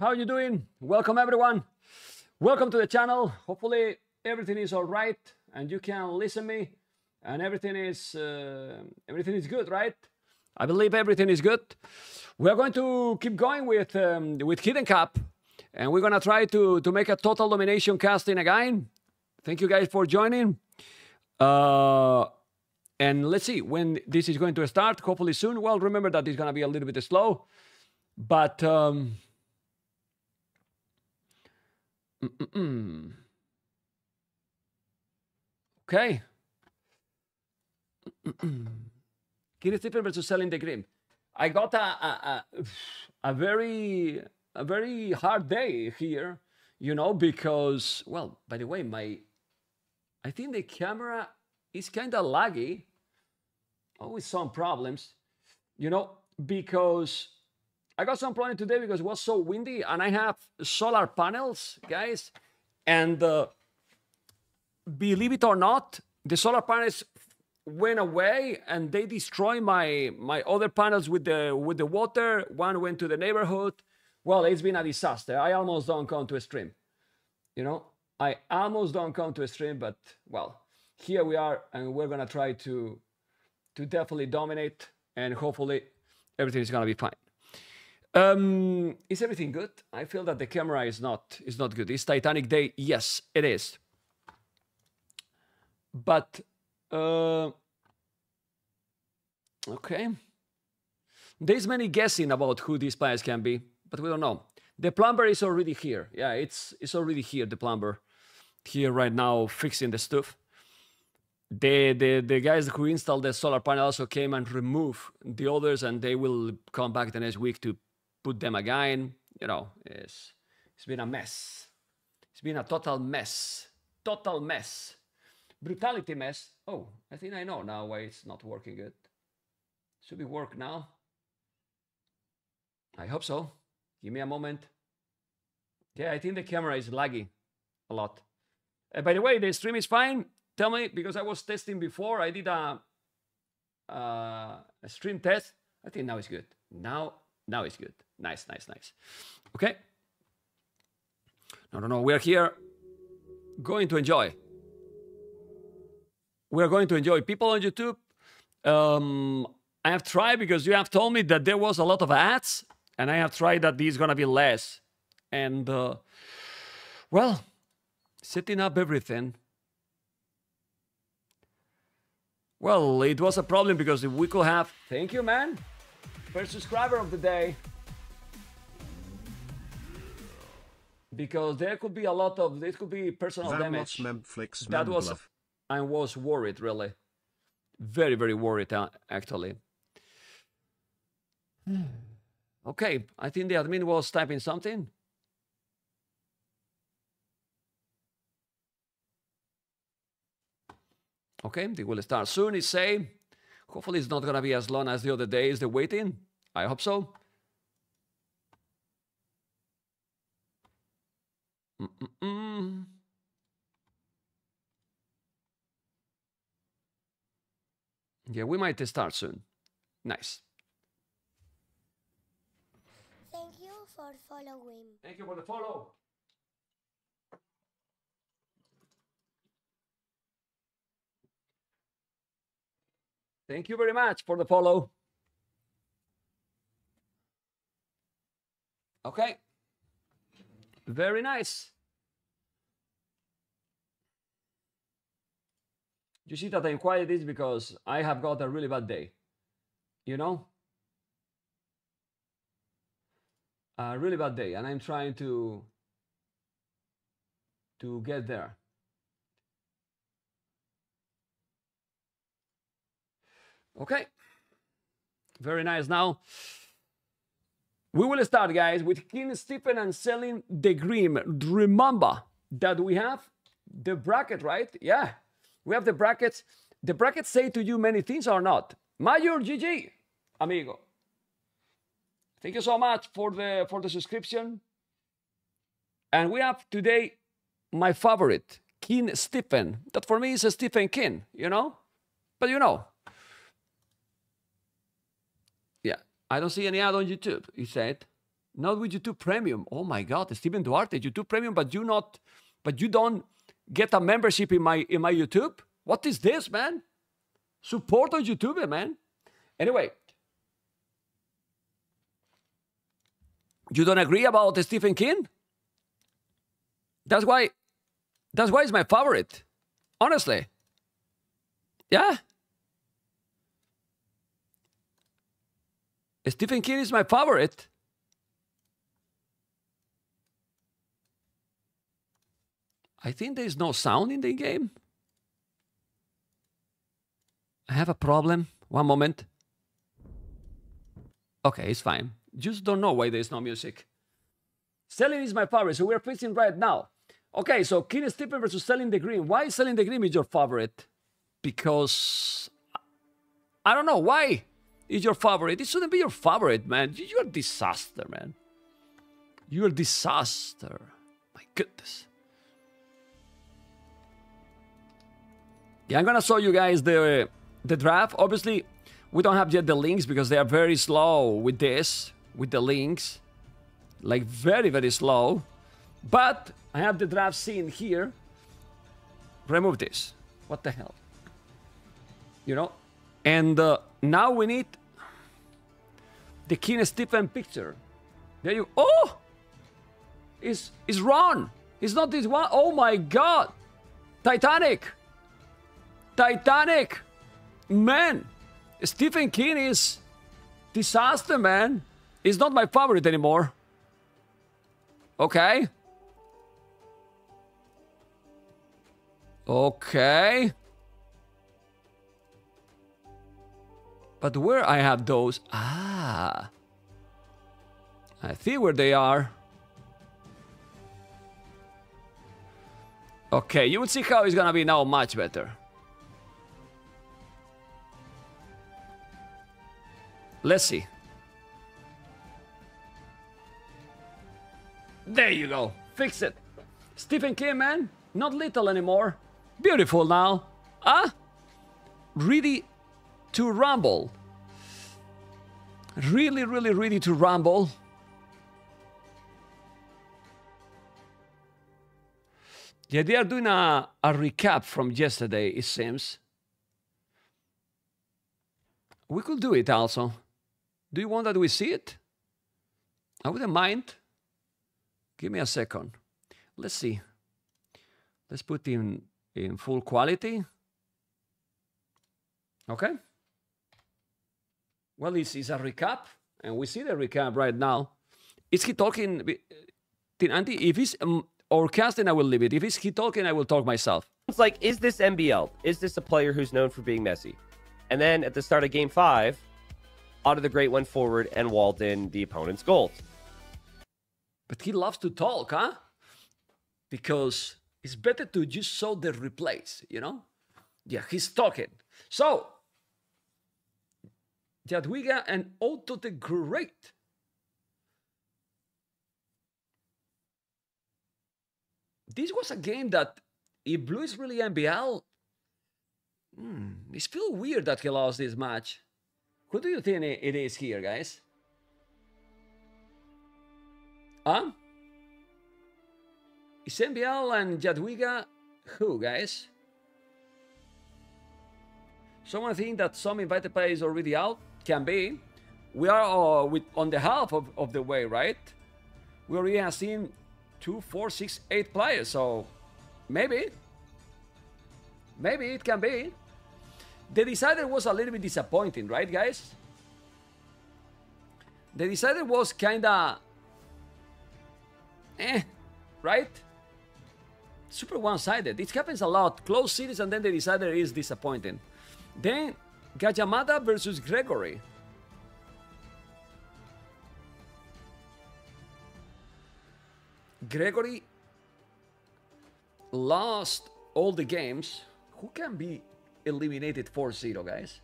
How you doing? Welcome everyone. Welcome to the channel. Hopefully everything is all right and you can listen me and everything is uh, everything is good, right? I believe everything is good. We are going to keep going with um, with Hidden Cup and we're gonna try to to make a total domination casting again. Thank you guys for joining. Uh, and let's see when this is going to start. Hopefully soon. Well, remember that it's gonna be a little bit slow, but um, mm-mm-mm. okay. Kitty Stephen versus Selim the Grim. I got a, a, a, a very a very hard day here, you know, because well, by the way, my I think the camera is kind of laggy. Always some problems, you know, because I got some problem today because it was so windy and I have solar panels, guys, and uh, believe it or not, the solar panels went away and they destroyed my my other panels with the with the water. One went to the neighborhood. Well, it's been a disaster. I almost don't come to a stream. You know, I almost don't come to a stream, but well, here we are, and we're gonna try to to definitely dominate, and hopefully everything is gonna be fine. Um, is everything good? I feel that the camera is not is not good. Is Titanic Day? Yes, it is. But uh, okay, there's many guessing about who these players can be, but we don't know. The plumber is already here. Yeah, it's it's already here. The plumber here right now fixing the stuff. The, the the guys who installed the solar panel also came and removed the others, and they will come back the next week to put them again. You know, it's it's been a mess. It's been a total mess. Total mess. Brutality mess. Oh, I think I know now why it's not working good. Should be work now. I hope so. Give me a moment. Yeah, I think the camera is laggy a lot. Uh, by the way, the stream is fine. Tell me because I was testing before. I did a, uh, a stream test. I think now it's good. Now, now it's good. Nice, nice, nice. Okay. No, no, no. We're here going to enjoy. We're going to enjoy. People on YouTube, um, I have tried because you have told me that there was a lot of ads, and I have tried that these gonna be less. And uh, well, setting up everything. Well, it was a problem because if we could have, thank you, man, first subscriber of the day. Because there could be a lot of, this could be personal damage. Memflix That was, I was worried, really. Very, very worried, uh, actually. Okay, I think the admin was typing something. Okay, they will start soon, he say. Hopefully it's not gonna be as long as the other days, the waiting. I hope so. Mm-mm-mm. Yeah, we might start soon. Nice. Thank you for following. Thank you for the follow. Thank you very much for the follow. Okay. Very nice. You see that I'm quiet is because I have got a really bad day. You know? a really bad day and i'm trying to to get there okay very nice now we will start guys with king stephen and selim the grim remember that we have the bracket right yeah we have the brackets the brackets say to you many things or not major gg amigo Thank you so much for the for the subscription. And we have today my favorite, King Stephen. That for me is a Stephen King, you know? But you know. Yeah. I don't see any ad on YouTube, he said. Not with YouTube Premium. Oh my God, Steven Duarte, YouTube Premium, but you not, but you don't get a membership in my in my YouTube. What is this, man? Support on YouTube, man. Anyway, you don't agree about Stephen King? That's why. That's why it's my favorite. Honestly. Yeah. Stephen King is my favorite. I think there is no sound in the game. I have a problem. One moment. Okay, it's fine. Just don't know why there's no music. Selim is my favorite, so we're facing right now. Okay, so King Stephen versus Selim the Grim. Why Selim the Grim is your favorite? Because I don't know why is your favorite. It shouldn't be your favorite, man. You're a disaster, man. You're a disaster. My goodness. Yeah, I'm gonna show you guys the the draft. Obviously, we don't have yet the links because they are very slow with this, with the links. Like very, very slow. But I have the draft scene here. Remove this. What the hell? You know? And uh, now we need the King Stephen picture. There you Oh! It's, it's Ron. It's not this one. Oh my god! Titanic! Titanic! Man! Stephen King is disaster, man. He's not my favorite anymore. Okay. Okay. But where I have those? Ah. I see where they are. Okay, you will see how it's gonna be now much better. Let's see. There you go. Fix it. Stephen King, man. Not little anymore. Beautiful now. Huh? Ready to rumble. Really, really ready to rumble. Yeah, they are doing a, a recap from yesterday, it seems. We could do it also. Do you want that we see it? I wouldn't mind. Give me a second. Let's see. Let's put in in full quality. Okay. Well, this is a recap, and we see the recap right now. Is he talking? Andy, if he's um, or casting, I will leave it. If he's he talking, I will talk myself. It's like, is this MBL? Is this a player who's known for being messy? And then at the start of game five, Otto the Great went forward and walled in the opponent's gold. But he loves to talk, huh? Because it's better to just show the replays, you know? Yeah, he's talking. So, Jadwiga and Otto the Great. This was a game that, if Blue is really MBL, hmm, it's still weird that he lost this match. Who do you think it is here, guys? Huh? Is MBL and Jadwiga who, guys? Someone think that some invited players already out? Can be. We are uh, with on the half of, of the way, right? We already have seen two, four, six, eight players, so maybe. Maybe it can be. The decider was a little bit disappointing, right, guys? The decider was kinda eh, right? Super one-sided. It happens a lot. Close series and then the decider is disappointing. Then Gajah Mada versus Gregory. Gregory lost all the games. Who can be eliminated 4-0, guys?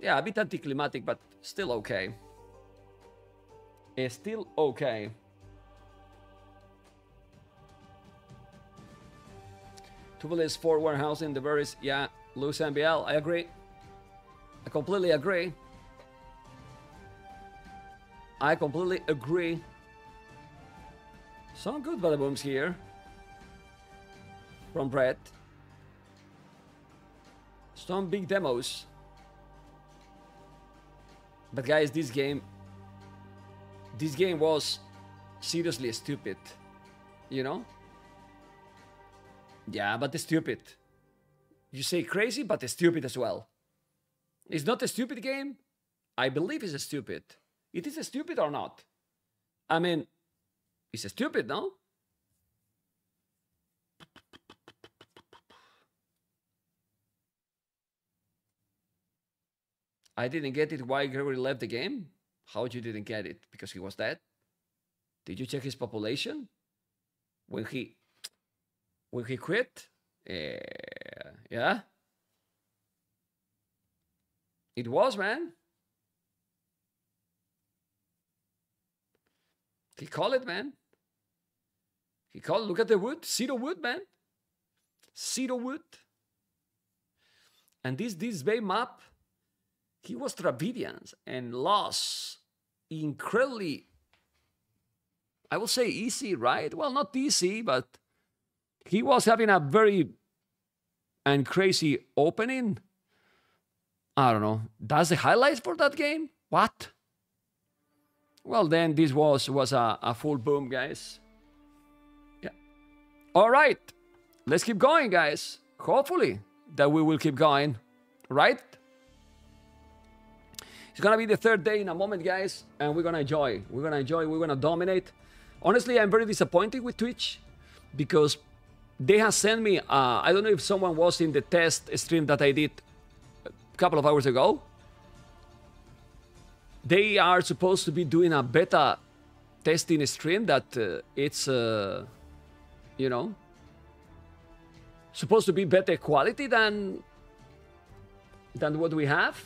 Yeah, a bit anticlimactic, but still okay. It's still okay. Tuvalis for warehousing the various, yeah, loose MBL. I agree. I completely agree. I completely agree. Some good bada booms here. From Brett. Some big demos. But guys, this game this game was seriously stupid. You know? Yeah, but it's stupid. You say crazy, but it's stupid as well. It's not a stupid game. I believe it's a stupid. It is a stupid or not? I mean, it's a stupid, no? I didn't get it why Gregory left the game. How you didn't get it? Because he was dead? Did you check his population? When he when he quit? Uh, yeah. It was, man. He called it, man. He called. Look at the wood. The wood, man. The wood. And this this Bay map, he was Dravidians and lost incredibly. I will say easy, right? Well, not easy, but he was having a very and crazy opening. I don't know. That's the highlights for that game? What? Well, then this was was a, a full boom, guys. Yeah. All right. Let's keep going, guys. Hopefully that we will keep going, right? It's gonna be the third day in a moment, guys, and we're gonna enjoy. We're gonna enjoy. We're gonna dominate. Honestly, I'm very disappointed with Twitch because they have sent me. Uh, I don't know if someone was in the test stream that I did couple of hours ago. They are supposed to be doing a beta testing stream that uh, it's, uh, you know, supposed to be better quality than than what we have.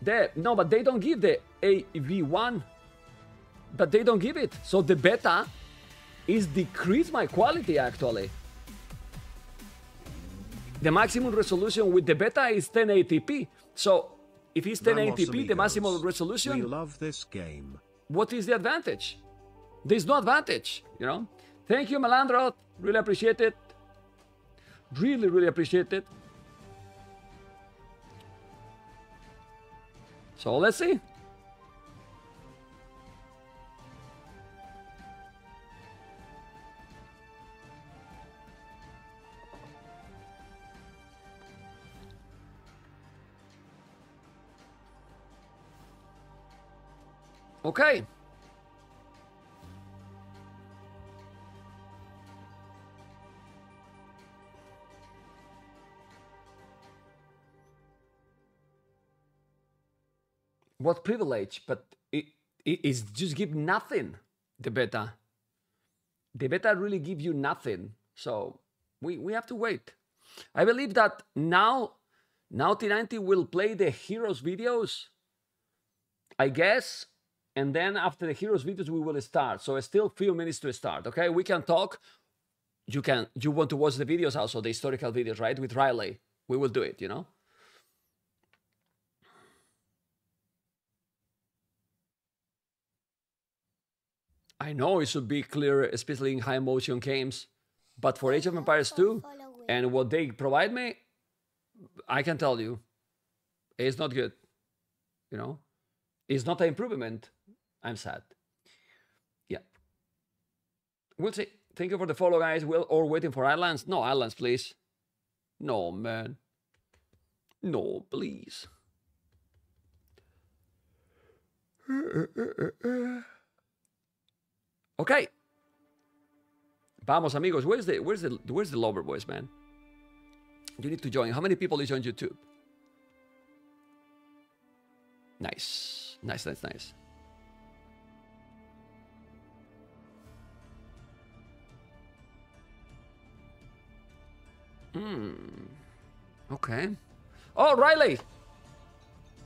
There, no, but they don't give the AV1, but they don't give it. So the beta is decrease my quality actually. The maximum resolution with the beta is 1080p. So if it's 1080p, the maximum We resolution, love this game. what is the advantage? There's no advantage, you know? Thank you, Melandro. Really appreciate it. Really, really appreciate it. So let's see. Okay. What privilege, but it, it is just give nothing, the beta. The beta really give you nothing. So we, we have to wait. I believe that now, now T90 will play the heroes videos I guess. And then after the heroes videos, we will start. So it's still few minutes to start. Okay, we can talk. You can. You want to watch the videos also, the historical videos, right? With Riley, we will do it. You know. I know it should be clear, especially in high motion games, but for Age of Empires 2 and what they provide me, I can tell you, it's not good. You know, it's not an improvement. I'm sad. Yeah. We'll see. Thank you for the follow, guys. Will or waiting for islands? No islands, please. No, man. No, please. Okay. Vamos, amigos. Where's the where's the where's the lover boys, man? You need to join. How many people is on YouTube? Nice. Nice, nice, nice. Hmm. Okay. Oh, Riley.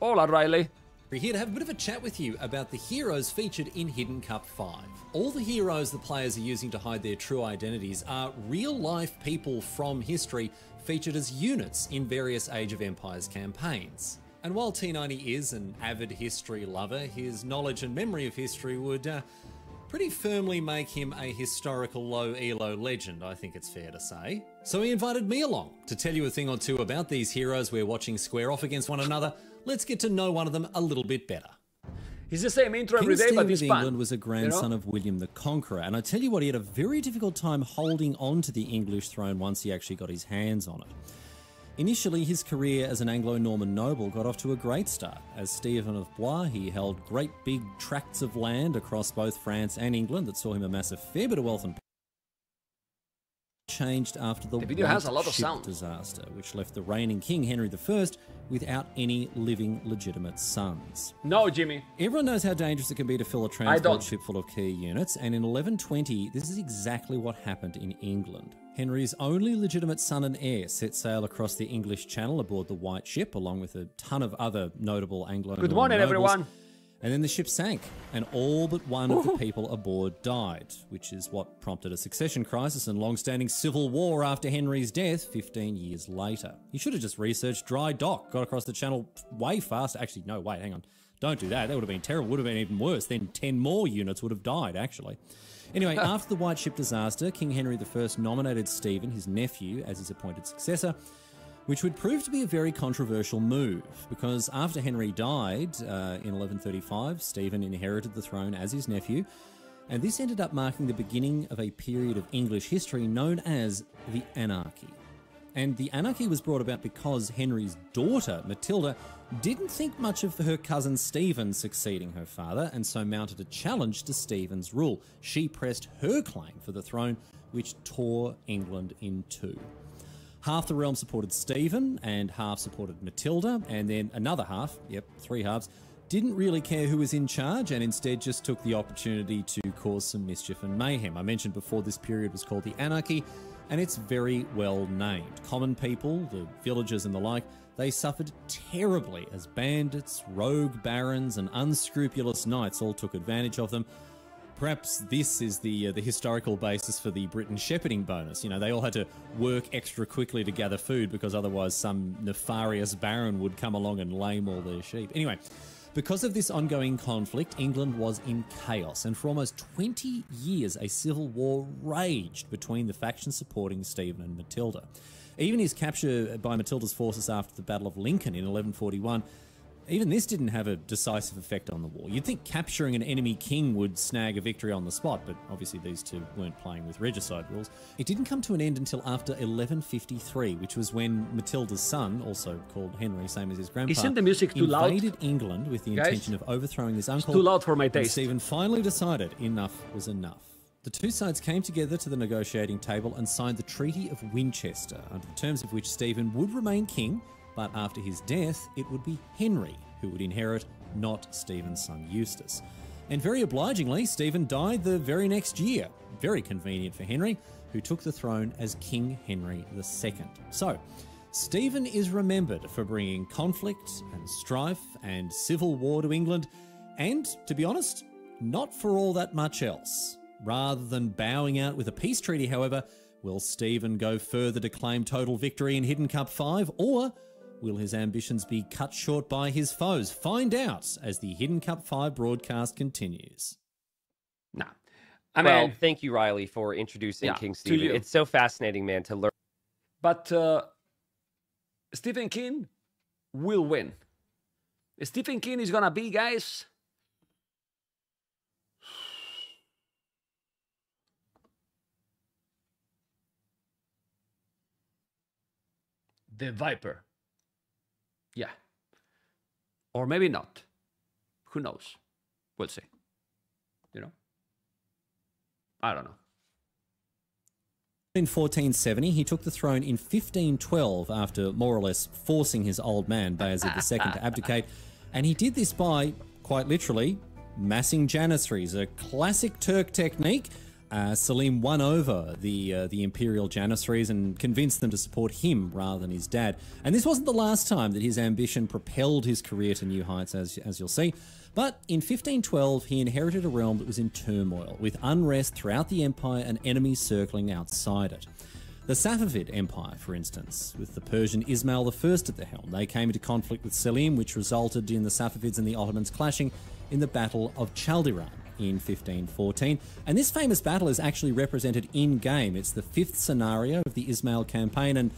Hola, Riley. We're here to have a bit of a chat with you about the heroes featured in Hidden Cup 5. All the heroes the players are using to hide their true identities are real life people from history featured as units in various Age of Empires campaigns. And while T90 is an avid history lover, his knowledge and memory of history would uh, pretty firmly make him a historical low elo legend, I think it's fair to say. So he invited me along to tell you a thing or two about these heroes we're watching square off against one another. Let's get to know one of them a little bit better. It's the same intro King every day, Stephen but of it's England fun. was a grandson of William the Conqueror, and I tell you what, he had a very difficult time holding on to the English throne once he actually got his hands on it. Initially, his career as an Anglo-Norman noble got off to a great start. As Stephen of Blois, he held great big tracts of land across both France and England that saw him amass a fair bit of wealth and changed after the, The video has a lot of sound. disaster, which left the reigning king Henry I without any living legitimate sons. No, Jimmy. Everyone knows how dangerous it can be to fill a transport ship full of key units, and in 1120, this is exactly what happened in England. Henry's only legitimate son and heir set sail across the English Channel aboard the White Ship, along with a ton of other notable Anglo. Good morning, everyone. And then the ship sank, and all but one of the people aboard died, which is what prompted a succession crisis and long standing civil war after Henry's death 15 years later. He should have just researched dry dock, got across the channel way faster. Actually, no, wait, hang on. Don't do that. That would have been terrible. Would have been even worse. Then 10 more units would have died, actually. Anyway, after the White Ship disaster, King Henry I nominated Stephen, his nephew, as his appointed successor which would prove to be a very controversial move because after Henry died uh, in 1135, Stephen inherited the throne as his nephew, and this ended up marking the beginning of a period of English history known as the Anarchy. And the anarchy was brought about because Henry's daughter, Matilda, didn't think much of her cousin Stephen succeeding her father, and so mounted a challenge to Stephen's rule. She pressed her claim for the throne, which tore England in two. Half the realm supported Stephen, and half supported Matilda, and then another half, yep, three halves, didn't really care who was in charge and instead just took the opportunity to cause some mischief and mayhem. I mentioned before this period was called the Anarchy, and it's very well named. Common people, the villagers and the like, they suffered terribly as bandits, rogue barons, and unscrupulous knights all took advantage of them. Perhaps this is the uh, the historical basis for the Briton shepherding bonus. You know, they all had to work extra quickly to gather food because otherwise some nefarious baron would come along and lame all their sheep. Anyway, because of this ongoing conflict, England was in chaos, and for almost 20 years, a civil war raged between the factions supporting Stephen and Matilda. Even his capture by Matilda's forces after the Battle of Lincoln in 1141 even this didn't have a decisive effect on the war. You'd think capturing an enemy king would snag a victory on the spot, but obviously these two weren't playing with regicide rules. It didn't come to an end until after 1153, which was when Matilda's son, also called Henry, same as his grandpa, Isn't the music too loud? invaded England with the Guys? intention of overthrowing his uncle. too loud for my taste. Stephen finally decided enough was enough. The two sides came together to the negotiating table and signed the Treaty of Winchester, under the terms of which Stephen would remain king, but after his death, it would be Henry who would inherit, not Stephen's son Eustace. And very obligingly, Stephen died the very next year. Very convenient for Henry, who took the throne as King Henry II. So, Stephen is remembered for bringing conflict and strife and civil war to England, and, to be honest, not for all that much else. Rather than bowing out with a peace treaty, however, will Stephen go further to claim total victory in Hidden Cup 5, or will his ambitions be cut short by his foes? Find out as the Hidden Cup 5 broadcast continues. Nah. I well, mean, thank you, Riley, for introducing Yeah, King to Stephen. It's so fascinating, man, to learn. but uh, Stephen King will win. Stephen King is gonna be, guys. The Viper. Yeah. Or maybe not. Who knows? We'll see. You know? I don't know. In 1470, he took the throne in 1512 after more or less forcing his old man, Bayezid II, to abdicate. And he did this by, quite literally, massing janissaries, a classic Turk technique. Uh, Selim won over the uh, the imperial janissaries and convinced them to support him rather than his dad. And this wasn't the last time that his ambition propelled his career to new heights, as as you'll see. But in 1512, he inherited a realm that was in turmoil, with unrest throughout the empire and enemies circling outside it. The Safavid Empire, for instance, with the Persian Ismail I at the helm, they came into conflict with Selim, which resulted in the Safavids and the Ottomans clashing in the Battle of Chaldiran in 1514. And this famous battle is actually represented in game. It's the fifth scenario of the Ismail campaign, and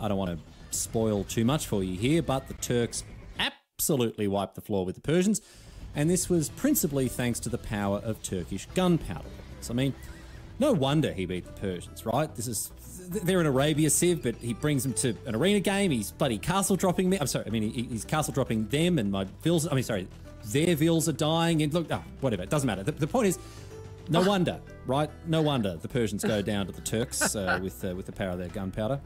I don't want to spoil too much for you here, but the Turks absolutely wiped the floor with the Persians, and this was principally thanks to the power of Turkish gunpowder. So, I mean, no wonder he beat the Persians, right? This is they're in Arabia civ, but he brings them to an arena game. He's bloody castle dropping me. I'm sorry. I mean, he, he's castle dropping them, and my vills. I mean, sorry, their vills are dying. And look, oh, whatever. It doesn't matter. The, the point is, no wonder, right? No wonder the Persians go down to the Turks uh, with uh, with the power of their gunpowder.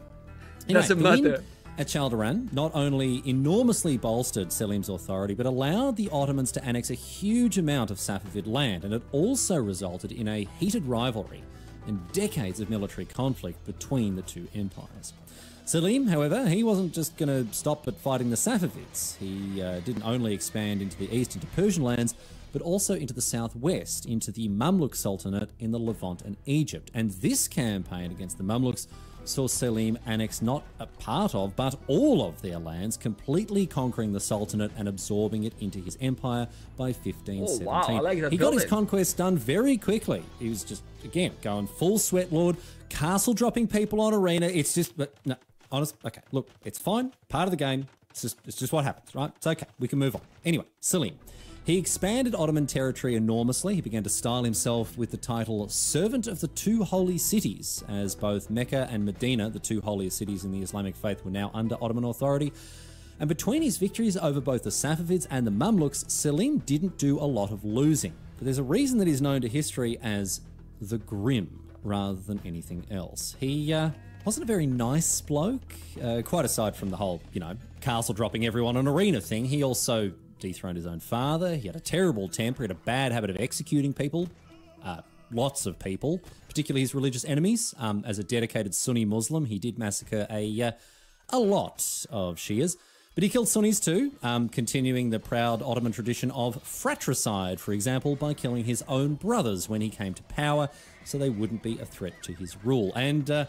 Anyway, Doesn't matter. At Chaldiran not only enormously bolstered Selim's authority, but allowed the Ottomans to annex a huge amount of Safavid land, and it also resulted in a heated rivalry and decades of military conflict between the two empires. Selim, however, he wasn't just going to stop at fighting the Safavids. He uh, didn't only expand into the east, into Persian lands, but also into the southwest, into the Mamluk Sultanate in the Levant and Egypt. And this campaign against the Mamluks saw Selim annex not a part of, but all of their lands, completely conquering the Sultanate and absorbing it into his empire by 1517. Oh, wow, like he got his building. conquest done very quickly. He was just, again, going full sweat lord, castle dropping people on arena. It's just, but no, honest, okay, look, it's fine, part of the game. It's just, it's just what happens, right? It's okay. We can move on. Anyway, Selim. He expanded Ottoman territory enormously. He began to style himself with the title Servant of the Two Holy Cities, as both Mecca and Medina, the two holiest cities in the Islamic faith, were now under Ottoman authority. And between his victories over both the Safavids and the Mamluks, Selim didn't do a lot of losing. But there's a reason that he's known to history as the Grim rather than anything else. He uh, wasn't a very nice bloke, uh, quite aside from the whole, you know, castle dropping everyone on arena thing. He also dethroned his own father. He had a terrible temper, he had a bad habit of executing people, uh, lots of people, particularly his religious enemies. Um, as a dedicated Sunni Muslim, he did massacre a uh, a lot of Shias. But he killed Sunnis too, um, continuing the proud Ottoman tradition of fratricide, for example, by killing his own brothers when he came to power, so they wouldn't be a threat to his rule. And uh,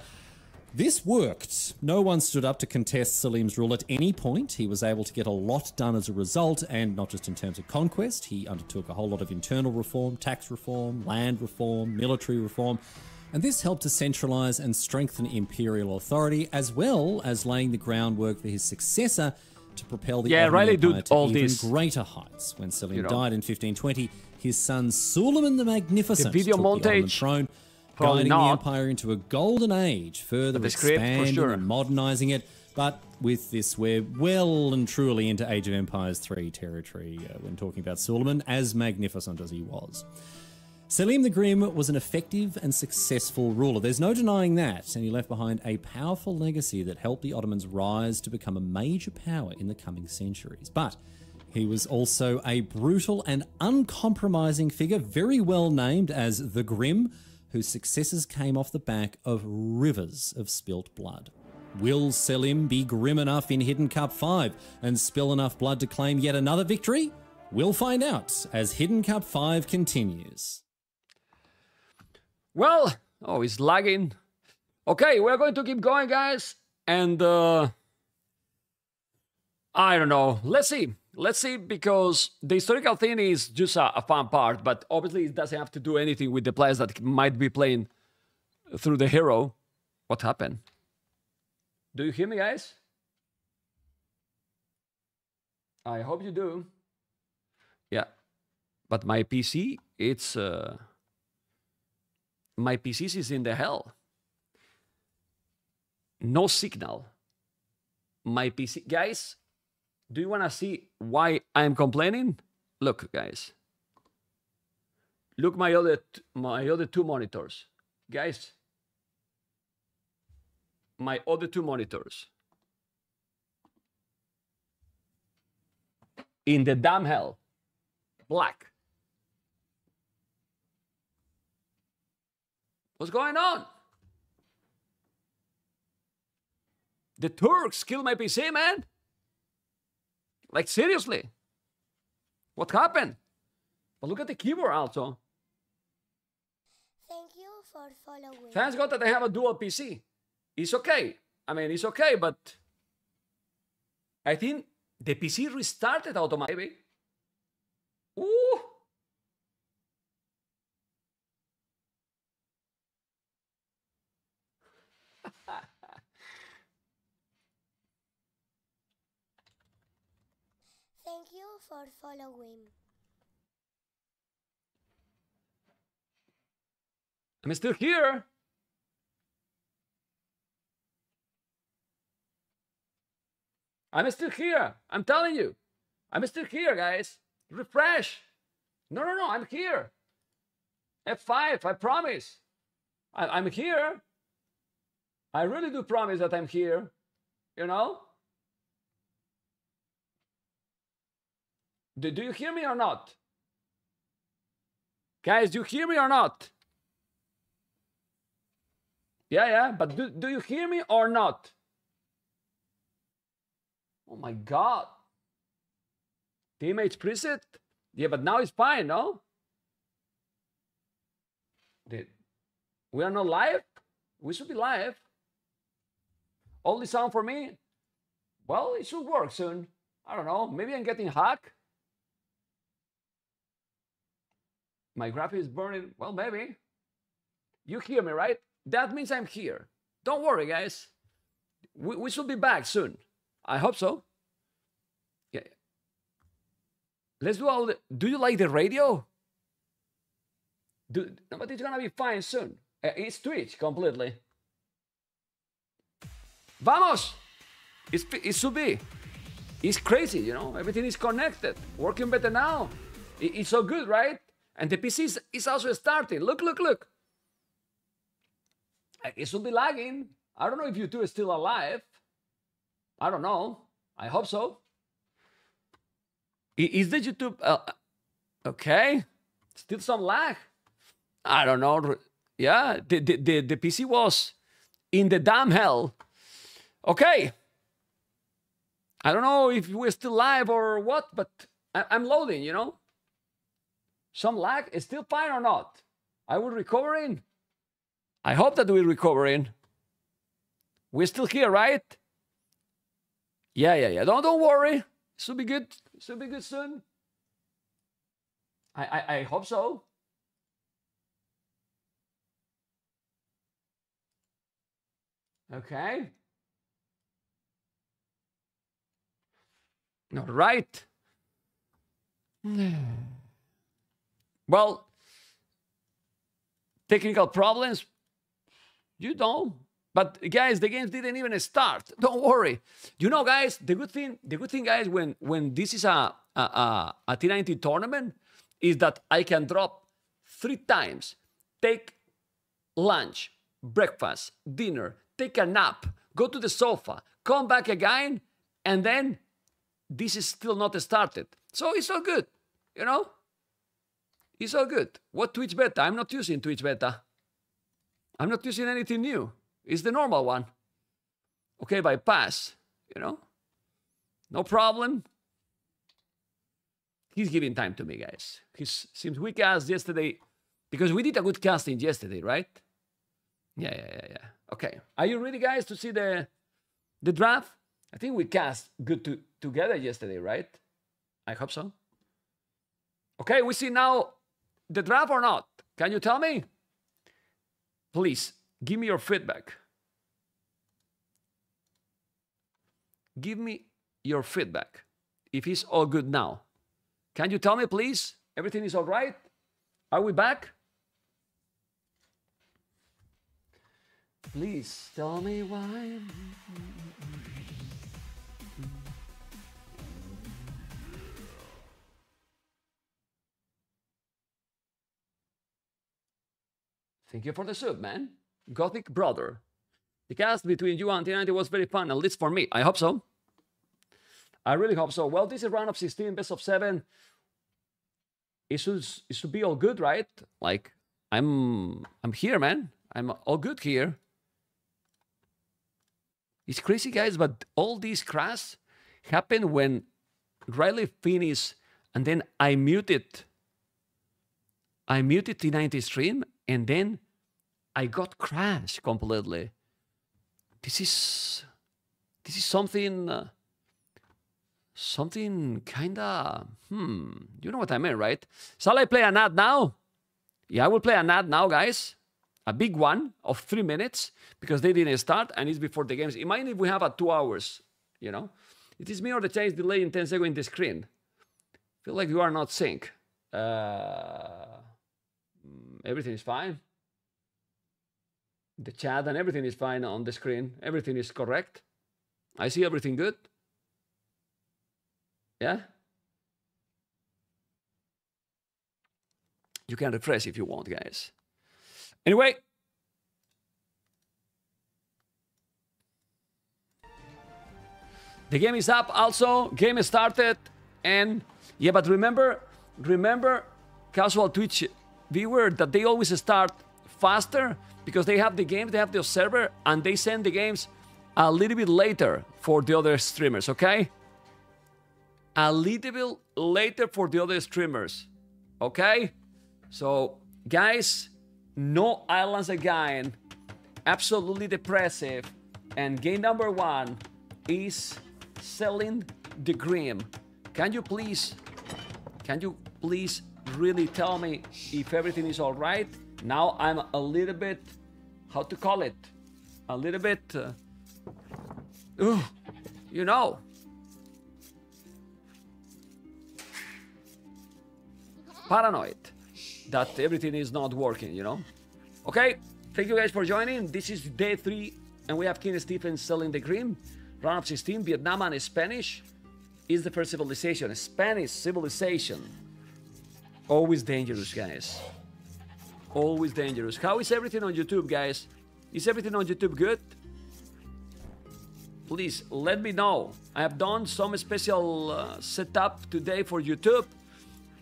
this worked. No one stood up to contest Selim's rule at any point. He was able to get a lot done as a result, and not just in terms of conquest. He undertook a whole lot of internal reform, tax reform, land reform, military reform. And this helped to centralize and strengthen imperial authority, as well as laying the groundwork for his successor to propel the Yeah, Ottoman Riley Empire to all even greater heights. When Selim You know. died in 1520, his son Suleiman the Magnificent video took the Ottoman throne, probably guiding not. the empire into a golden age, further But the script, for expanding sure. and modernizing it. But with this, we're well and truly into Age of Empires 3 territory uh, when talking about Suleiman, as magnificent as he was. Selim the Grim was an effective and successful ruler. There's no denying that, and he left behind a powerful legacy that helped the Ottomans rise to become a major power in the coming centuries. But he was also a brutal and uncompromising figure, very well named as the Grim, whose successes came off the back of rivers of spilt blood. Will Selim be grim enough in Hidden Cup 5 and spill enough blood to claim yet another victory? We'll find out as Hidden Cup 5 continues. Well, oh, he's lagging. Okay, we're going to keep going, guys. And uh I don't know. Let's see. Let's see, because the historical thing is just a, a fun part, but obviously it doesn't have to do anything with the players that might be playing through the hero. What happened? Do you hear me, guys? I hope you do. Yeah. But my PC, it's uh my PC is in the hell. No signal. My PC, guys, do you want to see why I'm complaining? Look, guys. Look my other my other two monitors. Guys, my other two monitors. In the damn hell. Black. What's going on? The Turks killed my PC, man. Like, seriously. What happened? But look at the keyboard also. Thank you for following. Thanks God that I have a dual PC. it's okay. I mean, it's okay, but I think the PC restarted automatically. Ooh. Thank you for following. I'm still here. I'm still here. I'm telling you. I'm still here, guys. Refresh. No, no, no. I'm here. F5, I promise. I, I'm here. I really do promise that I'm here. You know? Do, do you hear me or not? Guys, do you hear me or not? Yeah, yeah, but do, do you hear me or not? Oh my god. Image preset? Yeah, but now it's fine, no? We are not live? We should be live. Only sound for me? Well, it should work soon. I don't know. Maybe I'm getting hacked. My graphic is burning. Well, maybe. You hear me, right? That means I'm here. Don't worry, guys. We, we should be back soon. I hope so. Yeah. Let's do all the. Do you like the radio? Do, but it's gonna be fine soon. Uh, It's Twitch completely. Vamos! It's, it should be. It's crazy, you know? Everything is connected. Working better now. It- it's so good, right? And the PC is, is also starting. Look, look, look. It should be lagging. I don't know if YouTube is still alive. I don't know. I hope so. Is the YouTube uh, okay? Still some lag. I don't know. Yeah, the, the, the, the PC was in the damn hell. Okay. I don't know if we're still live or what, but I, I'm loading, you know? Some lag is still fine or not? Are we recovering? I hope that we're recovering. We're still here, right? Yeah, yeah, yeah. Don't don't worry. Should be good. Should be good soon. I I, I hope so. Okay. All right. Well, technical problems, you don't. But guys, the games didn't even start. Don't worry. You know, guys, the good thing, the good thing, guys, when when this is a a, a, a T90 tournament, is that I can drop three times, take lunch, breakfast, dinner, take a nap, go to the sofa, come back again, and then this is still not started. So it's all good, you know? It's all good. What Twitch beta? I'm not using Twitch beta. I'm not using anything new. It's the normal one. Okay, bypass, you know? No problem. He's giving time to me, guys. He seems we cast yesterday because we did a good casting yesterday, right? Yeah, yeah, yeah, yeah. Okay. Are you ready, guys, to see the the draft? I think we cast good to, together yesterday, right? I hope so. Okay, we see now the draft or not? Can you tell me? Please give me your feedback. Give me your feedback if it's all good now. Can you tell me, please? Everything is all right? Are we back? Please tell me why. Thank you for the sub, man. Gothic brother. The cast between you and T90 was very fun, at least for me. I hope so. I really hope so. Well, this is round of 16, best of seven. It should, it should be all good, right? Like, I'm I'm here, man. I'm all good here. It's crazy, guys, but all these crashes happened when Riley finished, and then I muted. I muted T90 stream, and then I got crashed completely. this is this is something uh, something kinda hmm you know what i mean right? Shall i play an ad now? Yeah i will play an ad now guys. A big one of three minutes because they didn't start and it's before the games. Imagine if we have a two hours you know? It is me or the change delay in 10 seconds in the screen. Feel like you are not sync. Uh, everything is fine the chat and everything is fine on the screen. Everything is correct. I see everything good. Yeah? You can refresh if you want, guys. Anyway. The game is up also. Game is started. And yeah, but remember, remember, casual Twitch viewer, that they always start faster because they have the games, they have the server, and they send the games a little bit later for the other streamers, okay? A little bit later for the other streamers, okay? So, guys, no islands again. Absolutely depressive. And game number one is Selim the Grim. Can you please, can you please really tell me if everything is all right? Now I'm a little bit, how to call it? A little bit, uh, you know. Paranoid that everything is not working, you know? Okay, thank you guys for joining. This is day three, and we have King Stephens Selim the Grim. Round of 16, Vietnam and Spanish is the first civilization. Spanish civilization. Always dangerous, guys. Always dangerous. How is everything on YouTube, guys? Is everything on YouTube good? Please let me know. I have done some special uh, setup today for YouTube,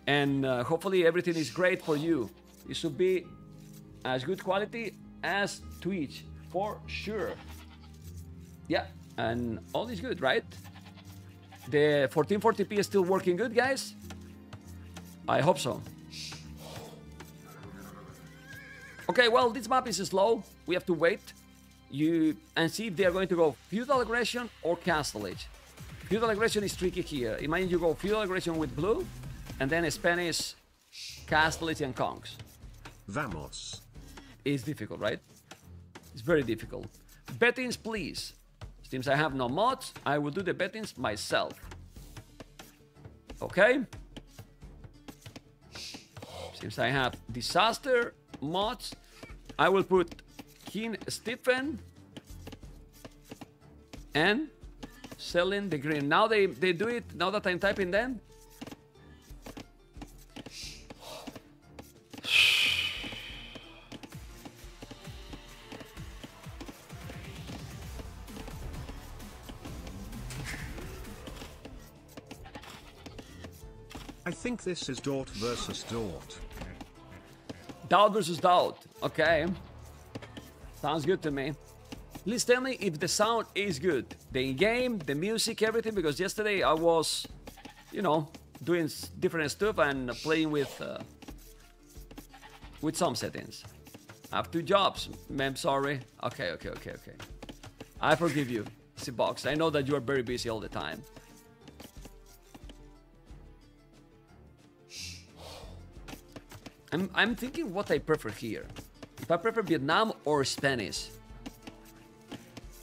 and uh, hopefully everything is great for you. It should be as good quality as Twitch for sure. Yeah, and all is good, right? The 1440p is still working good, guys? I hope so. Okay, well, this map is slow. We have to wait you and see if they are going to go feudal aggression or castle age. Feudal aggression is tricky here. Imagine you go feudal aggression with blue, and then Spanish castle age and conks. Vamos. It's difficult, right? It's very difficult. Bettings, please. Since I have no mods, I will do the bettings myself. Okay? Since I have disaster mods, I will put King Stephen and Selim the Grim. Now they, they do it, now that I'm typing them. I think this is Dort versus Dort. Doubt versus doubt. Okay. Sounds good to me. Please tell me if the sound is good. The game, the music, everything, because yesterday I was, you know, doing different stuff and playing with uh, with some settings. I have two jobs. I'm sorry. Okay, okay, okay, okay. I forgive you, C-Box. I know that you are very busy all the time. I'm, I'm thinking what I prefer here. If I prefer Vietnam or Spanish.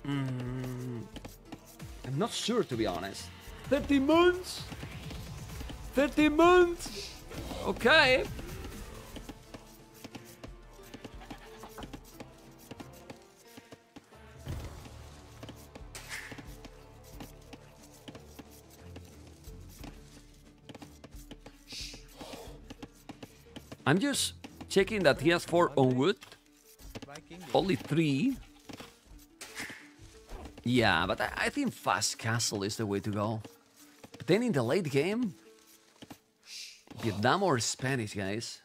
Mm, I'm not sure to be honest. 30 months? 30 months? Okay. I'm just checking that he has four on wood. Only three. Yeah, but I, I think fast castle is the way to go. But then in the late game, Vietnam or Spanish, guys.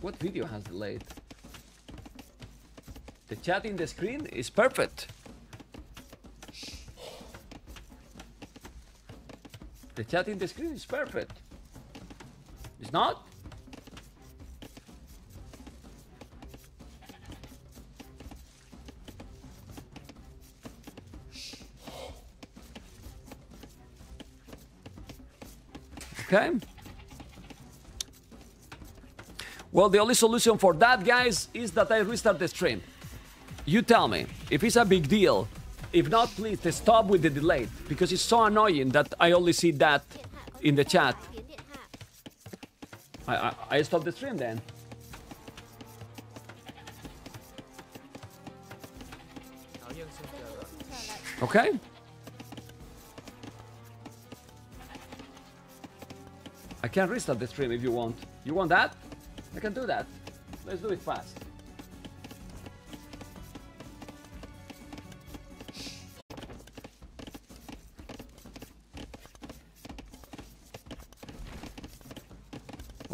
What video has delayed? The chat in the screen is perfect. The chat in the screen is perfect. It's not? Okay. Well, the only solution for that, guys, is that I restart the stream. You tell me, if it's a big deal, if not, please stop with the delay, because it's so annoying that I only see that in the chat. I, I, I stop the stream then. Okay. I can restart the stream if you want. You want that? I can do that. Let's do it fast.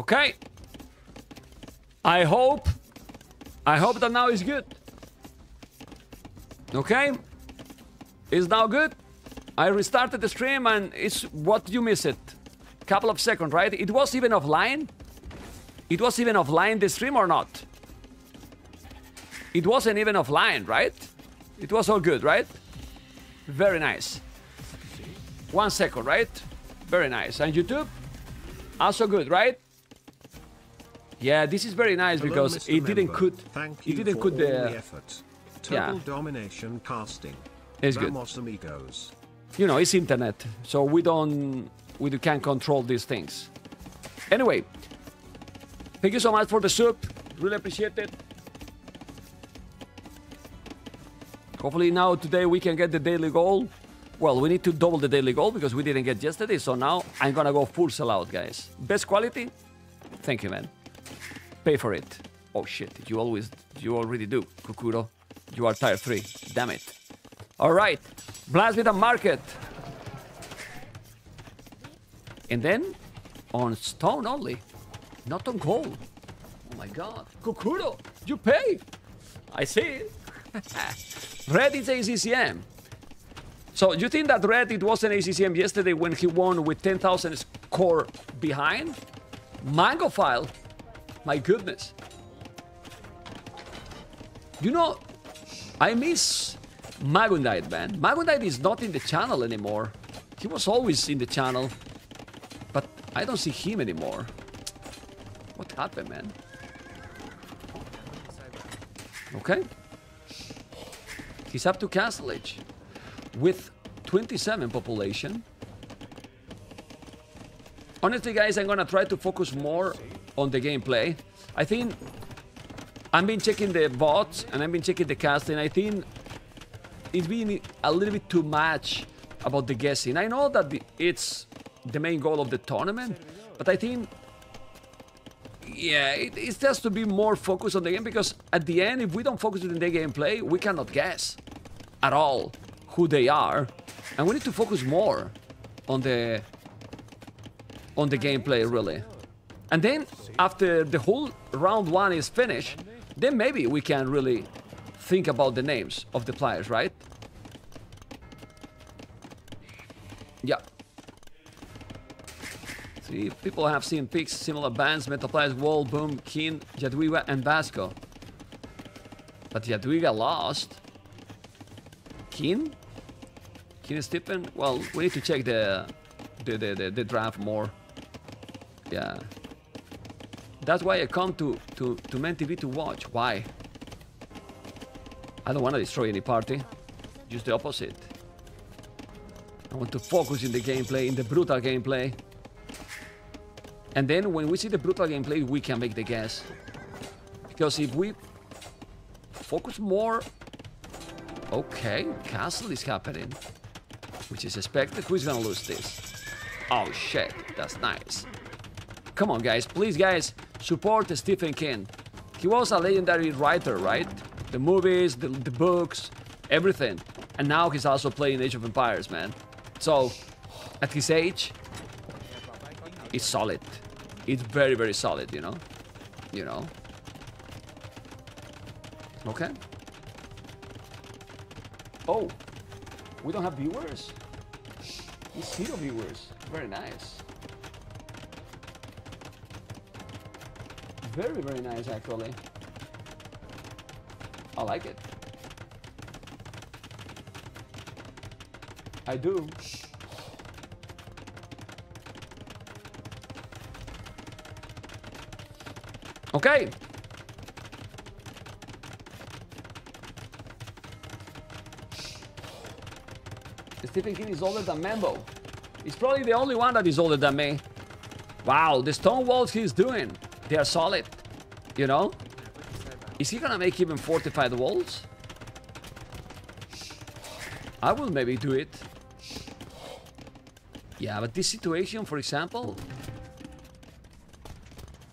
Okay. I hope. I hope that now is good. Okay. Is now good? I restarted the stream and it's what you miss it. Couple of seconds, right? It was even offline. It was even offline the stream or not? It wasn't even offline, right? It was all good, right? Very nice. One second, right? Very nice. And YouTube? Also good, right? Yeah, this is very nice Hello, because Mr. it didn't cut. Thank It didn't cut the. the effort. yeah. Total domination casting. It's good. Amigos. you know, it's internet, so we don't we can't control these things. Anyway, thank you so much for the soup. Really appreciate it. Hopefully now today we can get the daily goal. Well, we need to double the daily goal because we didn't get yesterday. So now I'm gonna go full sellout, guys. Best quality. Thank you, man. Pay for it. Oh shit! You always, you already do, Kukuro. You are tier three. Damn it. All right, blast with the market. And then on stone only, not on gold. Oh my god. Kukuro, you pay. I see. Red is ACCM. So you think that Red it was an ACCM yesterday when he won with 10,000 score behind? Mango file. My goodness. You know, I miss Magundite, man. Magundite is not in the channel anymore. He was always in the channel, but I don't see him anymore. What happened, man? Okay. He's up to Castle Age with 27 population. Honestly, guys, I'm gonna try to focus more on the gameplay. I think I've been checking the bots and I've been checking the casting. I think it's been a little bit too much about the guessing. I know that it's the main goal of the tournament, but I think yeah, it, just to be more focused on the game because at the end, if we don't focus on the gameplay, we cannot guess at all who they are, and we need to focus more on the on the gameplay really. And then after the whole round one is finished, then maybe we can really think about the names of the players, right? Yeah. See, people have seen picks, similar bands, Metal Players, Wall, Boom, Keen, Jadwiga, and Vasco. But Jadwiga lost. Keen? Keen Stephen? Well, we need to check the the, the, the, the draft more. Yeah. That's why I come to, to, to Memb TV to watch. Why? I don't want to destroy any party. Just the opposite. I want to focus in the gameplay, in the brutal gameplay. And then when we see the brutal gameplay, we can make the guess. Because if we focus more... Okay, castle is happening. Which is expected. Who's gonna lose this? Oh shit, that's nice. Come on guys, please guys, support Stephen King. He was a legendary writer, right? The movies, the, the books, everything. And now he's also playing Age of Empires, man. So, at his age, it's solid. It's very, very solid, you know? You know? Okay. Oh, we don't have viewers? Zero viewers. Very nice. Very, very nice, actually. I like it. I do. Okay. Stephen King is older than Mambo. He's probably the only one that is older than me. Wow, the stone walls he's doing they are solid. You know? Is he gonna make even fortified walls? I will maybe do it. Yeah, but this situation, for example,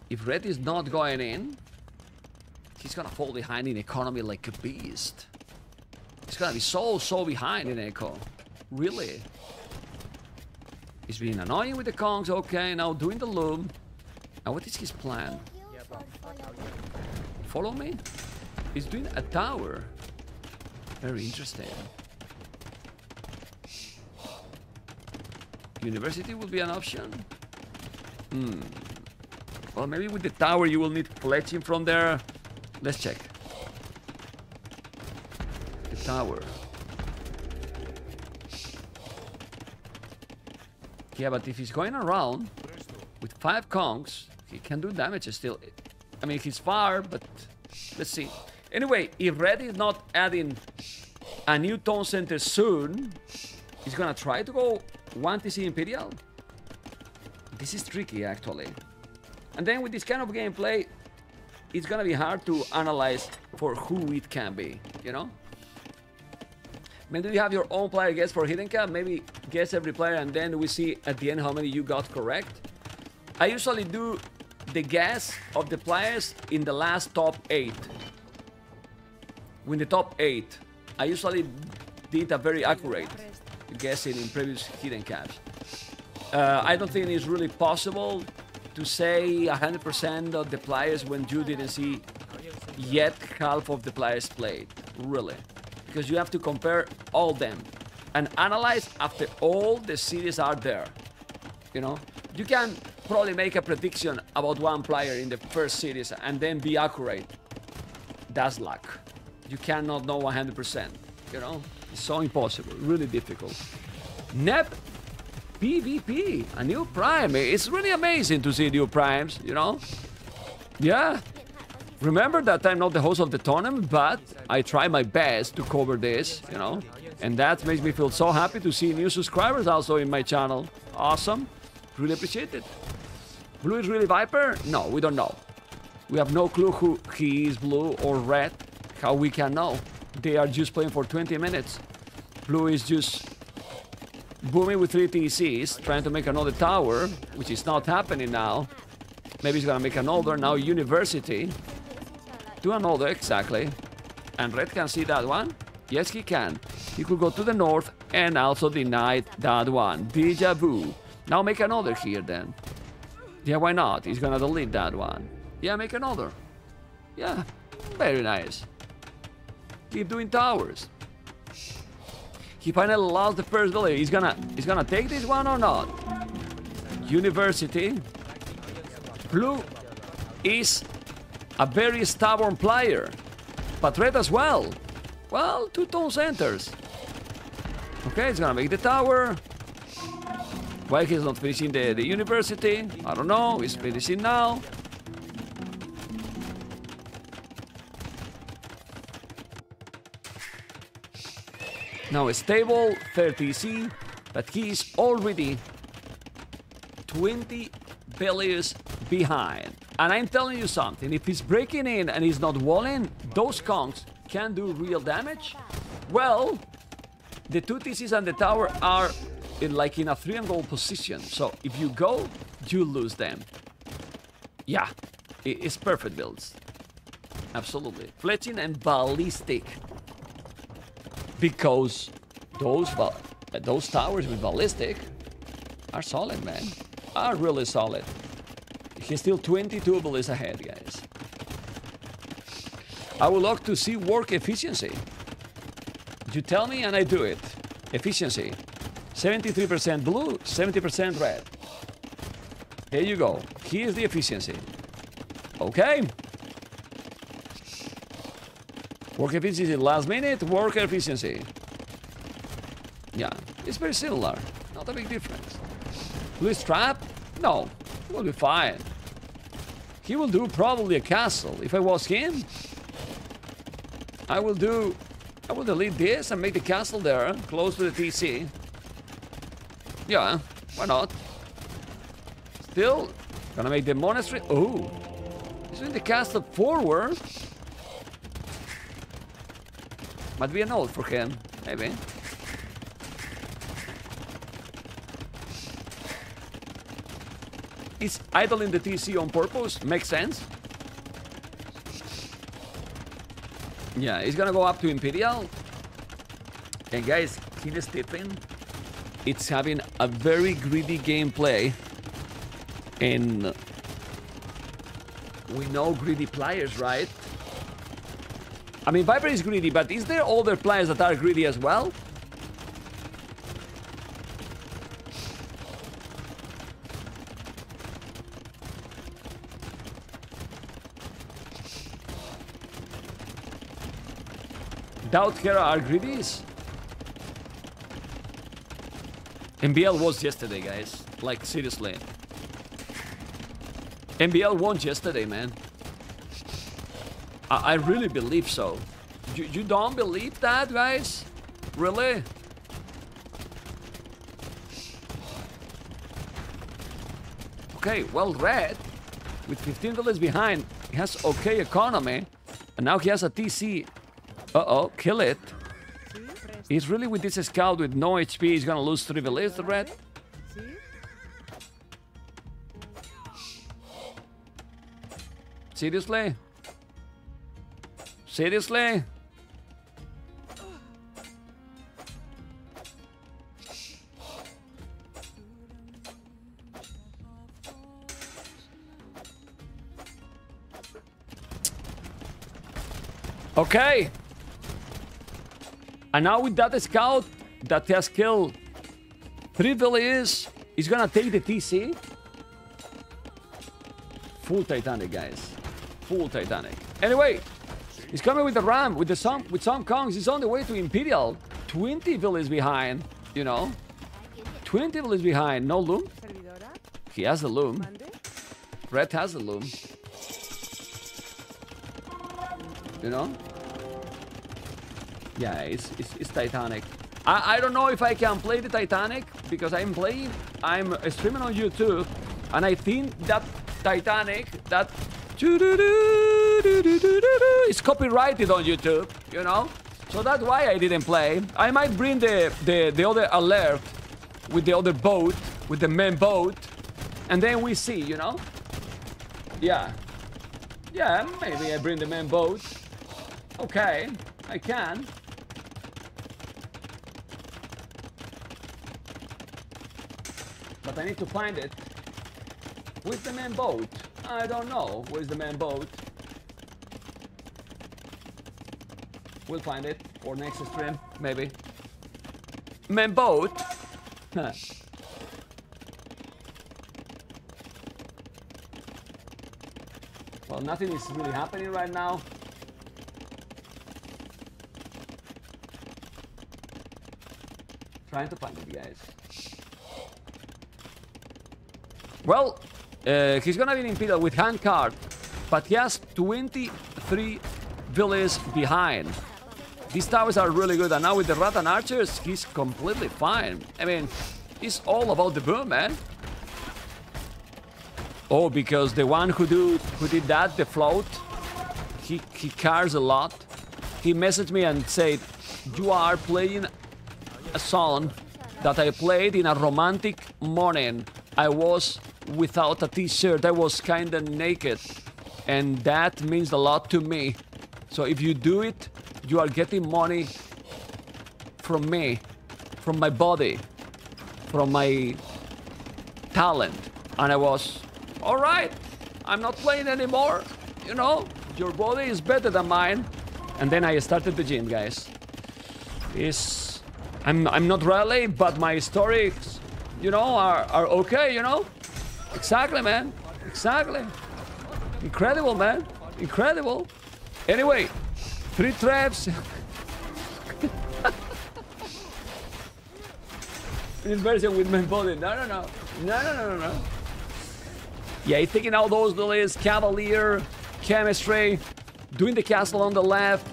if Red is not going in, he's gonna fall behind in economy like a beast. He's gonna be so, so behind in eco. Really? He's being annoying with the conks, okay, now doing the loom. Now what is his plan? Follow me? He's doing a tower. Very interesting. University will be an option. Hmm. Well, maybe with the tower you will need fletching from there. Let's check. The tower. Yeah, but if he's going around with five conks, he can do damage still. I mean, he's far, but let's see. Anyway, if Red is not adding a new tone center soon, he's gonna try to go 1 TC Imperial. This is tricky, actually. And then with this kind of gameplay, it's gonna be hard to analyze for who it can be, you know? Maybe you have your own player guess for Hidden Cup, maybe guess every player and then we see at the end how many you got correct. I usually do the guess of the players in the last top 8. With the top 8, I usually did a very accurate guessing in previous Hidden Cups. Uh, I don't think it's really possible to say 100% of the players when you didn't see yet half of the players played. Really. Because you have to compare all them and analyze after all the series are there. You know, you can probably make a prediction about one player in the first series and then be accurate. That's luck. You cannot know 100%. You know, it's so impossible, really difficult. NEP PvP, a new prime. It's really amazing to see new primes, you know? Yeah. Remember that I'm not the host of the tournament, but I try my best to cover this, you know? And that makes me feel so happy to see new subscribers also in my channel. Awesome. Really appreciate it. Blue is really Viper? No, we don't know. We have no clue who he is, blue or red. How we can know? They are just playing for 20 minutes. Blue is just booming with three TCs, trying to make another tower, which is not happening now. Maybe he's gonna make another, now university. Do another, exactly. And red can see that one? Yes, he can. He could go to the north and also deny that one. Deja vu. Now make another here then. Yeah, why not? He's gonna delete that one. Yeah, make another. Yeah, very nice. Keep doing towers. He finally lost the first village. He's gonna he's gonna take this one or not? University. Blue is a very stubborn player. But red as well. Well, two tone centers. Okay, it's gonna make the tower. Why he's not finishing the, the university? I don't know. He's finishing now. Now stable 30C, but he is already 20 villages behind. And I'm telling you something, if he's breaking in and he's not walling, those conks can do real damage. Well, the two TCs and the tower are in like in a triangle position. So if you go, you lose them. Yeah, it's perfect builds. Absolutely. Fletching and ballistic. Because those those towers with ballistic are solid, man. Are really solid. He's still 22 bullets ahead, guys. I would love to see work efficiency. You tell me and I do it. Efficiency. 73% blue, 70% red. Here you go. Here's the efficiency. Okay. Work efficiency last minute, work efficiency. Yeah, it's very similar. Not a big difference. Blue trap? No, we'll be fine. He will do probably a castle. If I was him, I will do... I will delete this and make the castle there, close to the TC. Yeah, why not? Still, gonna make the monastery... Oh, he's doing the castle forward. Might be an old for him, maybe. Is idling the TC on purpose? Makes sense. Yeah, he's gonna go up to Imperial. And guys, King Stephen, it's having a very greedy gameplay. And we know greedy players, right? I mean, Viper is greedy, but is there other players that are greedy as well? Doubt here are greedies? MBL was yesterday, guys. Like, seriously. MBL won yesterday, man. I, I really believe so. You, you don't believe that, guys? Really? Okay, well, Red, with 15 dollars behind, he has okay economy, and now he has a TC. Uh-oh, kill it. He's really with this scout with no HP, he's gonna lose 3 villages, the Red. Seriously? Seriously? Okay. And now with that scout that has killed three villages, he's gonna take the TC. Full Titanic, guys. Full Titanic. Anyway, he's coming with the ram, with the some with some conks. He's on the way to Imperial. 20 villages behind, you know. 20 villages behind. No loom. He has the loom. Red has the loom. You know? Yeah, it's, it's, it's Titanic. I, I don't know if I can play the Titanic because I'm playing, I'm streaming on YouTube and I think that Titanic, that it's copyrighted on YouTube, you know? So that's why I didn't play. I might bring the, the, the other alert with the other boat, with the main boat, and then we see, you know? Yeah. Yeah, maybe I bring the main boat. Okay, I can. But I need to find it. Where's the main boat? I don't know. Where's the main boat? We'll find it Or next stream, maybe. Main boat? Well, nothing is really happening right now. Trying to find it, guys. Well, uh, he's gonna be in Imperial with hand cart, but he has 23 villages behind. These towers are really good, and now with the Rattan Archers, he's completely fine. I mean, it's all about the boom, man. Oh, because the one who do who did that, the float, he he cares a lot. He messaged me and said, "You are playing a song that I played in a romantic morning. I was without a t-shirt. I was kinda naked, and that means a lot to me. So if you do it, you are getting money from me, from my body, from my talent." And I was, "All right, I'm not playing anymore. You know, your body is better than mine." And then I started the gym, guys. Is I'm I'm not really, but my stories, you know, are are okay, you know? Exactly, man. Exactly. Incredible, man. Incredible. Anyway, three traps. this version with my body. No, no, no. No, no, no, no, no. Yeah, he's taking out those delays. Cavalier, chemistry, doing the castle on the left.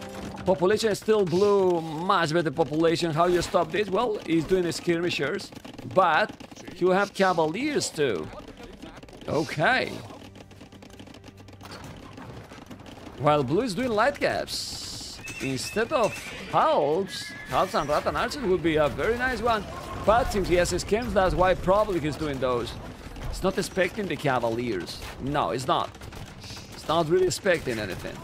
Population is still blue, much better population. How you stop this? Well, he's doing the skirmishers, but you have cavaliers too. Okay. While blue is doing light caps. Instead of halves, halves and Rattan archers would be a very nice one. But since he has his camps, that's why probably he's doing those. It's not expecting the cavaliers. No, it's not. It's not really expecting anything.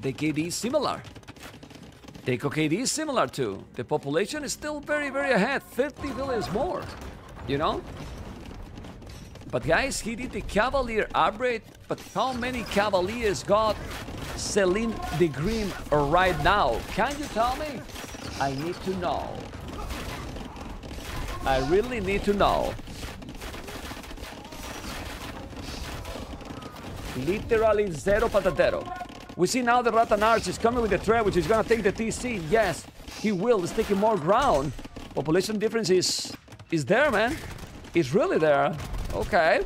The KD is similar. The OKD is similar to. The population is still very, very ahead. 50 villages more. You know? But guys, he did the Cavalier upgrade. But how many Cavaliers got Selim the Grim right now? Can you tell me? I need to know. I really need to know. Literally zero patatero. We see now the Ratan Arch is coming with the threat, which is gonna take the TC. Yes, he will. He's taking more ground. Population difference is is there, man. It's really there. Okay.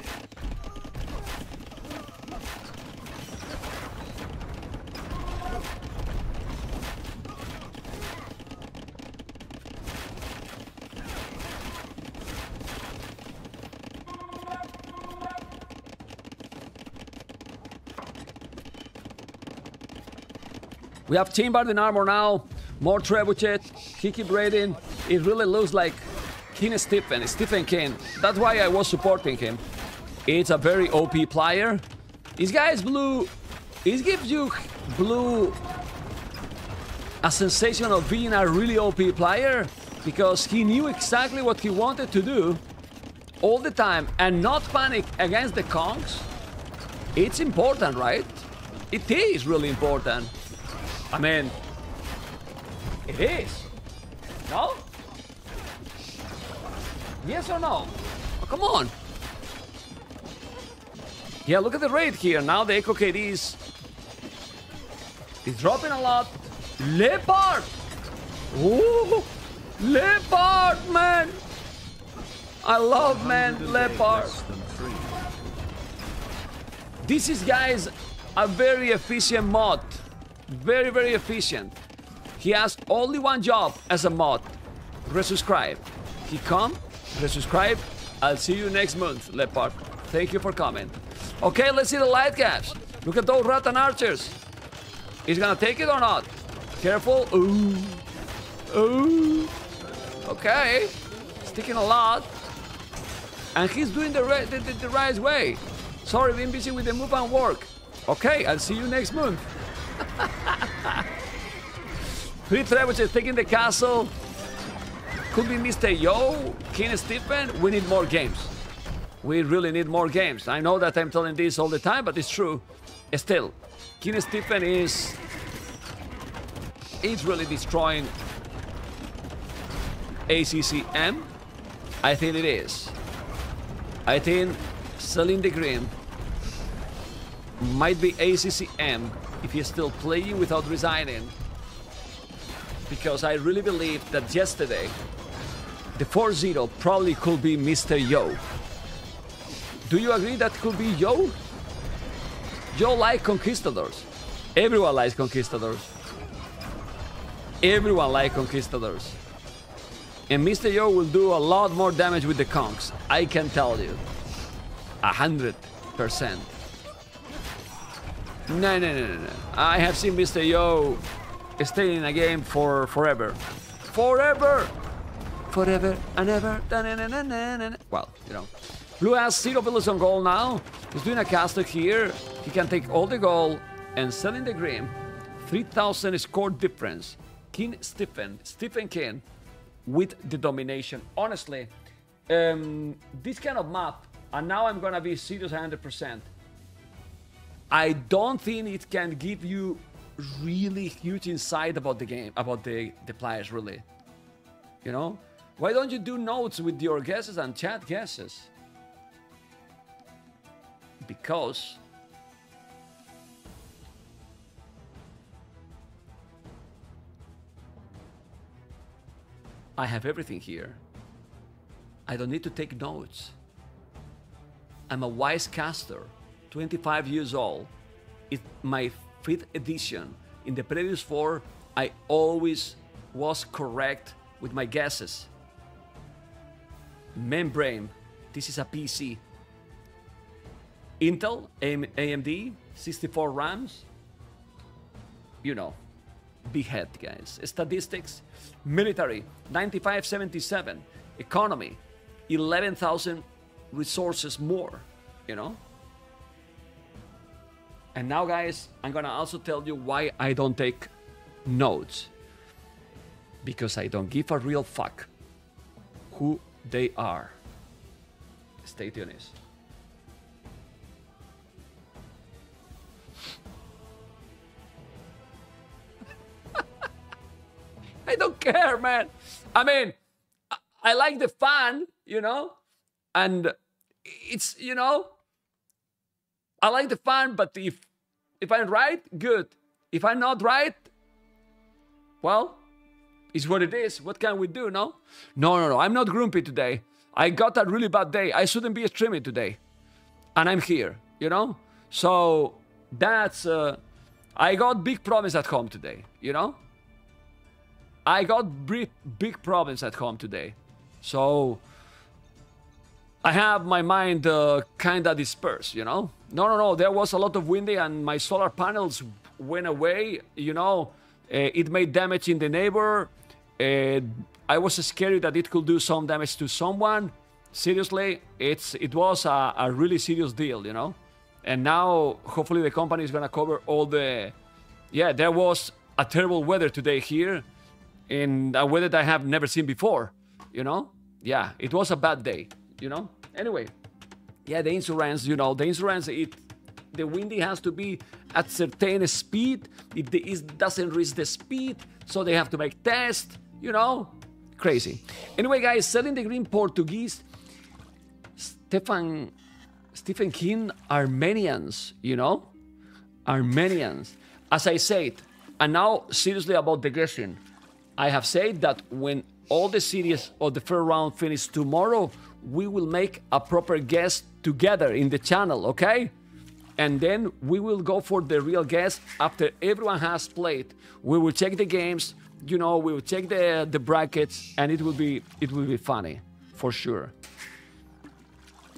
We have Timbard in armor now. More trebuchet. Kiki raiding. It really looks like King Stephen, Stephen King. That's why I was supporting him. It's a very OP player. This guy is blue. It gives you blue a sensation of being a really OP player because he knew exactly what he wanted to do all the time and not panic against the conks. It's important, right? It is really important. I mean, it is. No? Yes or no? Oh, come on. Yeah, look at the rate here. Now the Eco KD is, is dropping a lot. Leopard! Ooh! Leopard, man! I love, man, Leopard. Less than three. This is, guys, a very efficient mod. Very, very efficient. He has only one job as a mod. Resubscribe. He come, resubscribe. I'll see you next month, Leopard. Thank you for coming. Okay, let's see the light caps. Look at those Rattan archers. He's gonna take it or not? Careful. Ooh. Ooh. Okay. Sticking a lot. And he's doing the, the, the, the right way. Sorry, been busy with the move and work. Okay, I'll see you next month. Three trebuchets taking the castle. Could be Mr. Yo, King Stephen. We need more games. We really need more games. I know that I'm telling this all the time, but it's true. Still, King Stephen is is really destroying ACCM. I think it is. I think Selim the Grim might be ACCM if he's still playing without resigning. Because I really believe that yesterday the 4-0 probably could be Mr. Yo. Do you agree that could be Yo? Yo like conquistadors. Everyone likes conquistadors. Everyone likes conquistadors. And Mr. Yo will do a lot more damage with the conks. I can tell you. A hundred percent. No, no, no, no, no. I have seen Mr. Yo stay in a game for forever. Forever! Forever and ever. Da-na-na-na-na-na. Well, you know. Blue has zero villas on goal now. He's doing a caster here. He can take all the goal and Selim the Grim. 3000 score difference. King Stephen, Stephen King with the domination. Honestly, um, this kind of map, and now I'm gonna be serious 100%. I don't think it can give you really huge insight about the game, about the, the players, really. You know? Why don't you do notes with your guesses and chat guesses? Because I have everything here. I don't need to take notes. I'm a wise caster, 25 years old. It's my fifth edition. In the previous four, I always was correct with my guesses. Membrane, this is a PC. Intel, AMD, 64 RAMs. You know, behead, guys. Statistics, military, 9577. Economy, 11,000 resources more, you know? And now, guys, I'm gonna also tell you why I don't take notes. Because I don't give a real fuck who they are. Stay tuned. I don't care, man. I mean, I, like the fun, you know, and it's you know, I like the fun. But if if I'm right, good. If I'm not right, well, it's what it is. What can we do? No, no, no, no. I'm not grumpy today. I got a really bad day. I shouldn't be streaming today, and I'm here. You know, so that's. Uh, I got big problems at home today. You know. I got big, big problems at home today. So I have my mind uh, kind of dispersed, you know? No, no, no. There was a lot of windy and my solar panels went away, you know? Uh, it made damage in the neighbor. Uh, I was scared that it could do some damage to someone. Seriously, it's it was a, a really serious deal, you know? And now, hopefully, the company is gonna cover all the. Yeah, there was a terrible weather today here in a weather that I have never seen before. You know? Yeah, it was a bad day. You know? Anyway, yeah, the insurance. You know, the insurance. It the windy has to be at certain speed. If the, it doesn't reach the speed, so they have to make tests. You know? Crazy. Anyway, guys, Selim the Grim Portuguese. Stefan Stephen King Armenians. You know? Armenians. As I said, and now seriously about the guessing. I have said that when all the series of the first round finish tomorrow, we will make a proper guess together in the channel, okay? And then we will go for the real guess after everyone has played. We will check the games, you know, we will check the the brackets, and it will be it will be funny for sure.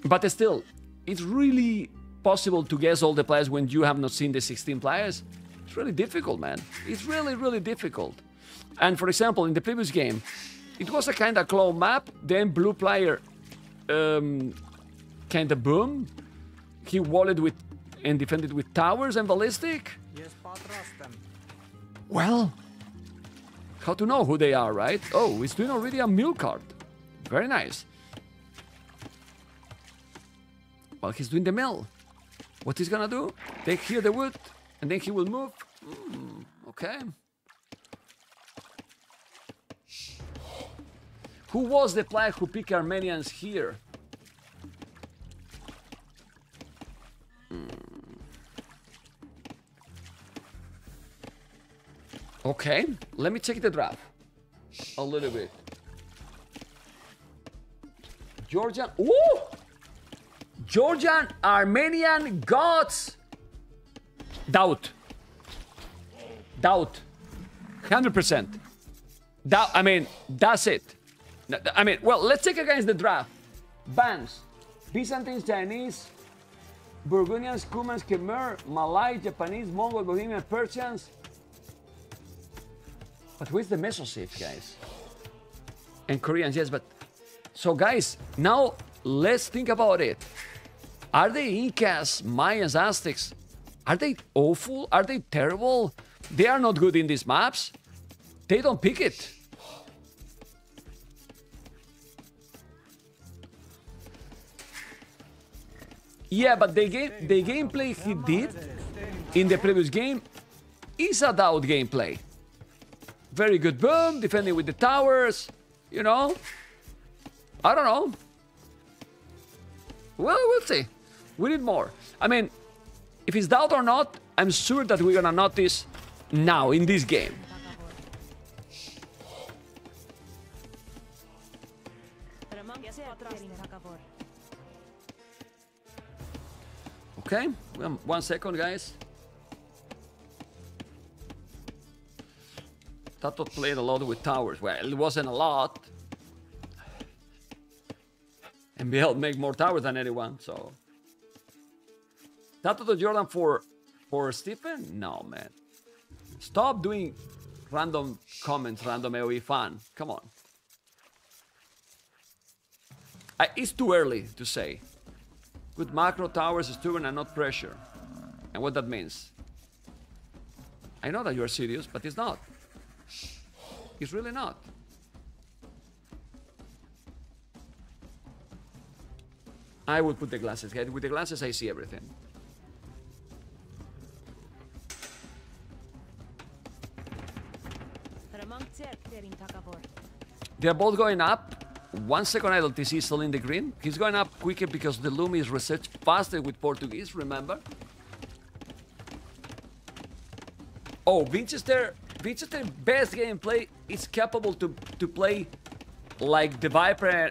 But still, it's really possible to guess all the players when you have not seen the 16 players. It's really difficult, man. It's really, really difficult. And for example, in the previous game, it was a kind of clone map. Then blue player um, kind of boom. He walled with and defended with towers and ballistic. Well, how to know who they are, right? Oh, it's doing already a mill card. Very nice. Well, he's doing the mill. What he's gonna do? Take here the wood, and then he will move. Hmm, okay. Who was the player who picked Armenians here? Hmm. Okay, let me check the draft a little bit. Georgian, ooh! Georgian Armenian gods. DauT. DauT. 100%. DauT. I mean, that's it. I mean, well, let's check against the draft. Bands. Byzantines, Chinese, Burgundians, Cumans, Khmer, Malay, Japanese, Mongol, Bohemian, Persians. But is the Mesosith, guys? And Koreans, yes, but... So, guys, now let's think about it. Are they Incas, Mayans, Aztecs, are they awful? Are they terrible? They are not good in these maps. They don't pick it. Yeah, but the game, the gameplay he did in the previous game is a DauT gameplay. Very good boom, defending with the towers, you know. I don't know. Well, we'll see. We need more. I mean, if it's DauT or not, I'm sure that we're gonna notice now in this game. Okay, um, one second, guys. Tato played a lot with towers. Well, it wasn't a lot. MBL make more towers than anyone, so. Tato to Jordan for for Stephen? No, man. Stop doing random comments, random AoE fan. Come on. I, it's too early to say. Good macro towers is stubborn and not pressure. And what that means. I know that you're serious, but it's not. It's really not. I will put the glasses. With the glasses, I see everything. They're both going up. One second idle TC is still in the green. He's going up quicker because the Loom is researched faster with Portuguese, remember? Oh, Winchester, Winchester best gameplay is capable to, to play like the Viper,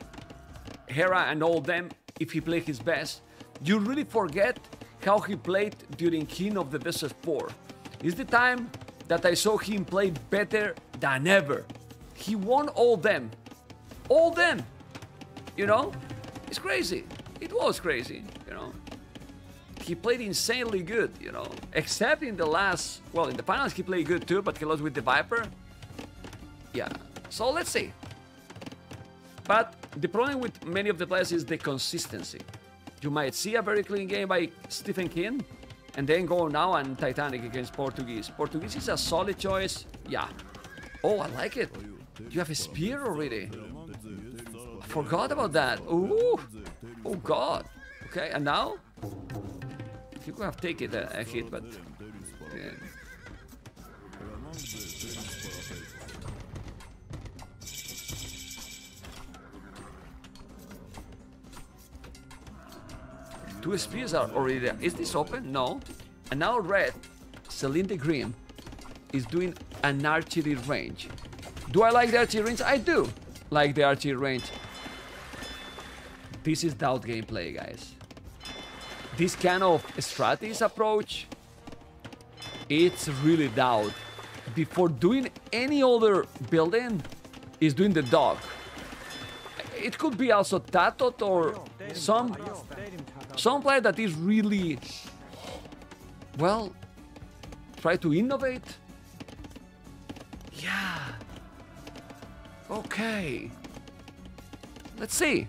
Hera and all them if he play his best. You really forget how he played during King of the Desert 4. It's the time that I saw him play better than ever. He won all them. All them. You know? It's crazy. It was crazy, you know. He played insanely good, you know. Except in the last, well, in the finals he played good too, but he lost with the Viper. Yeah. So let's see. But the problem with many of the players is the consistency. You might see a very clean game by Stephen King, and then go now and Titanic against Portuguese. Portuguese is a solid choice. Yeah. Oh, I like it. You have a spear already. Forgot about that. Ooh. Oh God. Okay, and now? You could have taken a, a uh, hit, but... Two spears are already there. Is this open? No. And now red, Selim the Grim, is doing an archery range. Do I like the archery range? I do like the archery range. This is DauT gameplay, guys. This kind of strategies approach, it's really DauT. Before doing any other building, is doing the dog. It could be also Tatot or some some player that is really well try to innovate. Yeah. Okay. Let's see.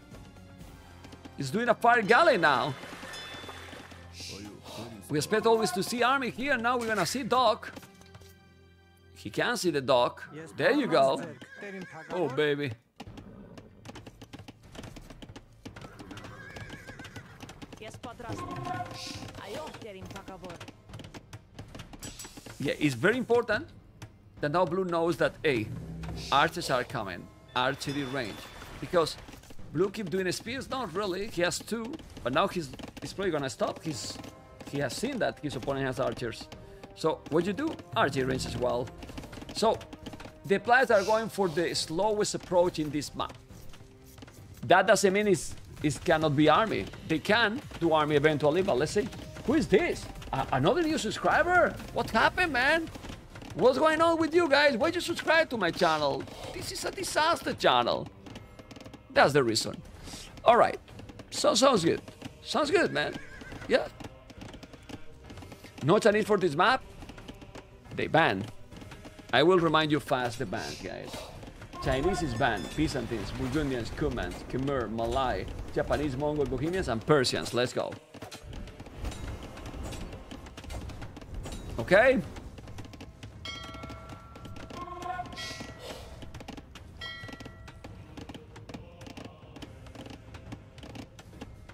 He's doing a fire galley now. We expect always to see army here. Now we're gonna see Doc. He can see the Doc. There you go. Oh baby. Yes, padrastro. Aiohterin favor. Yeah, it's very important that now Blue knows that, hey, archers are coming, archery range. Because Blue keep doing spears, not really, he has two, but now he's, he's probably gonna stop. He's, he has seen that his opponent has archers. So what you do? Archery range as well. So the players are going for the slowest approach in this map. That doesn't mean it's, it cannot be army. They can do army eventually, but let's see. Who is this? A- another new subscriber? What happened, man? What's going on with you guys? Why you subscribe to my channel? This is a disaster channel. That's the reason. All right. So sounds good. Sounds good, man. Yeah. No Chinese for this map? They ban. I will remind you fast the ban, guys. Chinese is banned. Byzantines, Burgundians, Cumans, Khmer, Malay, Japanese, Mongol, Bohemians, and Persians. Let's go. Okay.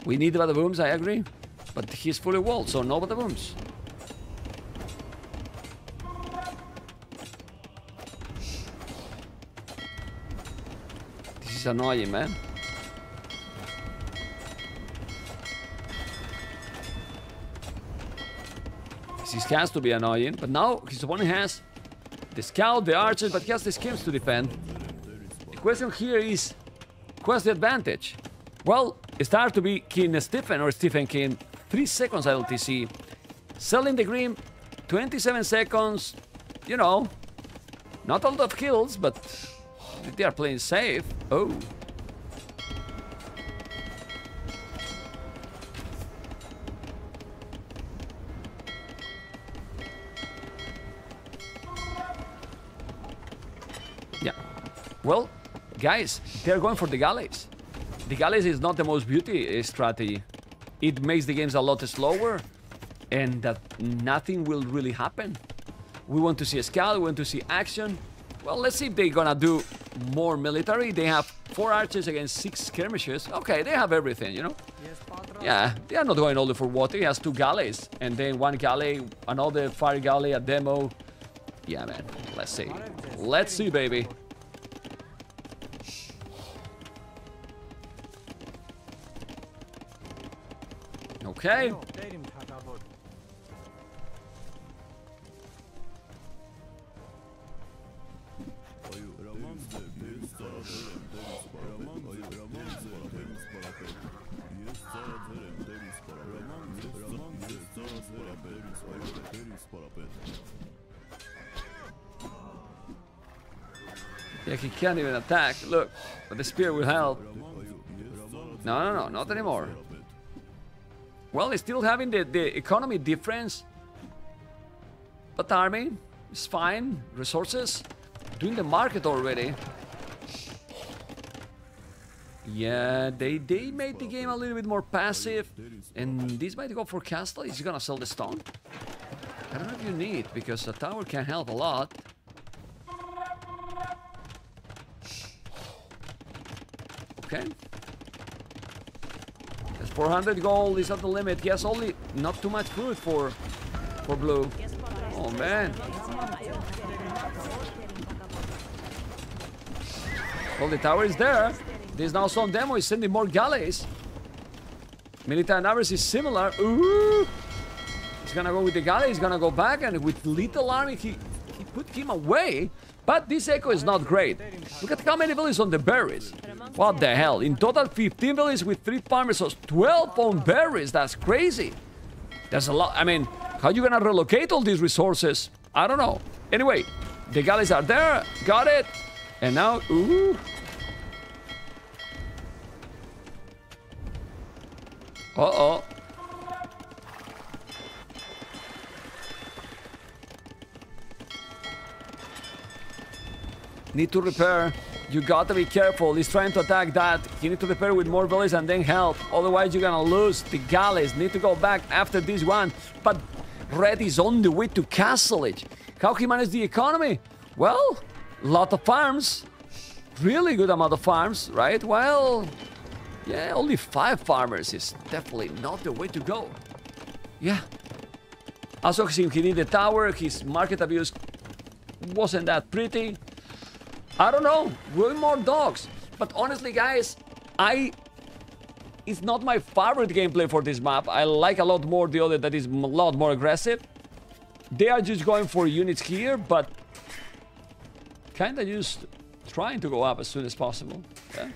We need bada booms, I agree. But he's fully walled, so no bada booms. This is annoying, man. This has to be annoying, but now his opponent has the scout, the archer, but he has the skills to defend. The question here is, who has the advantage? Well, start to be King Stephen or Stephen King. Three seconds LTC. Selim the Grim, 27 seconds. You know, not a lot of kills, but they are playing safe. Oh. Yeah. Well, guys, they're going for the galleys. The galleys is not the most beauty uh, strategy. It makes the games a lot slower, and that nothing will really happen. We want to see a scout, we want to see action. Well, let's see if they're gonna do more military. They have four archers against six skirmishes. Okay, they have everything, you know? Yeah, they are not going only for water. He has two galleys, and then one galley, another fire galley, a demo. Yeah, man. Let's see. Let's see, baby. Okay. Yeah, he can't even attack. Look, but the spear will help. No, no, no, not anymore. Well, he's still having the, the economy difference. But army is fine. Resources. Doing the market already. Yeah, they, they made the game a little bit more passive. And this might go for castle. Is he gonna sell the stone? I don't know if you need, because a tower can help a lot. Okay. That's 400 gold is at the limit. He has only not too much food for for blue. Oh man. Well, the tower is there. There's now some demo. He's sending more galleys. Military numbers is similar. Ooh. He's gonna go with the galley. He's gonna go back, and with little army, he he put him away. But this echo is not great. Look at how many villages on the berries. What the hell? In total, 15 villages with 3 farmers, so 12 on berries. That's crazy. That's a lot. I mean, how you gonna relocate all these resources? I don't know. Anyway, the galleys are there. Got it. And now, ooh. Uh-oh. Need to repair. You gotta be careful. He's trying to attack that. You need to repair with more volleys and then help. Otherwise, you're gonna lose. The galleys need to go back after this one. But Red is on the way to castle it. How he manage the economy? Well, lot of farms. Really good amount of farms, right? Well, yeah, only five farmers is definitely not the way to go. Yeah. Also, he need the tower. His market abuse wasn't that pretty. I don't know. Way more dogs. But honestly, guys, I. It's not my favorite gameplay for this map. I like a lot more the other that is a lot more aggressive. They are just going for units here, but kinda just trying to go up as soon as possible. Yeah.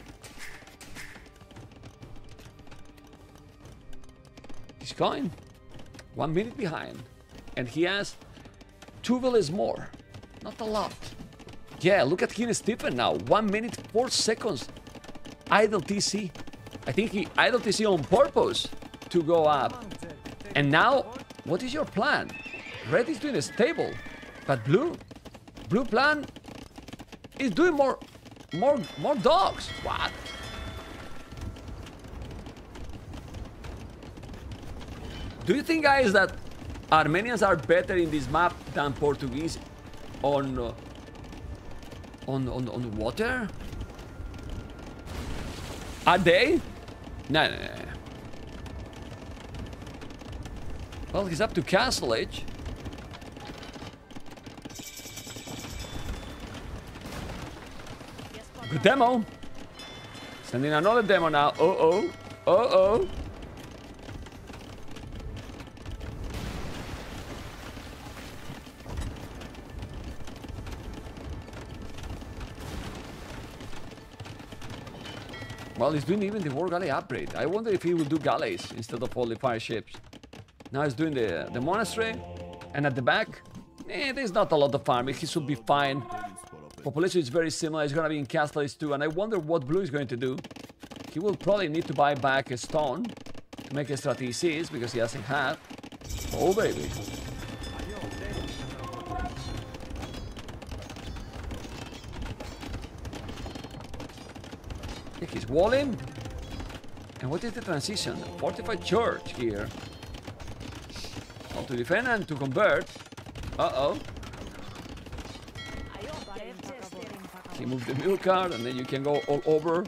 He's going one minute behind, and he has two villages more. Not a lot. Yeah, look at King Stephen now. One minute, four seconds. Idle TC. I think he idle TC on purpose to go up. And now, what is your plan? Red is doing a stable, but blue, blue plan is doing more, more, more dogs. What? Do you think, guys, that Armenians are better in this map than Portuguese on on on on water? Are they? No, no, no. Well, he's up to Castle Age. Good demo. Sending another demo now. Oh, oh. Oh, oh. Well, he's doing even the war galley upgrade. I wonder if he will do galleys instead of all the fire ships. Now he's doing the the monastery, and at the back, eh, there's not a lot of farming. He should be fine. Population is very similar. He's gonna be in castles too, and I wonder what Blue is going to do. He will probably need to buy back a stone to make extra TCs because he doesn't have. Oh baby. Yeah, he's walling. And what is the transition? Fortified church here. Well, to defend and to convert. Uh-oh. He moved the middle card and then you can go all over.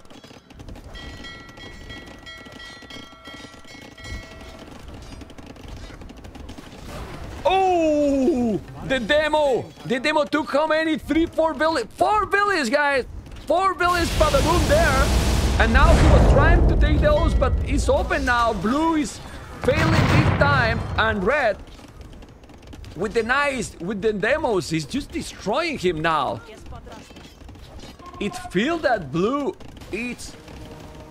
Oh! The demo! The demo took how many? Three, four billion? Four billions, guys! Four billions for the there. And now he was trying to take those, but it's open now. Blue is failing big time. And red, with the nice, with the demos, is just destroying him now it feels that blue is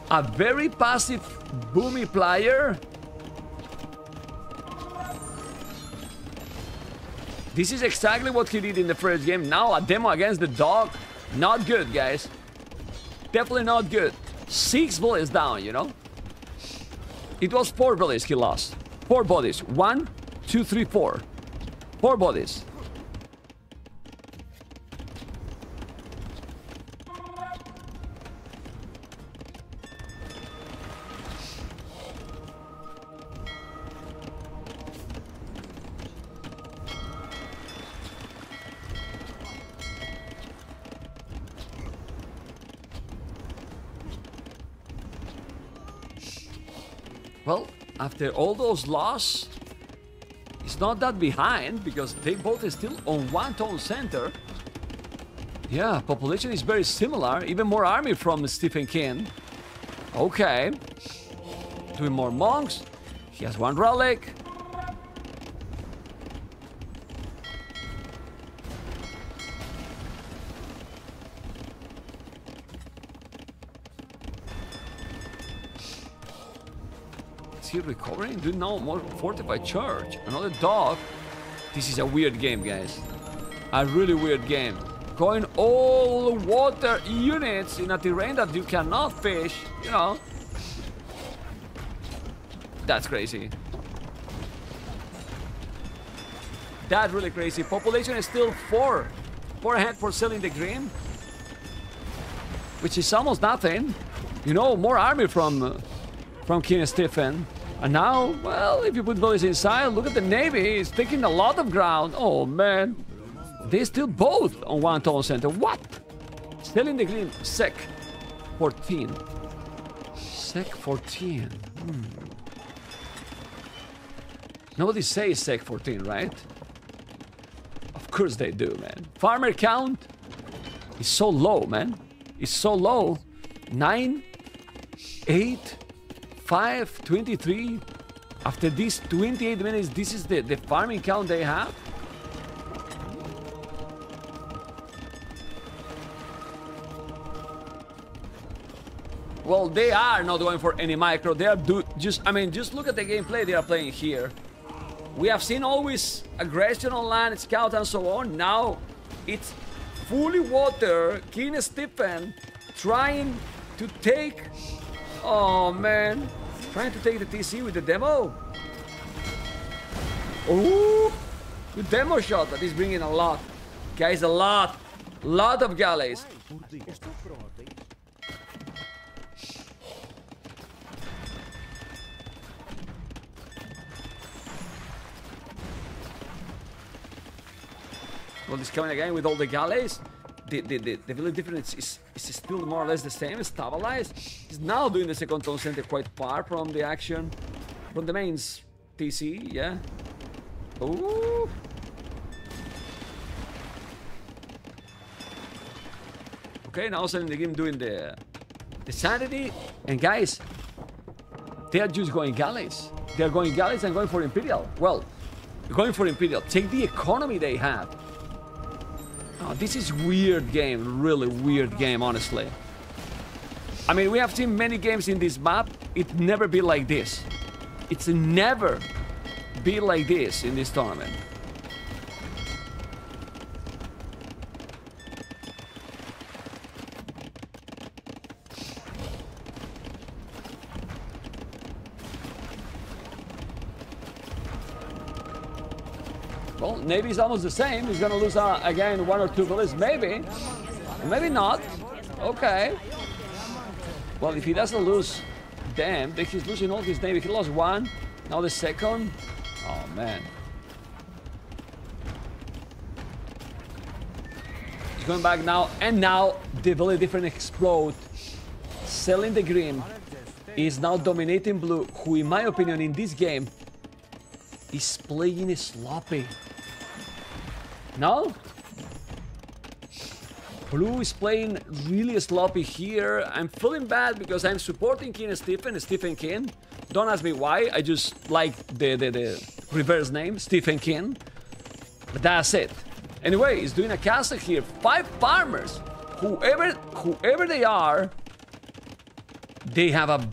a very passive boomy player. This is exactly what he did in the first game. Now a demo against the dog. Not good, guys. Definitely not good. Six bullets down, you know? It was four bullets he lost. Four bodies. One, two, three, four. Four bodies. All those losses, it's not that behind because they both are still on one town center. Yeah, population is very similar, even more army from Stephen King. Okay. Doing more monks. He has one relic. He recovering? Do no more fortified church. Another dog. This is a weird game, guys. A really weird game. Going all water units in a terrain that you cannot fish, you know. That's crazy. That's really crazy. Population is still four. Four ahead for Selim the Grim. Which is almost nothing. You know, more army from uh, from King Stephen. And now, well, if you put villages inside, look at the navy. It's taking a lot of ground. Oh man, they still both on one town center. What? Still in the green. Sec 14. Sec 14. Hmm. Nobody says Sec 14, right? Of course they do, man. Farmer count is so low, man. It's so low. 9, 8, 5, 23. After these 28 minutes, this is the, the farming count they have? Well, they are not going for any micro. They are do just, I mean, just look at the gameplay they are playing here. We have seen always aggression on land, scout and so on. Now it's fully water. King Stephen trying to take. Oh man, trying to take the TC with the demo. Oh, the demo shot that is bringing a lot, guys. A lot, lot of galleys. Well, it's coming again with all the galleys. The, the, the, the village difference is, is still more or less the same, stabilized. He's now doing the second town center quite far from the action. From the mains TC, yeah. Ooh. Okay, now Selim the Grim doing the the sanity. And guys, they are just going galleys. They are going galleys and going for Imperial. Well, going for Imperial. Take the economy they have. Oh, this is weird game, really weird game, honestly. I mean, we have seen many games in this map. It never be like this. It's never be like this in this tournament. Well, Navy's almost the same. He's gonna lose uh, again one or two bullets, maybe. Maybe not. Okay. Well, if he doesn't lose them, then he's losing all his Navy. He lost one, now the second. Oh, man. He's going back now, and now the Valley Different explode. Selim the Grim is now dominating blue, who in my opinion in this game is playing sloppy. No? Blue is playing really sloppy here. I'm feeling bad because I'm supporting King Stephen, Stephen King. Don't ask me why, I just like the, the, the reverse name, Stephen King. But that's it. Anyway, he's doing a castle here. Five farmers. Whoever, whoever they are, they have a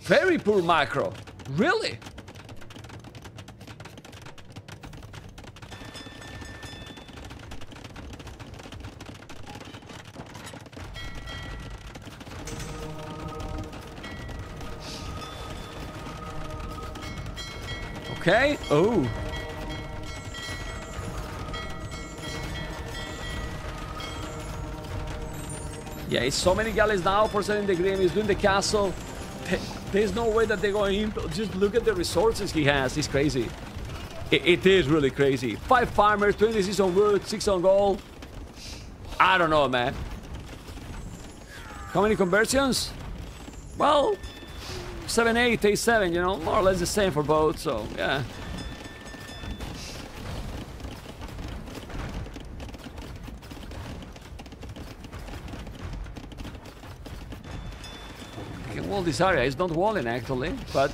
very poor macro. Really? Okay. Oh. Yeah, it's so many galleys now for Selim the Grim. He's doing the castle. There's no way that they're going in. Just look at the resources he has. He's crazy. It, it is really crazy. Five farmers, twenty 26 on wood, 6 on gold. I don't know, man. How many conversions? Well, 7, 8, 8, 7, you know, more or less the same for both, so yeah. You can wall this area, it's not walling actually, but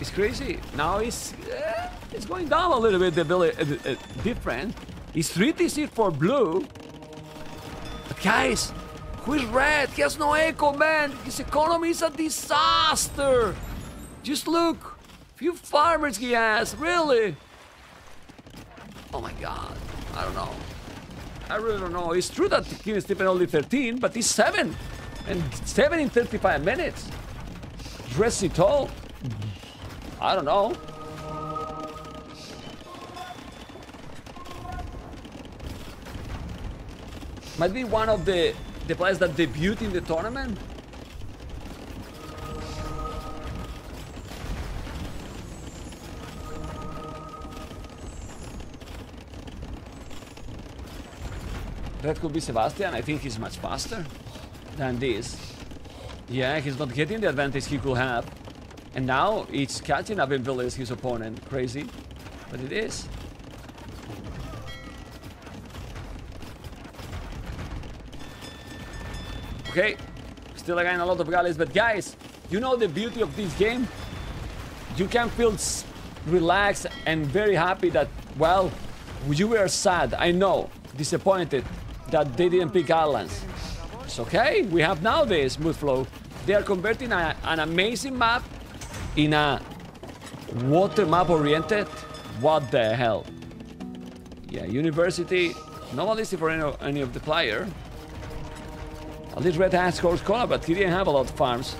it's crazy. Now it's, uh, it's going down a little bit, the ability, uh, uh, different. It's 3 TC for blue. Guys, who is red? He has no echo, man. His economy is a disaster. Just look. Few farmers he has, really. Oh my god. I don't know. I really don't know. It's true that King Stephen only 13, but he's 7. And 7 in 35 minutes. Dressy tall. I don't know. Might be one of the the players that debut in the tournament. That could be Sebastian. I think he's much faster than this. Yeah, he's not getting the advantage he could have. And now it's catching up in Villas, his opponent. Crazy. But it is. Okay, still again a lot of galleys, but guys, you know the beauty of this game? You can feel relaxed and very happy that, well, you were sad, I know, disappointed that they didn't pick Islands. It's okay, we have now the smooth flow. They are converting a, an amazing map in a water map oriented. What the hell? Yeah, university, not listed for any, any of the player. At least Red Hat scores corner, but he didn't have a lot of farms.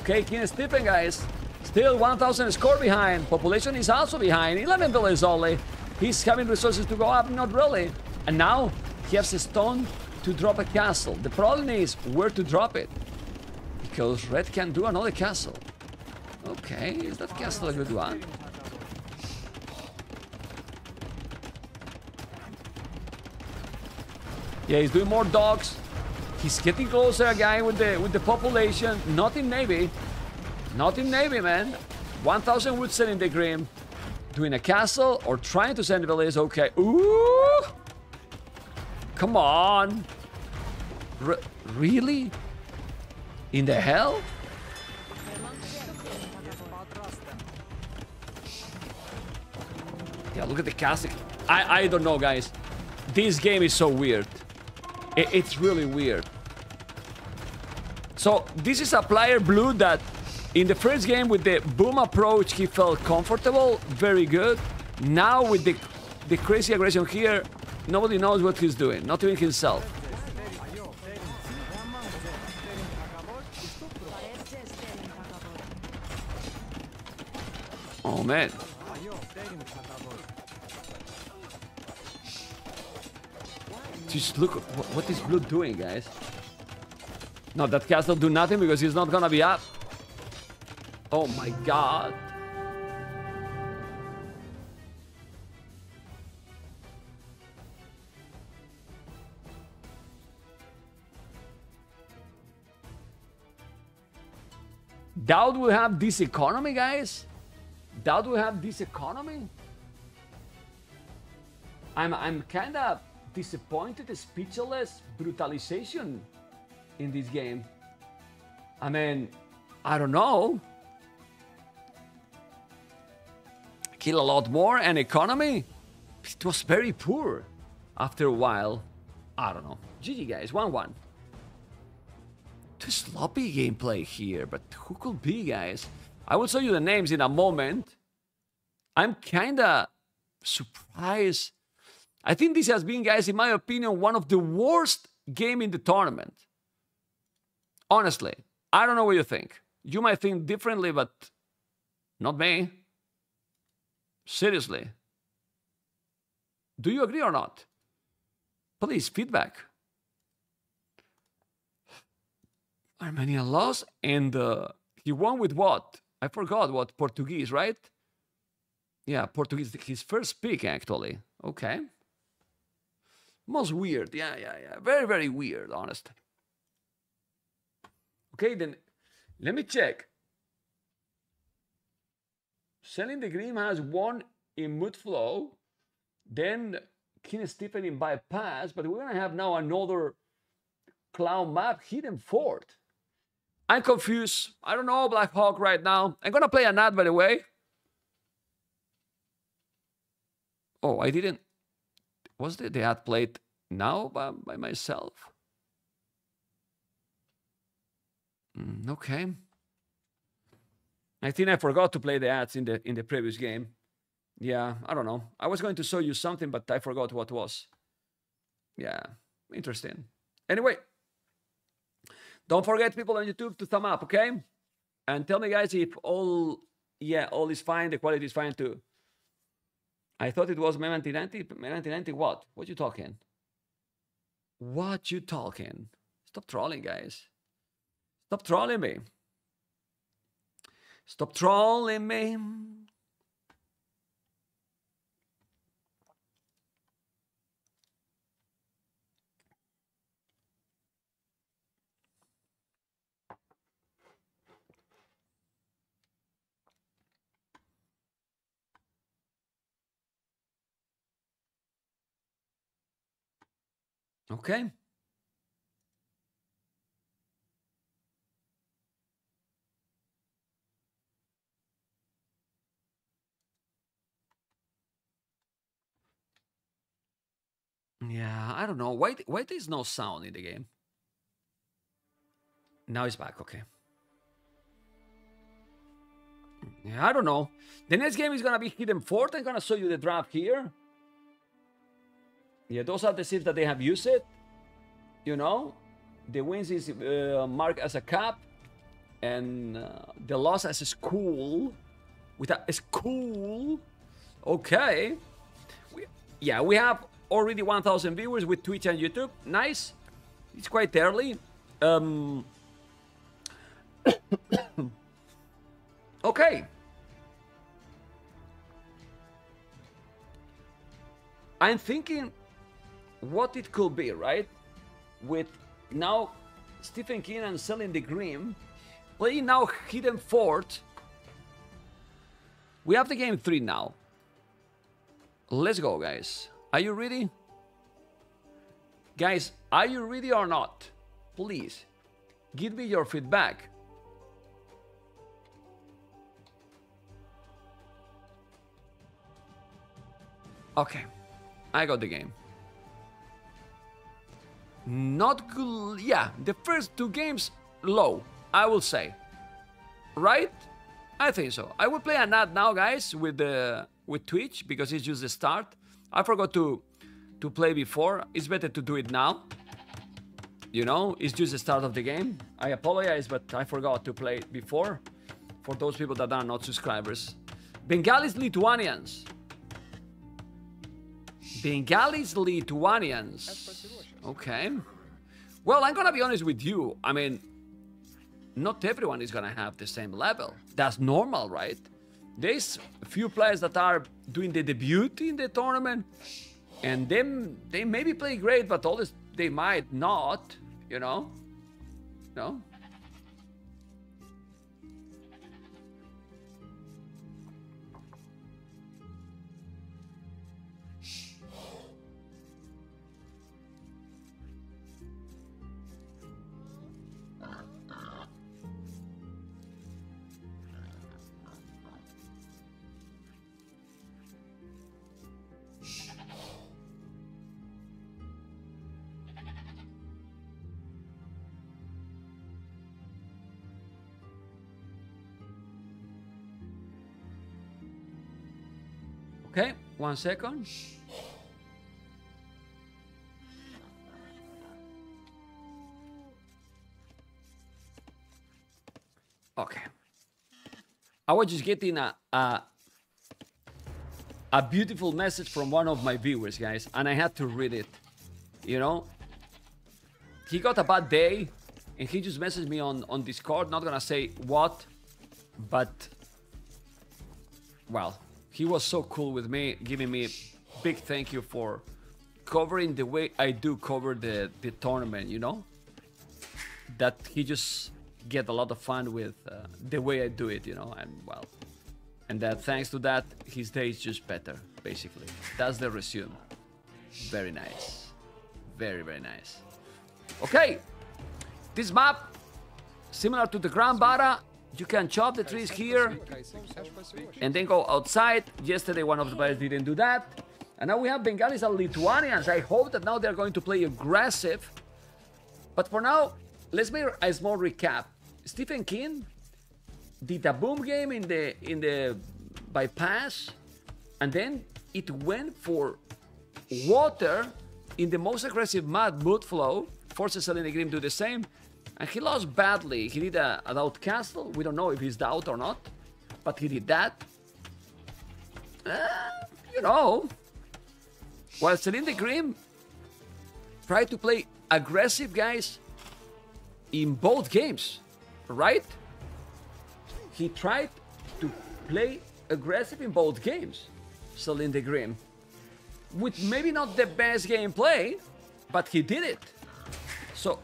Okay, King Stephen, guys. Still 1,000 score behind. Population is also behind. 11 villages only. He's having resources to go up, not really. And now he has a stone to drop a castle. The problem is where to drop it. Because Red can do another castle. Okay, is that castle a good one? Yeah, he's doing more dogs. He's getting closer again with the with the population. Not in Navy. Not in Navy, man. 1,000 wood Selim the Grim. Doing a castle or trying to send the village. Okay. Ooh! Come on. R really? In the hell? Yeah, look at the castle. I, I don't know, guys. This game is so weird. It's really weird. So this is a player blue that in the first game with the boom approach he felt comfortable, very good. Now with the the crazy aggression here, nobody knows what he's doing, not even himself. Oh man. Just look what, what is blue doing, guys. No, that castle do nothing because he's not gonna be up. Oh my god. Doubt we have this economy, guys? Doubt we have this economy? I'm I'm kinda disappointed, speechless, brutalization in this game. I mean, I don't know. Kill a lot more and economy? It was very poor after a while. I don't know. GG guys, 1-1. Too sloppy gameplay here, but who could be, guys? I will show you the names in a moment. I'm kinda surprised. I think this has been, guys, in my opinion, one of the worst game in the tournament. Honestly, I don't know what you think. You might think differently, but not me. Seriously. Do you agree or not? Please, feedback. Armenia lost, and uh, he won with what? I forgot what Portuguese, right? Yeah, Portuguese. His first pick, actually. Okay. Most weird. Yeah, yeah, yeah. Very, very weird, honestly. Okay, then let me check. Selim the Grim has one in Mood Flow, then King Stephen in Bypass, but we're gonna have now another clown map, Hidden Fort. I'm confused. I don't know Black Hawk right now. I'm gonna play an ad, by the way. Oh, I didn't. Was the, ad played now by, by myself? Mm, okay. I think I forgot to play the ads in the in the previous game. Yeah, I don't know. I was going to show you something, but I forgot what was. Yeah, interesting. Anyway, don't forget people on YouTube to thumb up, okay? And tell me guys if all yeah, all is fine, the quality is fine too. I thought it was May 1990. May 1990 what? What you talking? What you talking? Stop trolling, guys. Stop trolling me. Stop trolling me. Okay. Yeah, I don't know. Why why there's no sound in the game? Now it's back, okay. Yeah, I don't know. The next game is gonna be Hidden Fort. I'm gonna show you the draft here. Yeah, those are the ships that they have used it. You know, the wins is uh, marked as a cap, and uh, the loss as a school. With a school. Okay. We, yeah, we have already 1,000 viewers with Twitch and YouTube. Nice. It's quite early. Um. okay. I'm thinking what it could be, right? With now Stephen King and Selim the Grim, playing now Hidden Fort. We have the game three now. Let's go, guys. Are you ready? Guys, are you ready or not? Please, give me your feedback. Okay, I got the game. Not good. Yeah, the first two games low, I will say. Right? I think so. I will play an ad now, guys, with the with Twitch because it's just the start. I forgot to to play before. It's better to do it now. You know, it's just the start of the game. I apologize, but I forgot to play it before. For those people that are not subscribers, Bengalis Lithuanians. Bengalis Lithuanians. Okay. Well, I'm gonna be honest with you. I mean, not everyone is gonna have the same level. That's normal, right? There's a few players that are doing the debut in the tournament, and them they maybe play great, but others they might not. You know, no. One second. Okay. I was just getting a, a a beautiful message from one of my viewers, guys, and I had to read it. You know, he got a bad day, and he just messaged me on on Discord. Not gonna say what, but well, he was so cool with me, giving me big thank you for covering the way I do cover the the tournament. You know, that he just get a lot of fun with uh, the way I do it. You know, and well, and that thanks to that, his day is just better. Basically, that's the resume. Very nice, very very nice. Okay, this map similar to the Grand Bara. You can chop the trees here and then go outside. Yesterday, one of the players didn't do that. And now we have Bengalis and Lithuanians. I hope that now they're going to play aggressive. But for now, let's make a small recap. Stephen King did a boom game in the in the bypass, and then it went for water in the most aggressive mud mood flow. Forces Selim Grim do the same. And he lost badly. He did a, a DauT castle. We don't know if he's DauT or not. But he did that. Uh, you know. While Selim the Grim tried to play aggressive guys in both games, right? He tried to play aggressive in both games, Selim the Grim. With maybe not the best gameplay, but he did it. So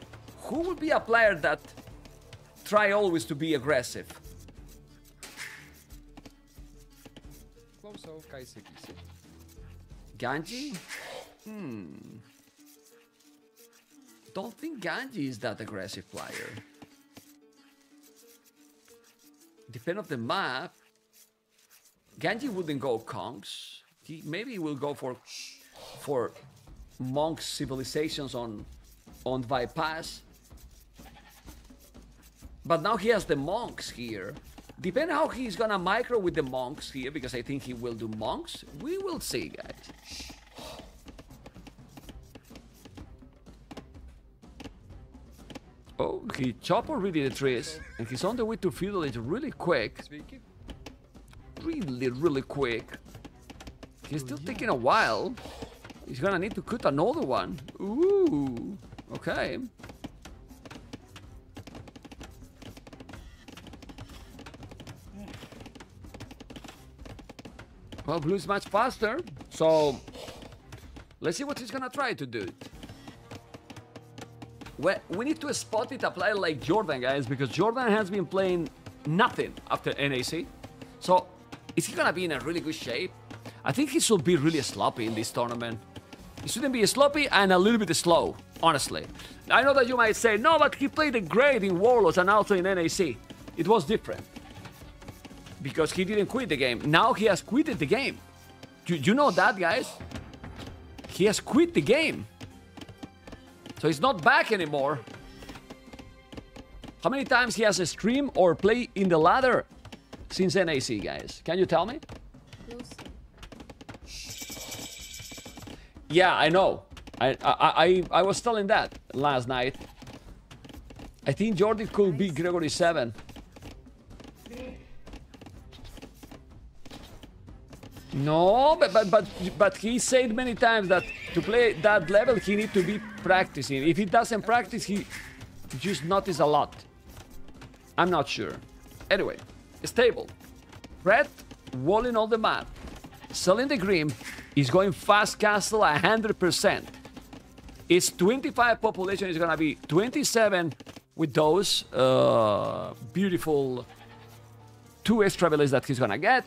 who would be a player that try always to be aggressive? Ganji? Hmm. Don't think Ganji is that aggressive player. Depend of the map. Ganji wouldn't go conks. He maybe will go for for monk civilizations on on bypass. But now he has the monks here. Depending how he's gonna micro with the monks here, because I think he will do monks. We will see, guys. Oh, he chopped already the trees, and he's on the way to fiddle it really quick. Really, really quick. He's still taking a while. He's gonna need to cut another one. Ooh, okay. Well, blue is much faster, so let's see what he's gonna try to do. We, we need to spot it a player like Jordan, guys, because Jordan has been playing nothing after NAC. So, is he gonna be in a really good shape? I think he should be really sloppy in this tournament. He shouldn't be sloppy and a little bit slow, honestly. I know that you might say, no, but he played great in Warlords and also in NAC. It was different. Because he didn't quit the game. Now he has quitted the game. You, you know that, guys? He has quit the game. So he's not back anymore. How many times he has a stream or play in the ladder since NAC, guys? Can you tell me? Yeah, I know. I, I I I was telling that last night. I think Jordi could be Gregory Seven. No, but but but but he said many times that to play that level he need to be practicing. If he doesn't practice, he just notice a lot. I'm not sure. Anyway, stable. Red walling all the map. Selim the Grim is going fast castle 100%. Its 25 population is gonna be 27 with those uh, beautiful two extra villages that he's gonna get.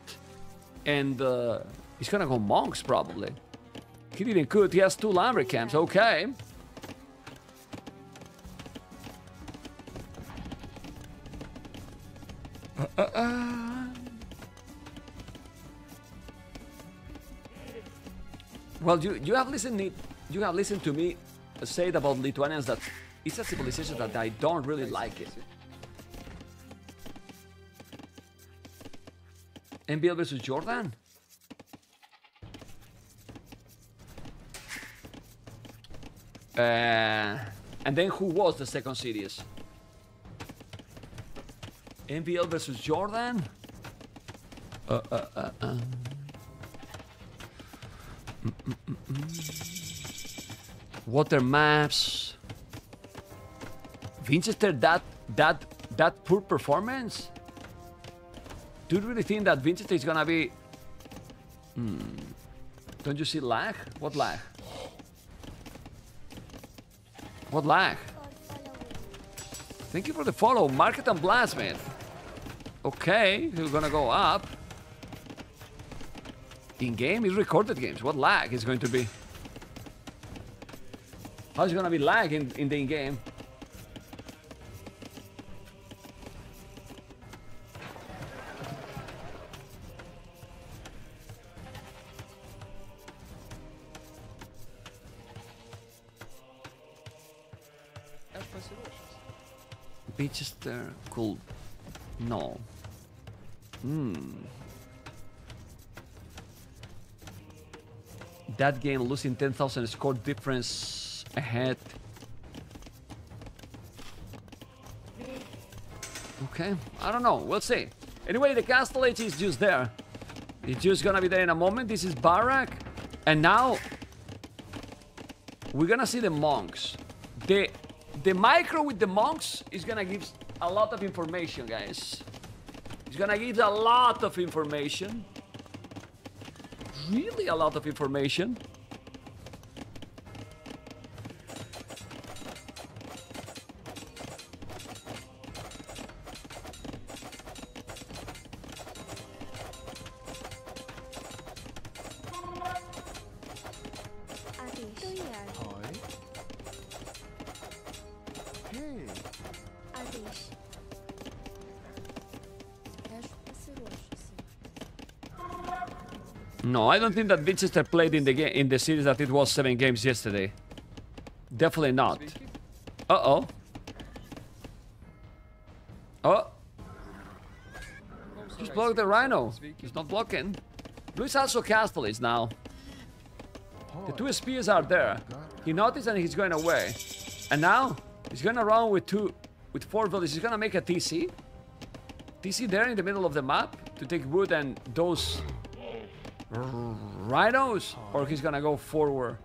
And uh, he's gonna go monks probably. He didn't could, he has two lumber camps, okay. Uh, uh, uh. Well, you you have listened me- you have listened to me say about Lithuanians that it's a civilization that I don't really like it. MBL versus Jordan? Uh, and then who was the second series? MBL versus Jordan? Uh, uh, uh, uh. Mm, mm, mm. Water maps. Vinchester, that that that poor performance. Do you really think that Vinchester is gonna be? Hmm. Don't you see lag? What lag? What lag? Thank you for the follow, Market and Blast. Okay, he's gonna go up. In game is recorded games. What lag is going to be? How's it gonna be lag in, in the in game? Cool. No. Hmm. That game losing 10,000 score difference ahead. Okay, I don't know. We'll see. Anyway, the castle age is just there. It's just gonna be there in a moment. This is Barak. And now we're gonna see the monks. The the micro with the monks is gonna give a lot of information, guys. It's gonna give a lot of information. Really a lot of information. I don't think that Vinchester played in the game in the series that it was seven games yesterday. Definitely not. Uh oh. Oh. Just block the Rhino. He's not blocking. Blue is also Castle Age now. The two spears are there. He noticed and he's going away. And now he's going around with two, with four villages. He's gonna make a TC. TC there in the middle of the map to take wood and those rhinos, or he's gonna go forward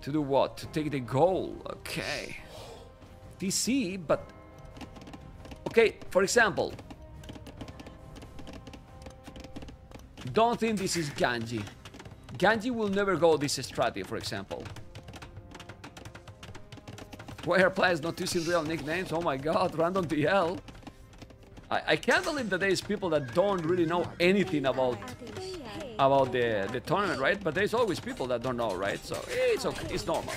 to do what? To take the goal. Okay. TC, but okay. For example, don't think this is Ganji. Ganji will never go this strategy, for example. Player players not using real nicknames. Oh my god, random DL. I, I can't believe that there's people that don't really know anything about about the, the tournament, right? But there's always people that don't know, right? So it's okay, it's normal.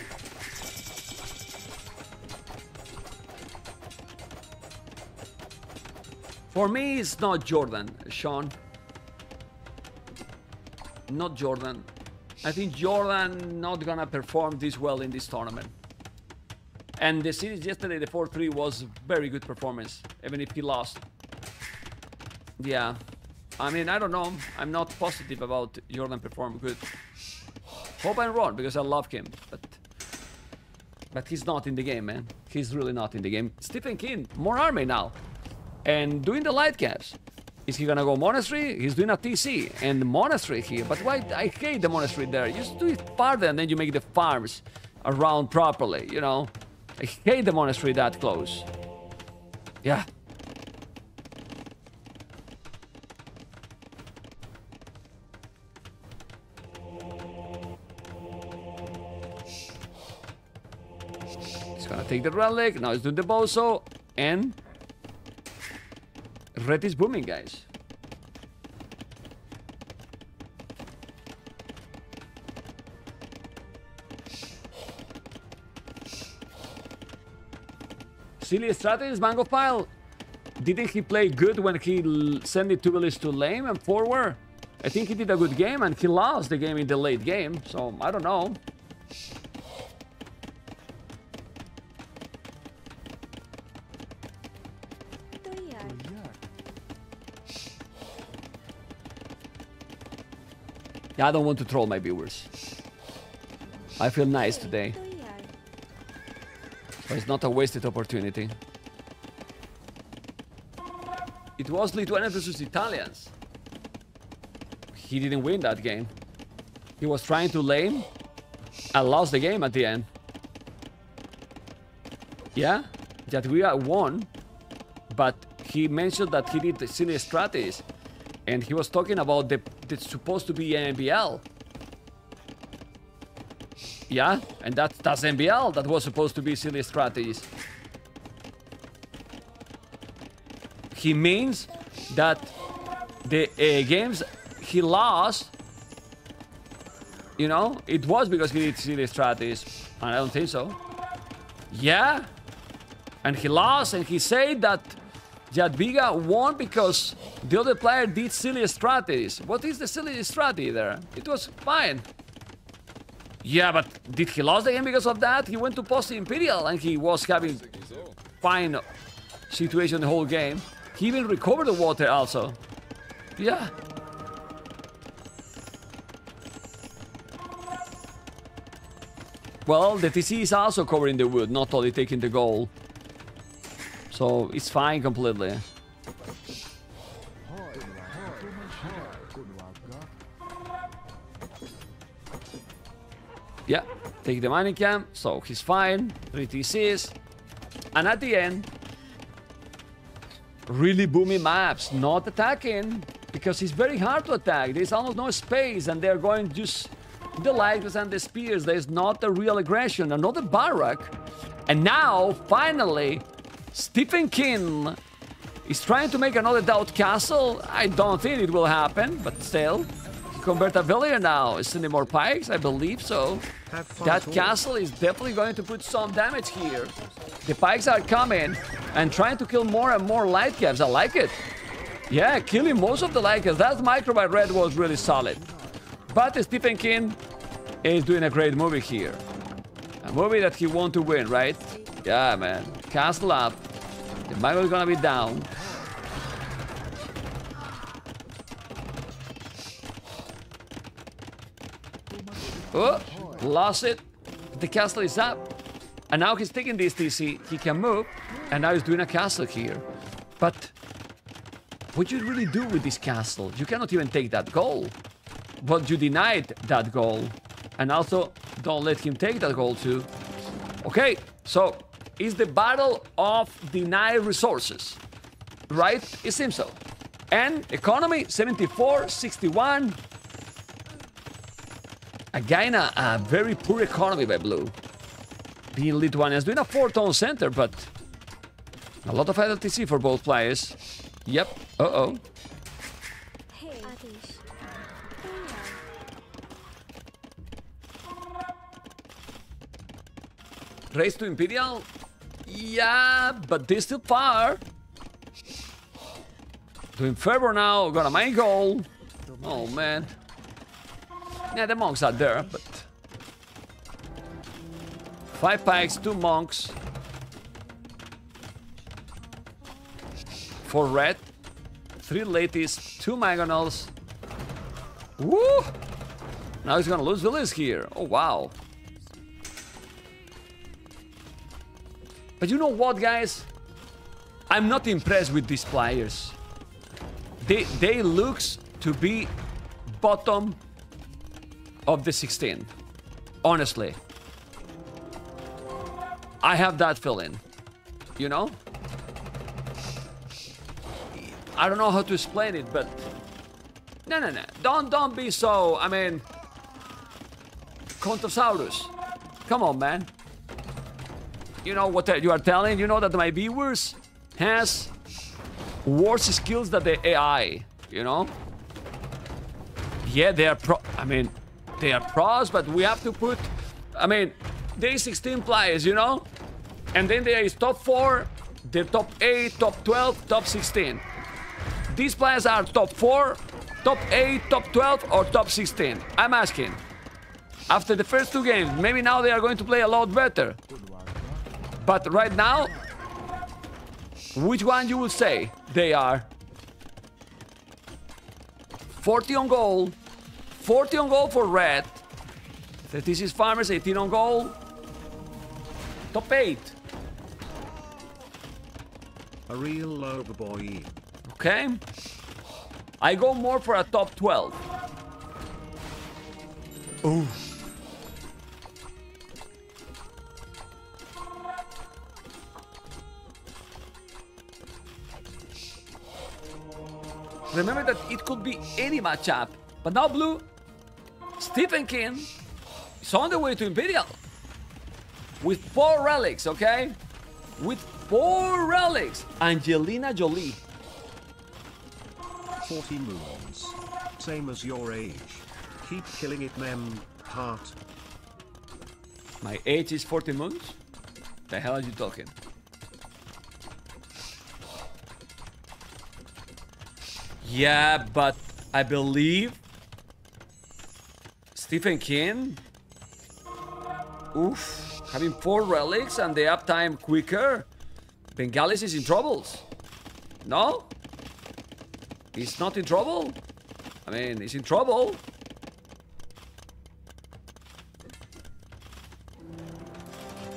For me, it's not Jordan, Sean. Not Jordan. I think Jordan not gonna perform this well in this tournament. And the series yesterday, the 4-3 was very good performance, even if he lost. Yeah. I mean, I don't know. I'm not positive about Jordan perform good. Hope I'm wrong because I love him, but but he's not in the game, man. He's really not in the game. Stephen King, more army now, and doing the light caps. Is he gonna go monastery? He's doing a TC and monastery here. But why? I hate the monastery there. You just do it farther and then you make the farms around properly. You know, I hate the monastery that close. Yeah. Take the relic. Now he's doing the bozo. And red is booming, guys. Silly strategies, Mango Pile. Didn't he play good when he sent it to Willis to lame and forward? I think he did a good game and he lost the game in the late game. So I don't know. Yeah, I don't want to troll my viewers. I feel nice today. So it's not a wasted opportunity. It was Lithuania versus Italians. He didn't win that game. He was trying to lame and lost the game at the end. Yeah, that we are won, but he mentioned that he did silly strategies, and he was talking about the that's supposed to be MBL. Yeah, and that's that's MBL that was supposed to be silly strategies. He means that the uh, games he lost, you know, it was because he did silly strategies, and I don't think so. Yeah, and he lost, and he said that Jadviga won because the other player did silly strategies. What is the silly strategy there? It was fine. Yeah, but did he lose the game because of that? He went to post Imperial and he was having fine situation the whole game. He even recovered the water also. Yeah. Well, the TC is also covering the wood, not only taking the goal. So it's fine completely. Yeah, take the mining camp, so he's fine. 3 TCs. And at the end, really booming maps, not attacking, because it's very hard to attack. There's almost no space, and they're going just the lighters and the spears. There's not a real aggression. Another barrack. And now, finally, Stephen King is trying to make another DauT Castle. I don't think it will happen, but still. Convert a villager now. Is there more pikes? I believe so. That castle is definitely going to put some damage here. The pikes are coming and trying to kill more and more light caps. I like it. Yeah, killing most of the light caps. That microbite red was really solid. But Stephen King is doing a great movie here. A movie that he want to win, right? Yeah, man. Castle up. The is gonna be down. Oh, lost it. The castle is up. And now he's taking this TC. He can move. And now he's doing a castle here. But what you really do with this castle? You cannot even take that goal. But you denied that goal. And also, don't let him take that goal too. Okay, so it's the battle of denied resources. Right? It seems so. And economy 74, 61. Again, a, a very poor economy by Blue. Being Lithuania is doing a four-tone center, but a lot of LTC for both players. Yep. Uh-oh. Race to Imperial? Yeah, but this too far. Doing favor now, got a main goal. Oh man. Yeah, the monks are there, but... Five pikes, two monks. Four red. Three ladies, two mangonels. Woo! Now he's gonna lose the list here. Oh wow. But you know what, guys? I'm not impressed with these players. They they looks to be bottom of the 16. Honestly. I have that feeling. You know? I don't know how to explain it, but no, no, no. Don't, don't be so. I mean, Contosaurus. Come on, man. You know what uh, you are telling? You know that my viewers has worse skills than the AI. You know? Yeah, they are pro. I mean, they are pros, but we have to put. I mean, is 16 players, you know, and then there is top four, the top eight, top 12, top 16. These players are top 4, top 8, top 12, or top 16? I'm asking. After the first two games, maybe now they are going to play a lot better. But right now, which one you would say they are? 40 on goal, 40 on goal for red. 36 farmers, 18 on goal. Top 8. A real lover boy. Okay. I go more for a top 12. Ooh. Remember that it could be any matchup. But now blue, Stephen King is on the way to Imperial. With four relics, okay? With four relics. Angelina Jolie. 40 moons. Same as your age. Keep killing it, mem. Heart. My age is 40 months? The hell are you talking? Yeah, but I believe Stephen King. Oof, having four relics and the uptime quicker. Bengalis is in troubles. No? He's not in trouble? I mean, he's in trouble.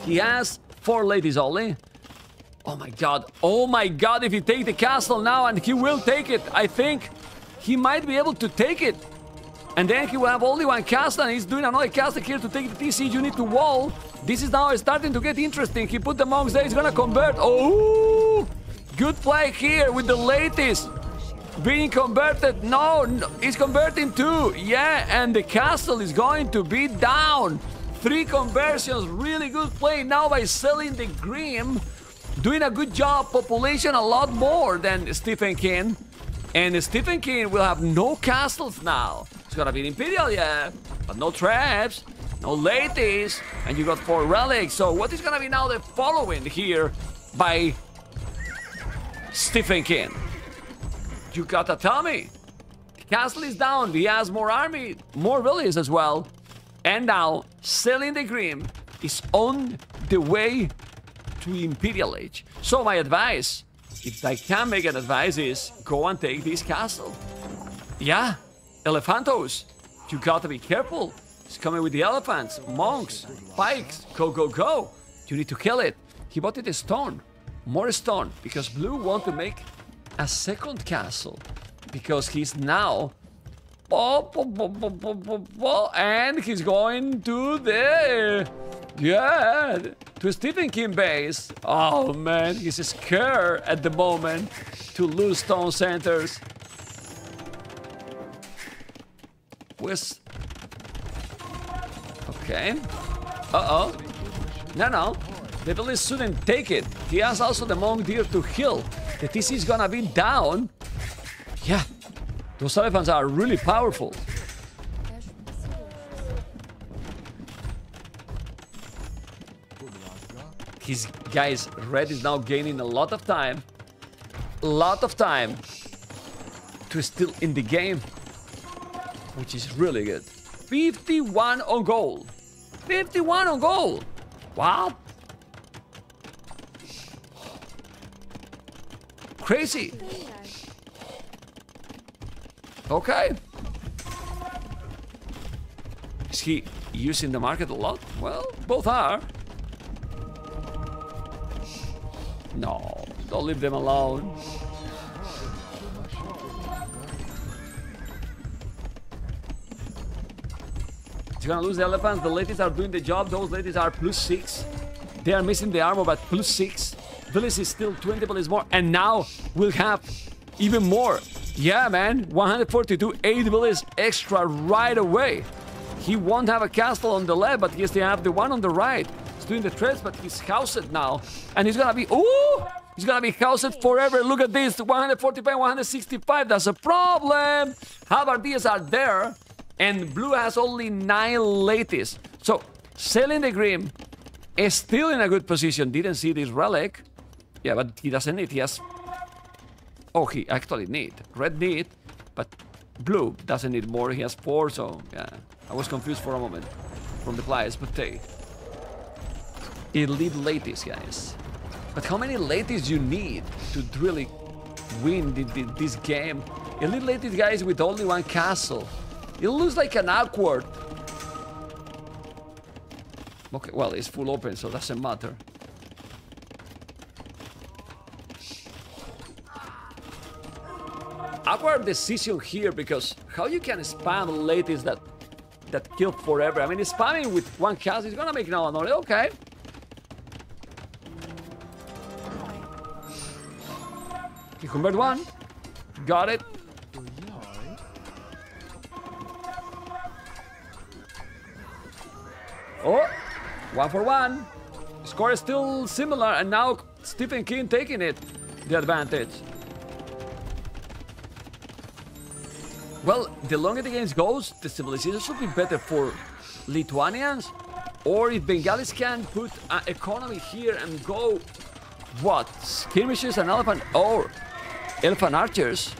He has four ladies only. Oh my god. Oh my god, if he take the castle now, and he will take it, I think he might be able to take it. And then he will have only one castle, and he's doing another castle here to take the TC You need to wall. This is now starting to get interesting. He put the monks there, he's gonna convert. Oh! Good play here with the latest being converted. No, no, he's converting too. Yeah, and the castle is going to be down. Three conversions, really good play now by Selim the Grim. Doing a good job, population a lot more than Stephen King. And Stephen King will have no castles now. It's gonna be an Imperial, yeah, but no traps, no ladies, and you got four relics. So what is gonna be now the following here by Stephen King? You gotta tell me. Castle is down. He has more army, more villages as well. And now, Selim the Grim is on the way to Imperial Age. So my advice, if I can make an advice, is go and take this castle. Yeah, Elephantos, you gotta be careful. He's coming with the elephants, monks, pikes, go, go, go. You need to kill it. He bought it a stone, more stone, because blue want to make a second castle. Because he's now and he's going to the yeah to Stephen King base. Oh man, he's scared at the moment to lose stone centers. Where's okay? Uh oh. No, no. The village shouldn't take it. He has also the monk deer to heal. The TC is gonna be down. Yeah, those elephants are really powerful. His guys, Red is now gaining a lot of time. A lot of time to still in the game. Which is really good. 51 on goal. 51 on goal. Wow. crazy. Okay. Is he using the market a lot? Well, both are. No, don't leave them alone. He's gonna lose the elephants. The ladies are doing the job. Those ladies are plus six. They are missing the armor, but plus six. Villis is still 20 bullets more, and now we'll have even more. Yeah, man, 142, 8 bullets extra right away. He won't have a castle on the left, but he to have the one on the right. He's doing the threats, but he's housed now. And he's gonna be, ooh! He's gonna be housed forever. Look at this, 145, 165, that's a problem. Halberdiers are there, and blue has only 9 latest. So, Selim the Grim is still in a good position. Didn't see this relic. Yeah, but he doesn't need, he has... Oh, he actually need. Red need, but blue doesn't need more. He has four, so yeah. I was confused for a moment from the players, but they... Elite ladies, guys. But how many ladies you need to really win the, the, this game? Elite ladies, guys, with only one castle. It looks like an awkward. Okay, well, it's full open, so doesn't matter. Awkward decision here because how you can spam ladies that that kill forever. I mean, spamming with one cast is gonna make now another. Okay. You convert one. Got it. Oh, one for one. Score is still similar, and now Stephen King taking it, the advantage. Well, the longer the game goes, the civilization should be better for Lithuanians. Or if Bengalis can put an economy here and go, what, skirmishes and elephant, or elephant archers.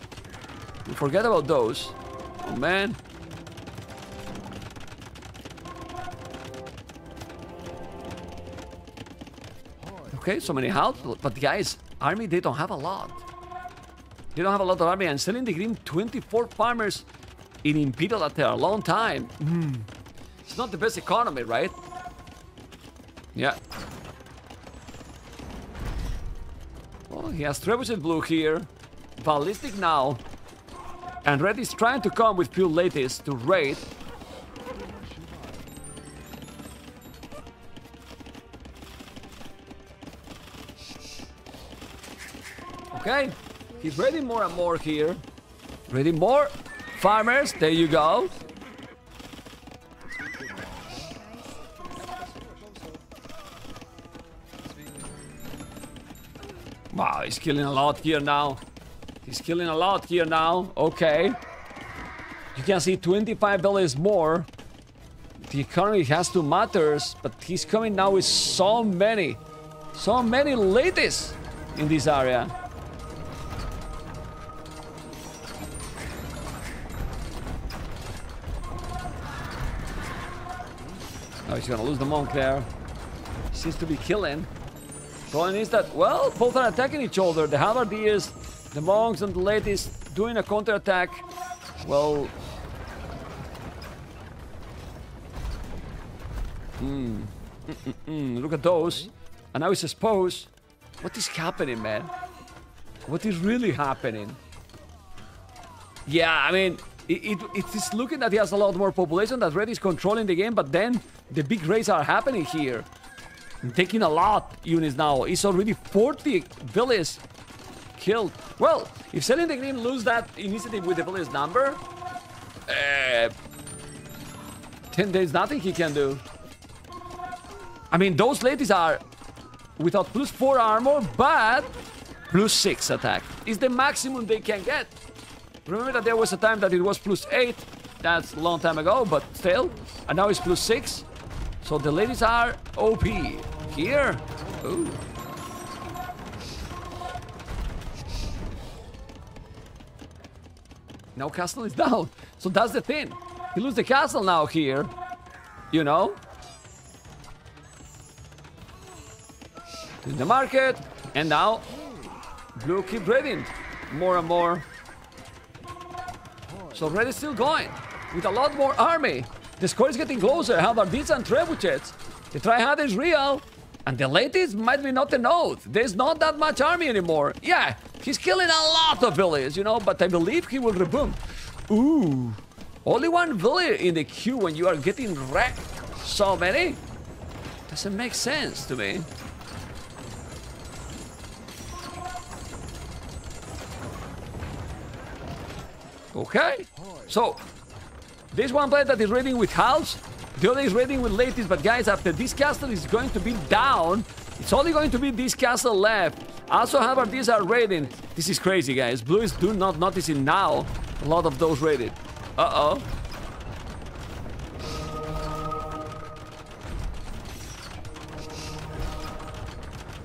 Forget about those. Oh man. Okay, so many health, but guys, army they don't have a lot. They don't have a lot of army, and Selim the Grim 24 farmers in Imperial after a long time. Hmm. It's not the best economy, right? Yeah. Well, he has trebuchet blue here. Ballistic now. And red is trying to come with pure latest to raid. Okay. He's ready more and more here. Ready more. Farmers, there you go. Wow, he's killing a lot here now. He's killing a lot here now. Okay. You can see $25 more. The economy has to matters, but he's coming now with so many, so many ladies in this area. Oh, he's gonna lose the monk there. Seems to be killing. Problem is that, well, both are attacking each other. The halberdiers, the monks, and the ladies doing a counter-attack. Well. Hmm. Mm -mm -mm. Look at those. And now it's exposed. What is happening, man? What is really happening? Yeah, I mean, it, it, it is looking that he has a lot more population, that Red is controlling the game, but then the big raids are happening here. And taking a lot units now. It's already 40 villages killed. Well, if Selim the Grim lose that initiative with the village number, uh, then there's nothing he can do. I mean, those ladies are without plus 4 armor, but plus 6 attack. Is the maximum they can get. Remember that there was a time that it was plus 8. That's a long time ago, but still. And now it's plus 6. So the ladies are OP. Here. Ooh. Now castle is down. So that's the thing. He lose the castle now here. You know? In the market. And now Blue keep raiding more and more. So red is still going with a lot more army. The score is getting closer. How about this and trebuchets. The tryhard is real. And the latest might be not an oath. There's not that much army anymore. Yeah, he's killing a lot of villages, you know, but I believe he will reboom. Ooh. Only one village in the queue when you are getting wrecked. So many? Doesn't make sense to me. Okay. So, this one player that is raiding with halves, the other is raiding with ladies, but guys, after this castle is going to be down, it's only going to be this castle left. Also, these are raiding. This is crazy, guys. Blue is do not noticing now a lot of those raided. Uh-oh.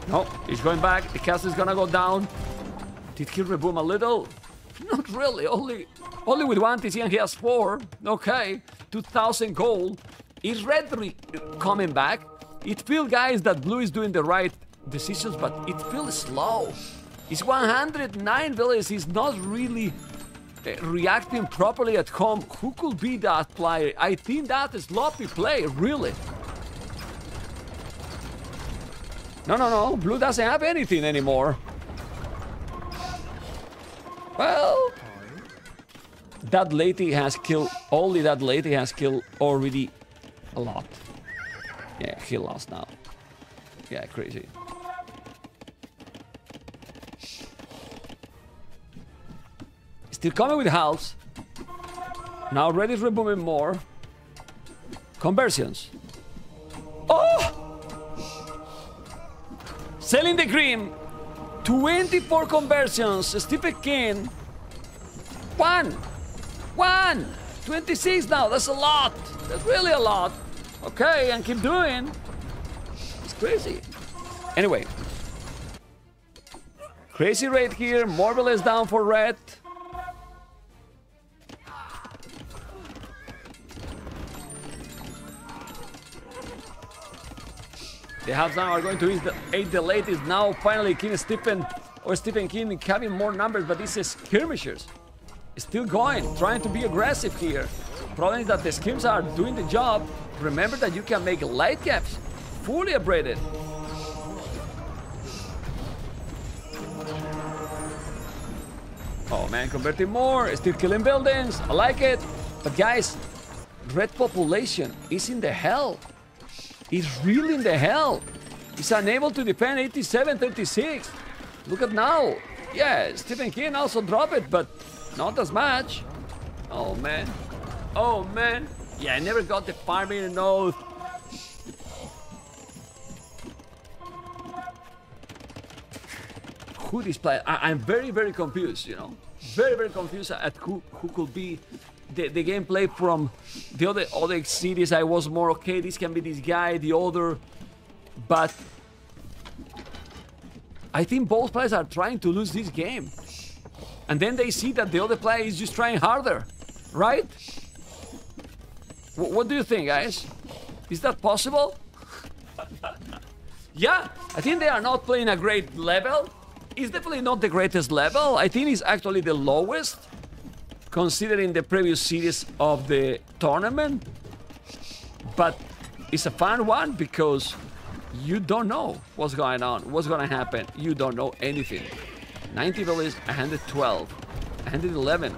No, he's going back. The castle is gonna go down. Did he reboom a little? Not really. Only, only with one TC and he has four. Okay, 2,000 gold. Is red coming back? It feels, guys, that blue is doing the right decisions, but it feels slow. It's 109 villages. He's not really uh, reacting properly at home. Who could be that player? I think that is sloppy play, really. No, no, no. Blue doesn't have anything anymore. Well, that lady has killed, only that lady has killed already a lot. Yeah, he lost now. Yeah, crazy. Still coming with halves. Now red is rebooming more. Conversions. Oh! Selim the Grim. 24 conversions. Stephen King. One. One. 26 now. That's a lot. That's really a lot. Okay, and keep doing. It's crazy. Anyway. Crazy rate here. Marvel is down for red. The halves now are going to eat the, eight the latest. Now finally King Stephen or Stephen King having more numbers, but this is skirmishers. Still going, trying to be aggressive here. Problem is that the skims are doing the job. Remember that you can make light caps fully abraded. Oh man, converting more, still killing buildings. I like it. But guys, red population is in the hell. Really in the hell. He's unable to defend 87-36. Look at now. Yeah, Stephen King also dropped it, but not as much. Oh, man. Oh, man. Yeah, I never got the farming oath. Who this player? I I'm very, very confused, you know. Very, very confused at who, who could be the, the gameplay from the other other series. I was more okay. This can be this guy, the other, but I think both players are trying to lose this game, and then they see that the other player is just trying harder, right? W what do you think, guys? Is that possible? yeah, I think they are not playing a great level. It's definitely not the greatest level. I think it's actually the lowest considering the previous series of the tournament. But it's a fun one because you don't know what's going on, what's going to happen. You don't know anything. 90 villages, 112, 111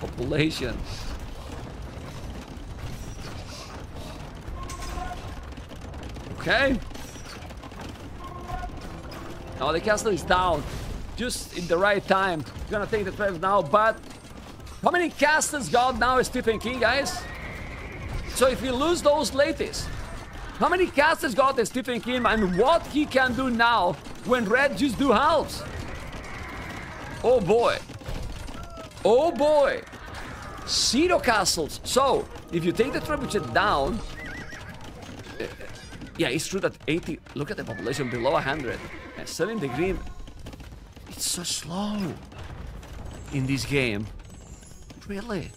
population. Okay. Now the castle is down. Just in the right time. Gonna take the traps now, but how many casters got now Stephen King, guys? So if you lose those latest, how many casters got the Stephen King and what he can do now when red just do halves? Oh boy. Oh boy. Zero castles. So, if you take the trebuchet down, uh, yeah, it's true that 80, look at the population below 100. And Selim the Grim, it's so slow in this game. Really?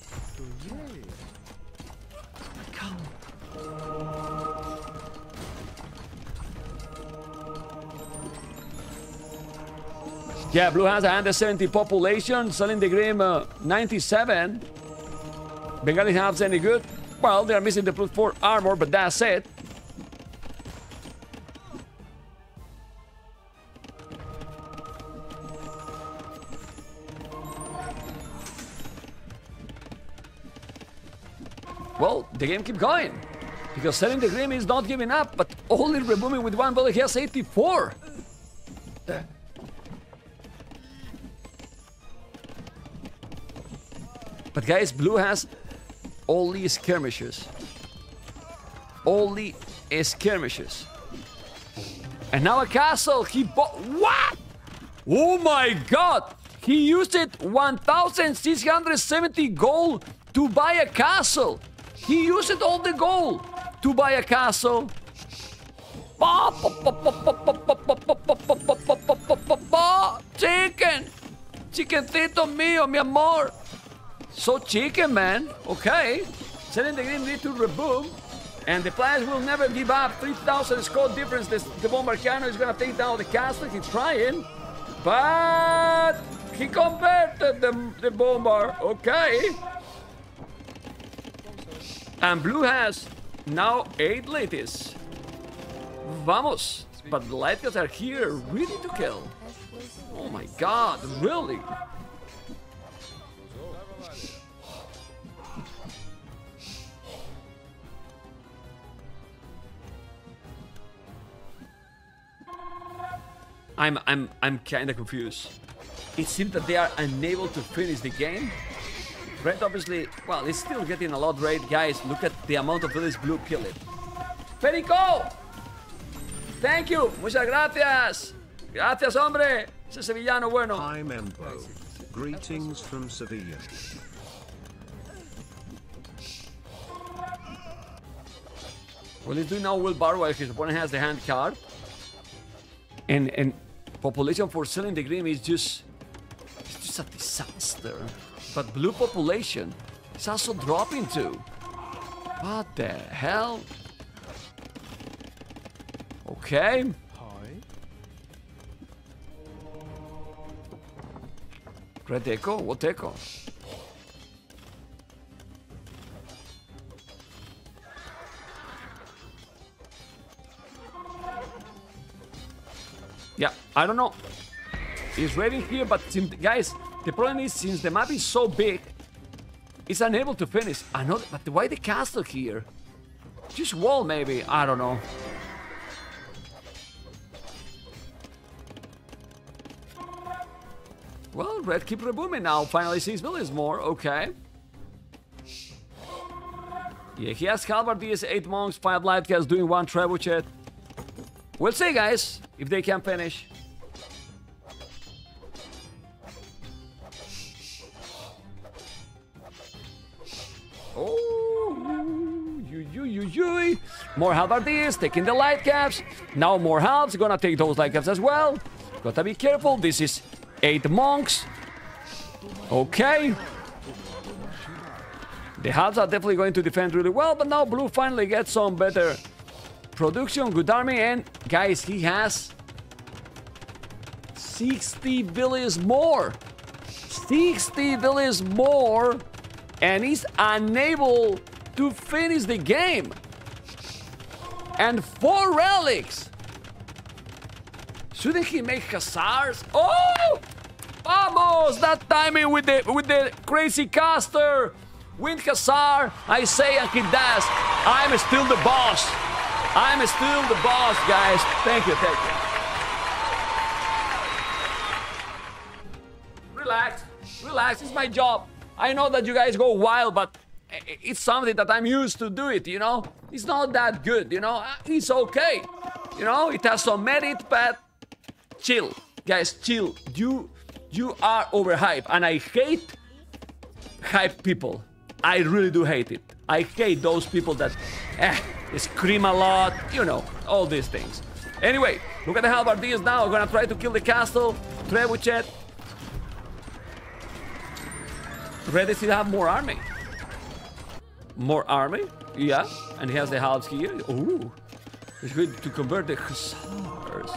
Come. Yeah, Blue has 170 population, Selim the Grim uh, 97. Bengali halves any good? Well, they are missing the plus 4 armor, but that's it. Well, the game keep going. Because Selim the Grim is not giving up, but only rebooming with one bullet. He has 84. But guys, Blue has only skirmishes. Only skirmishes. And now a castle. He bought. What? Oh my god! He used it 1,670 gold to buy a castle. He used all the gold to buy a castle. Chicken! Chickencito mío, mi amor! So chicken, man. Okay. Selim the Grim need to reboom. And the players will never give up. 3,000 score difference. This, the Bombardiano is going to take down the castle. He's trying. But he converted the, the bomber. Okay. And blue has now eight ladies. Vamos. But the light guys are here, ready to kill. Oh my god, really? I'm I'm I'm kind of confused. It seems that they are unable to finish the game. Red obviously, well, it's still getting a lot rate. Guys, look at the amount of this blue kill it. Perico! Thank you! Muchas gracias! Gracias, hombre! Ese sevillano bueno. I'm Embo. Greetings from Sevilla. Well, he's doing now Wheelbarrow while his opponent has the hand cart. And and population for Selim the Grim is just it's just a disaster. But blue population is also dropping too. What the hell? Okay. Red Echo? What Echo? Yeah, I don't know. He's raiding here, but guys, the problem is since the map is so big, it's unable to finish. I know, but why the castle here? Just wall, maybe. I don't know. Well, red keep rebooming now. Finally, sees villages more. Okay. Yeah, he has Halberdiers, eight monks, five light guys doing one trebuchet. We'll see, guys, if they can finish. Oh, you, you, you, you. More halberdiers taking the light caps. Now more halves gonna take those light caps as well. Gotta be careful. This is eight monks. Okay. The halves are definitely going to defend really well, but now blue finally gets some better production, good army, and guys, he has 60 villages more. 60 villages more, and he's unable to finish the game. And four relics. Shouldn't he make hussars? Oh! Vamos! That timing with the with the crazy caster. Winged Hussar, I say, and he does. I'm still the boss. I'm still the boss, guys. Thank you, thank you. Relax, relax. It's my job. I know that you guys go wild, but it's something that I'm used to do it, you know? It's not that good, you know? It's okay. You know, it has some merit, but chill. Guys, chill. You you are overhyped, and I hate hype people. I really do hate it. I hate those people that eh, scream a lot, you know, all these things. Anyway, look at the halberdiers now. Gonna try to kill the castle. Trebuchet. Ready to have more army. More army? Yeah, and he has the halves here. Ooh, he's going to convert the hussars.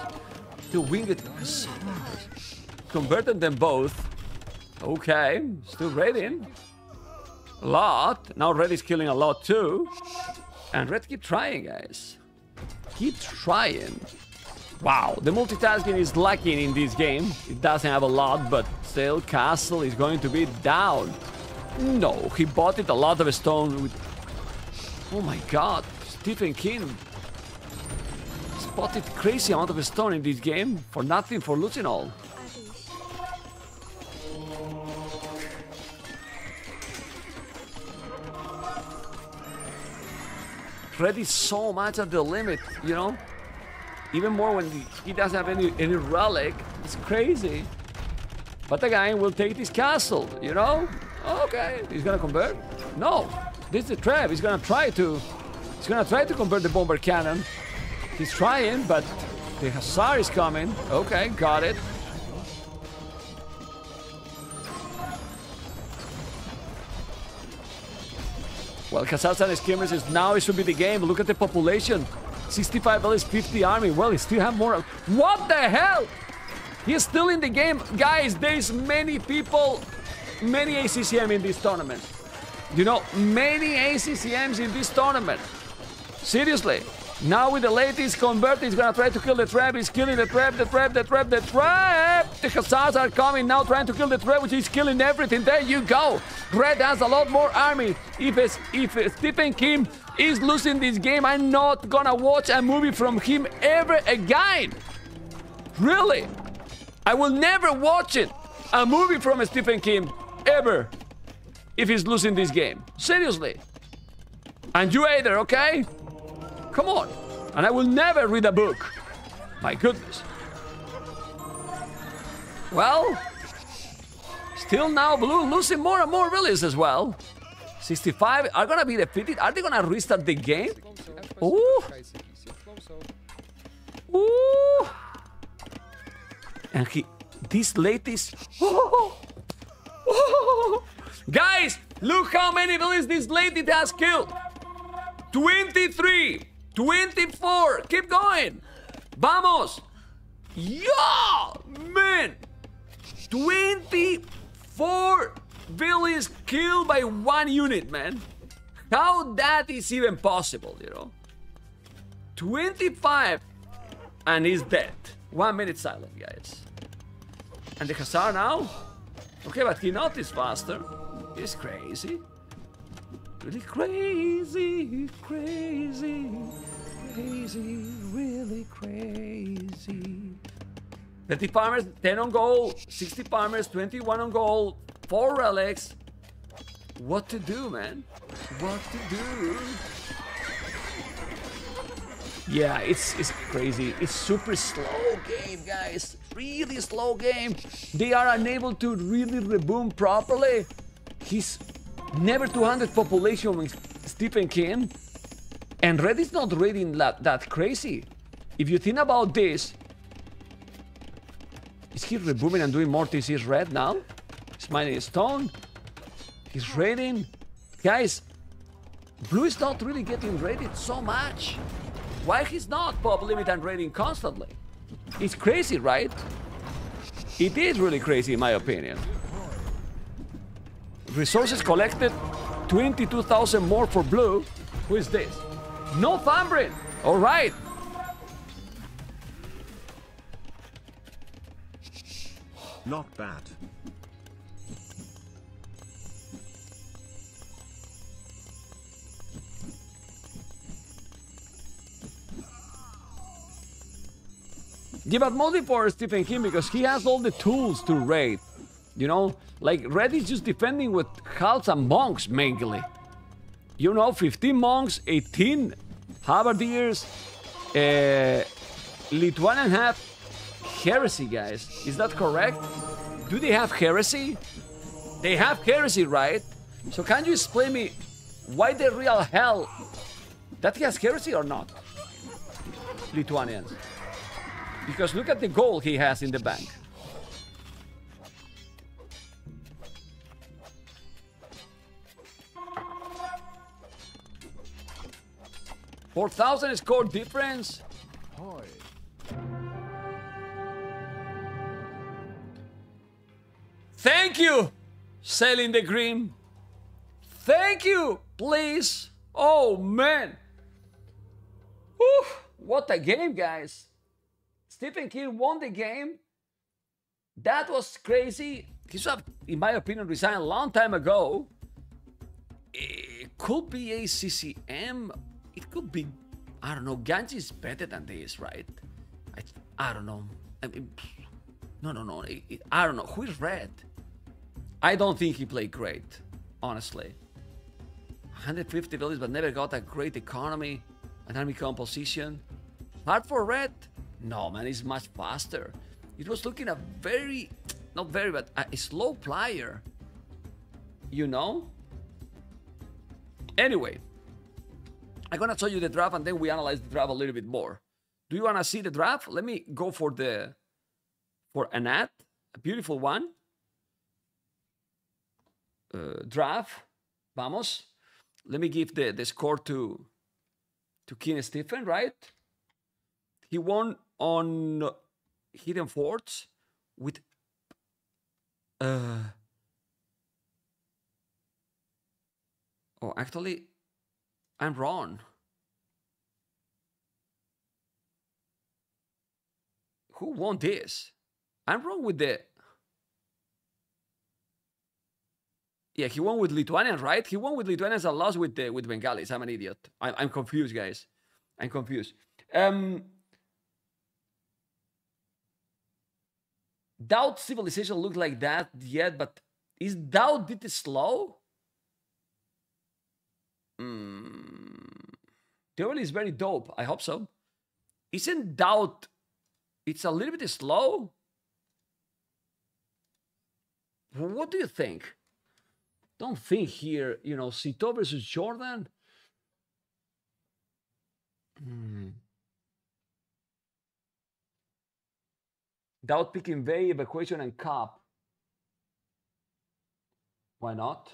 The winged hussars. converted them both. Okay, still raiding. A lot. Now Red is killing a lot too. And Red keep trying, guys. Keep trying. Wow, the multitasking is lacking in this game. It doesn't have a lot, but still, Castle is going to be down. No, he bought it a lot of stone with... Oh my god, Stephen King spotted crazy amount of stone in this game for nothing for losing all. Is so much at the limit, you know? Even more when he, doesn't have any, any relic. It's crazy. But the guy will take this castle, you know? Okay, he's gonna convert? No, this is a trap. He's gonna try to... He's gonna try to convert the bomber cannon. He's trying, but the Hussar is coming. Okay, got it. Well, Kazakhstan Skimmers is now it should be the game. Look at the population. 65 LS 50 army. Well, he still have more. What the hell? He's still in the game. Guys, there's many people, many ACCM in this tournament. You know, many ACCMs in this tournament. Seriously. Now with the latest convert, he's gonna try to kill the trap. He's killing the trap, the trap, the trap, the trap. The Hussars are coming now, trying to kill the trap, which is killing everything. There you go. Red has a lot more army. If it's, if it's Stephen King is losing this game, I'm not gonna watch a movie from him ever again. Really? I will never watch it. A movie from Stephen King ever. If he's losing this game. Seriously. And you either, okay? Come on. And I will never read a book. My goodness. Well, still now Blue losing more and more villas as well. 65 are gonna be defeated. Are they gonna restart the game? Ooh. Ooh. And he, this latest. Guys, look how many villains this lady has killed. 23, 24, keep going. Vamos. Yeah, man. 24 villains killed by one unit, man. How that is even possible, you know? 25 and he's dead. One minute silent, guys. And the Hussar now? Okay, but he noticed faster. He's crazy. Really crazy, crazy, crazy, really crazy. 30 farmers, 10 on goal, 60 farmers, 21 on goal, 4 relics. What to do, man? What to do? Yeah, it's it's crazy. It's super slow game, guys. Really slow game. They are unable to really reboom properly. He's never 200 population with Stephen King. And Red is not raiding that, that crazy. If you think about this, is he rebooming and doing more TCs Red now? He's mining stone. He's raiding. Guys, Blue is not really getting raided so much. Why he's not pop limit and raiding constantly? It's crazy, right? It is really crazy in my opinion. Resources collected, 22,000 more for blue. Who is this? No Thambrin! Alright. Not bad. Give but mostly for Stephen King because he has all the tools to raid. You know, like Red is just defending with halts and monks mainly. You know, 15 monks, 18 halberdiers, uh, Lithuanian have heresy, guys. Is that correct? Do they have heresy? They have heresy, right? So can you explain me why the real hell that he has heresy or not? Lithuanians. Because look at the gold he has in the bank. Four thousand score difference. Thank you, Selim the Grim. Thank you, please. Oh man. Whew, what a game, guys. Stephen King won the game. That was crazy. He should have, in my opinion, resigned a long time ago. It could be a CCM. It could be, I don't know. Ganji is better than this, right? I, I don't know. I mean, no, no, no. It- it- I don't know. Who is Red? I don't think he played great, honestly. 150 dollars, but never got a great economy, an army composition. Hard for Red? No, man, it's much faster. It was looking a very, not very, but a slow player. You know? Anyway, I'm gonna show you the draft and then we analyze the draft a little bit more. Do you wanna see the draft? Let me go for the for an ad, a beautiful one. Uh, draft, vamos. Let me give the, the score to to King Stephen, right? He won on Hidden Forts with uh Oh, actually, I'm wrong. Who won this? I'm wrong with the. Yeah, he won with Lithuanians, right? He won with Lithuanians and lost with the with Bengalis. I'm an idiot. I'm, I'm confused, guys. I'm confused. Um, DauT civilization looked like that yet, but is DauT bit slow? Mm, theory is very dope. I hope so. Isn't DauT? It's a little bit slow. What do you think? Don't think here, you know, Sito versus Jordan. Hmm. DauT picking Bay, evacuation, and Cup. Why not?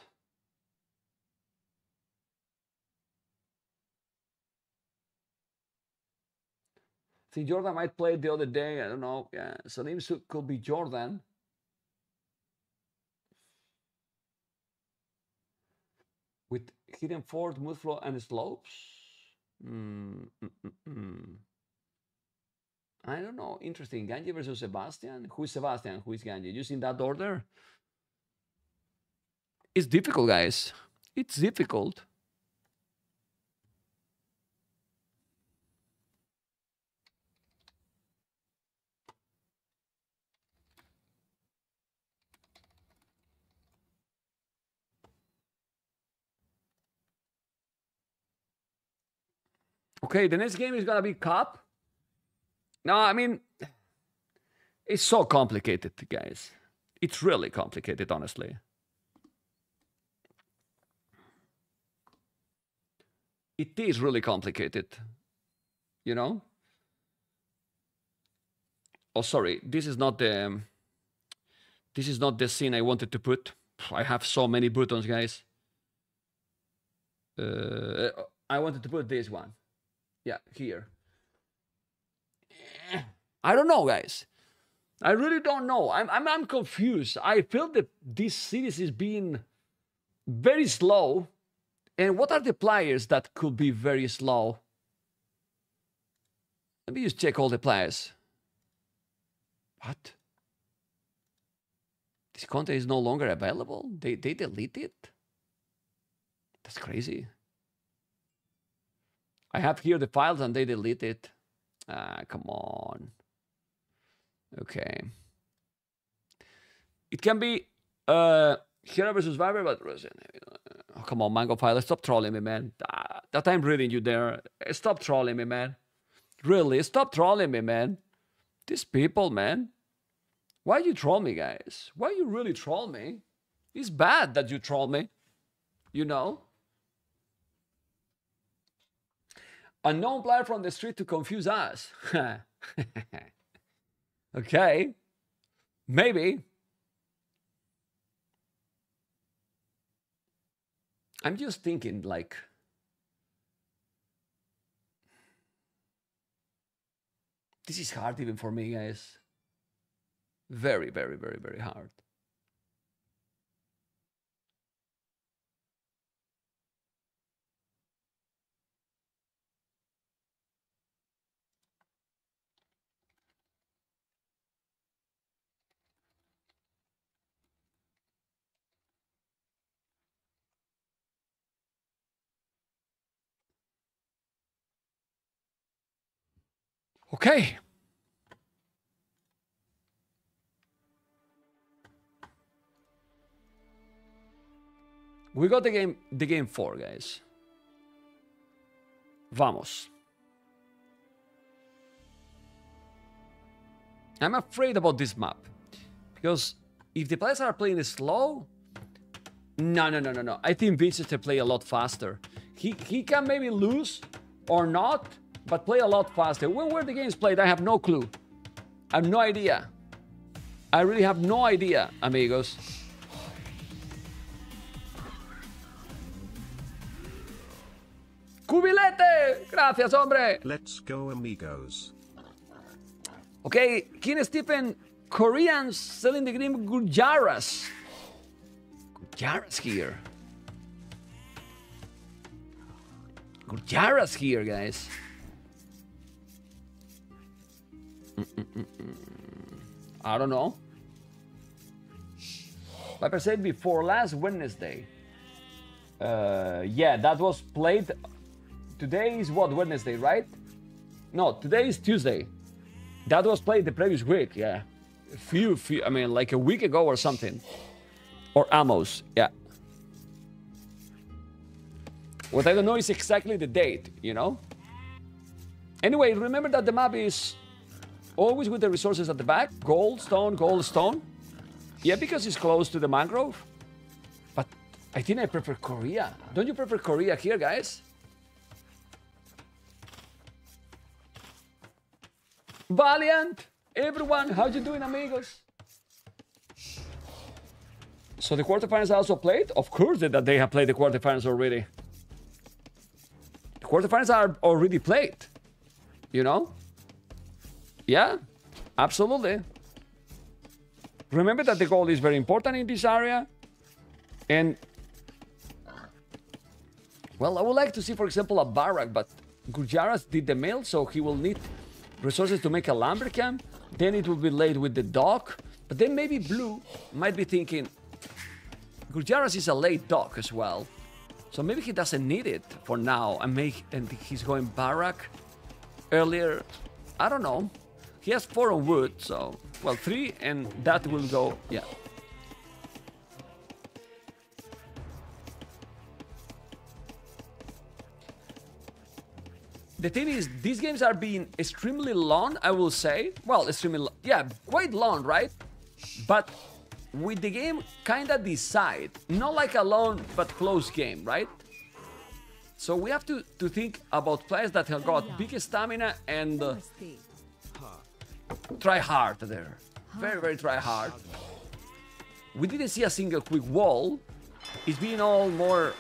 See, Jordan might play the other day. I don't know. Yeah, Selim could be Jordan. With hidden fort, smooth flow, and slopes. Mm, mm, mm, mm. I don't know. Interesting. Ganji versus Sebastian. Who is Sebastian? Who is Ganji? Using that order? It's difficult, guys. It's difficult. Okay, the next game is gonna be Cup. No, I mean, it's so complicated, guys. It's really complicated, honestly. It is really complicated, you know. Oh, sorry, this is not the. um, This is not the scene I wanted to put. I have so many buttons, guys. Uh, I wanted to put this one. Yeah, here. I don't know, guys. I really don't know. I'm, I'm, I'm confused. I feel that this series is being very slow. And what are the players that could be very slow? Let me just check all the players. What? This content is no longer available? They, they delete it? That's crazy. I have here the files and they delete it. Ah, come on. Okay. It can be uh Hera versus Viper, but Evil. Oh, come on, Mango File. Stop trolling me, man. Ah, that I'm reading you there. Stop trolling me, man. Really, stop trolling me, man. These people, man. Why you troll me, guys? Why you really troll me? It's bad that you troll me. You know? Unknown player from the street to confuse us. okay. Maybe. I'm just thinking like this is hard even for me, guys. Very, very, very, very hard. Okay. We got the game the game four, guys. Vamos. I'm afraid about this map. Because if the players are playing slow, no, no, no, no, no. I think Vincent can play a lot faster. He he can maybe lose or not, but play a lot faster. When were the games played? I have no clue. I have no idea. I really have no idea, amigos. ¡Cubilete! Gracias, hombre. Let's go, amigos. Okay, King Stephen, Koreans Selim the Grim Gurjaras. Gurjaras here. Gurjaras here, guys. I don't know. Like I said before, last Wednesday. Uh, yeah, that was played. Today is what Wednesday, right? No, today is Tuesday. That was played the previous week, yeah. A few, few, I mean, like a week ago or something. Or Amos. yeah. What I don't know is exactly the date, you know? Anyway, remember that the map is always with the resources at the back. Gold, stone, gold, stone. Yeah, because it's close to the mangrove. But I think I prefer Korea. Don't you prefer Korea here, guys? Valiant! Everyone, how you doing, amigos? So the quarterfinals also played? Of course that they have played the quarterfinals already. The quarterfinals are already played. You know? Yeah, absolutely. Remember that the gold is very important in this area. And well, I would like to see, for example, a barrack, but Gurjaras did the mill, so he will need resources to make a lumber camp. Then it will be laid with the dock. But then maybe Blue might be thinking, Gurjaras is a late dock as well. So maybe he doesn't need it for now and make and he's going barrack earlier. I don't know. He has four on wood, so well three and that will go yeah. The thing is, these games are being extremely long, I will say. Well, extremely, lo- yeah, quite long, right? But with the game kinda decide, not like a long but close game, right? So we have to, to think about players that have got big stamina and uh, try hard there. Very, very try hard. We didn't see a single quick wall. It's been all more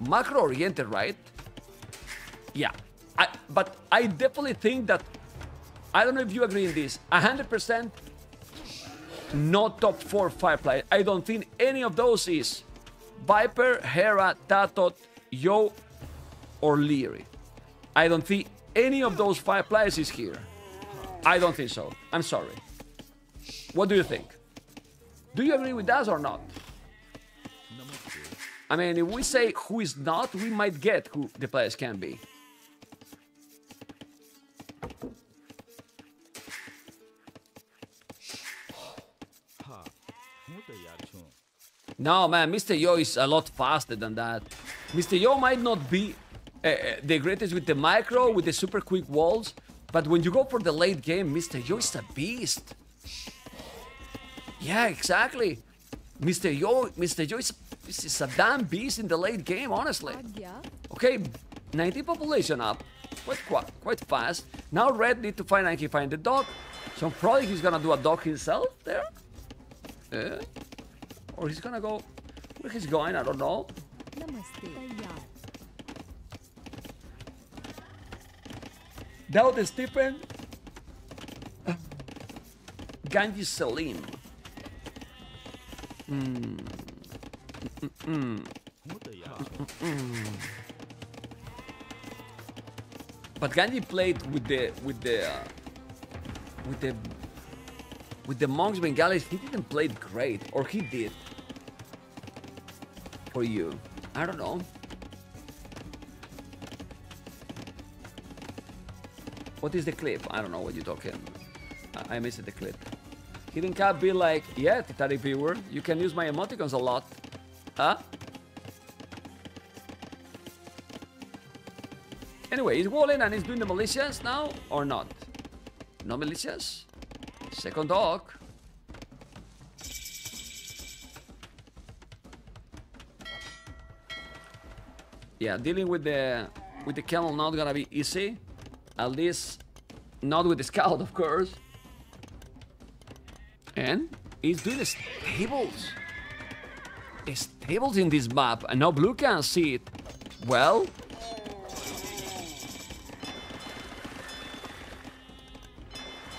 macro oriented, right? Yeah. I, but I definitely think that I don't know if you agree in this. 100% not top 4 5 players. I don't think any of those is Viper, Hera, TaToH, Yo, or Liereyy. I don't think any of those five is here. I don't think so. I'm sorry. What do you think? Do you agree with us or not? I mean, if we say who is not, we might get who the players can be. No, man, Mr. Yo is a lot faster than that. Mr. Yo might not be uh, the greatest with the micro, with the super quick walls, but when you go for the late game, Mr. Yo is a beast. Yeah, exactly. Mr. Yo, Mr. Yo is, is a damn beast in the late game, honestly. Okay, 90 population up. Quite, quite, quite fast. Now Red need to find I can find the dog. So probably he's gonna do a dog himself there. Yeah. Or he's gonna go where he's going, I don't know. DauT Stephen Ganji Salim. Hmm. Mm-mm. Mm-mm. But Gandhi played with the with the uh, with the with the monks Bengalis. He didn't play great, or he did. For you, I don't know. What is the clip? I don't know what you're talking. I, I missed the clip. Hidden Cat be like, yeah, Titanic viewer, you can use my emoticons a lot. Huh? Anyway, he's walling and he's doing the militias now, or not? No militias? Second dog. Yeah, dealing with the with the camel not gonna be easy. At least not with the scout, of course. And he's doing stables. Stables in this map, and now blue can see it. Well,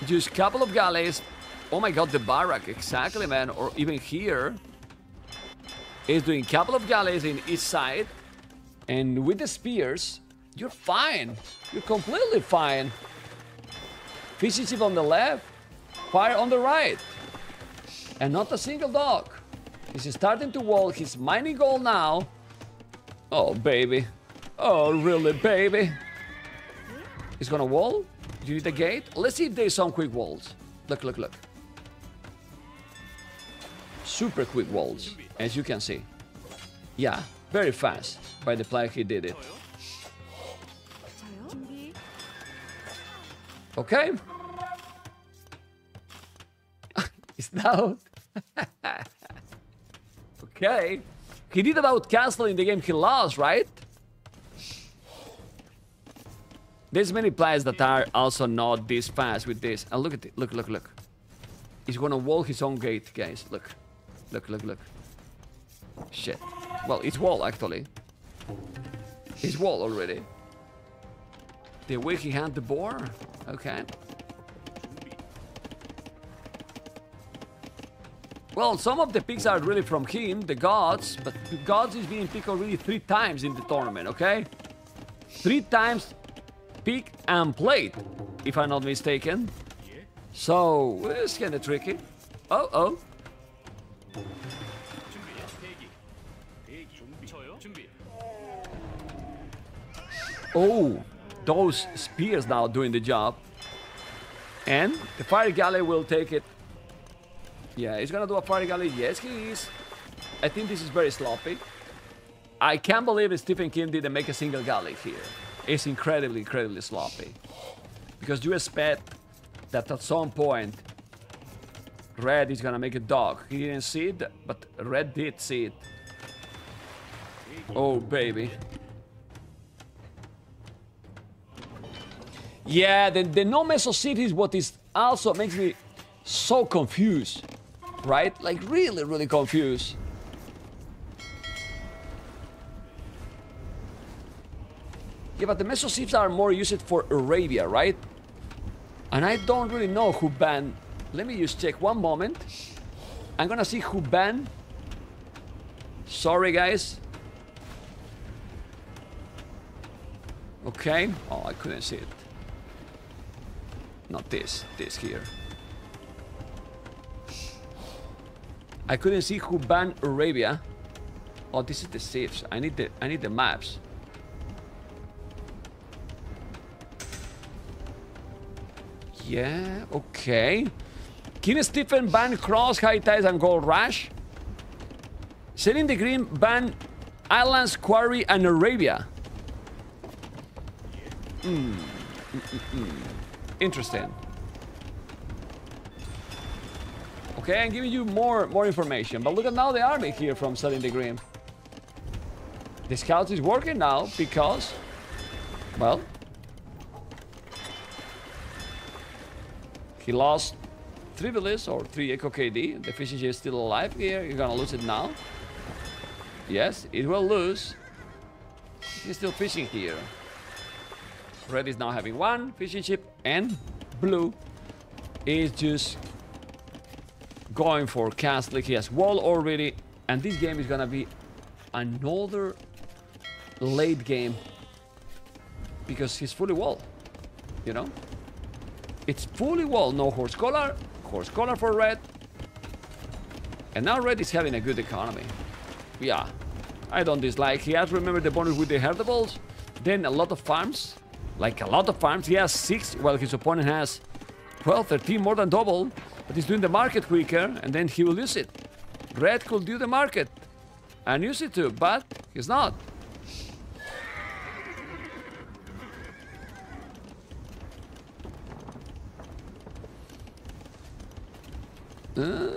just couple of galleys. Oh my god, the barrack, exactly, man. Or even here, is doing couple of galleys in each side. And with the spears, you're fine. You're completely fine. Ship on the left, fire on the right. And not a single dog. He's starting to wall. He's mining gold now. Oh, baby. Oh, really, baby? He's gonna wall? You need a gate? Let's see if there's some quick walls. Look, look, look. Super quick walls, as you can see. Yeah, very fast by the player he did it. Okay. It's out. okay. He did about castle in the game he lost, right? There's many players that are also not this fast with this. And look at it. Look, look, look. He's gonna wall his own gate, guys. Look. Look, look, look. Shit. Well, it's wall, actually. It's wall already. The way he had the boar? Okay. Well, some of the picks are really from him, the gods, but the gods is being picked already three times in the tournament, okay? Three times pick and played, if I'm not mistaken. So, it's kinda tricky. Oh, oh. Oh, those spears now doing the job. And the fire galley will take it. Yeah, he's gonna do a fire galley. Yes, he is. I think this is very sloppy. I can't believe Stephen King didn't make a single galley here. It's incredibly, incredibly sloppy. Because you expect that at some point Red is gonna make a dog. He didn't see it, but Red did see it. Oh, baby. Yeah, the, the no meso city is what is also makes me so confused. Right? Like really, really confused. Yeah, but the meso cities are more used for Arabia, right? And I don't really know who banned. Let me just check one moment. I'm gonna see who banned. Sorry, guys. Okay. Oh, I couldn't see it. Not this. This here. I couldn't see who banned Arabia. Oh, this is the saves. I need the I need the maps. Yeah, okay. King Stephen banned Cross, High Tides, and Gold Rush. Selim the Grim banned Islands, Quarry, and Arabia. Mm, mm, mm. Interesting. Okay, I'm giving you more more information. But look at now the army here from Selim the Grim. The scouts is working now because, well, he lost three villas or three Eco KD. The efficiency is still alive here. You're gonna lose it now. Yes, it will lose. He's still fishing here. Red is now having one fishing ship, and blue is just going for castle. He has wall already, and this game is gonna be another late game because he's fully wall. You know, it's fully wall. No horse collar, horse collar for red, and now red is having a good economy. Yeah, I don't dislike. He has remembered the bonus with the herdables, then a lot of farms. Like a lot of farms. He has six, while his opponent has 12, 13, more than double. But he's doing the market quicker, and then he will use it. Red could do the market and use it too, but he's not. Uh,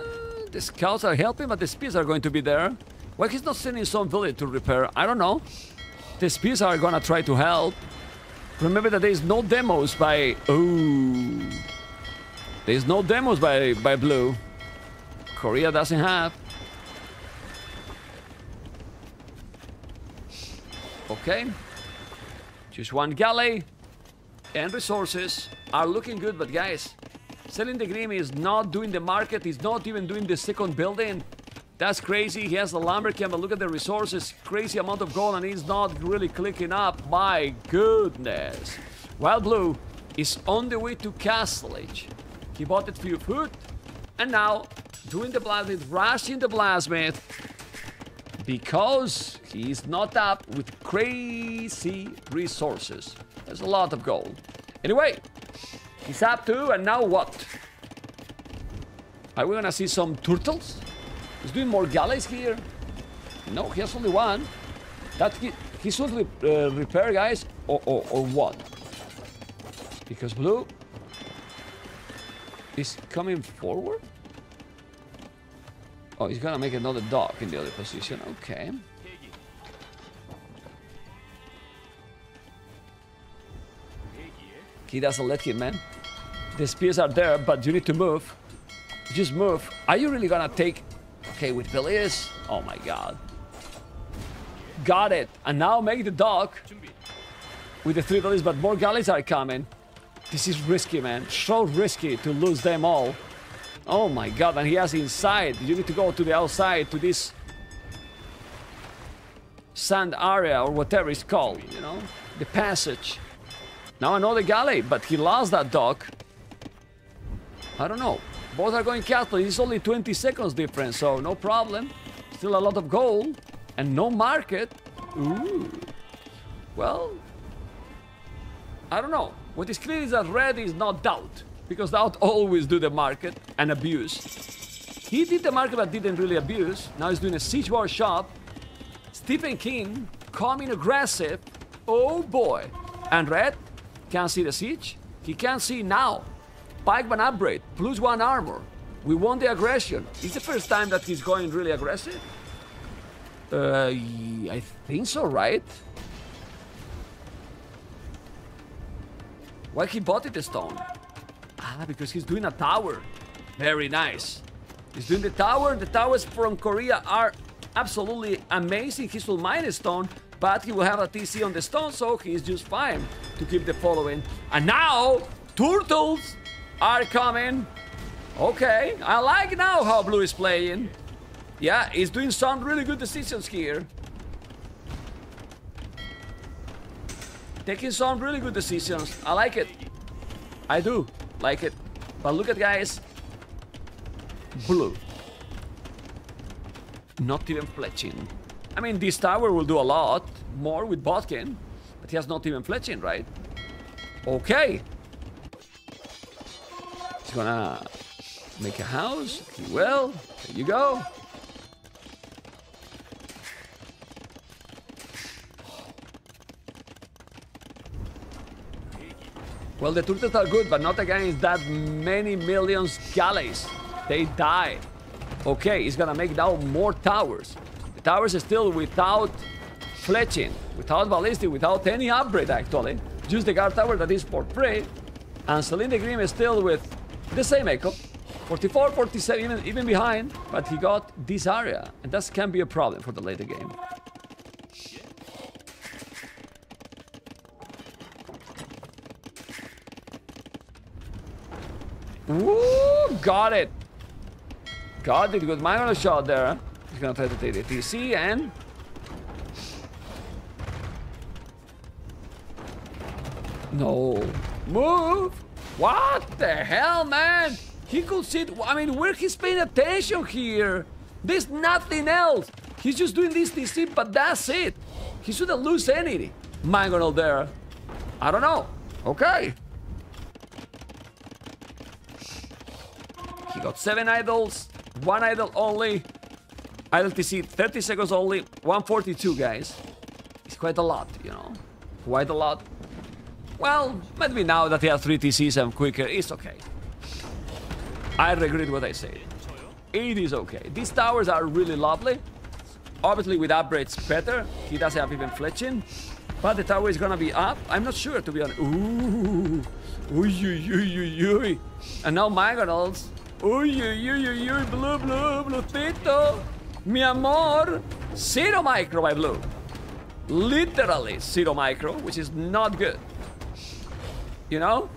the scouts are helping, but the spears are going to be there. Why he's not sending some village to repair? I don't know. The spears are gonna try to help. Remember that there is no demos by... Oh. There's no demos by, by Blue. Korea doesn't have. Okay. Just one galley. And resources are looking good, but guys, Selim the Grim is not doing the market. He's not even doing the second building. That's crazy. He has the lumber camp, but look at the resources. Crazy amount of gold, and he's not really clicking up. My goodness. Wild Blue is on the way to Castle Age. He bought it for few food, and now doing the blasmith, rushing the blasmith, because he's not up with crazy resources. There's a lot of gold. Anyway, he's up too, and now what? Are we gonna see some turtles? He's doing more galleys here. No, he has only one. That he, he should re, uh, repair, guys, or, or, or what? Because blue is coming forward. Oh, he's gonna make another dock in the other position. Okay. He doesn't let him, man. The spears are there, but you need to move. Just move. Are you really gonna take... Okay, with Bilius? Oh my god. Got it. And now make the dock. With the three galleys, but more galleys are coming. This is risky, man. So risky to lose them all. Oh my god, and he has inside. You need to go to the outside, to this sand area or whatever it's called, you know? The passage. Now another galley, but he lost that dock. I don't know. Both are going Catholic. It's only 20 seconds difference, so no problem. Still a lot of gold and no market. Ooh. Well, I don't know. What is clear is that red is not DauT, because DauT always do the market and abuse. He did the market but didn't really abuse. Now he's doing a siege war shop. Stephen King coming aggressive. Oh boy. And red can't see the siege. He can't see now. Pikeman upgrade, plus one armor. We want the aggression. It's the first time that he's going really aggressive. Uh, I think so, right? Why he bought it the stone? Ah, because he's doing a tower. Very nice. He's doing the tower. The towers from Korea are absolutely amazing. He will mine a stone, but he will have a TC on the stone, so he's just fine to keep the following. And now, turtles are coming. Okay, I like now how blue is playing. Yeah, he's doing some really good decisions here. Taking some really good decisions. I like it. I do like it. But look at guys. Blue. Not even fletching. I mean, this tower will do a lot more with Bodkin. But he has not even fletching, right? Okay. Gonna make a house. He will. There you go. Well, the turtles are good, but not against that many millions galleys. They die. Okay, he's gonna make now more towers. The towers are still without fletching, without ballistic, without any upgrade actually. Just the guard tower that is for free. And Selim the Grim is still with the same eco. 44, 47, even, even behind. But he got this area. And that can be a problem for the later game. Woo! Got it! Got it. Good on shot there. He's gonna try to take the TC and... No. Move! What the hell, man? He could sit... I mean, where he's paying attention here? There's nothing else. He's just doing this TC, but that's it. He shouldn't lose any. Mangonel there. I don't know. Okay. He got seven idols, one idol only. Idle TC 30 seconds only, 142 guys. It's quite a lot, you know. Quite a lot. Well, maybe now that he has 3 TCs and quicker, it's okay. I regret what I said. It is okay. These towers are really lovely. Obviously, with upgrades, better. He doesn't have even fletching. But the tower is gonna be up. I'm not sure, to be honest. Ooh. Ooh, ooh, ooh, ooh. And now Mangonels. Ooh, ooh, ooh, ooh, ooh. Blue, blue, blue, tito. Mi amor. Zero micro by blue. Literally zero micro, which is not good. You know?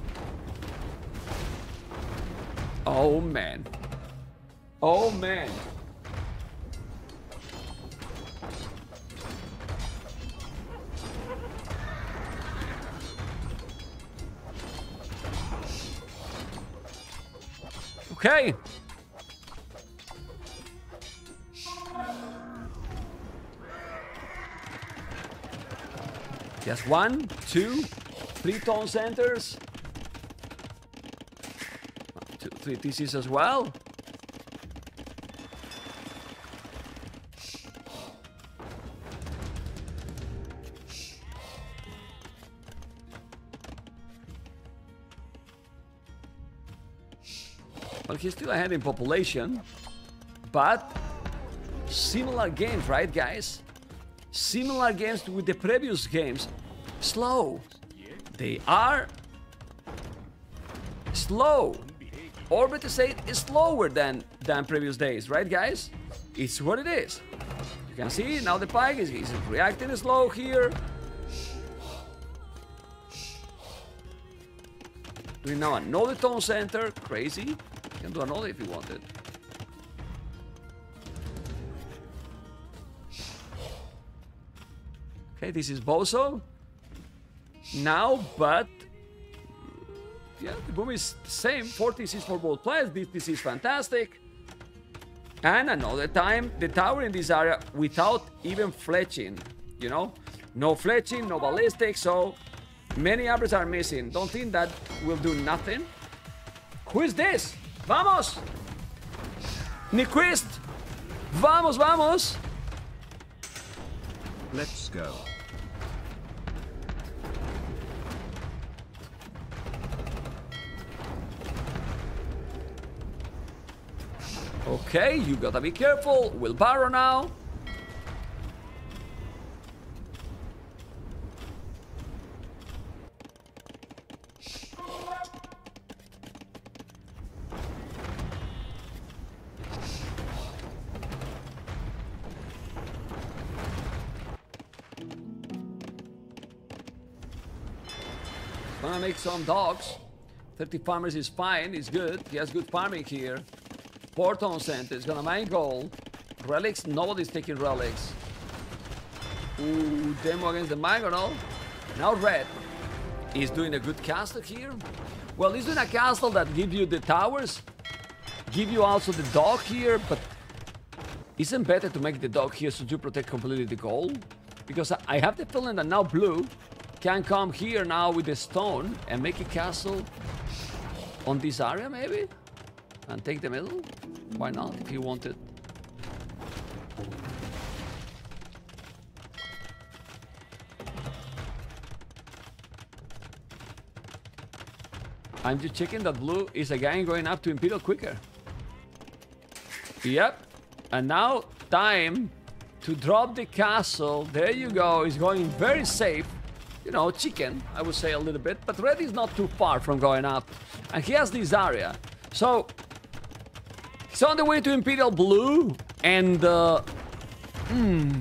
Oh, man. Oh, man. Okay. Just one, two, three town centers. Two, three TCs as well. Well, he's still ahead in population, but similar games, right, guys? Similar games with the previous games. Slow. They are slow. Or better say, it's slower than, than previous days, right, guys? It's what it is. You can see now the pike is, is reacting slow here. Doing now another town center, crazy. You can do another if you wanted. Okay, this is Bozo. Now, but yeah, the boom is the same. 46 for both players. This, this is fantastic. And another time, the tower in this area without even fletching. You know, no fletching, no ballistic. So many uppers are missing. Don't think that will do nothing. Who is this? Vamos! Nyquist! Vamos, vamos! Let's go. Okay, you gotta be careful. Wheelbarrow now. Gonna make some dogs. 30 farmers is fine, is good. He has good farming here. Porton Center is gonna mine gold. Relics, nobody's taking relics. Ooh, demo against the Mangonel. Now red is doing a good castle here. Well, he's doing a castle that gives you the towers, give you also the dog here, but isn't better to make the dog here so you protect completely the gold? Because I have the feeling that now blue can come here now with the stone and make a castle on this area maybe? And take the middle? Why not, if you want it? I'm just checking that blue is again going up to Imperial quicker. Yep. And now time to drop the castle. There you go. It's going very safe. You know, chicken, I would say a little bit. But red is not too far from going up. And he has this area. So, he's on the way to Imperial Blue. And, uh... Hmm...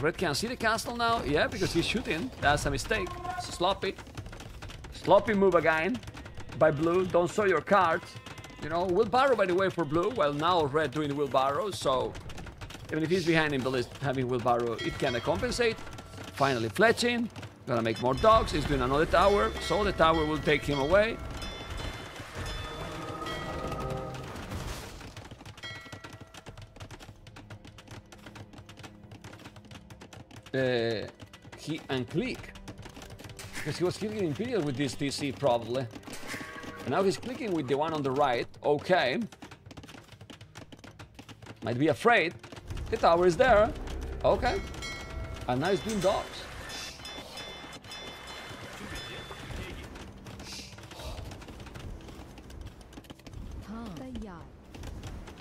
Red can see the castle now? Yeah, because he's shooting. That's a mistake. Sloppy. Sloppy move again by blue. Don't show your cards. You know, wheelbarrow by the way for blue. Well, now red doing wheelbarrow, so even if he's behind him, the list having wheelbarrow, it can compensate. Finally, fletching. Gonna make more dogs. He's doing another tower, so the tower will take him away. uh, he and click. Because he was hitting Imperial with this TC, probably. And now he's clicking with the one on the right. Okay. Might be afraid. The tower is there. Okay. And now he's doing dogs.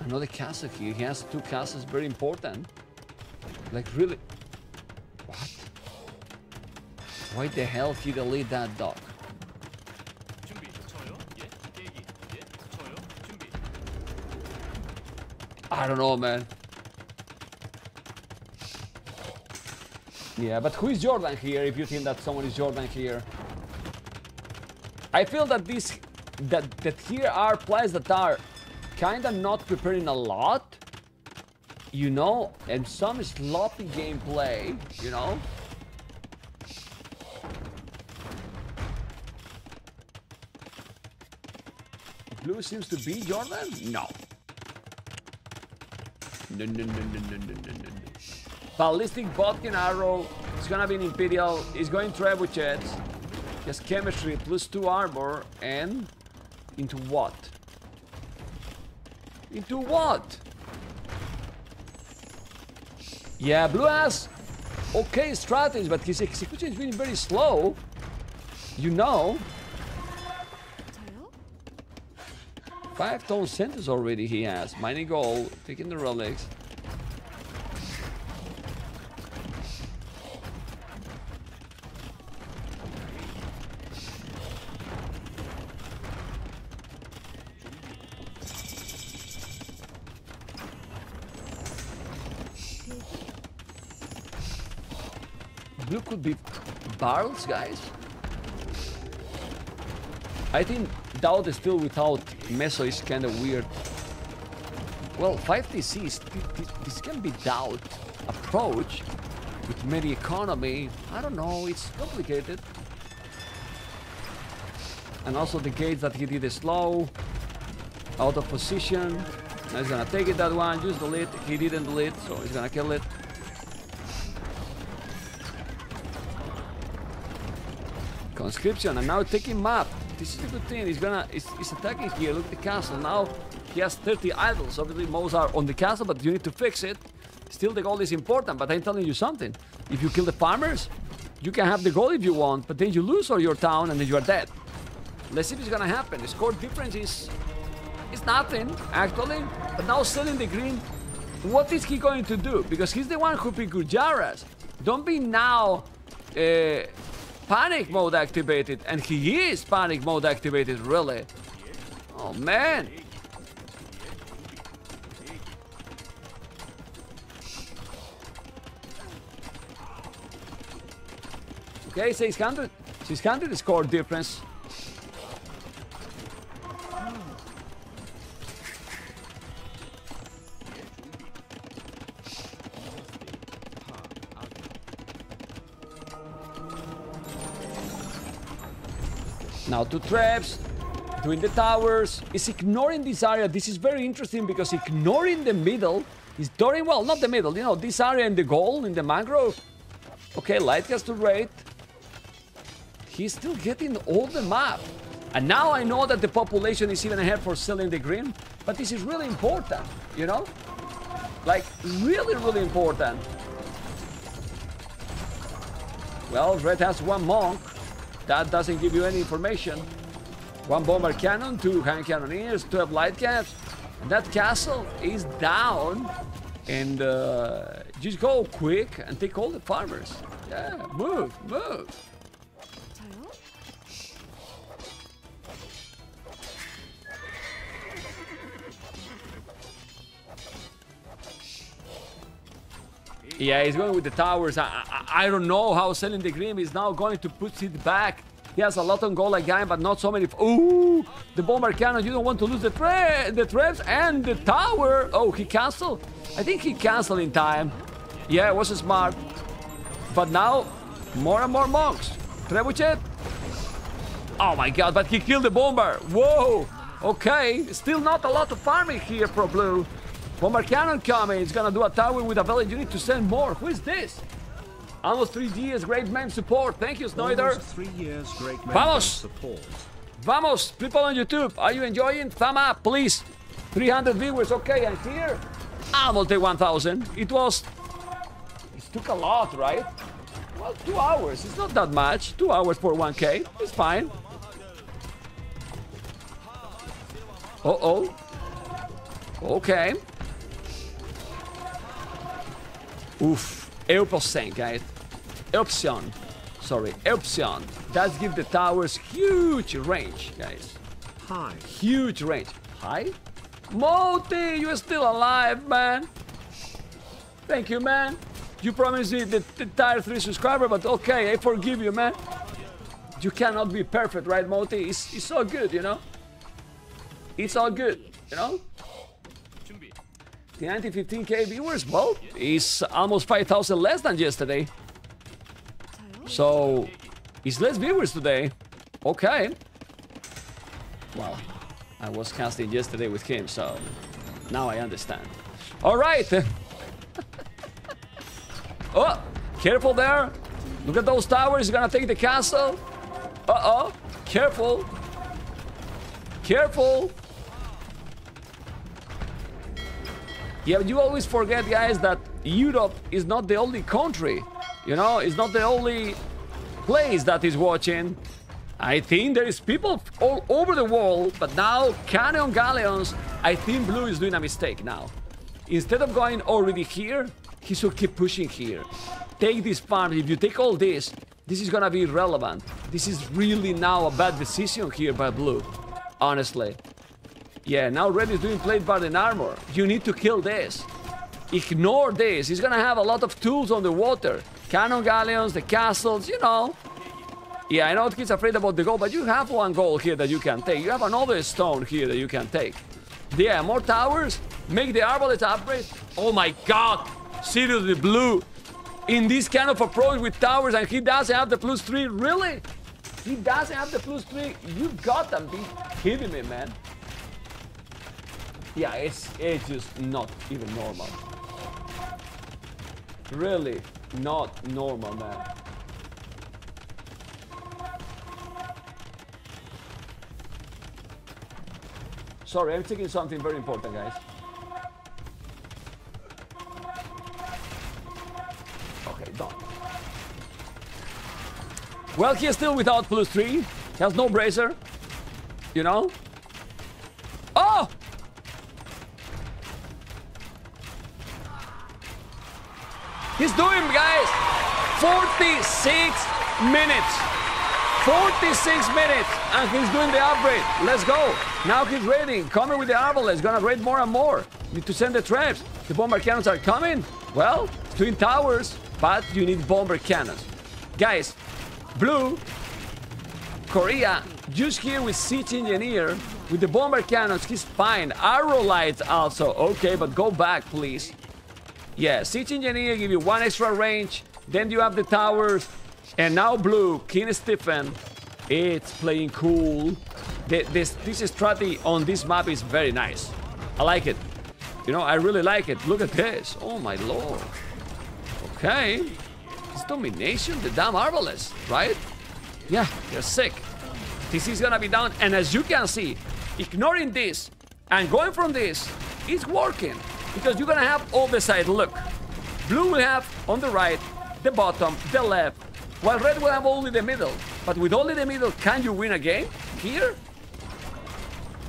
Another castle here. He has two castles, very important. Like, really... Why the hell he delete that dog? I don't know, man. Yeah, but who is Jordan here if you think that someone is Jordan here? I feel that these that that here are players that are kinda not preparing a lot. You know, and some sloppy gameplay, you know? Blue seems to be Jordan? No. No, no, no, no, no, no, no, no. Ballistic Bodkin Arrow. It's gonna be an Imperial. He's going Trebuchet. He has chemistry plus two armor and into what? Into what? Yeah, Blue has okay strategy, but his execution is being very slow. You know, five town centers already he has. Mining gold, taking the relics. Blue could be barrels, guys. I think DauT is still without Meso is kind of weird. Well, 5DC, is, this, this can be DauT approach with many economy. I don't know, it's complicated. And also the gates that he did is slow, out of position. Now he's gonna take it that one, use the lead. He didn't delete, so he's gonna kill it. Conscription, and now taking map. This is a good thing. He's gonna, he's, he's attacking here. Look at the castle. Now he has 30 idols. Obviously, most are on the castle, but you need to fix it. Still, the gold is important, but I'm telling you something. If you kill the farmers, you can have the gold if you want, but then you lose all your town and then you are dead. Let's see if it's gonna happen. The score difference is is nothing, actually. But now Selim the Grim, what is he going to do? Because he's the one who picked Gurjaras. Don't be now uh, panic mode activated. And he is panic mode activated, really. Oh, man. Okay, 600. 600 score difference. Now two traps, doing the towers. Is ignoring this area. This is very interesting because ignoring the middle is doing well, not the middle, you know, this area in the goal, in the mangrove. Okay, light has to raid. He's still getting all the map. And now I know that the population is even ahead for Selim the Grim, but this is really important, you know? Like, really, really important. Well, Red has one monk. That doesn't give you any information. One bomber cannon, two hand cannoneers, 12 light caps. And that castle is down. And uh, just go quick and take all the farmers. Yeah, move, move. Yeah, he's going with the towers. I, I, I don't know how Selim the Grim is now going to put it back. He has a lot on goal again, but not so many. Ooh, the bomber cannon. You don't want to lose the tra the traps and the tower. Oh, he canceled. I think he canceled in time. Yeah, it was smart. But now, more and more monks. Trebuchet. Oh my god, but he killed the bomber. Whoa. Okay, still not a lot of farming here, Pro Blue. Bomber cannon coming. It's gonna do a tower with a village. You need to send more. Who is this? Almost three years, great man support. Thank you, Snoider. Almost three years great member Vamos. support. Vamos, people on YouTube, are you enjoying? Thumb up, please. 300 viewers, okay, and here, almost a 1,000. It was, it took a lot, right? Well, two hours, it's not that much. Two hours for 1K, it's fine. Uh-oh. Okay. Oof, 8%, guys. Option. Sorry, option. That gives the towers huge range, guys. Hi. Huge range. Hi? Moti, you're still alive, man. Thank you, man. You promised me the, the tier 3 subscriber, but okay, I forgive you, man. You cannot be perfect, right, Moti? It's, it's all good, you know? It's all good, you know? 1915k viewers, well, it's almost 5,000 less than yesterday. So, it's less viewers today. Okay. Well, I was casting yesterday with him, so now I understand. All right. oh, careful there. Look at those towers. He's gonna take the castle. Uh-oh. Careful. Careful. Yeah, you always forget, guys, that Europe is not the only country. You know, it's not the only place that is watching. I think there is people all over the world, but now Cannon Galleons, I think Blue is doing a mistake now. Instead of going already here, he should keep pushing here. Take this farm. If you take all this, this is gonna be irrelevant. This is really now a bad decision here by Blue. Honestly. Yeah, now Red is doing plate guard and armor. You need to kill this. Ignore this. He's gonna have a lot of tools on the water. Cannon galleons, the castles, you know. Yeah, I know he's afraid about the goal, but you have one goal here that you can take. You have another stone here that you can take. Yeah, more towers. Make the arbalest upgrade. Oh my god! Seriously, blue. In this kind of approach with towers, and he doesn't have the plus three. Really? He doesn't have the plus three. You gotta be kidding me, man. Yeah, it's it's just not even normal. Really, not normal, man. Sorry, I'm taking something very important, guys. Okay, done. Well, he is still without plus three. He has no bracer. You know? Oh! He's doing, guys, 46 minutes. 46 minutes, and he's doing the upgrade. Let's go. Now he's raiding. Coming with the arbalest. Gonna raid more and more. Need to send the traps. The bomber cannons are coming. Well, twin towers, but you need bomber cannons. Guys, blue, Korea, just here with siege engineer, with the bomber cannons, he's fine. Arrow lights also. Okay, but go back, please. Yeah, Siege Engineer give you one extra range. Then you have the towers. And now blue, King Stephen. It's playing cool. The, this, this strategy on this map is very nice. I like it. You know, I really like it. Look at this. Oh my lord. Okay. It's domination, the damn Arbalest, right? Yeah, they're sick. This is gonna be down. And as you can see, ignoring this and going from this, it's working. Because you're gonna have all the side. Look, blue will have on the right, the bottom, the left, while red will have only the middle. But with only the middle, can you win a game? Here?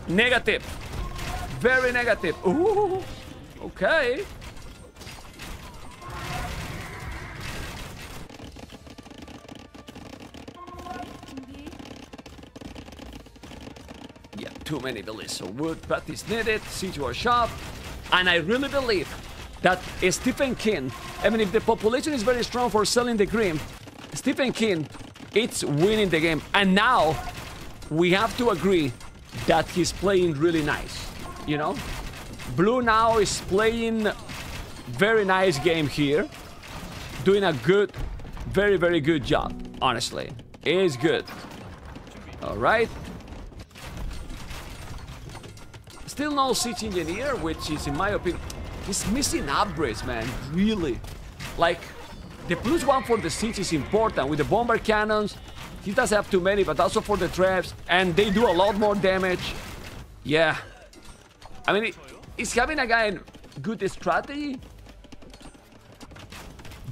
Negative. Very negative. Ooh. Okay. Yeah, too many villages so wood, practice needed, see to our shop. And I really believe that Stephen King, even if the population is very strong for Selim the Grim, Stephen King, it's winning the game. And now we have to agree that he's playing really nice. You know? Blue now is playing very nice game here. Doing a good, very, very good job, honestly. It is good. Alright. Still no siege engineer, which is in my opinion, he's missing upgrades, man. Really, like The plus one for the siege is important with the bomber cannons. He doesn't have too many, but also for the traps, and they do a lot more damage. Yeah. I mean, he's having a guy good strategy,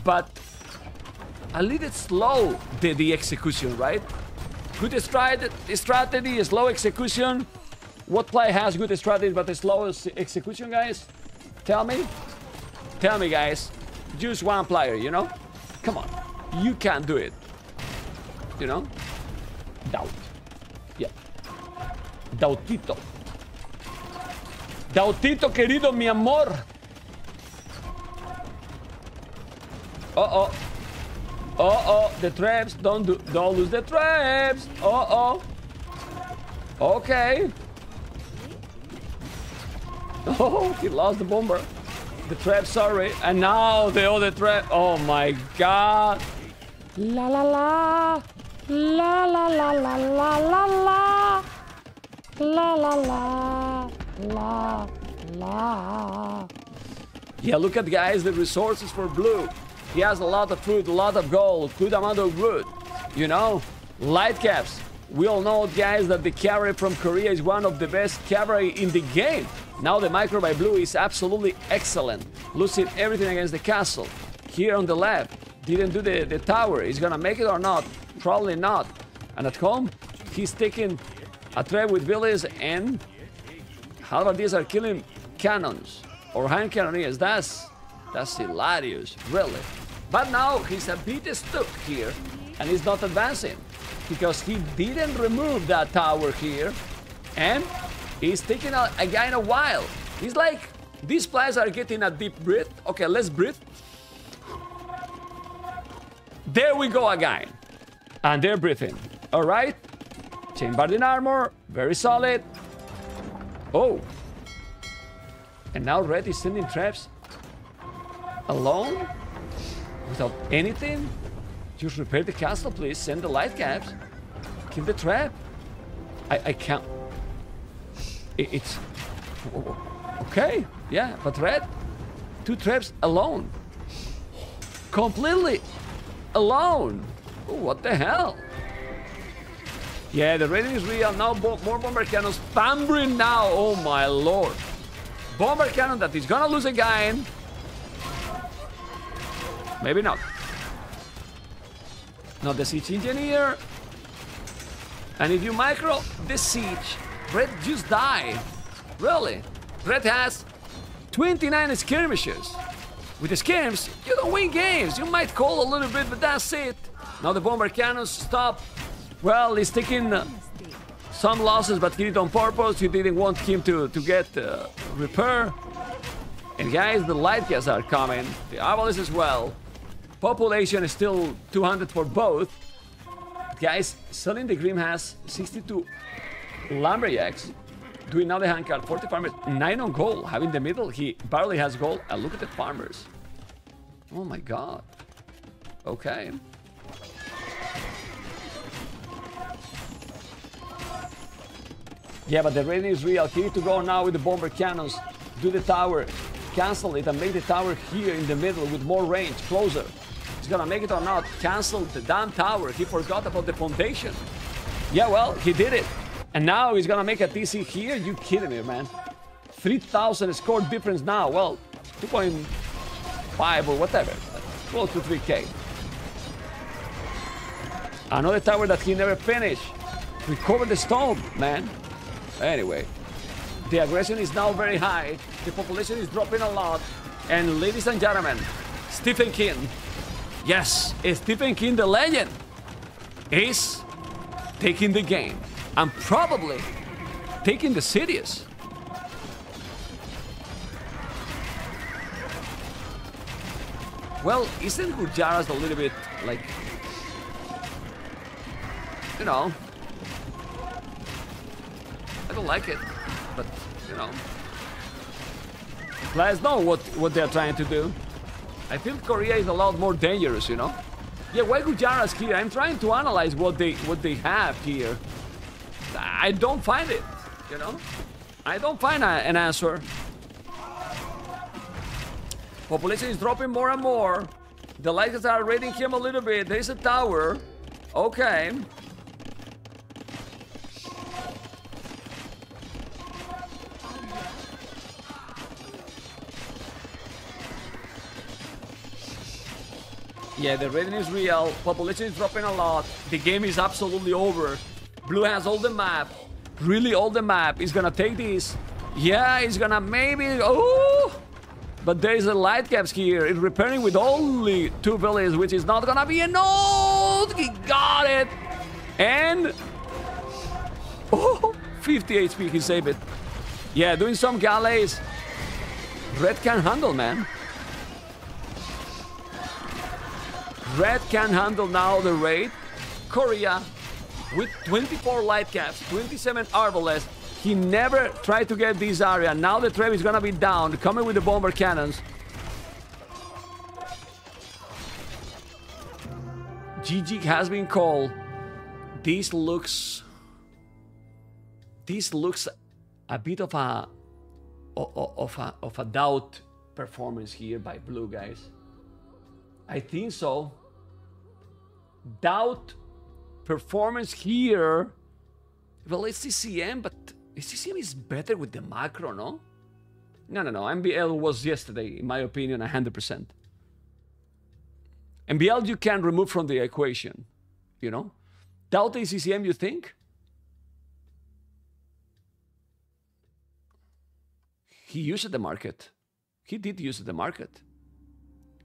but a little slow the, the execution, right? Good strat strategy, slow execution. What play has good strategy but the slowest execution, guys? Tell me. Tell me, guys. Just one player, you know? Come on. You can do it. You know? DauT. Yeah. Dautito. Dautito, querido, mi amor. Uh-oh. Uh-oh, the traps. Don't do, don't lose the traps. Uh-oh. Okay. Oh, he lost the bomber. The trap, sorry. And now the other trap. Oh my god. La la la. La la la la la la la. La la la. La la. Yeah, look at guys, the resources for blue. He has a lot of food, a lot of gold, good amount of wood. You know, light caps. We all know, guys, that the cavalry from Korea is one of the best cavalry in the game. Now the micro by blue is absolutely excellent, losing everything against the castle. Here on the left, didn't do the, the tower. He's gonna make it or not? Probably not. And at home, he's taking a trap with villas and these are killing cannons or hand cannoneers? That's that's hilarious, really. But now he's a bit stuck here and he's not advancing because he didn't remove that tower here and he's taking a, a guy in a while. He's like, these players are getting a deep breath. Okay, let's breathe. There we go again. And they're breathing. All right. Chambered in armor, very solid. Oh. And now Red is sending traps alone? Without anything? Just repair the castle, please. Send the light caps. Kill the trap. I, I can't. It, it's. Okay, yeah, but Red, two traps alone. Completely alone. Oh, what the hell? Yeah, the rating is real. Now bo more bomber cannons. Thambrin now. Oh my lord. Bomber cannon that is gonna lose again. Maybe not. Not the siege engineer. And if you micro the siege, Red just died. Really? Red has 29 skirmishes. With the skirms, you don't win games. You might call a little bit, but that's it. Now the bomber cannons stop. Well, he's taking uh, some losses, but he did on purpose. He didn't want him to, to get uh, repair. And guys, the light gas are coming. The Arbalests as well. Population is still 200 for both. Guys, Selim the Grim has 62 Lumberjacks. Doing now the handcart, 40 farmers, 9 on goal. Having the middle, he barely has gold. And look at the farmers. Oh my god. Okay. Yeah, but the rain is real. He need to go now with the bomber cannons. Do the tower. Cancel it and make the tower here in the middle with more range, closer. He's gonna make it or not. Cancel the damn tower. He forgot about the foundation. Yeah, well, he did it. And now he's gonna make a TC here? You kidding me, man? 3,000 score difference now. Well, 2.5 or whatever. Close to 3k. Another tower that he never finished. Recover the stone, man. Anyway, the aggression is now very high. The population is dropping a lot. And ladies and gentlemen, Stephen King. Yes, Stephen King, the legend, is taking the game and probably taking the cities. Well, isn't Gurjaras a little bit like, you know, I don't like it, but you know, let us know what what they're trying to do. I feel Korea is a lot more dangerous, you know. Yeah, why Gurjaras here? I'm trying to analyze what they what they have here. I don't find it, you know. I don't find an answer. Population is dropping more and more. The lights are raiding him a little bit. There's a tower. Okay. Yeah, the raiding is real. Population is dropping a lot. The game is absolutely over. Blue has all the map. Really all the map. He's gonna take this. Yeah, he's gonna maybe... Oh! But there is a light caps here. It's repairing with only two villages, which is not gonna be enough. He got it. And... Oh! 50 HP, he saved it. Yeah, doing some galleys. Red can handle, man. Red can handle now the raid. Korea with 24 light caps, 27 arbalest. He never tried to get this area. Now the trap is gonna be down, coming with the bomber cannons. GG has been called. This looks... This looks a bit of a... Of a, of a DauT performance here by Blue, guys. I think so. DauT performance here. Well, it's CCM, but CCM is better with the macro, no? No, no, no. MBL was yesterday, in my opinion, 100%. MBL you can remove from the equation, you know? DauT is CCM, you think? He used the market. He did use the market.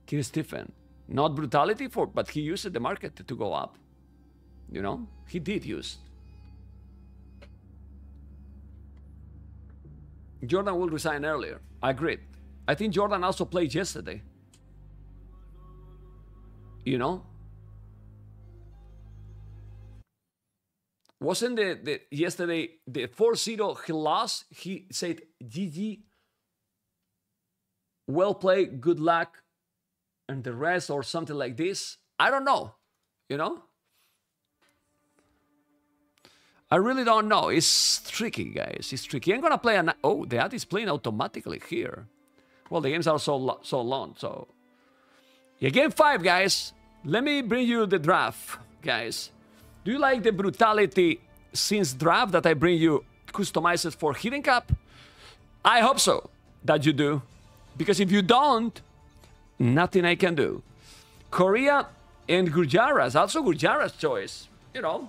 King Stephen. Not brutality for, but he used the market to go up. You know, he did use. Jordan will resign earlier. I agreed. I think Jordan also played yesterday. You know? Wasn't the, the yesterday the 4-0 he lost? He said GG. Well played, good luck, and the rest or something like this. I don't know. You know? I really don't know. It's tricky, guys. It's tricky. I'm gonna play an. Oh, the ad is playing automatically here. Well, the games are so lo- so long. So, yeah, game five, guys. Let me bring you the draft, guys. Do you like the brutality since draft that I bring you customized for Hidden Cup? I hope so that you do, because if you don't, nothing I can do. Korea and Gurjaras, also Gurjara's choice. You know.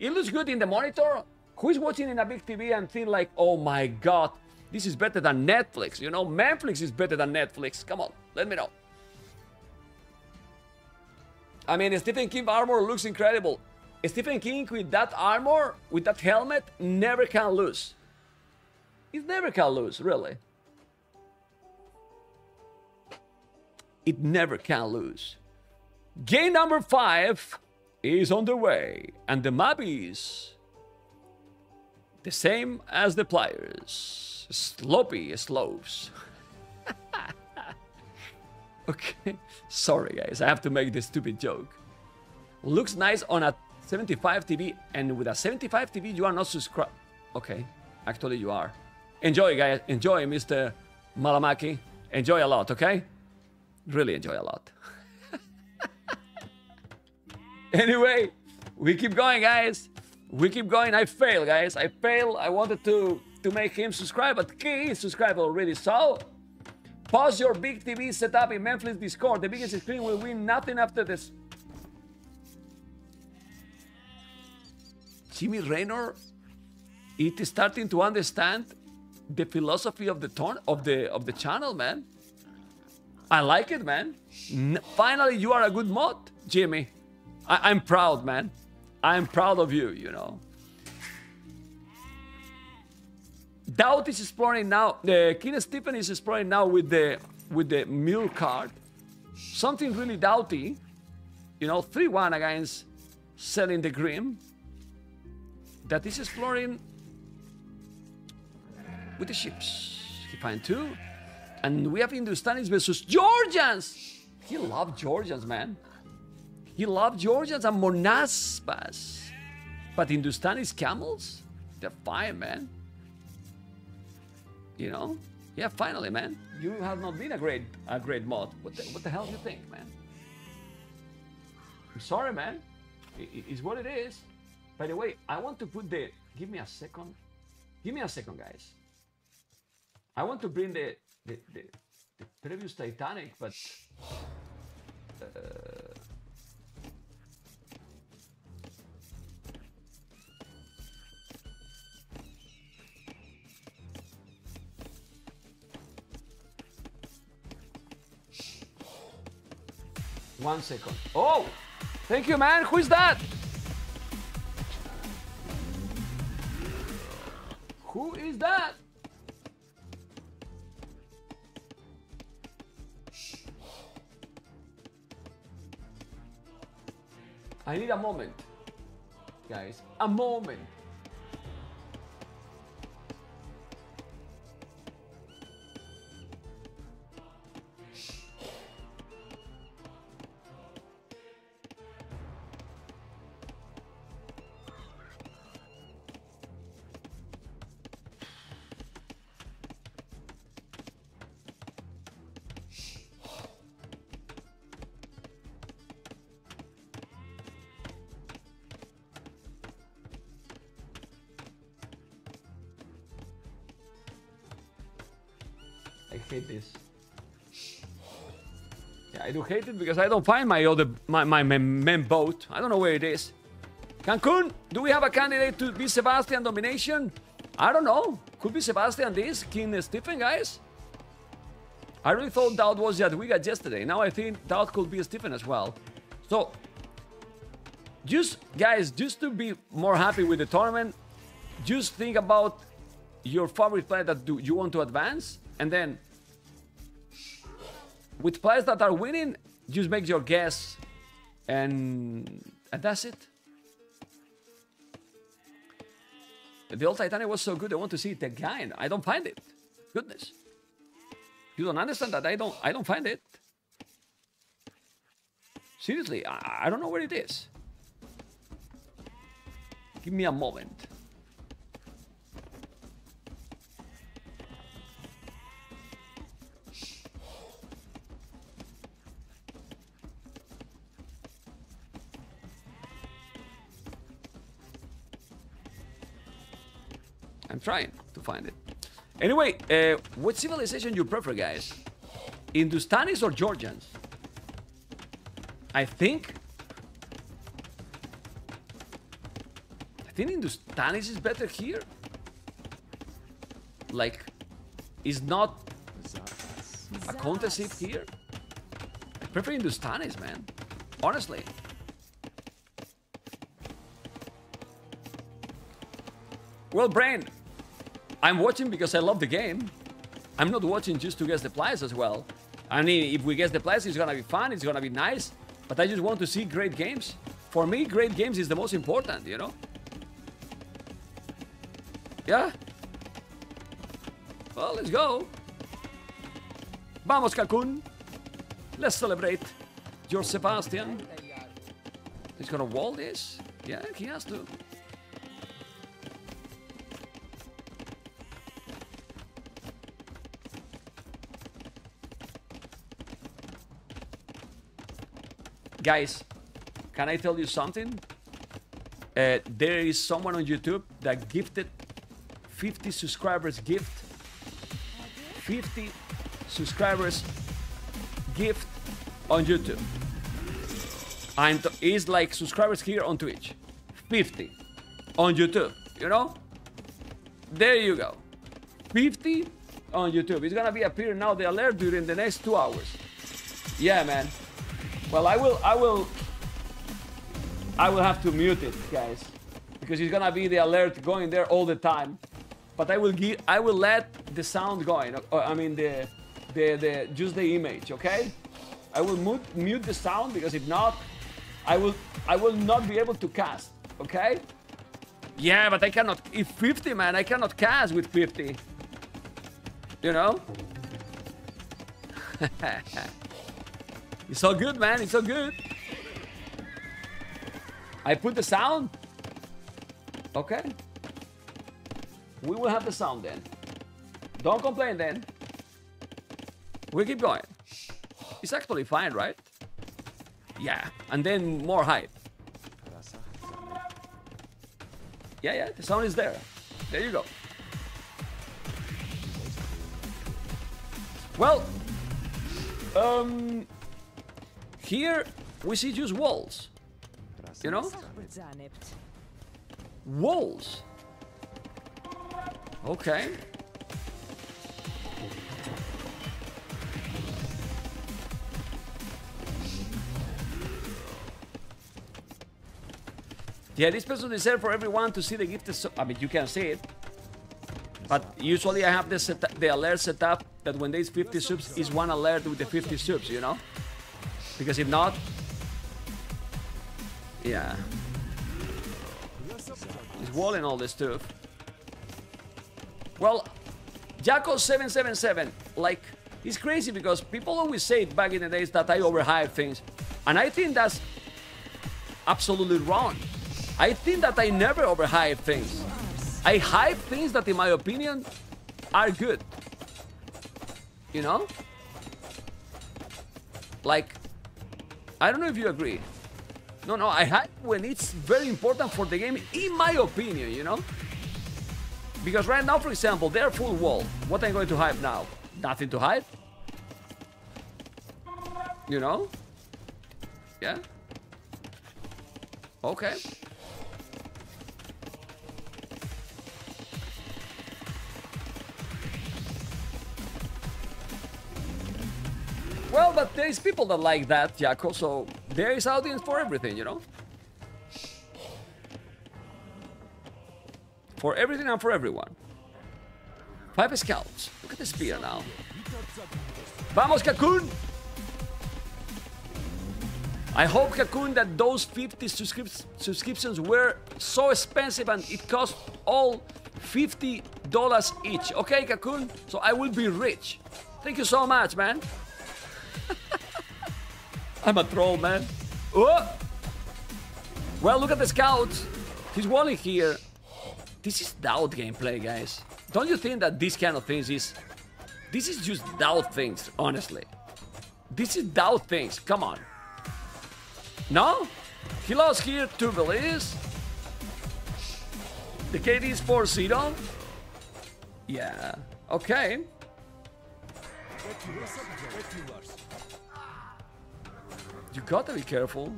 It looks good in the monitor. Who is watching in a big TV and think like, oh my god, this is better than Netflix? You know, Manflix is better than Netflix. Come on, let me know. I mean, Stephen King armor looks incredible. Stephen King with that armor, with that helmet, never can lose. It never can lose, really. It never can lose. Game number five is on the way, and the map is the same as the pliers. Sloppy slopes. okay, sorry guys, I have to make this stupid joke. Looks nice on a 75 TV, and with a 75 TV, you are not subscribed. Okay, actually, you are. Enjoy, guys. Enjoy, Mr. Malamaki. Enjoy a lot, okay? Really enjoy a lot. Anyway, we keep going, guys. We keep going. I fail, guys. I fail. I wanted to to make him subscribe, but he is subscribed already. So, pause your big TV setup in Memphis Discord. The biggest screen will win nothing after this. Jimmy Raynor it is starting to understand the philosophy of the ton of the of the channel, man. I like it, man. N- finally, you are a good mod, Jimmy. I- I'm proud, man. I'm proud of you. You know. DauT is exploring now. The King Stephen is exploring now with the with the mule card. Something really doubty. You know, 3-1 against Selim the Grim. That is exploring with the ships. He find two. And we have Hindustanis versus Georgians. He loved Georgians, man. He loved Georgians and Monaspas. But Hindustanis camels, they're fine, man. You know? Yeah, finally, man. You have not been a great a great mod. What the, what the hell do you think, man? I'm sorry, man. I- i- It's what it is. By the way, I want to put the. Give me a second. Give me a second, guys. I want to bring the the, the, the previous Titanic, but. Uh, One second. Oh! Thank you, man. Who is that? Who is that? I need a moment. Guys, a moment. It because I don't find my other my my main main boat. I don't know where it is. Cancun, do we have a candidate to be Sebastian domination? I don't know. Could be Sebastian this, King Stephen, guys. I really thought DauT was that was Jadwiga yesterday. Now I think that could be Stephen as well. So, just guys, just to be more happy with the tournament, just think about your favorite player that do you want to advance, and then with players that are winning, just make your guess, and and that's it. The old Titanic was so good. I want to see it again. I don't find it. Goodness, you don't understand that. I don't. I don't find it. Seriously, I, I don't know where it is. Give me a moment. I'm trying to find it. Anyway, uh, what civilization you prefer, guys? Hindustanis or Georgians? I think. I think Hindustanis is better here. Like, is not a contest here. I prefer Hindustanis, man. Honestly. Well, Brain, I'm watching because I love the game. I'm not watching just to guess the players as well. I mean, if we guess the players, it's gonna be fun, it's gonna be nice. But I just want to see great games. For me, great games is the most important, you know? Yeah? Well, let's go. Vamos, Cancun. Let's celebrate. Your Sebastian. He's gonna wall this? Yeah, he has to. Guys, can I tell you something? Uh, there is someone on YouTube that gifted 50 subscribers gift. 50 subscribers gift on YouTube. And is like subscribers here on Twitch. 50 on YouTube, you know? There you go. 50 on YouTube. It's gonna be appearing now the alert during the next two hours. Yeah, man. Well, I will, I will, I will have to mute it, guys, because it's gonna be the alert going there all the time. But I will give, I will let the sound going. uh, I mean the, the, the, just the image, okay? I will mute, mute the sound because if not, I will, I will not be able to cast, okay? Yeah, but I cannot. If 50, man, I cannot cast with 50. You know? It's all good, man. It's all good. I put the sound. Okay. We will have the sound then. Don't complain then. We keep going. It's actually fine, right? Yeah. And then more hype. Yeah, yeah, the sound is there. There you go. Well, um, here we see just walls. You know? Walls. Okay. Yeah, this person is there for everyone to see the gift. So I mean, you can see it. But usually I have the, the alert set up that when there's 50 subs, is one alert with the 50 subs, you know? Because if not... Yeah. He's walling all this stuff. Well, Jacko777, like, it's crazy because people always say back in the days that I overhype things. And I think that's absolutely wrong. I think that I never overhype things. I hype things that, in my opinion, are good. You know? Like, I don't know if you agree. No, no, I hype when it's very important for the game, in my opinion, you know? Because right now, for example, they're full wall. What am I going to hype now? Nothing to hype. You know? Yeah? Okay. There is people that like that, Jaco, so there is audience for everything, you know? For everything and for everyone. Five scouts. Look at the spear now. Vamos, Cocoon! I hope, Cocoon, that those 50 subscrip- subscriptions were so expensive and it cost all $50 each. Okay, Cocoon? So I will be rich. Thank you so much, man. I'm a troll, man. Oh! Well, look at the scout. He's walling here. This is DauT gameplay, guys. Don't you think that this kind of things is... This is just DauT things, honestly. This is DauT things. Come on. No? He lost here to Belize. The KD is 4-0. Yeah. Okay. You gotta be careful.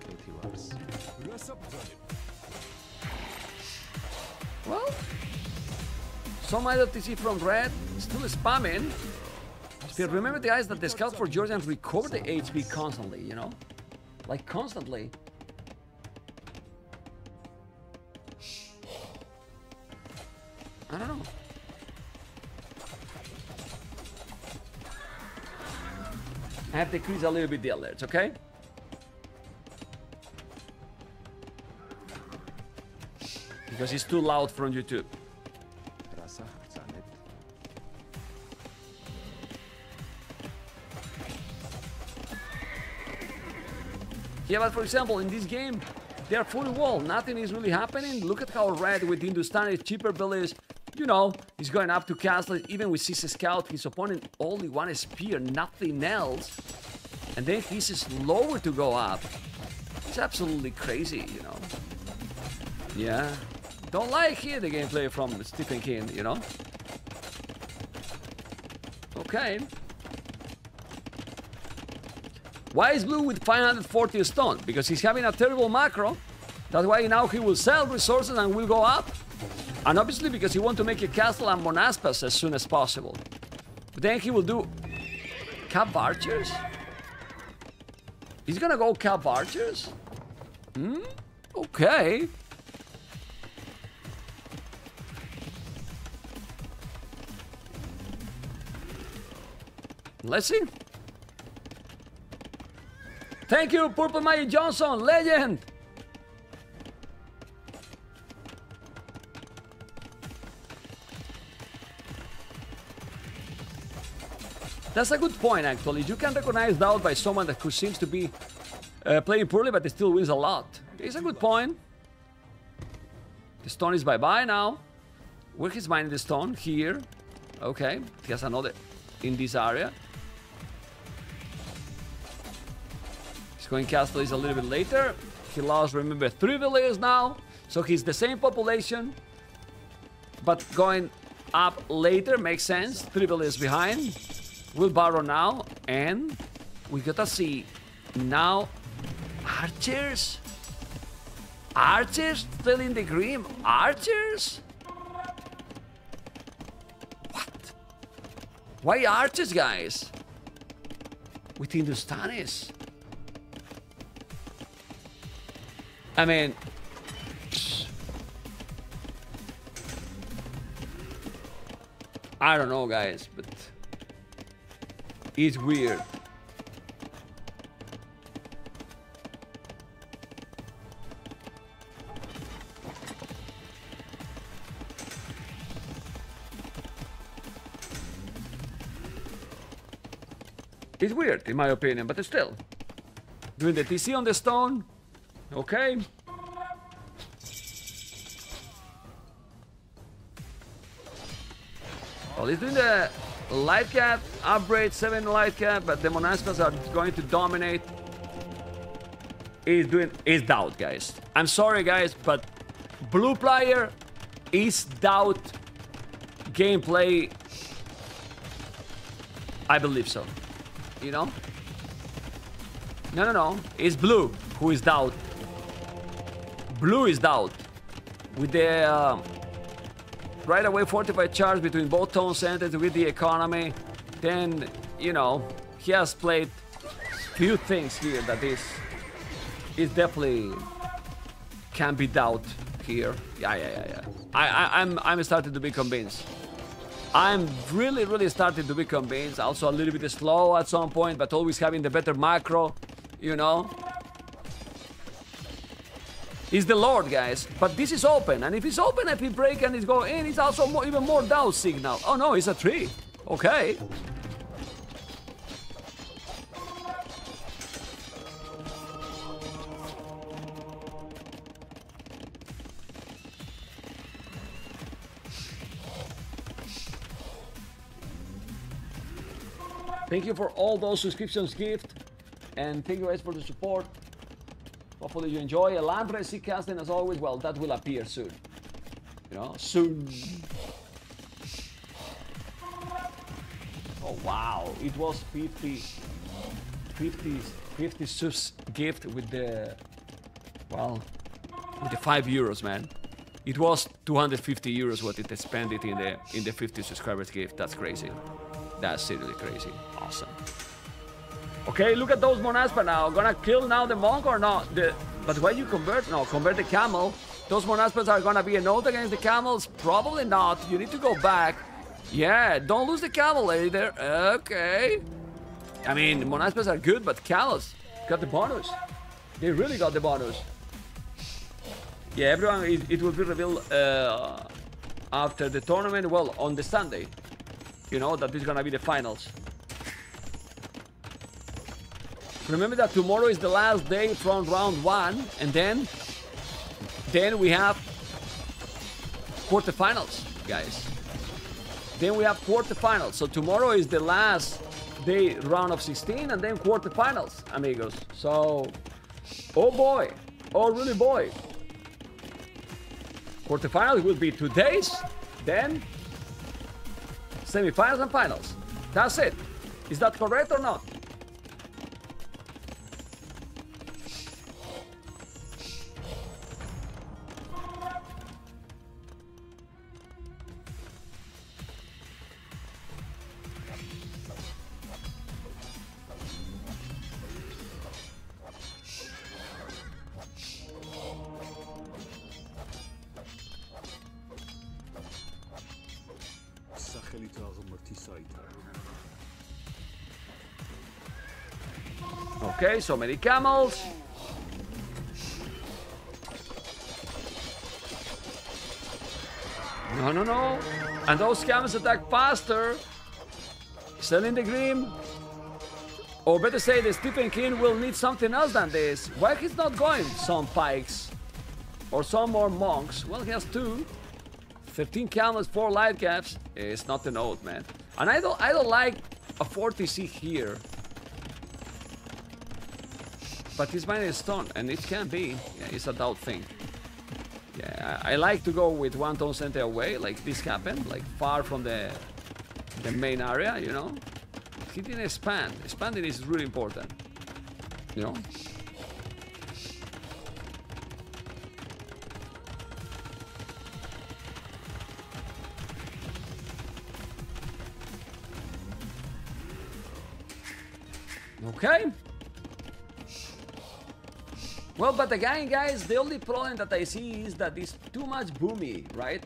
Well, some ILTC from Red still spamming. But remember guys that the scout for Georgian recover the HP constantly, you know? Like constantly. I don't know. I have to decrease a little bit the alerts, okay? Because it's too loud from YouTube. Yeah, but for example, in this game, they're full wall. Nothing is really happening. Look at how red with Hindustan is cheaper is. You know, he's going up to castle. Even with CC Scout, his opponent only one spear, nothing else. And then he's slower to go up. It's absolutely crazy, you know. Yeah. Don't like here the gameplay from Stephen King, you know. Okay. Why is Blue with 540 stone? Because he's having a terrible macro. That's why now he will sell resources and will go up. And obviously because he wants to make a castle and Monaspas as soon as possible. But then he will do Cav Archers? He's gonna go Cav Archers? Hmm? Okay. Let's see. Thank you, Purple Magic Johnson, legend. That's a good point, actually. You can recognize DauT by someone that who seems to be uh, playing poorly, but still wins a lot. It's a good point. The stone is bye-bye now. Where he's mining the stone? Here. Okay. He has another in this area. Going Castle is a little bit later. He lost, remember, three villages now. So he's the same population. But going up later makes sense. Three villages behind. Wheelbarrow now. And we gotta see now archers. Archers still in the Grim. Archers? What? Why archers, guys? With Hindustanis. I mean, I don't know, guys, but it's weird. It's weird, in my opinion, but still. Doing the TC on the stone, okay. Well, he's doing the light cav, upgrade 7 light cav, but the Monaspas are going to dominate. He's doing, he's DauT, guys. I'm sorry, guys, but blue player is DauT gameplay. I believe so. You know? No, no, no. It's blue who is DauT. Blue is DauT. With the uh, right away fortified charge between both town centers with the economy, then, you know, he has played few things here that is is definitely can be DauT here. Yeah, yeah, yeah, yeah. I, I, I'm, I'm starting to be convinced. I'm really, really starting to be convinced. Also a little bit slow at some point, but always having the better macro, you know. He's the Lord, guys. But this is open, and if it's open, if he break and it's go in, it's also more, even more down signal. Oh no, it's a tree. Okay. Thank you for all those subscriptions gift. And thank you guys for the support. Hopefully you enjoy. A Alambre C casting as always. Well, that will appear soon. You know, soon. Oh wow, it was 50 50 50 subs gift with the well with the 5 euros, man. It was 250 euros what it spent it in the in the 50 subscribers gift. That's crazy. That's seriously crazy. Awesome. Okay, look at those Monaspa now. Gonna kill now the monk or not? The, but why you convert? No, convert the camel. Those Monaspas are gonna be a note against the camels? Probably not. You need to go back. Yeah, don't lose the camel either. Okay. I mean, Monaspas are good, but camels got the bonus. They really got the bonus. Yeah, everyone, it, it will be revealed uh, after the tournament. Well, on the Sunday. You know, that is gonna be the finals. Remember that tomorrow is the last day from round one, and then, then we have quarterfinals, guys. Then we have quarterfinals. So tomorrow is the last day round of 16, and then quarterfinals, amigos. So, oh boy, oh really boy. Quarterfinals will be two days, then semifinals and finals. That's it. Is that correct or not? Okay, so many camels. No, no, no. And those camels attack faster. Selim the Grim. Or better say, the Stephen King will need something else than this. Why he's not going some pikes? Or some more monks? Well, he has two. 13 camels, 4 light cavs. It's not an old man. And I don't I don't like a 40C here. But his he's minus stone, and it can be. Yeah, it's a DauT thing. Yeah, I, I like to go with one town center away, like this happened, like far from the the main area, you know. He didn't expand. Expanding is really important, you know. Okay. Well, but again, guys, the only problem that I see is that it's too much boomy, right?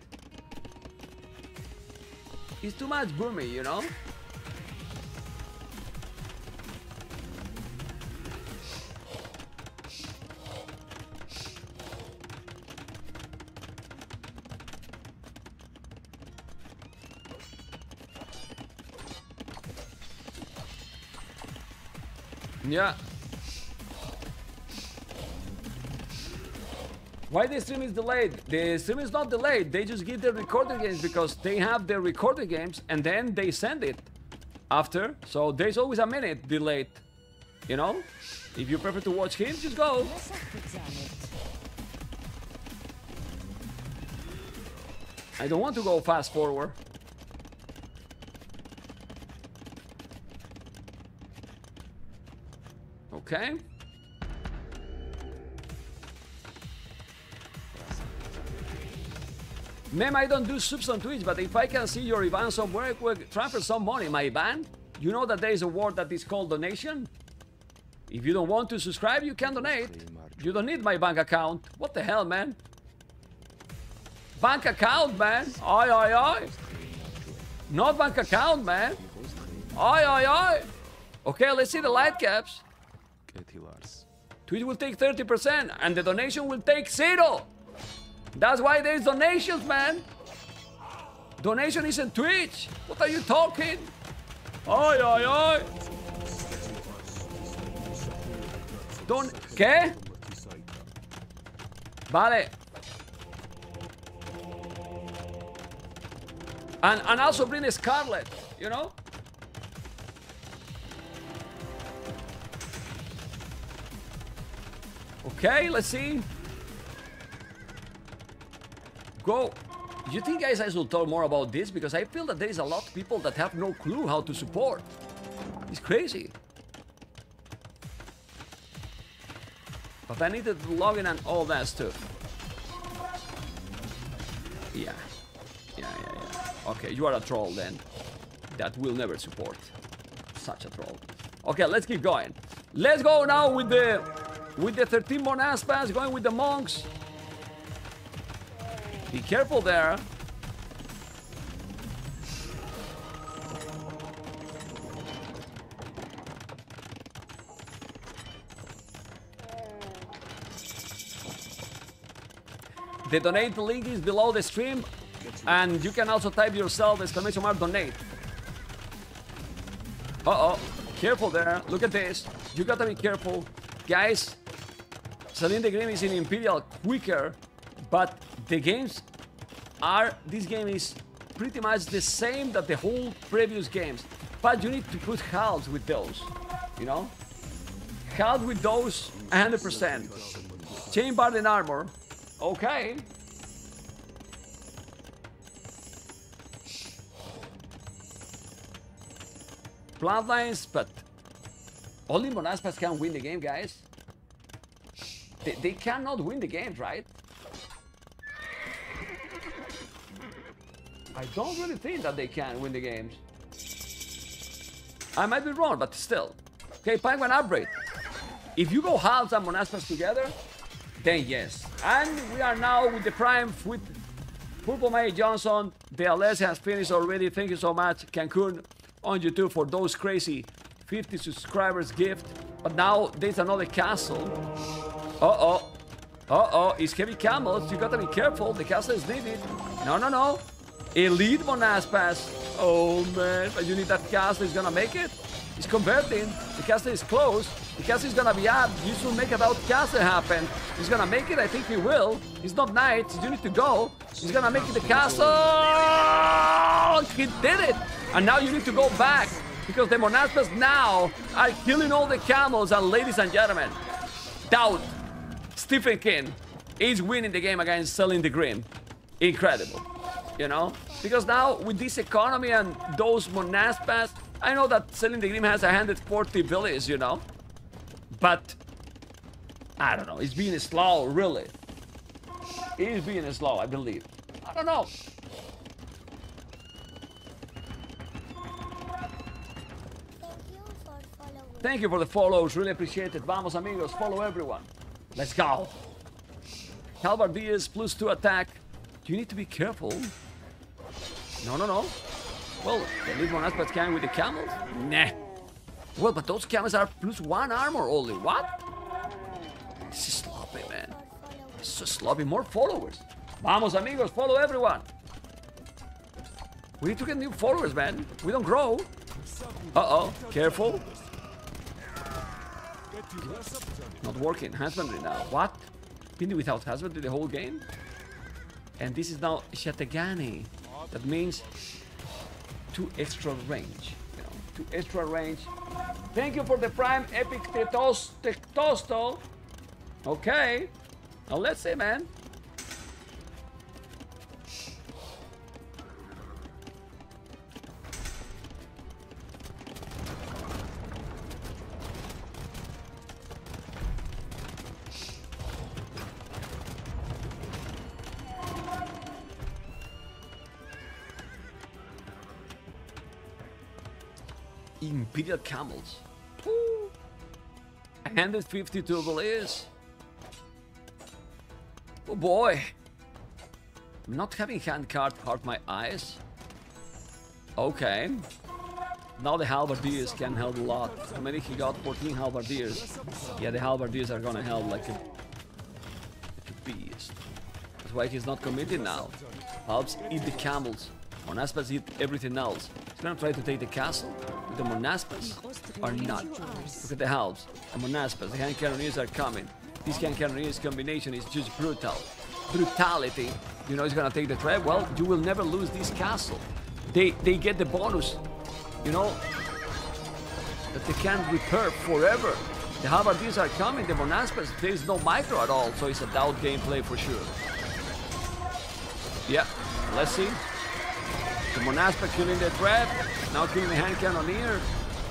It's too much boomy, you know? Yeah. Why the stream is delayed? The stream is not delayed. They just give the recorded games because they have the recorded games and then they send it after. So there's always a minute delayed. You know? If you prefer to watch him, just go. I don't want to go fast forward. Okay. Mem, I don't do subs on Twitch, but if I can see your IBAN somewhere, quick, transfer some money. My IBAN, you know that there is a word that is called donation? If you don't want to subscribe, you can donate. You don't need my bank account. What the hell, man? Bank account, man. Oi, oi, oi. Not bank account, man. Oi, oi, oi. Okay, let's see the light cavs. Twitch will take 30% and the donation will take zero. That's why there's donations, man. Donation isn't Twitch. What are you talking? Ay, ay, ay. Don ¿Qué? Vale. And, and also bring Scarlet, you know? Okay, let's see. Go. Do You think guys I should talk more about this? Because I feel that there is a lot of people that have no clue how to support. It's crazy. But I needed to log in and all that stuff. Yeah. Yeah, yeah, yeah. Okay, you are a troll then. That will never support. Such a troll. Okay, let's keep going. Let's go now with the with the 13 Monaspas, going with the monks. Be careful there. The donate link is below the stream, and you can also type yourself exclamation mark donate. Uh-oh, careful there. Look at this. You gotta be careful. Guys, Selim the Grim is in Imperial quicker, but the games are, this game is pretty much the same that the whole previous games. But you need to put halbs with those, you know? Halbs with those 100%. Chain Barding Armor. Okay. Bloodlines, but only Monaspas can win the game, guys. They, they cannot win the game, right? I don't really think that they can win the games. I might be wrong, but still. Okay, Penguin upgrade. If you go halbs and Monaspas together, then yes. And we are now with the Prime with Purple May Johnson. The LS has finished already. Thank you so much, Cancun, on YouTube for those crazy 50 subscribers gift. But now there's another castle. Uh-oh. Uh-oh. It's heavy camels. You gotta be careful. The castle is needed. No, no, no. Elite Monaspas. Oh, man. But you need that castle. It's gonna make it. It's converting. The castle is closed. The castle is gonna be up. You should make a DauT castle happen. He's gonna make it. I think he will. He's not knight. You need to go. He's gonna make it the castle. Oh, he did it. And now you need to go back because the Monaspas now are killing all the camels. And ladies and gentlemen, DauT Stephen King is winning the game against Selim the Grim. Incredible. You know? Because now with this economy and those Monaspas, I know that Selim the Grim has 140 villages, you know? But I don't know, it's being slow, really. It is being slow, I believe. I don't know. Thank you for the follows, really appreciate it. Vamos amigos, follow everyone. Let's go. Halberdiers plus two attack. You need to be careful. No, no, no. Well, the elite one aspect can with the camels? Nah. Well, but those camels are plus one armor only. What? This is sloppy, man. This is so sloppy. More followers. Vamos amigos, follow everyone. We need to get new followers, man. We don't grow. Uh-oh, careful. Not working. Husbandry now. What? Been without husbandry the whole game? And this is now Shatagni. That means two extra range. You know, two extra range. Thank you for the prime epic tectosto. Okay. Now let's see, man. Imperial camels. Ooh. 152 believes. Oh boy. Not having hand cart hurt my eyes. Okay. Now the halberdiers can help a lot. How many he got? 14 halberdiers. Yeah, the halberdiers are gonna help like a, like a beast. That's why he's not committed now. Helps eat the camels. Monaspas eat everything else. He's gonna try to take the castle with the Monaspas are not. Look at the halbs. The Monaspas, the hand cannoneers are coming. This hand cannoneers combination is just brutal. Brutality. You know he's gonna take the treb. Well, you will never lose this castle. They they get the bonus. You know that they can't repair forever. The halberdiers are coming. The Monaspas, there is no micro at all, so it's a DauT gameplay for sure. Yeah, let's see. The Monaspa killing the treb, now killing the hand cannoneer.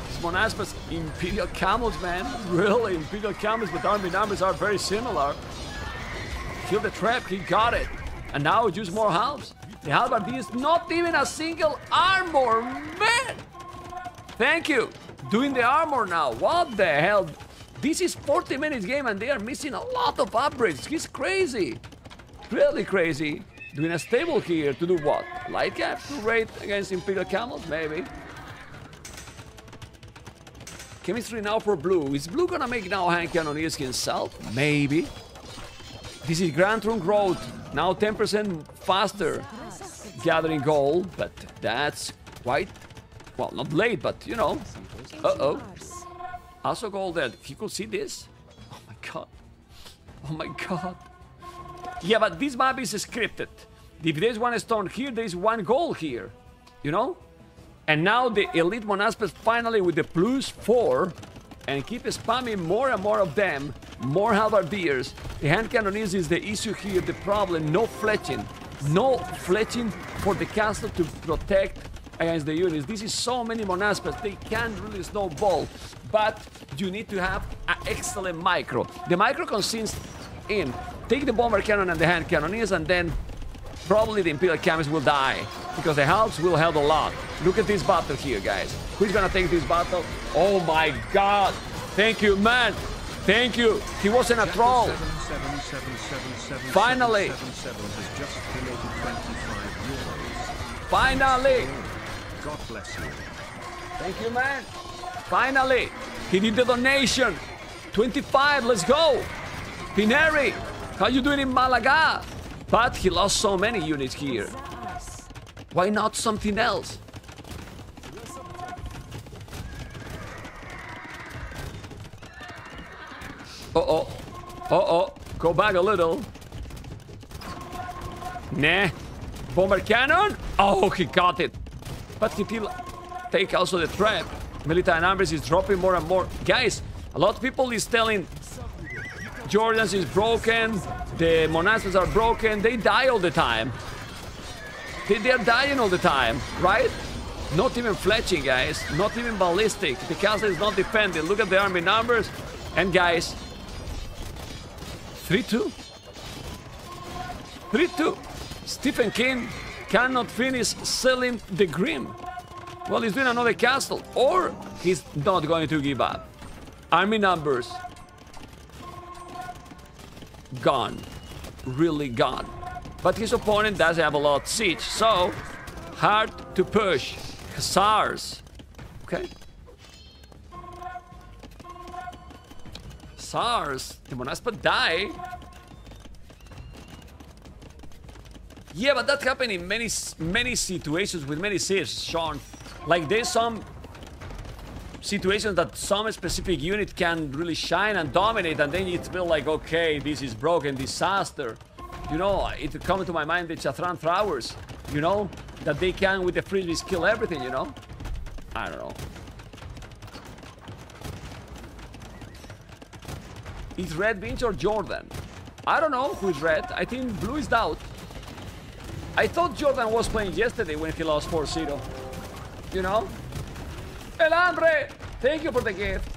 This Monaspa's Imperial Camels, man. Really, Imperial Camels with army numbers are very similar. Kill the treb, he got it. And now use more halbs. The halberdier is not even a single armor, man! Thank you. Doing the armor now. What the hell? This is 40 minutes game and they are missing a lot of upgrades. He's crazy. Really crazy. Doing a stable here to do what? Light cav to raid against Imperial Camels? Maybe. Chemistry now for blue. Is blue gonna make now hand cannoneers himself? Maybe. This is Grand Trunk Road. Now 10% faster gathering gold, but that's quite, well, not late, but you know. Uh-oh. Also gold there. He could see this? Oh my god. Oh my god. Yeah, but this map is scripted. If there's one stone here, there's one goal here. You know? And now the Elite Monaspas finally with the plus 4 and keep spamming more and more of them. More halberdiers. The hand cannoneers is the issue here, the problem. No fletching. No fletching for the castle to protect against the units. This is so many Monaspas, they can't really snowball. But you need to have an excellent micro. The micro consists in take the bombard cannon and the hand cannoneers and then probably the Imperial Camels will die because the halbs will help a lot. Look at this battle here, guys. Who's gonna take this battle? Oh my god! Thank you, man! Thank you! He wasn't a troll! Finally! Finally! God bless you. Thank you, man! Finally! He did the donation! 25, let's go! Pineri! How you doing in Malaga? But he lost so many units here. Why not something else? Uh-oh. Uh-oh. Go back a little. Nah. Bombard cannon? Oh, he got it. But he still take also the treb. Military numbers is dropping more and more. Guys, a lot of people is telling Georgians is broken. The Monaspas are broken. They die all the time. They, they're dying all the time, right? Not even fletching, guys. Not even ballistic. The castle is not defended. Look at the army numbers. And guys, 3-2. 3-2. Stephen King cannot finish Selim the Grim. Well, he's doing another castle. Or he's not going to give up. Army numbers. Gone. Really gone. But his opponent doesn't have a lot of siege, so hard to push. Hussars. Okay. Hussars. The Monaspa die. Yeah, but that happened in many many situations with many cities, Sean. Like there's some situations that some specific unit can really shine and dominate, and then it's feel like, okay, this is broken, disaster. You know, it comes to my mind the Chakram Throwers, you know, that they can with the frisbees kill everything, you know? I don't know. Is Red Vince or Jordan? I don't know who is Red. I think Blue is out. I thought Jordan was playing yesterday when he lost 4-0. You know? El Hambre! Thank you for the gift.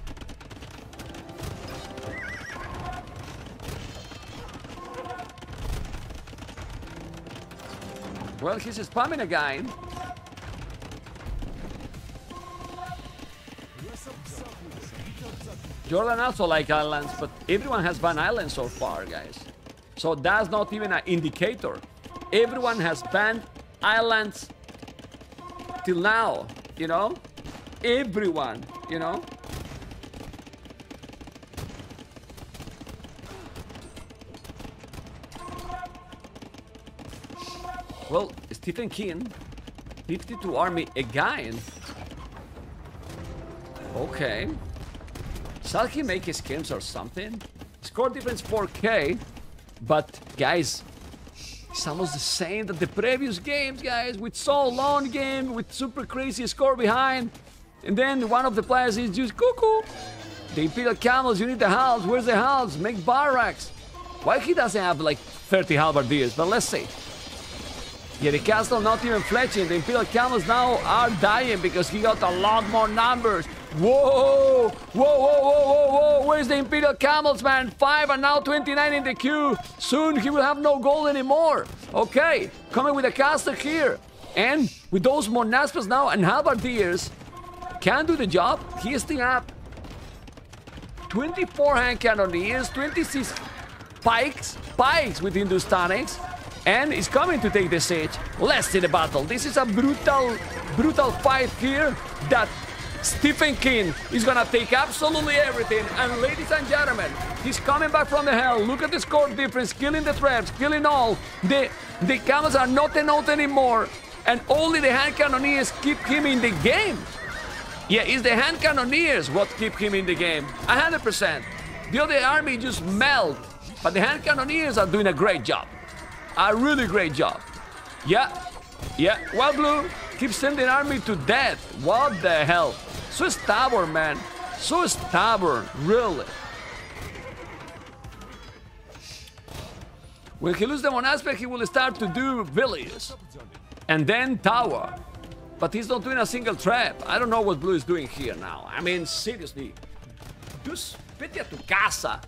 Well, he's spamming again. Jordan also like islands, but everyone has banned islands so far, guys. So that's not even an indicator. Everyone has banned islands till now, you know? Everyone, you know? Well, Stephen King, 52 army again. Okay. Shall he make his games or something? Score difference 4k, but guys, it's almost the same that the previous games, guys, with so long game, with super crazy score behind, and then one of the players is just cuckoo. The Imperial Camels, you need the house. Where's the house? Make barracks. Why he doesn't have like 30 halberdiers? But let's see. Yeah, the castle not even fletching. The Imperial Camels now are dying because he got a lot more numbers. Whoa! Whoa, whoa, whoa, whoa, whoa! Where's the Imperial Camels, man? Five and now 29 in the queue. Soon he will have no gold anymore. Okay, coming with a castle here. And with those Monaspas now and Halberdiers can do the job, he is still up. 24 hand cannoneers, 26 pikes, pikes with Hindustanis and is coming to take the siege. Let's see the battle. This is a brutal, brutal fight here that Stephen King is gonna take absolutely everything. And ladies and gentlemen, he's coming back from the hell. Look at the score difference, killing the trebs, killing all. The the camels are not a note anymore, and only the hand cannoneers keep him in the game. Yeah, it's the hand cannoneers what keep him in the game. 100%. The other army just melt, but the hand cannoneers are doing a great job. A really great job. Yeah, yeah. Well, Blue, keep sending army to death. What the hell? So stubborn, man. So stubborn, really. When he loses the one aspect, he will start to do villages. And then tower. But he's not doing a single treb. I don't know what Blue is doing here now. I mean, seriously. Just a tu casa.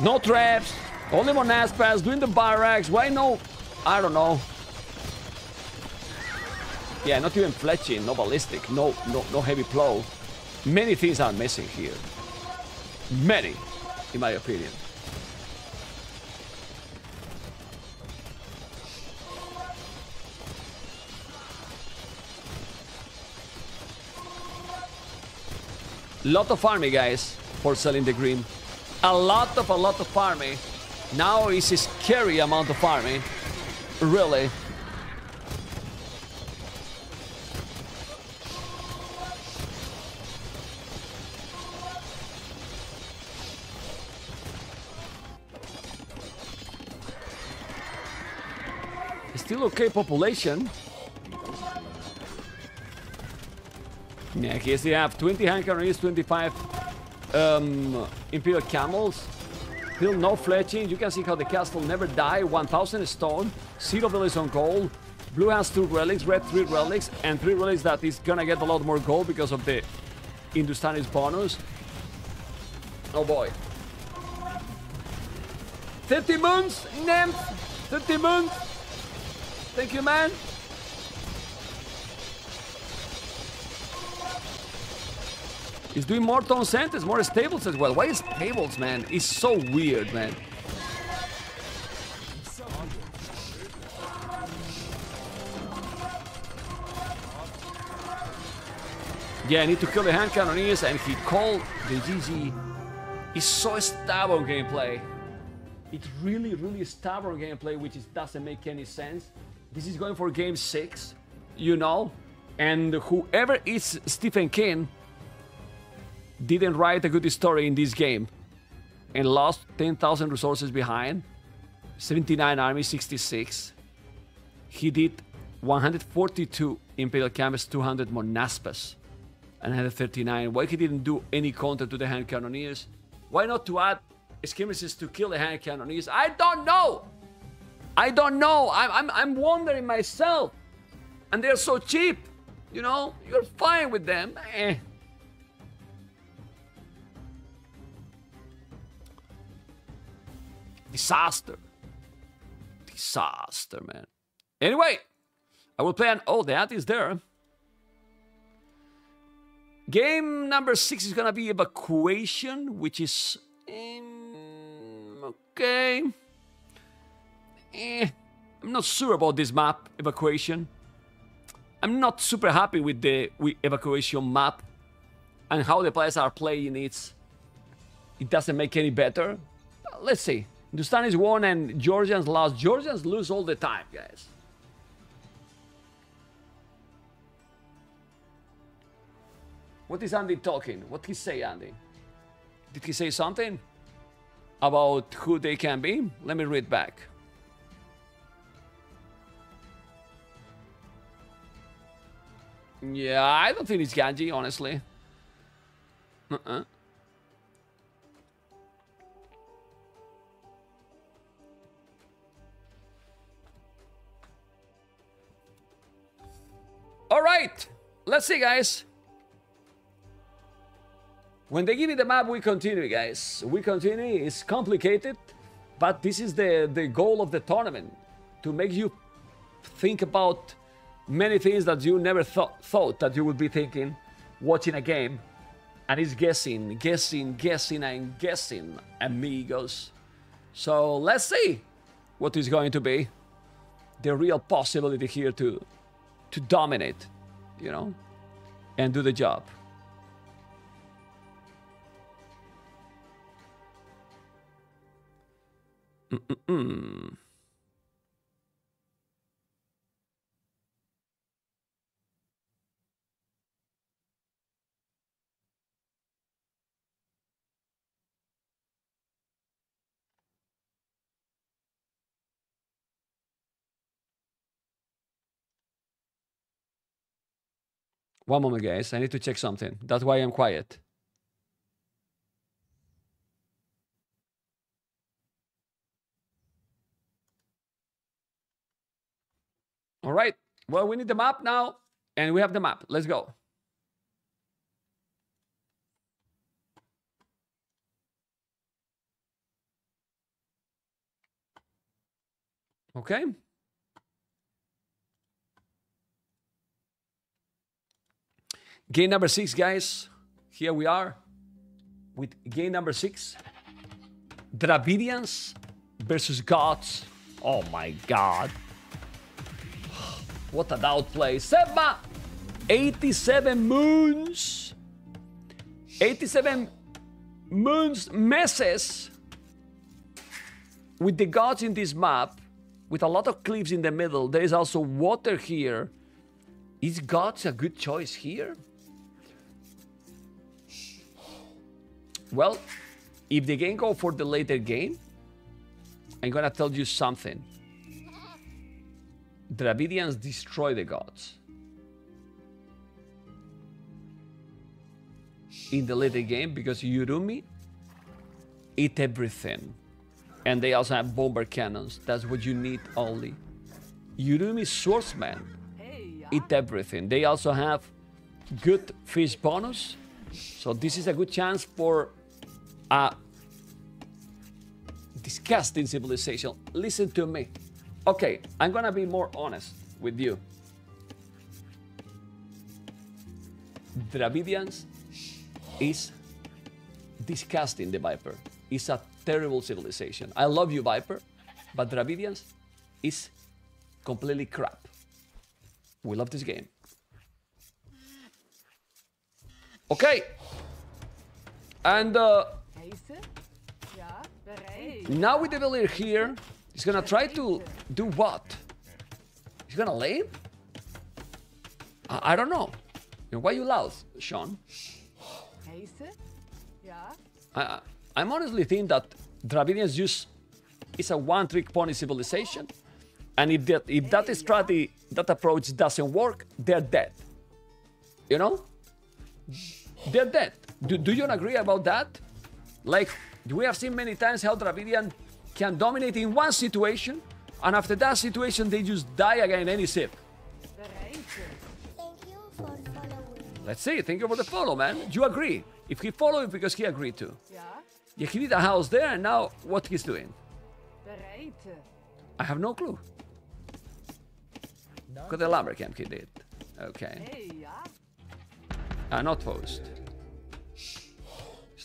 No trebs. Only Monaspas doing the barracks. Why no? I don't know. Yeah, not even fletching, no ballistic, no, no, no heavy plow. Many things are missing here. Many, in my opinion. Lot of army, guys, for Selim the Grim. A lot of, a lot of army. Now is a scary amount of army. Really. Still okay population. Yeah, here they have 20 hand cannoneers, 25 um, Imperial Camels. Still no fletching. You can see how the castle never die. 1000 stone. Zero villages on gold. Blue has two relics, red three relics, and three relics that is gonna get a lot more gold because of the Hindustani's bonus. Oh boy. 30 moons, nymph! 30 moons! Thank you, man. He's doing more town centers, more stables as well. Why is stables, man? It's so weird, man. Yeah, I need to kill the hand cannoneers, and he called the GG. It's so stubborn gameplay. It's really, really stubborn gameplay, which is, doesn't make any sense. This is going for game six, you know? And whoever is Stephen King didn't write a good story in this game and lost 10,000 resources behind, 79 army, 66. He did 142 Imperial Camels, 200 Monaspas, and 139. Why he didn't do any counter to the hand cannoneers? Why not to add skirmishers to kill the hand cannoneers? I don't know! I don't know! I'm, I'm, I'm wondering myself! And they're so cheap! You know, you're fine with them. Eh. Disaster. Disaster, man. Anyway, I will play an. Oh, that is there. Game number six is gonna be evacuation, which is um, okay. Eh, I'm not sure about this map evacuation. I'm not super happy with the with evacuation map and how the players are playing it. It doesn't make any better. Let's see. Hindustanis won and Georgians lost. Georgians lose all the time, guys. What is Andy talking? What he say, Andy? Did he say something about who they can be? Let me read back. Yeah, I don't think it's Ganji, honestly. Uh-uh. All right, let's see, guys. When they give me the map, we continue, guys. We continue. It's complicated, but this is the, the goal of the tournament. To make you think about many things that you never thought thought that you would be thinking watching a game. And it's guessing, guessing, guessing, and guessing, amigos. So let's see what is going to be the real possibility here to to dominate, you know, and do the job. Mm-mm-mm. One moment, guys. I need to check something. That's why I'm quiet. All right. Well, we need the map now, and we have the map. Let's go. Okay. Game number six, guys. Here we are with game number six. Dravidians versus Goths. Oh my god. What an outplay. Seba! 87 moons. 87 moons messes with the Goths in this map with a lot of cliffs in the middle. There is also water here. Is Goths a good choice here? Well, if the game go for the later game, I'm gonna tell you something. Dravidians destroy the Goths. in the later game because Urumi eat everything. And they also have bombard cannons. That's what you need only. Urumi swordsman eat everything. They also have good fish bonus. So this is a good chance for a disgusting civilization. Listen to me. Okay, I'm gonna be more honest with you. Dravidians is disgusting, the Viper. It's a terrible civilization. I love you, Viper, but Dravidians is completely crap. We love this game. Okay. And uh. Now with the Valier here, he's gonna try to do what? He's gonna lane? I, I don't know. You know, Why you loud, Sean? I, I- I'm honestly think that Dravidians use is a one-trick pony civilization, and if that if that strategy, that approach doesn't work, they're dead. You know, they're dead. Do, do you agree about that? Like we have seen many times how Dravidian can dominate in one situation, and after that situation they just die again any sip. bereit. Thank you for following. Let's see. Thank you for the follow, man. Do you agree? If he followed because he agreed to. Ja, Yeah, he did a house there, and now what he's doing? bereit. I have no clue. Look at the lumber camp he did. Okay. Hey, ja, Ah, not post.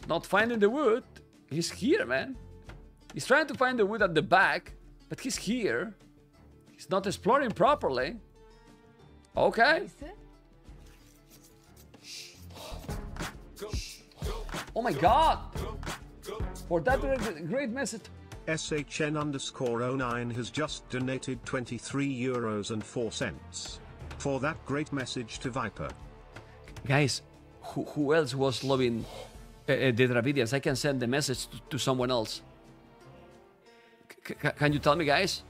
He's not finding the wood. He's here, man. He's trying to find the wood at the back, but he's here. He's not exploring properly. Okay. Oh my god. For that great- great message. SHN underscore 09 has just donated 23 euros and 4 cents. For that great message to Viper. Guys, who, who else was loving uh, uh, the Dravidians? I can send the message to, to someone else. C- can you tell me, guys?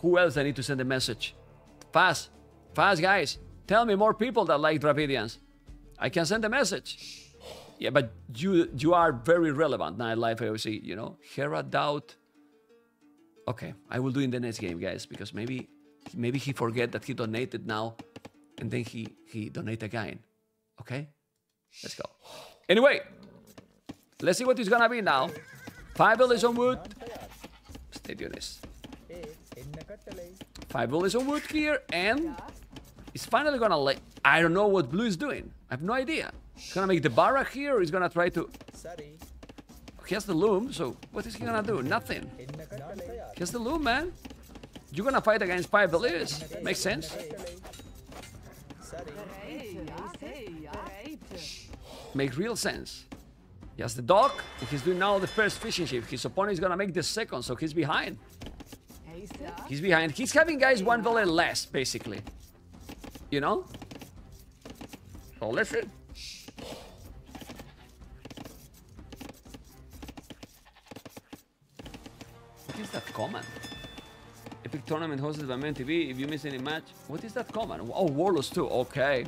Who else I need to send a message? Fast, fast, guys. Tell me more people that like Dravidians. I can send a message. Yeah, but you you are very relevant, Nightlife AOC, you know? Hera DauT. Okay, I will do in the next game, guys, because maybe maybe he forget that he donated now and then he he donate again. Okay? Let's go. Anyway, let's see what it's gonna be now. Five bullets on wood. Stadionist. Five bullets on wood here, and it's finally gonna lay. I don't know what blue is doing. I have no idea. He's gonna make the barrack here, or he's gonna try to. He has the loom, so what is he gonna do? Nothing. He has the loom, man. You're gonna fight against five bullets. Makes sense. Hey, ja, hey, ja, bereit. Make real sense. He has the dock, he's doing now the first fishing ship. His opponent is gonna make the second, so he's behind. He's behind. He's having guys one valley less, basically. You know? So let's. What is that comment? Epic tournament hosted by Memb TV. If you miss any match, what is that comment? Oh, Warlords too. Okay,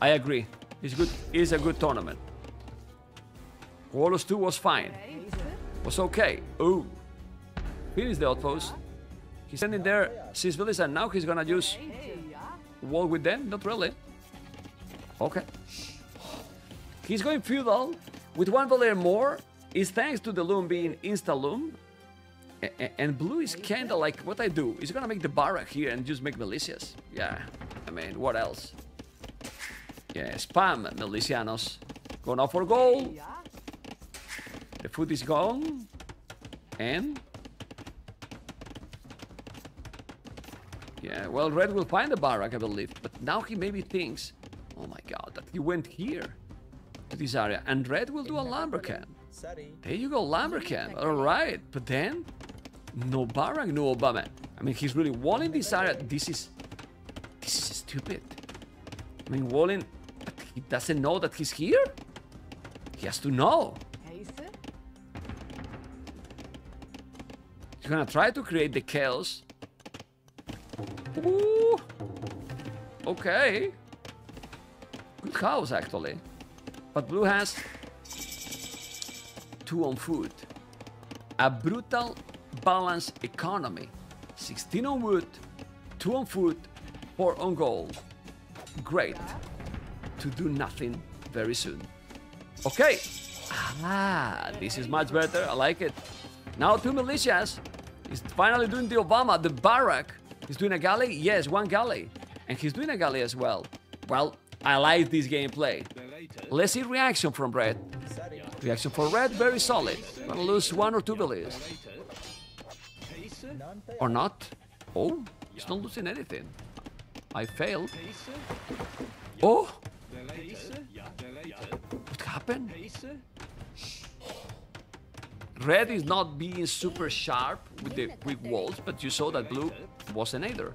I agree. It's good. It's a good tournament. Warlords 2 was fine. Was okay. Ooh. Finish the outpost. He's sending there six villages and now he's gonna use wall with them? Not really. Okay. He's going feudal with one village more. Is thanks to the loom being insta loom. And blue is kinda like what I do. He's gonna make the barrack here and just make militias. Yeah. I mean, what else? Yeah, spam milicianos. Going out for gold. Ja, The food is gone. And Yeah, well, Red will find the barrack, I believe. But now he maybe thinks, oh my god, that he went here to this area. And Red will do a lumber camp. There you go, lumber camp. All right, but then no barrack, no Obama. I mean, he's really walling this area. This is this is stupid. I mean, walling, but he doesn't know that he's here. He has to know. He's gonna try to create the chaos. Ooh. Okay. Good house, actually. But blue has two on food. A brutal balanced economy. 16 on wood, 2 on food, 4 on gold. Great. To do nothing very soon. Okay. Ah, this is much better. I like it. Now two militias. He's finally doing the Obama, the barrack. He's doing a galley? Yes, one galley. And he's doing a galley as well. Well, I like this gameplay. Let's see reaction from Red. Reaction for Red, very solid. Gonna lose one or two villas. Or not. Oh, he's not losing anything. I failed. Oh! What happened? Red is not being super sharp with the quick walls, but you saw that blue wasn't either.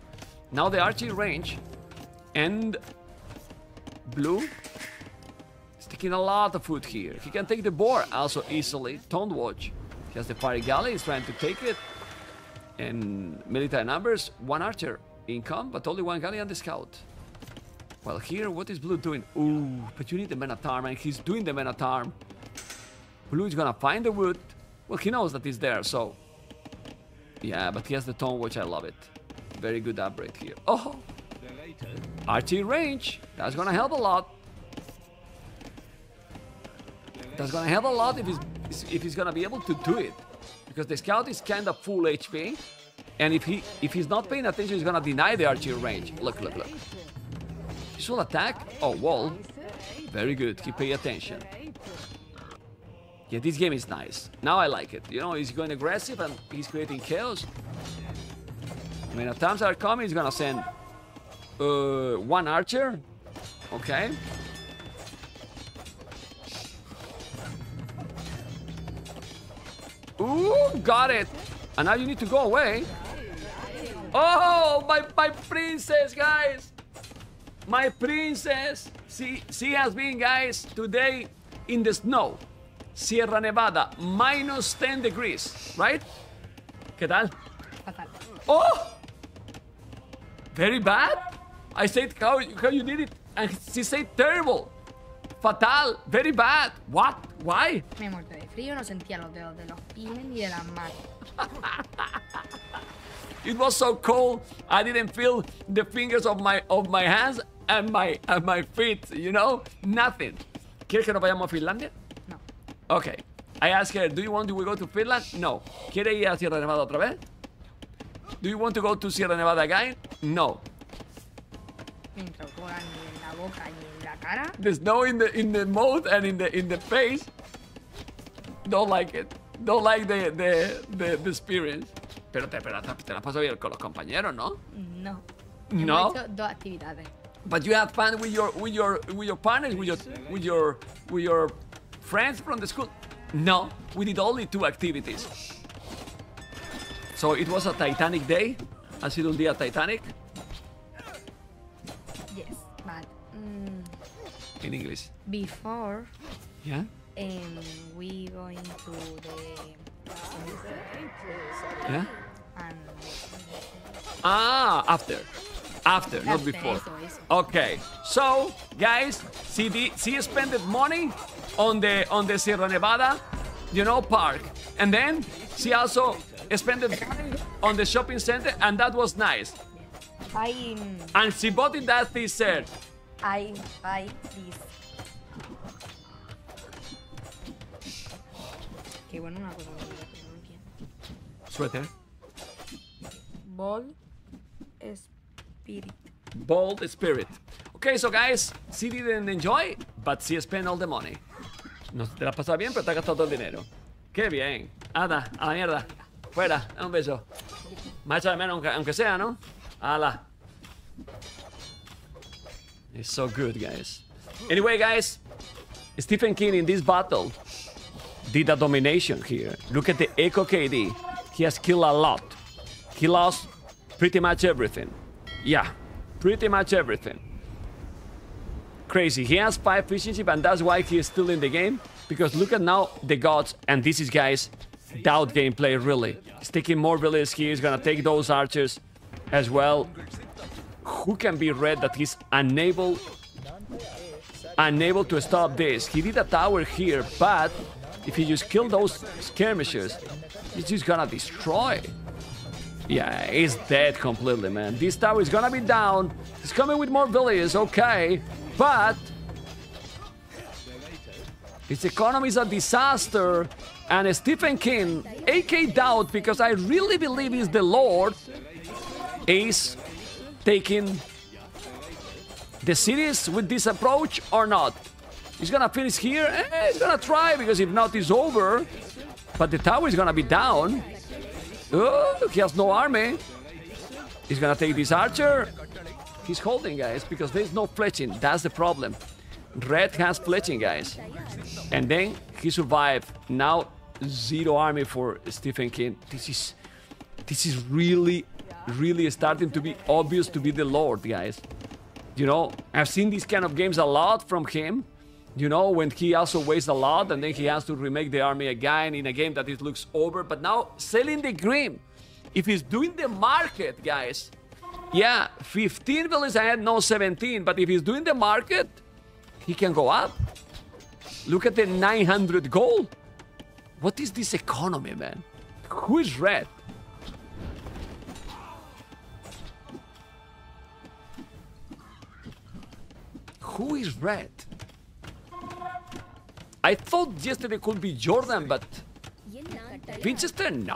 Now the archery range and blue is taking a lot of food here. He can take the boar also easily. Don't watch. He has the fire galley, he's trying to take it. And military numbers, one archer income, but only one galley and the scout. Well, here, what is blue doing? Ooh, but you need the men at arm, and he's doing the men at arm. Blue is gonna find the wood. Well, he knows that he's there, so. Yeah, but he has the tone, which I love it. Very good outbreak here. Oh! Archery range. That's gonna help a lot. That's gonna help a lot if he's if he's gonna be able to do it. Because the scout is kind of full HP. And if he if he's not paying attention, he's gonna deny the archery range. Look, look, look. Visual attack. Oh, wall. Very good. He pay attention. Yeah, this game is nice. Now I like it. You know, he's going aggressive and he's creating chaos. I When attempts are coming, he's gonna send uh, one archer. Okay. Ooh, got it. And now you need to go away. Oh, my, my princess, guys. My princess. She, she has been, guys, today in the snow. Sierra Nevada, minus 10 degrees, right? ¿Qué tal? Fatal. Oh! Very bad? I said how, how you did it, and she said terrible. Fatal, very bad. What? Why? Me muerto de frío, no sentía los dedos de los pies ni de las manos. It was so cold, I didn't feel the fingers of my of my hands and my and my feet, you know? Nothing. ¿Quieres que nos vayamos a Finlandia? Okay. I asked her, do you want to go to Finland? No. ¿Quiere ir a Sierra Nevada otra vez? Do you want to go to Sierra Nevada again? No. Me entró cola ni en la boca ni en la cara. The snow in the in the mouth and in the in the face. Don't like it. Don't like the the the, the experience. Pero te, pero te, la pasas bien con los compañeros, ¿no? No. No. Hemos hecho dos actividades. But you had fun with your with your with your partners, with your with your with your friends from the school. No, we did only two activities. So it was a Titanic day. Ha sido un día Titanic Yes, but mm, in English. before Yeah. um, we going to the Yeah. and Ah, after. After, not After, before. eso, eso. Okay. So, guys, see she did, she spent money on the on the Sierra Nevada, you know, park. And then she also spent money on the shopping center and that was nice. I And she bought it that t-shirt. I buy this. Qué bueno una cosa que no entiendo. Sweater. Ball Spirit. Bold spirit. Okay, so guys, she didn't enjoy, but she spent all the money. No te la pasaba bien, pero te ha gastado todo el dinero. Qué bien. Anda, a la mierda. Fuera, un beso. Me ha menos, aunque, aunque sea, ¿no? Ala. It's so good, guys. Anyway, guys, Stephen King in this battle did a domination here. Look at the Echo KD. He has killed a lot. He lost pretty much everything. Yeah, pretty much everything. Crazy. He has 5 efficiency, and that's why he is still in the game. Because look at now the Goths, and this is, guys, DauT gameplay, really. He's taking more villages here. He's gonna take those archers as well. Who can be read that he's unable unable to stop this. He did a tower here, but if he just kill those skirmishers, he's just gonna destroy. Yeah, he's dead completely, man. This tower is gonna be down. He's coming with more villages, okay. But his economy is a disaster. And Stephen King, AK DauT, because I really believe he's the Lord, is taking the series with this approach or not. He's gonna finish here. Eh, he's gonna try because if not, it's over. But the tower is gonna be down. Oh, he has no army. He's gonna take this archer. He's holding, guys, because there's no fletching. That's the problem. Red has fletching, guys. And then he survived. Now zero army for Stephen King. This is this is really, really starting to be obvious to be the Lord, guys. You know, I've seen these kind of games a lot from him. You know, when he also wastes a lot and then he has to remake the army again in a game that it looks over. But now, Selim the Grim, if he's doing the market, guys, yeah, 15 villages ahead, no 17. But if he's doing the market, he can go up. Look at the 900 gold. What is this economy, man? Who is red? Who is red? I thought yesterday could be Jordan, but Vinchester, no.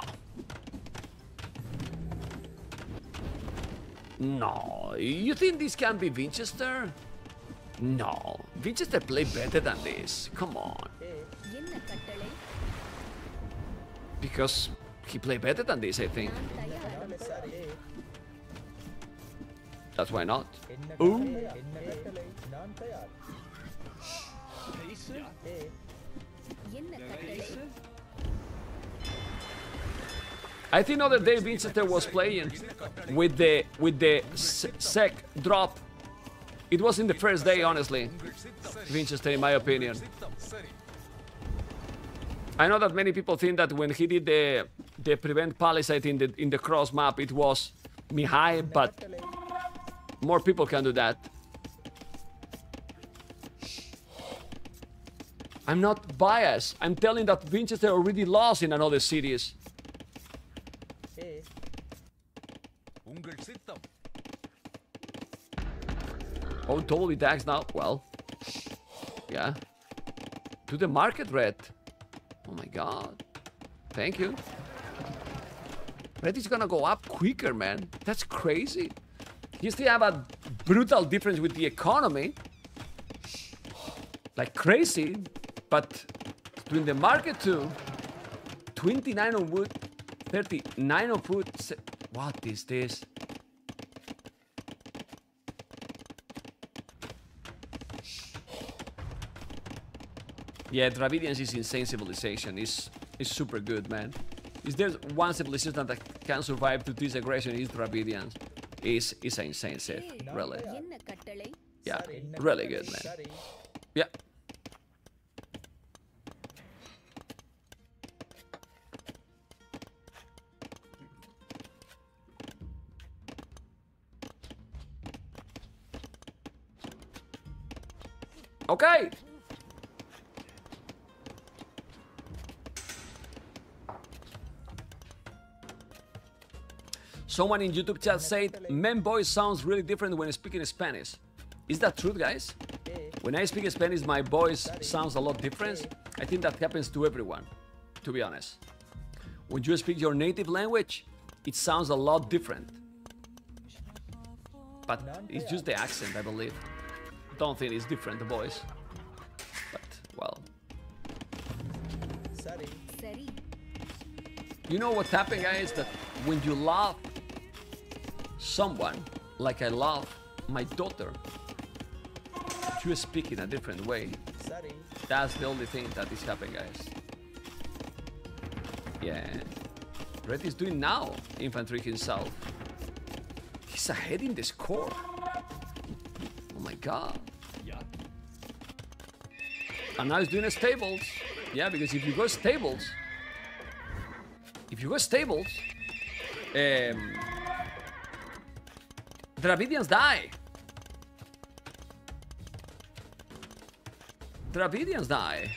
No, you think this can be Vinchester? No, Vinchester play better than this. Come on. Because he played better than this, I think. That's why not. Ooh. I think other day Vinchester was playing with the with the sec drop. It was in the first day, honestly. Vinchester, in my opinion. I know that many people think that when he did the the prevent palisade in the in the cross map, it was Mihai, but more people can do that. I'm not biased. I'm telling that Vinchester already lost in another series. Oh, totally Dax now. Well, yeah. To the market, Red. Oh my god. Thank you. Red is gonna go up quicker, man. That's crazy. You still have a brutal difference with the economy. Like crazy. But between the market too. 29 on wood. 39 on food. What is this? Yeah, Dravidians is insane civilization. It's, it's super good, man. Is there one civilization that can survive to this aggression? Is Dravidians. Is is an insane set, really. Yeah, really good, man. Yeah. Okay. Someone in YouTube chat said, "Men voice sounds really different when speaking Spanish." Is that true, guys? When I speak Spanish, my voice sounds a lot different. I think that happens to everyone, to be honest. When you speak your native language, it sounds a lot different. But it's just the accent, I believe. Don't think it's different, the voice. But, well. You know what happened, guys? That when you love someone, like I love my daughter, you speak in a different way. That's the only thing that is happening, guys. Yeah. Red is doing now, infantry himself. He's ahead in the score. Oh my god. And now he's doing stables. Yeah, because if you go stables, if you go stables, um, Dravidians die. Dravidians die.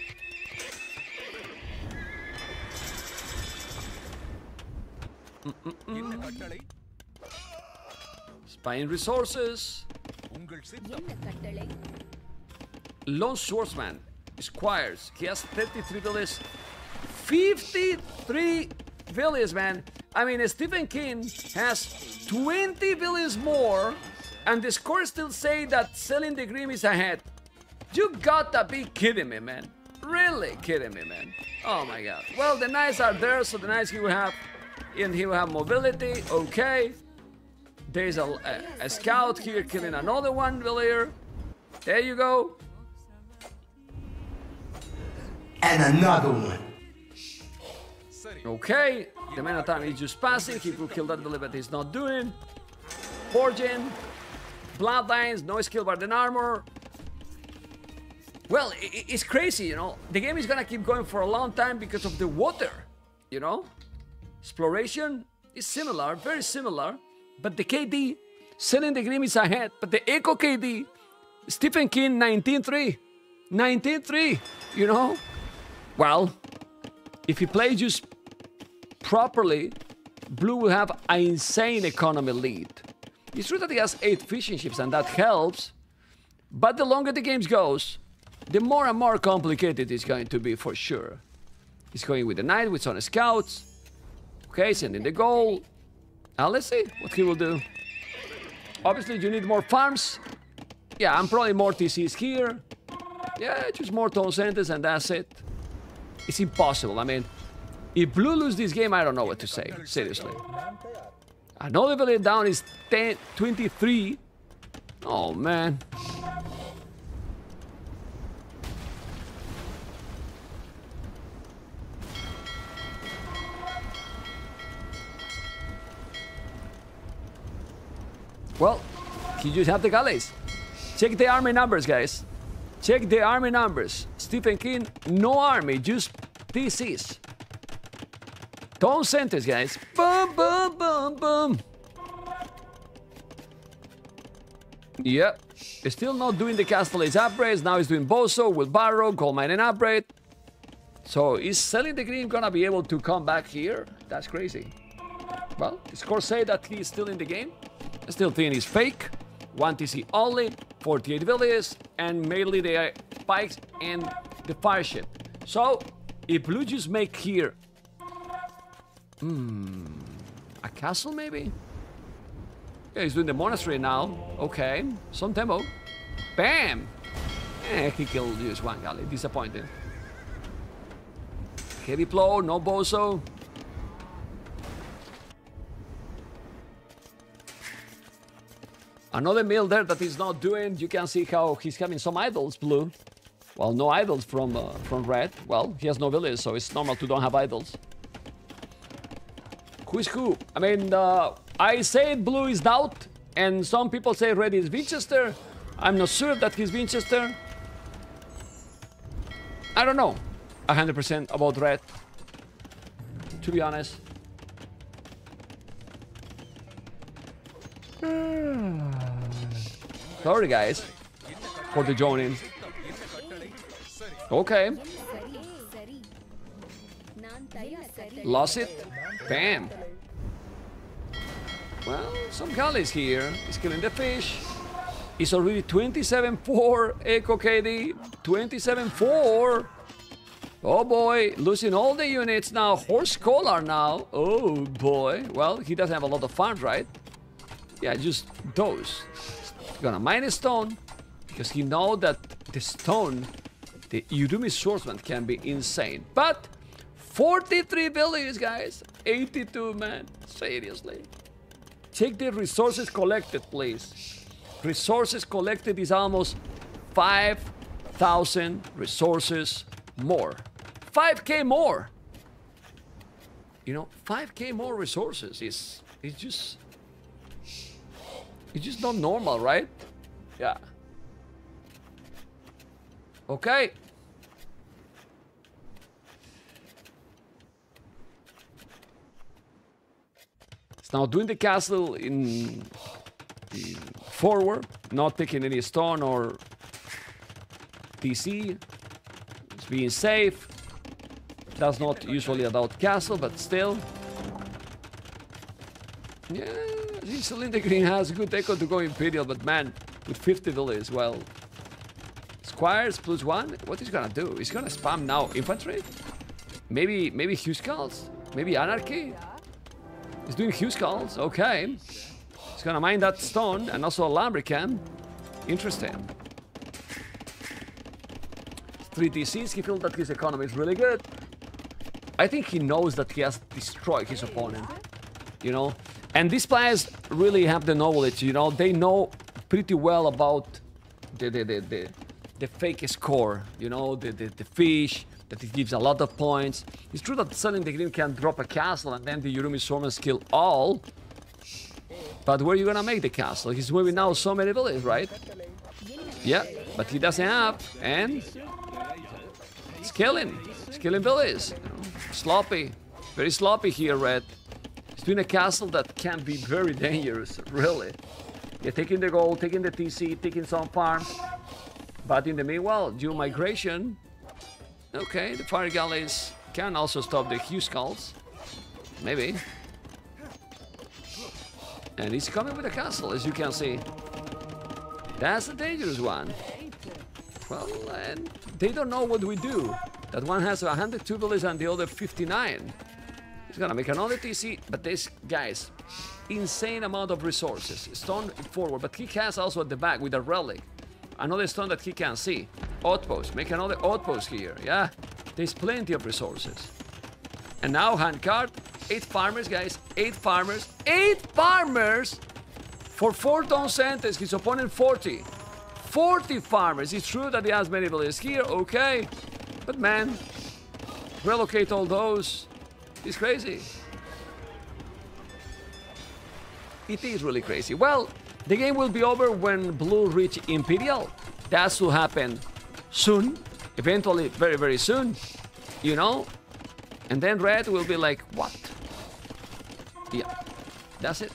Mm-mm-mm. Spying resources. Long Swordsman. Squires. He has 33 villages. 53 villages, man. I mean, Stephen King has 20 villages more, and the scores still say that Selim the Grim is ahead. You gotta be kidding me, man. Really kidding me, man. Oh my god. Well, the knights are there, so the knights he will have, and he will have mobility. Okay. There's a, a, a scout here killing another one villager. There you go. And another one. Okay, the man of time is just passing. He could kill that villager, but he's not doing. Forging, bloodlines, no scale barding armor. Well, it's crazy, you know. The game is gonna keep going for a long time because of the water, you know. Exploration is similar, very similar, but the KD, selling the game is ahead. But the Eco KD, Stephen King 19.3, 19.3, you know. Well, if he plays just properly, Blue will have an insane economy lead. It's true that he has eight fishing ships and that helps, but the longer the game goes, the more and more complicated it's going to be for sure. He's going with the knight with some scouts. Okay, sending the goal. Now let's see what he will do. Obviously, you need more farms. Yeah, I'm probably more TCs here. Yeah, just more town centers and that's it. It's impossible. I mean, if Blue lose this game, I don't know what to say. Seriously. Another village down is 10, 23. Oh, man. Well, you just have the galleys. Check the army numbers, guys. Check the army numbers. Stephen King, no army, just TCs. Town centers, guys. Boom, boom, boom, boom. Yep. Still not doing the Castle Age upgrades. Now he's doing Boso, Wheelbarrow, Gold Mining upgrade. So is Selim the Grim gonna be able to come back here? That's crazy. Well, say that he's still in the game. Still think he's fake. 1 TC only, 48 villages, and mainly the spikes and the fire ship. So, if Blue just make here... Hmm... A castle, maybe? Yeah, he's doing the monastery now. Okay, some tempo. Bam! Eh, he killed just one galley. Disappointing. Heavy blow, no Bow Saw. Another mill there that he's not doing. You can see how he's having some idols blue. Well, no idols from uh, from red. Well, he has no village, so it's normal to don't have idols. Who is who? I mean, uh, I say blue is DauT, and some people say red is Vinchester. I'm not sure that he's Vinchester. I don't know 100% about red, to be honest. Sorry, guys, for the joining. Okay, lost it. Bam. Well, some galleys here. He's killing the fish. It's already 27-4, Eco KD. 27-4. Oh boy, losing all the units now. Horse Collar now. Oh boy. Well, he doesn't have a lot of farms, right? Yeah, just those. Gonna mine a stone because he know that the stone, the Urumi swordsman can be insane. But 43 villages, guys. 82, man. Seriously. Check the resources collected, please. Resources collected is almost 5,000 resources more. 5k more. You know, 5k more resources is it's just it's just not normal, right? Yeah. Okay. It's now doing the castle in, in forward, not taking any stone or TC. It's being safe. That's not usually about castle, but still. Yeah, Selim the Grim has a good eco to go Imperial, but man, with 50 villages, well. Squires plus one? What is he gonna do? He's gonna spam now infantry? Maybe, maybe Huskarls? Maybe Anarchy? He's doing Huskarls. okay. He's gonna mine that stone and also a lumber camp. Interesting. 3 TCs, he feels that his economy is really good. I think he knows that he has destroyed his opponent. You know? And these players really have the knowledge, you know? They know pretty well about the the, the, the, the fake score, you know? The, the, the fish, that it gives a lot of points. It's true that Selim the Grim can drop a castle and then the Urumi Swordsman kill all. But where are you gonna make the castle? He's moving now so many villages, right? Yeah, but he doesn't have, and it's killing. It's killing villages. Sloppy. Very sloppy here, Red. He's doing a castle that can be very dangerous, really. Yeah, taking the gold, taking the TC, taking some farms. But in the meanwhile, due migration, okay, the fire galleys can also stop the Huskarls. Maybe. And he's coming with a castle, as you can see. That's a dangerous one. Well, and they don't know what we do. That one has 102 villages and the other 59. He's gonna make another TC, but this, guys, insane amount of resources. Stone forward, but he has also at the back with a relic. Another stone that he can see. Outpost, make another outpost here, yeah? There's plenty of resources. And now hand handcart, eight farmers, guys, eight farmers, eight farmers for four town centers, his opponent 40. 40 farmers. It's true that he has many villages here, okay. But man, relocate all those. It's crazy. It is really crazy. Well, the game will be over when Blue reach Imperial. That's will happen soon. Eventually, very, very soon. You know? And then Red will be like, what? Yeah, that's it.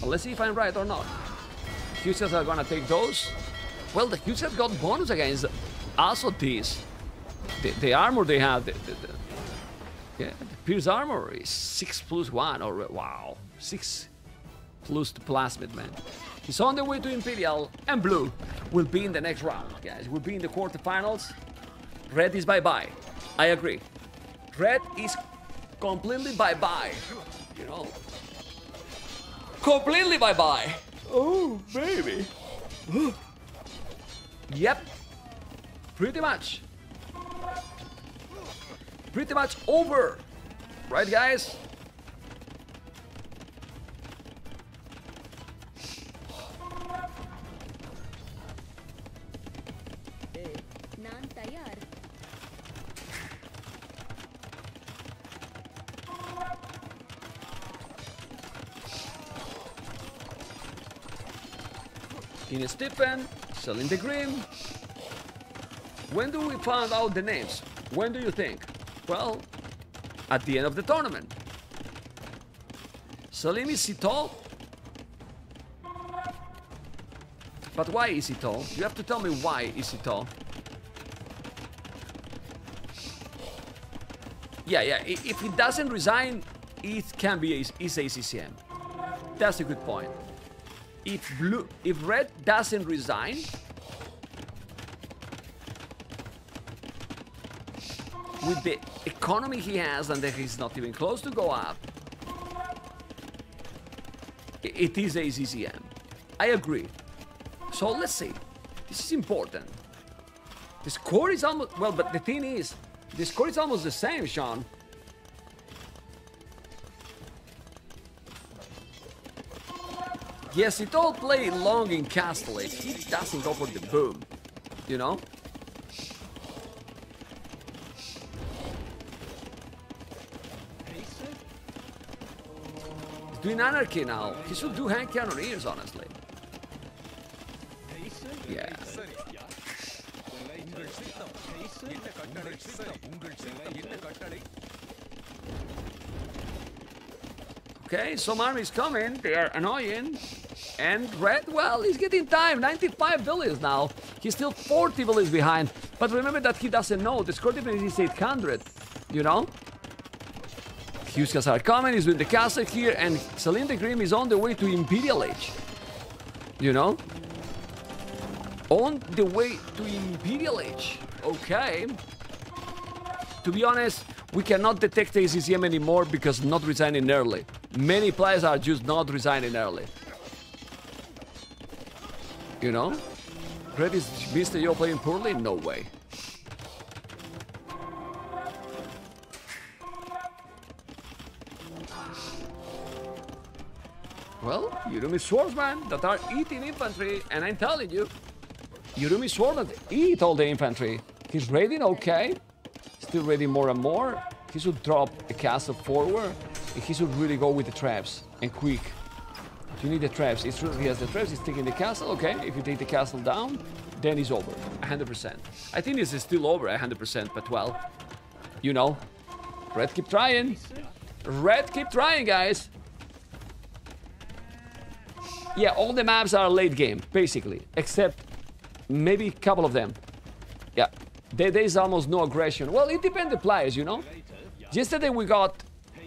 Well, let's see if I'm right or not. Hussars are gonna take those. Well, the Hussars got bonus against also these. The, the armor they have, the, the, the, yeah, the Pierce armor is 6 plus 1, or wow, 6 plus the plasmid, man. He's on the way to Imperial, and Blue will be in the next round, guys. We'll be in the quarterfinals. Red is bye-bye. I agree. Red is completely bye-bye. You know, completely bye-bye. Oh, baby. yep. Pretty much. Pretty much over. Right, guys? In Stephen, Selim the Grim. When do we find out the names? When do you think? Well, at the end of the tournament. Selim is he tall? But why is he tall? You have to tell me why is he tall. Yeah, yeah. If he doesn't resign, it can be is ACCM. That's a good point. If blue, if red doesn't resign, with the economy he has and that he's not even close to go up, it is ACCM. I agree. So let's see. This is important. The score is almost well, but the thing is, the score is almost the same, Sean. Yes, it all play long in Castle Age. He doesn't go for the boom, you know? He's doing Anarchy now. He should do hand cannoneers, honestly. Yeah. Okay, some armies coming. They are annoying. And Red, well, he's getting time. 95 villages now. He's still 40 villages behind. But remember that he doesn't know. The score difference is 800, you know? Huskarls are coming, he's doing the castle here, and Selim the Grim is on the way to Imperial Age. You know? On the way to Imperial Age. Okay. To be honest, we cannot detect ACCM anymore because not resigning early. Many players are just not resigning early. You know? Red is Mr. Yo playing poorly? No way. Well, Urumi swordsmen that are eating infantry, and I'm telling you, Urumi swordsmen eat all the infantry. He's raiding okay, still raiding more and more. He should drop a castle forward, and he should really go with the trebs, and quick. You need the trebs. It's true he has the trebs, he's taking the castle, okay. If you take the castle down, then it's over, 100%. I think this is still over 100%, but well, you know, Red keep trying. Red keep trying, guys. Yeah, all the maps are late game, basically, except maybe a couple of them. Yeah, there, there is almost no aggression. Well, it depends the players, you know. Yesterday we got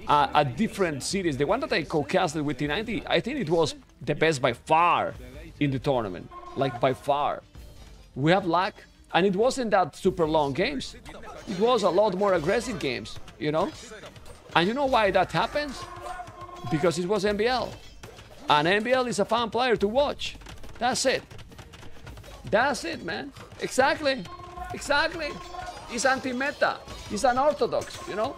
a, a different series. The one that I co-casted with T90, I think it was the best by far in the tournament. Like, by far. We have luck, and it wasn't that super long games. It was a lot more aggressive games, you know. And you know why that happens? Because it was MBL. And MBL is a fun player to watch. That's it. That's it, man. Exactly. Exactly. He's anti-meta. He's unorthodox, you know?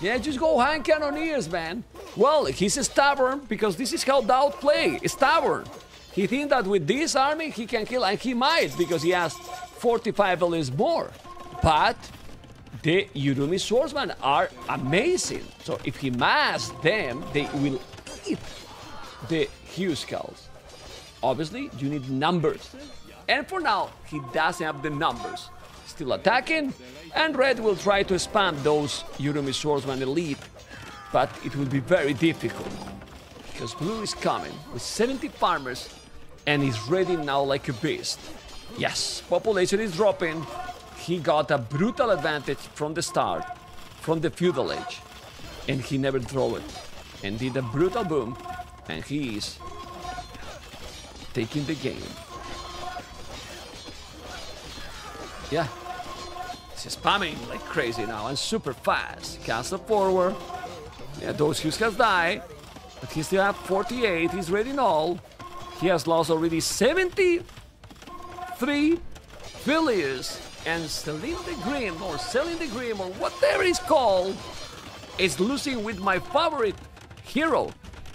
Yeah, just go hand cannoneers, man. Well, he's stubborn because this is how DauT play. Stubborn. He thinks that with this army he can kill, and he might because he has 45 LS more. But the Urumi swordsmen are amazing. So if he mass them, they will eat the Huskarls. Obviously, you need numbers. And for now, he doesn't have the numbers. Still attacking, and Red will try to spam those Urumi swordsmen elite, but it will be very difficult. Because Blue is coming with 70 farmers and is ready now like a beast. Yes, population is dropping, he got a brutal advantage from the start, from the feudal age, and he never threw it, and did a brutal boom, and he is taking the game. Yeah, he's spamming like crazy now and super fast. Castle forward. Yeah, those Huskarls die, but he still have 48. He's ready in all. He has lost already 73 villagers and Celine the Grim or Selling the Grim or whatever it's called is losing with my favorite hero.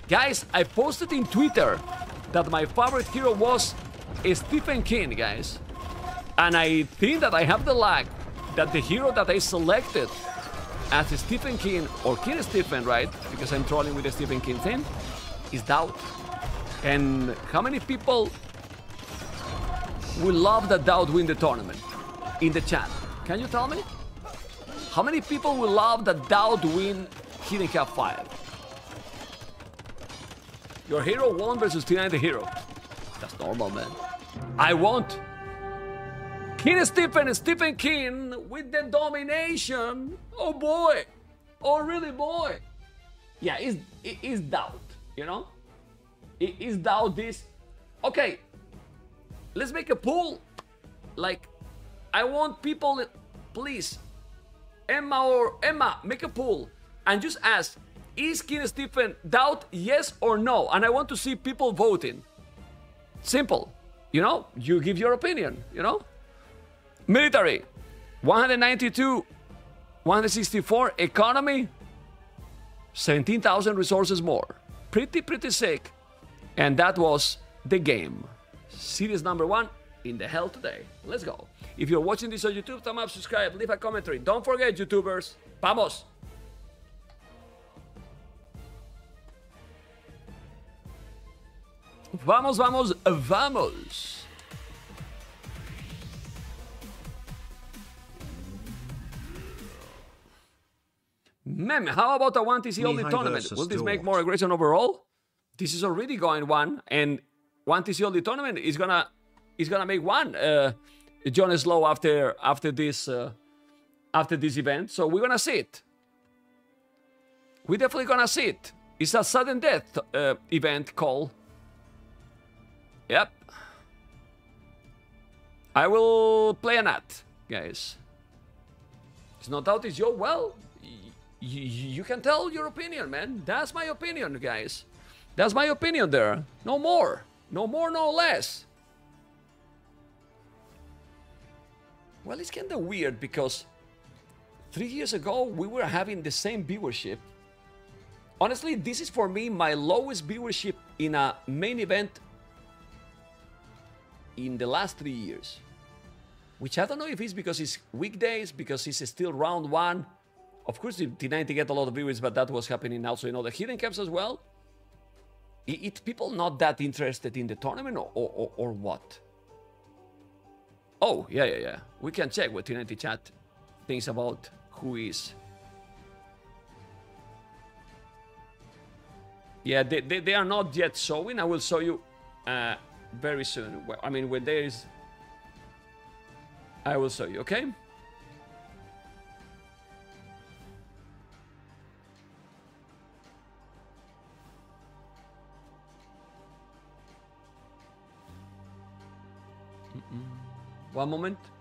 Guys, I posted in Twitter that my favorite hero was Stephen King, guys. And I think that I have the luck that the hero that I selected as Stephen King or King Stephen, right? Because I'm trolling with the Stephen King thing, is DauT. And how many people will love that DauT win the tournament? in the chat. Can you tell me? How many people will love that doubt win Hidden 5? Your hero won versus T9 the hero. That's normal, man. I want King Stephen Stephen King with the domination. Oh boy. Oh really boy. Yeah, it's, it's DauT, you know? It is DauT this. Okay, let's make a pool. Like, I want people, please, Emma or Emma, make a poll and just ask, is King Stephen DauT yes or no? And I want to see people voting. Simple. You know, you give your opinion, you know? Military, 192, 164. Economy, 17,000 resources more. Pretty, pretty sick. And that was the game. Series number one in the hell today. Let's go. If you're watching this on YouTube, thumb up, subscribe, leave a commentary. Don't forget, YouTubers, vamos! Vamos, vamos, vamos! Memb, how about a 1 TC only tournament? Will this make more aggression overall? This is already going one, and 1 TC only tournament is gonna he's gonna make one uh, John Slow after after this uh, after this event. So we're gonna see it. We're definitely gonna see it. It's a sudden death uh, event call. Yep. I will play an ad, guys. It's not out, it's your well. You can tell your opinion, man. That's my opinion, guys. That's my opinion there. No more. No more, no less. Well, it's kind of weird because three years ago we were having the same viewership. Honestly, this is for me my lowest viewership in a main event in the last three years. Which I don't know if it's because it's weekdays, because it's still round one. Of course, the T90 get a lot of viewers, but that was happening also in other Hidden Cups as well. I- It's people not that interested in the tournament or, or, or, what? Oh, yeah, yeah, yeah. We can check what T90 chat thinks about who is. Yeah, they, they, they are not yet showing. I will show you uh, very soon. Well, I mean, when there is... I will show you, okay? One moment.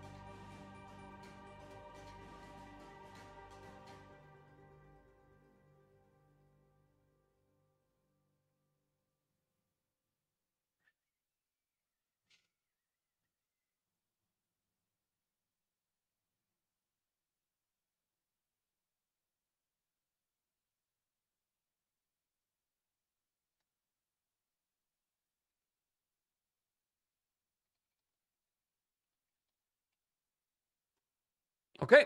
Okay.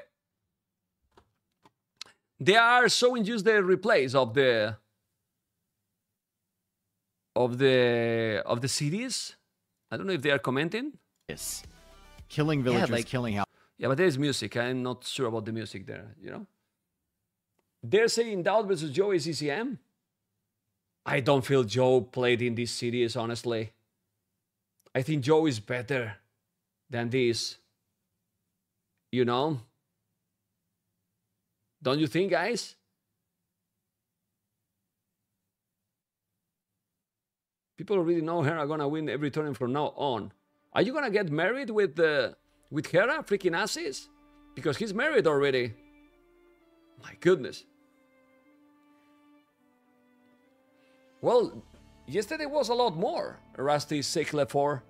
They are showing just the replays of the of the of the series. I don't know if they are commenting. Yes. Killing villagers, like- killing house. Yeah, but there's music. I'm not sure about the music there, you know? They're saying DauT versus Joe is ACCM. I don't feel Joe played in this series, honestly. I think Joe is better than this. You know? Don't you think, guys? People already know her are gonna win every tournament from now on. Are you gonna get married with the with Hera, freaking asses? Because he's married already. My goodness. Well, yesterday was a lot more, Rusty Sickle 4.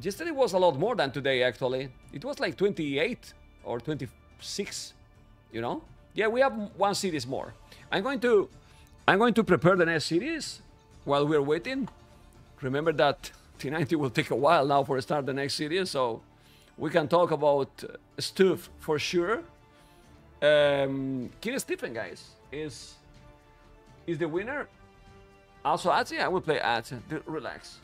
Yesterday was a lot more than today, actually. It was like 28 or 26, you know? Yeah, we have one series more. I'm going to I'm going to prepare the next series while we're waiting. Remember that T90 will take a while now for start the next series, so we can talk about stuff for sure. Um, King Stephen, guys, is is the winner. Also, yeah, I will play ads. D- Relax.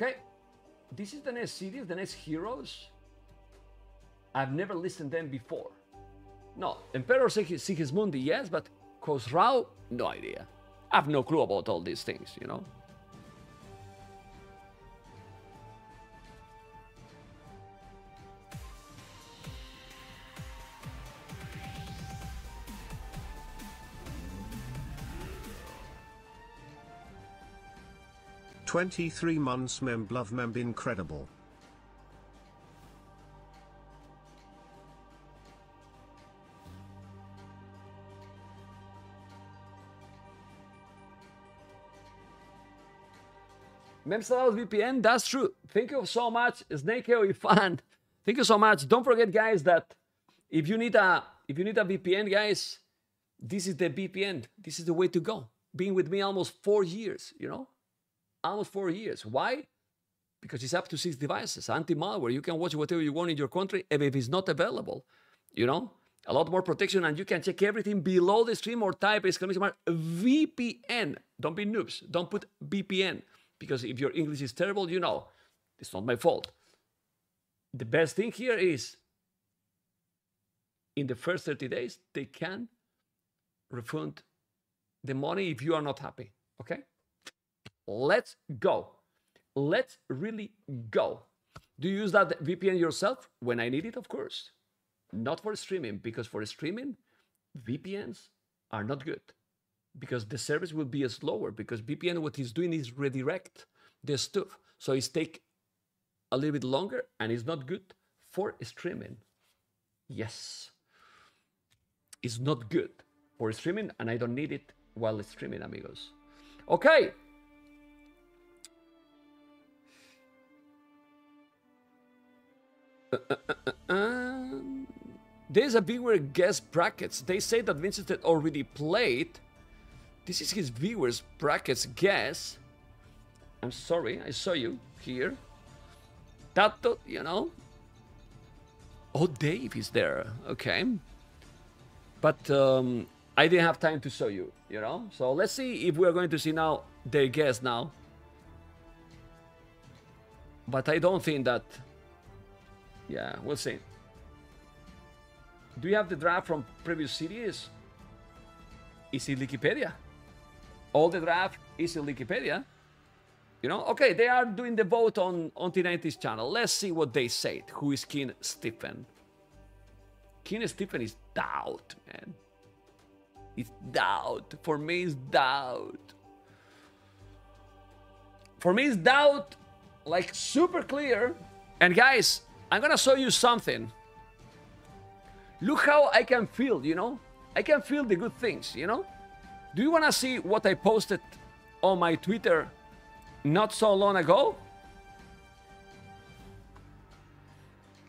Okay, this is the next series, the next heroes. I've never listened them before. No, Emperor Sig- Sigismundi, yes, but Khosrau, no idea. I have no clue about all these things, you know? Twenty-three months memb love memb incredible. Memsalas VPN, that's true. Thank you so much, Snakeo fan. Thank you so much. Don't forget, guys, that if you need a if you need a VPN, guys, this is the VPN. This is the way to go. Being with me almost four years, you know, almost four years. Why? Because it's up to six devices, anti-malware. You can watch whatever you want in your country, if it's not available, you know, a lot more protection, and you can check everything below the stream or type exclamation mark VPN. Don't be noobs. Don't put VPN because if your English is terrible, you know, it's not my fault. The best thing here is in the first 30 days, they can refund the money if you are not happy. Okay? Let's go. Let's really go. Do you use that VPN yourself? When I need it, of course. Not for streaming, because for streaming, VPNs are not good. Because the service will be slower. Because VPN, what it's doing is redirect the stuff. So it's take a little bit longer and it's not good for streaming. Yes. It's not good for streaming and I don't need it while streaming, amigos. Okay. Uh, uh, uh, there's a viewer guest brackets. They say that Vincent had already played. This is his viewers brackets guess. I'm sorry, I saw you here. That, you know. Oh, Dave is there. Okay. But um, I didn't have time to show you, you know. So let's see if we're going to see now their guess now. But I don't think that. Yeah, we'll see. Do you have the draft from previous series? Is it Wikipedia? All the draft is in Wikipedia. You know, okay, they are doing the vote on on T90's channel. Let's see what they said. Who is King Stephen? King Stephen is DauT, man. It's DauT. For me, it's DauT. For me, it's DauT, like super clear. And guys, I'm gonna show you something. Look how I can feel, you know? I can feel the good things, you know? Do you wanna see what I posted on my Twitter not so long ago?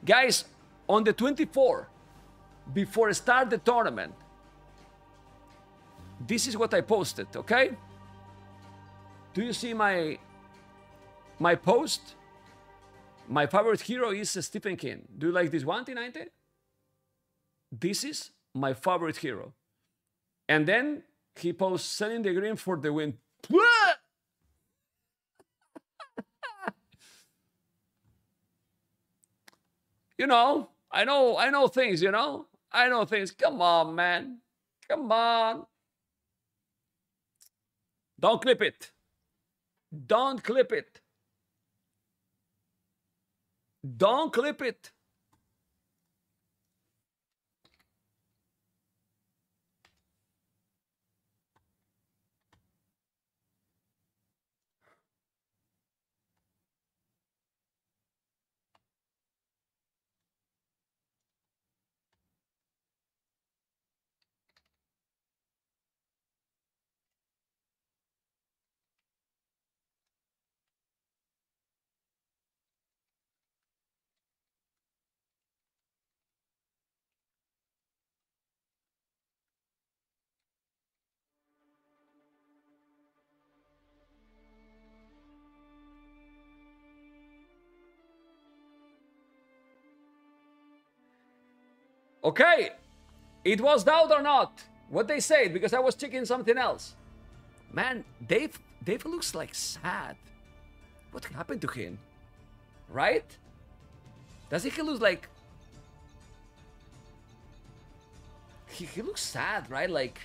Guys, on the 24, before start the tournament, this is what I posted, okay? Do you see my my post? My favorite hero is Stephen King. Do you like this one, T90? This is my favorite hero. And then he posts Selim the Grim for the win. you know, I know, I know things, you know? I know things. Come on, man. Come on. Don't clip it. Don't clip it. Don't clip it. Okay, it was DauT or not what they said because I was checking something else. Man, Dave, Dave looks like sad. What happened to him? Right? Does he look like? He, he looks sad, right? Like,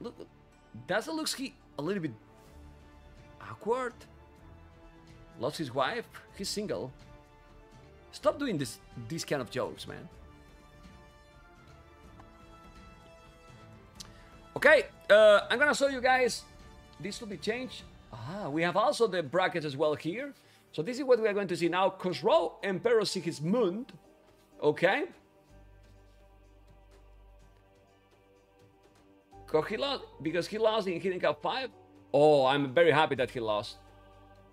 look, doesn't looks he a little bit awkward? Lost his wife. He's single. Stop doing this these kind of jokes, man. Okay, uh, I'm gonna show you guys. This will be changed. Ah, we have also the brackets as well here. So this is what we are going to see now. Khosrow Emperor Sigismund. Okay. Because he lost, because he lost in Hidden Cup 5. Oh, I'm very happy that he lost.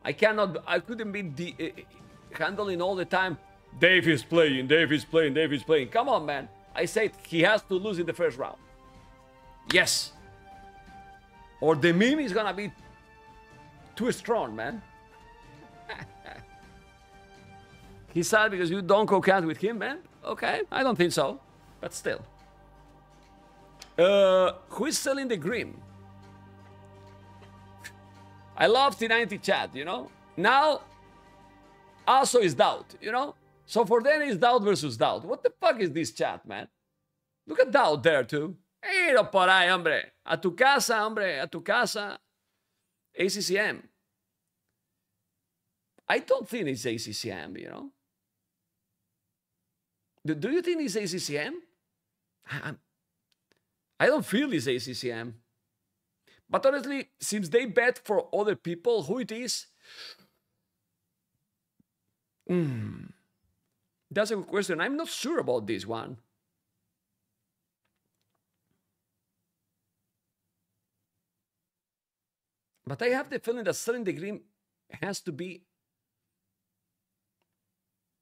I cannot, I couldn't be the, uh, handling all the time Dave is playing, Dave is playing, Dave is playing. Come on, man. I said he has to lose in the first round. Yes. Or the meme is gonna be too strong, man. He's sad because you don't go count with him, man. Okay, I don't think so. But still. Uh, who is Selim the Grim? I love T90 chat, you know? Now, also is DauT, you know? So for them, it's DauT versus DauT. What the fuck is this chat, man? Look at DauT there, too. Iro por ahí, hombre. A tu casa, hombre. A tu casa. ACCM. I don't think it's ACCM, you know? Do, do you think it's ACCM? I, I'm- don't feel it's ACCM. But honestly, since they bet for other people, who it is, hmm, that's a good question. I'm not sure about this one. But I have the feeling that Selim the Grim has to be,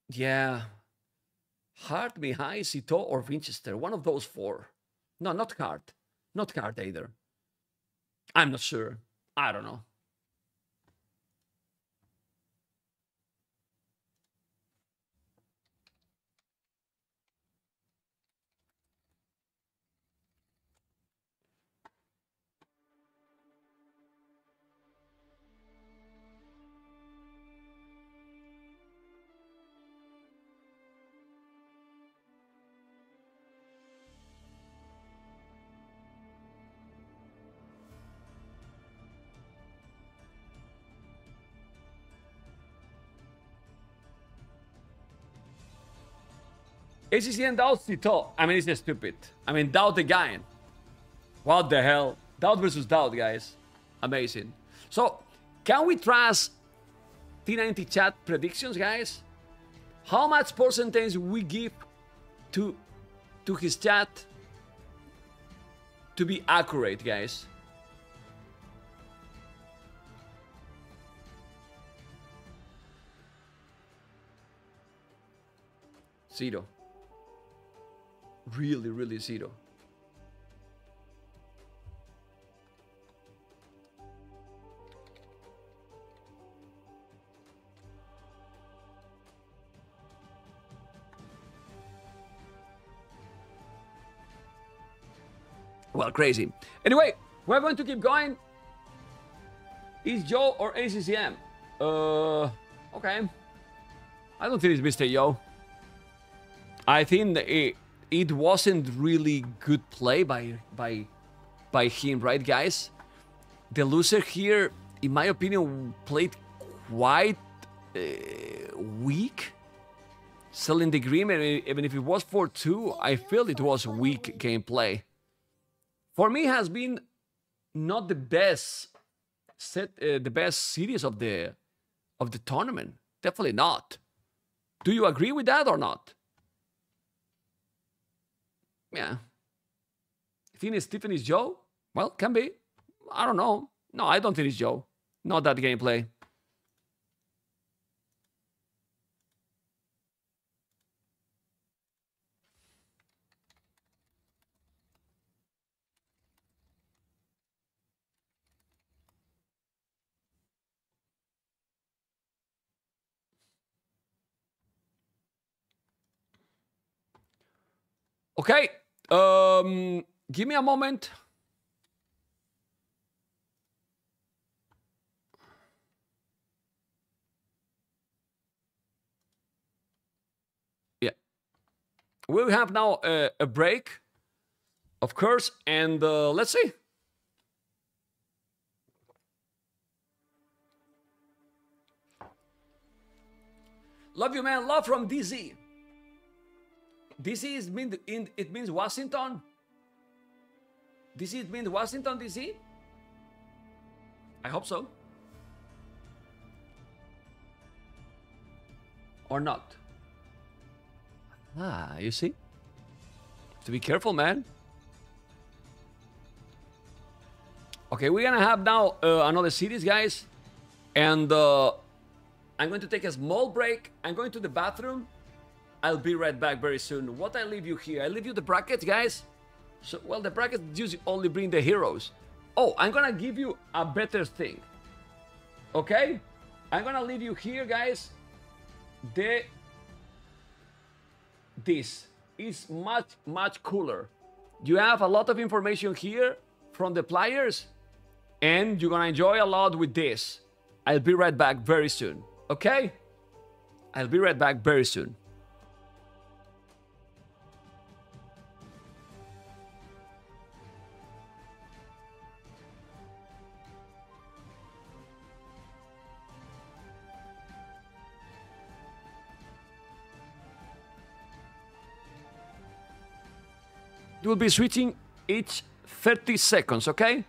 yeah, Hart, Mihai, Sitaux, or Vinchester. One of those four. No, not Hart. Not Hart either. I'm not sure. I don't know. ACCM DauT Sitaux. I mean, it's stupid. I mean, DauT again. What the hell? DauT versus DauT, guys. Amazing. So, can we trust T90 chat predictions, guys? How much percentage we give to to his chat to be accurate, guys? Zero. Really, really zero. Well, crazy. Anyway, we're going to keep going. Is Joe or ACCM? Uh, okay. I don't think it's Mr. Yo. I think it, it wasn't really good play by by by him, right, guys? The loser here, in my opinion, played quite uh, weak. Selim the Grim, and even if it was 4-2, I feel it was weak gameplay. For me, has been not the best set, uh, the best series of the of the tournament. Definitely not. Do you agree with that or not? Yeah. You think it's Stephen is Joe? Well, can be. I don't know. No, I don't think it's Joe. Not that gameplay. Okay. Um, give me a moment. Yeah. We'll have now a, a break, of course, and uh, let's see. Love you, man. Love from DZ. DC is mean in it means Washington. DC it means Washington DC. I hope so. Or not. Ah, you see? To be careful, man. Okay, we're gonna have now uh, another series, guys, and uh, I'm going to take a small break. I'm going to the bathroom. I'll be right back very soon. What I leave you here? I leave you the brackets, guys. So, well, the brackets usually only bring the heroes. Oh, I'm gonna give you a better thing. Okay? I'm gonna leave you here, guys. The this is much much cooler. You have a lot of information here from the players, and you're gonna enjoy a lot with this. I'll be right back very soon. Okay? I'll be right back very soon. Will be switching each 30 seconds, okay?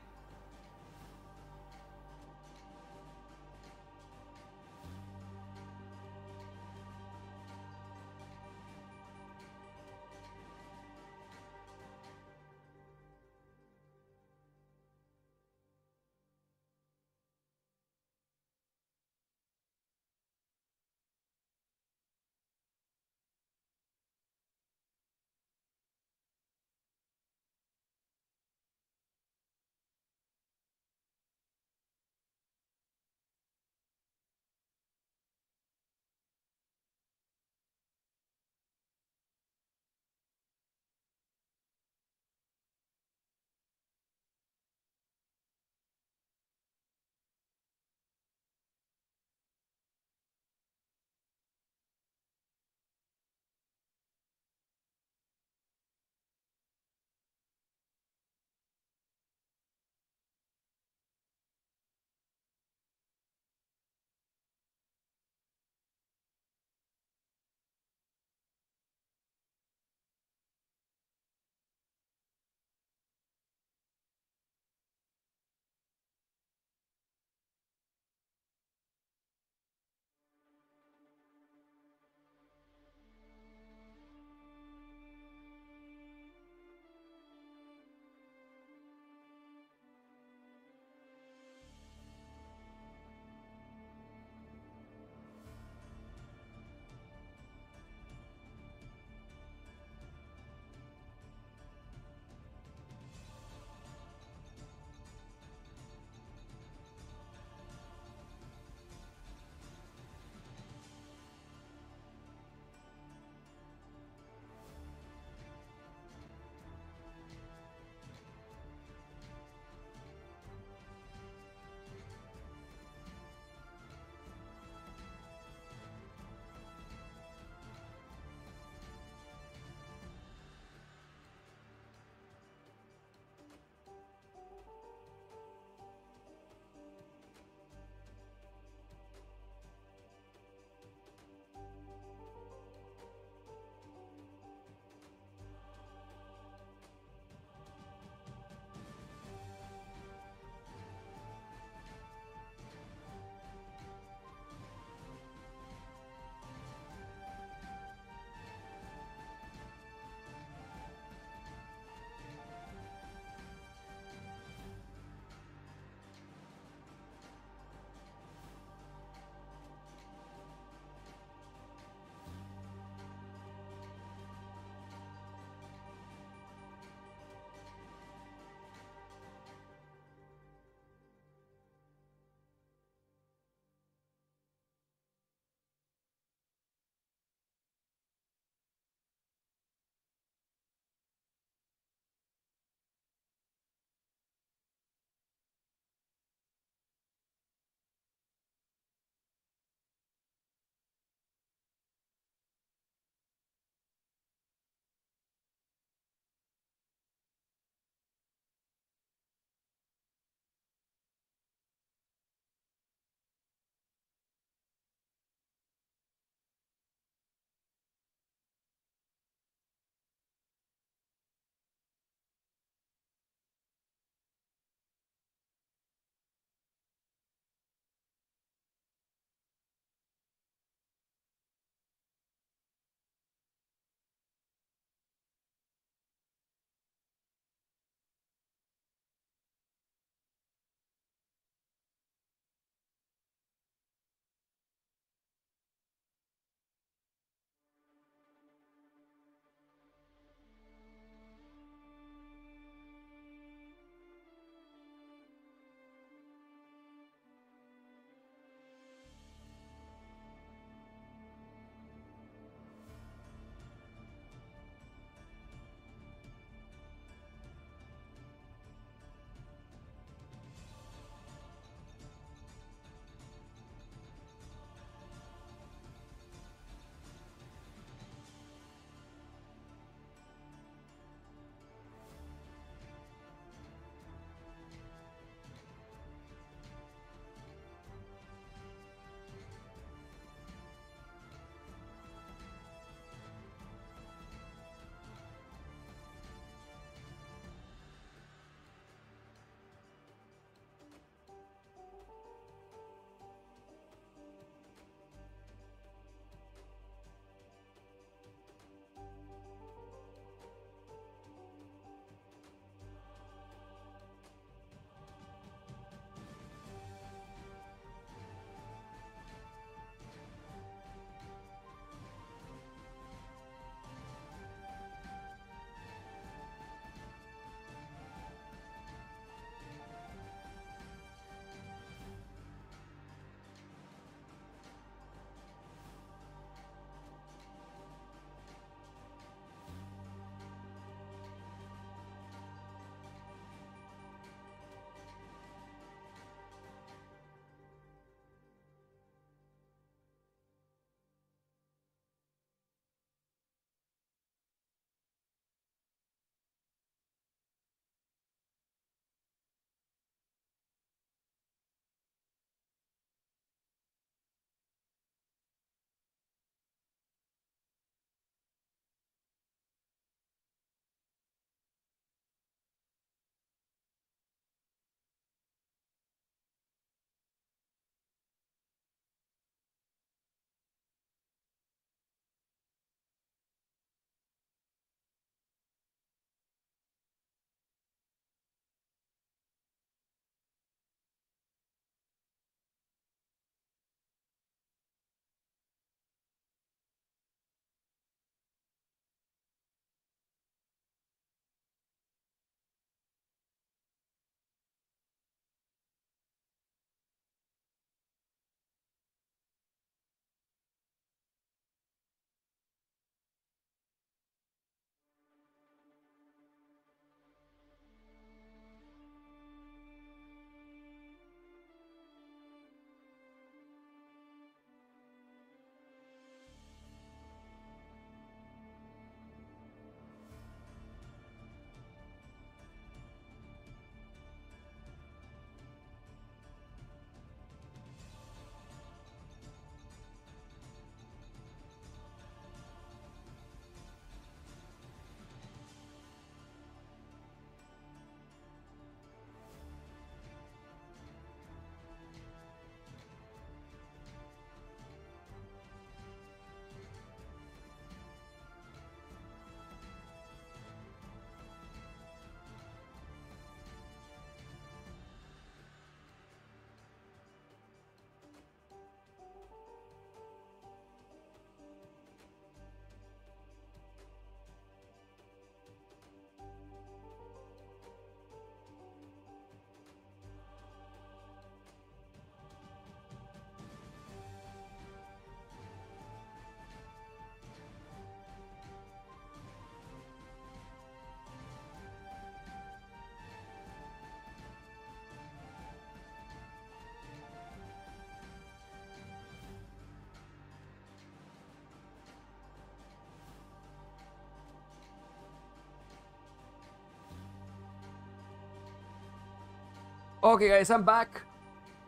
Okay, guys, I'm back.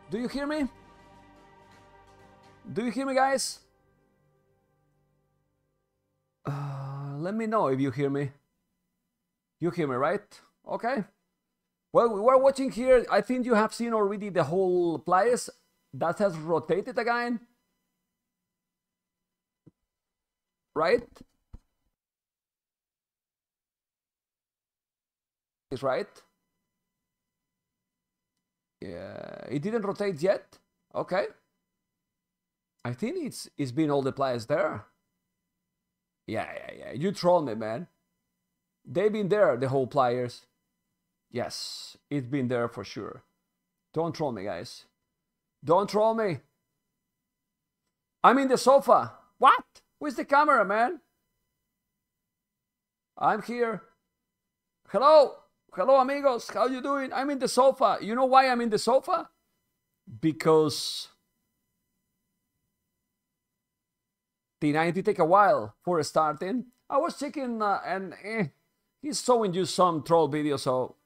Do you hear me? Do you hear me, guys? Uh, let me know if you hear me. You hear me, right? Okay. Well, we were watching here. I think you have seen already the whole players that has rotated again. Right? Is right? Yeah, it didn't rotate yet. Okay. I think it's it's been all the players there. Yeah, yeah, yeah. You troll me, man. They've been there, the whole players. Yes, it's been there for sure. Don't troll me, guys. Don't troll me. I'm in the sofa. What? Where's the camera, man? I'm here. Hello. Hello, amigos. How you doing? I'm in the sofa. You know why I'm in the sofa? Because T90 take a while for starting. I was checking uh, and eh, he's showing you some troll videos, so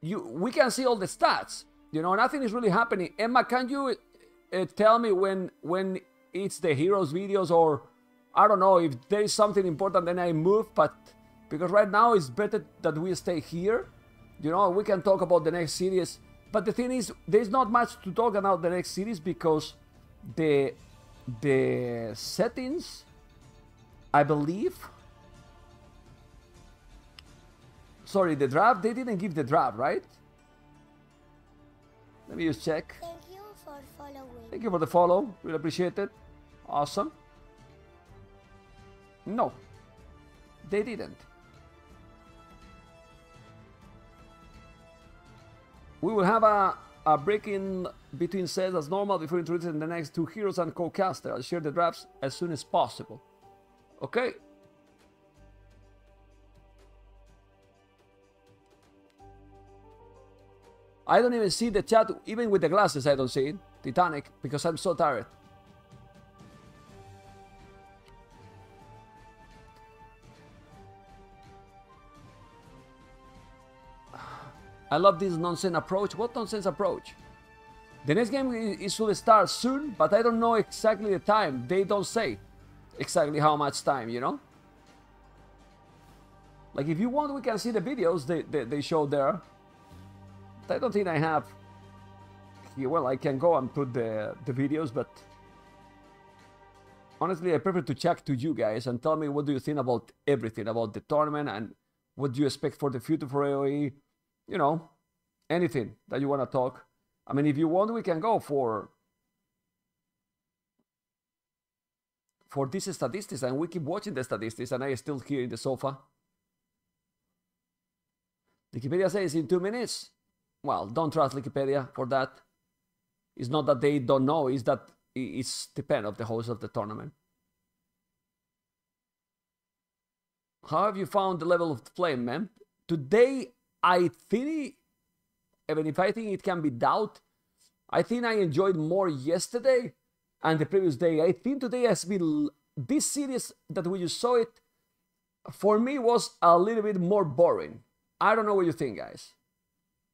you we can see all the stats. You know, nothing is really happening. Emma, can you uh, tell me when when it's the heroes videos or I don't know if there is something important then I move, but because right now it's better that we stay here. You know, we can talk about the next series. But the thing is, there's not much to talk about the next series because the the settings, I believe. Sorry, the draft, they didn't give the draft, right? Let me just check. Thank you for following. Thank you for the follow. Really appreciate it. Awesome. No, they didn't. We will have a, a break in between sets as normal before introducing the next two heroes and co-caster. I'll share the drafts as soon as possible. Okay? I don't even see the chat, even with the glasses I don't see it. Titanic, because I'm so tired. I love this nonsense approach. What nonsense approach? The next game is should start soon, but I don't know exactly the time. They don't say exactly how much time, you know? Like, if you want, we can see the videos they, they, they show there. But I don't think I have. Well, I can go and put the, the videos, but honestly, I prefer to check to you guys and tell me what do you think about everything, about the tournament and what do you expect for the future for AOE you know, anything that you want to talk. I mean, if you want, we can go for for these statistics, and we keep watching the statistics, and I am still here in the sofa. Wikipedia says in two minutes. Well, don't trust Wikipedia for that. It's not that they don't know; it's that it's depend of the host of the tournament. How have you found the level of flame, man? Today I think, even if I think it can be DauT, I think I enjoyed more yesterday and the previous day. I think today has been this series that we just saw it. For me, was a little bit more boring. I don't know what you think, guys.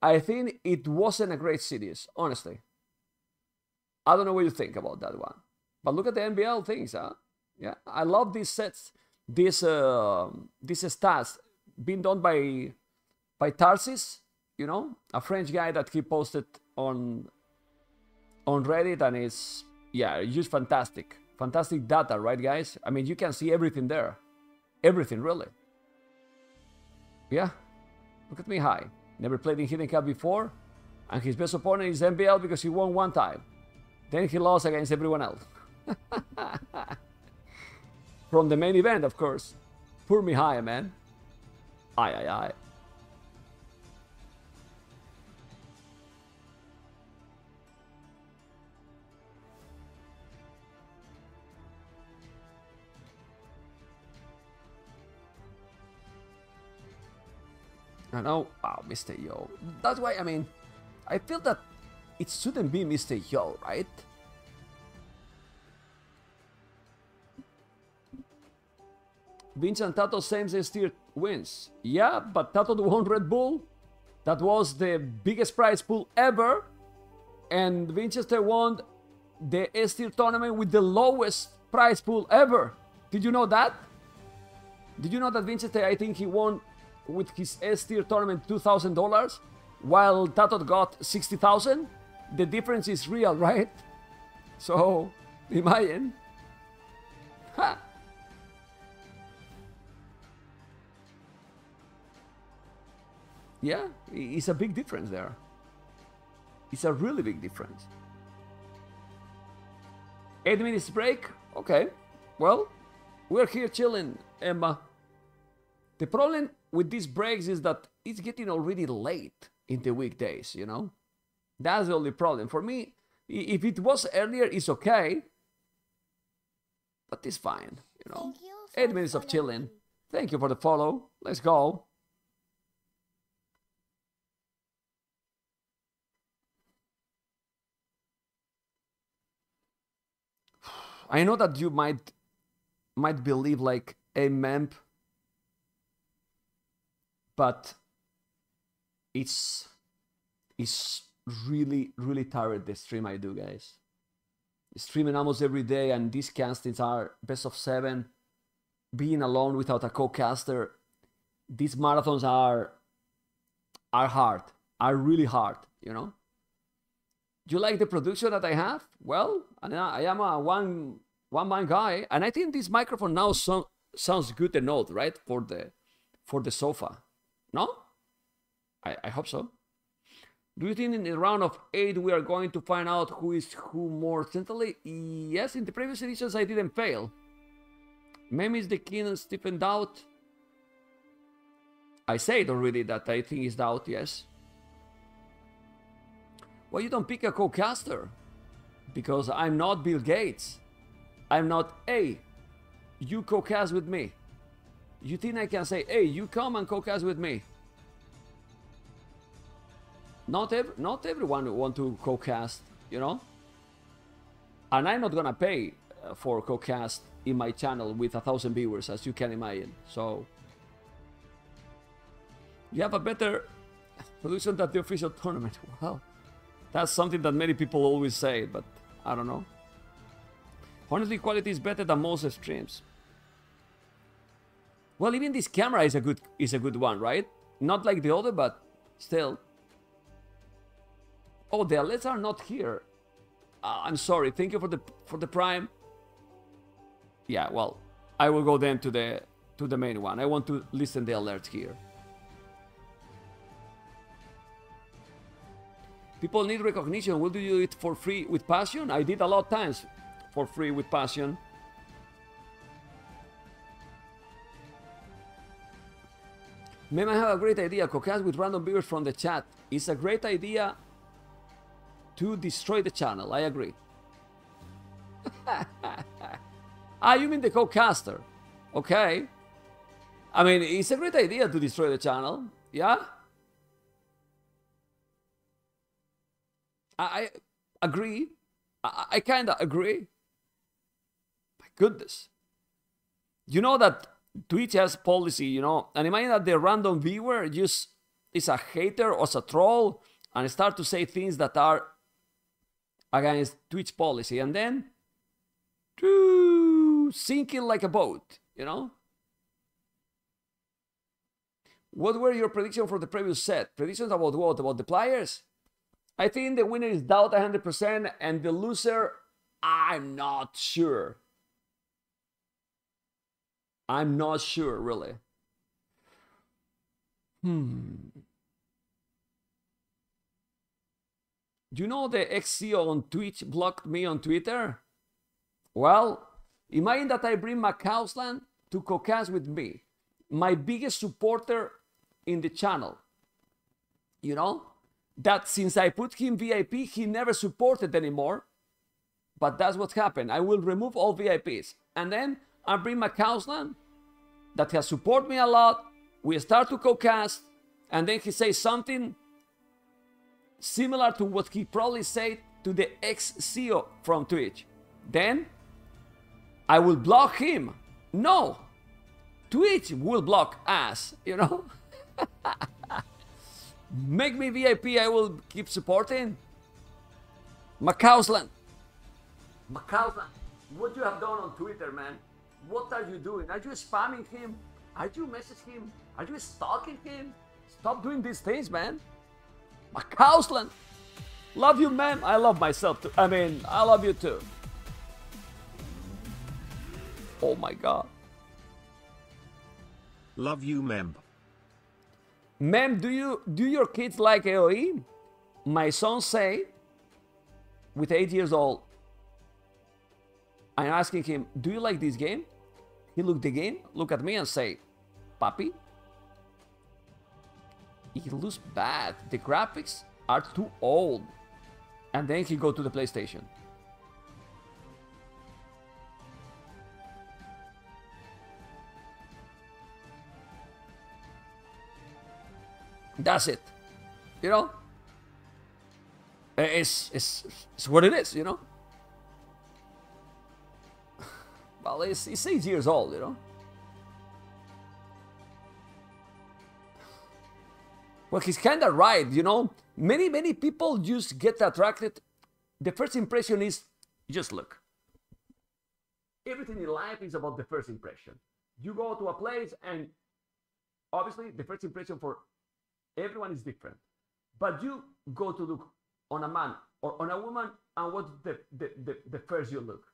I think it wasn't a great series, honestly. I don't know what you think about that one. But look at the MBL things, huh? Yeah, I love these sets, these uh, these stats being done by by Tarsis, you know, a French guy that he posted on on Reddit, and it's yeah, just fantastic, fantastic data, right, guys? I mean, you can see everything there, everything really. Yeah, look at Mihai. Never played in Hidden Cup before, and his best opponent is MBL because he won one time. Then he lost against everyone else. From the main event, of course. Poor Mihai, man. Aye, aye, aye. I know. Oh, wow, Mr. Yo. That's why, I mean, I feel that it shouldn't be Mr. Yo, right? Vincent TaToH same as Steer wins. Yeah, but TaToH won Red Bull. That was the biggest prize pool ever. And Vinchester won the S tier tournament with the lowest prize pool ever. Did you know that? Did you know that Vinchester, I think he won with his S tier tournament $2,000 while TaToH got 60,000? The difference is real, right? So, imagine. Ha! Yeah, it's a big difference there. It's a really big difference. Eight minutes break? Okay. Well, we're here chilling, Emma. The problem with these breaks is that it's getting already late in the weekdays, you know? That's the only problem. For me, if it was earlier, it's okay. But it's fine, you know? Eight minutes of chilling. Thank you for the follow. Let's go. I know that you might might believe like a memp, but it's it's really really tired the stream I do, guys. Streaming almost every day, and these castings are best of seven. Being alone without a co-caster, these marathons are are hard, are really hard, you know. Do You like the production that I have? Well, I am a one one man guy, and I think this microphone now so, sounds good enough, right, for the for the sofa. No, I, I hope so. Do you think in the round of eight we are going to find out who is who more centrally? Yes, in the previous editions I didn't fail. Memb is the king and Stephen DauT. I said already that I think he's DauT, yes. Why you don't pick a co-caster? Because I'm not Bill Gates. I'm not, A. you co-cast with me. You think I can say, hey, you come and co-cast with me? Not ev- not everyone want to co-cast, you know? And I'm not gonna pay uh, for co-cast in my channel with a thousand viewers, as you can imagine. So you have a better production than the official tournament. Well, That's something that many people always say, but I don't know. Honestly, quality is better than most streams. Well, even this camera is a good is a good one, right? Not like the other, but still. Oh, the alerts are not here. Uh, I'm sorry. Thank you for the for the prime. Yeah, well, I will go then to the to the main one. I want to listen the alerts here. People need recognition. Will you do it for free with passion? I did a lot of times for free with passion. Memb, I have a great idea. Cocast with random viewers from the chat. It's a great idea to destroy the channel. I agree. ah, you mean the co-caster? Okay. I mean, it's a great idea to destroy the channel. Yeah? I, I agree. I, I kind of agree. My goodness. You know that Twitch has policy, you know, and imagine that the random viewer just is a hater or is a troll and start to say things that are against Twitch policy and then to sinking like a boat, you know? What were your predictions for the previous set? Predictions about what? About the players? I think the winner is DauT 100% and the loser, I'm not sure. I'm not sure, really. Hmm. Do You know the ex-CEO on Twitch blocked me on Twitter? Well, imagine that I bring McCausland to co-cast with me, my biggest supporter in the channel. You know? That since I put him VIP, he never supported anymore. But that's what happened. I will remove all VIPs. And then I bring McCausland that has supported me a lot. We start to co-cast. And then he says something similar to what he probably said to the ex-CEO from Twitch. Then I will block him. No, Twitch will block us, you know? Make me VIP, I will keep supporting. Macausland. Macausland, what you have done on Twitter, man? What are you doing? Are you spamming him? Are you messaging him? Are you stalking him? Stop doing these things, man. Macausland. Love you, man. I love myself too. I mean, I love you too. Oh my god. Love you, Memb. Ma'am, do you do your kids like AOE? My son say, with eight years old, I'm asking him, do you like this game? He look again, game, look at me and say, Papi, it looks bad. The graphics are too old. And then he go to the PlayStation. That's it. You know? Eh, it's, it's, it's what it is, you know? Well, he's, he's eight years old, you know? Well, he's kind of right, you know? Many, many people just get attracted. The first impression is just look. Everything in life is about the first impression. You go to a place, and obviously, the first impression for everyone is different. But you go to look on a man or on a woman, and what's the, the, the, the first you look?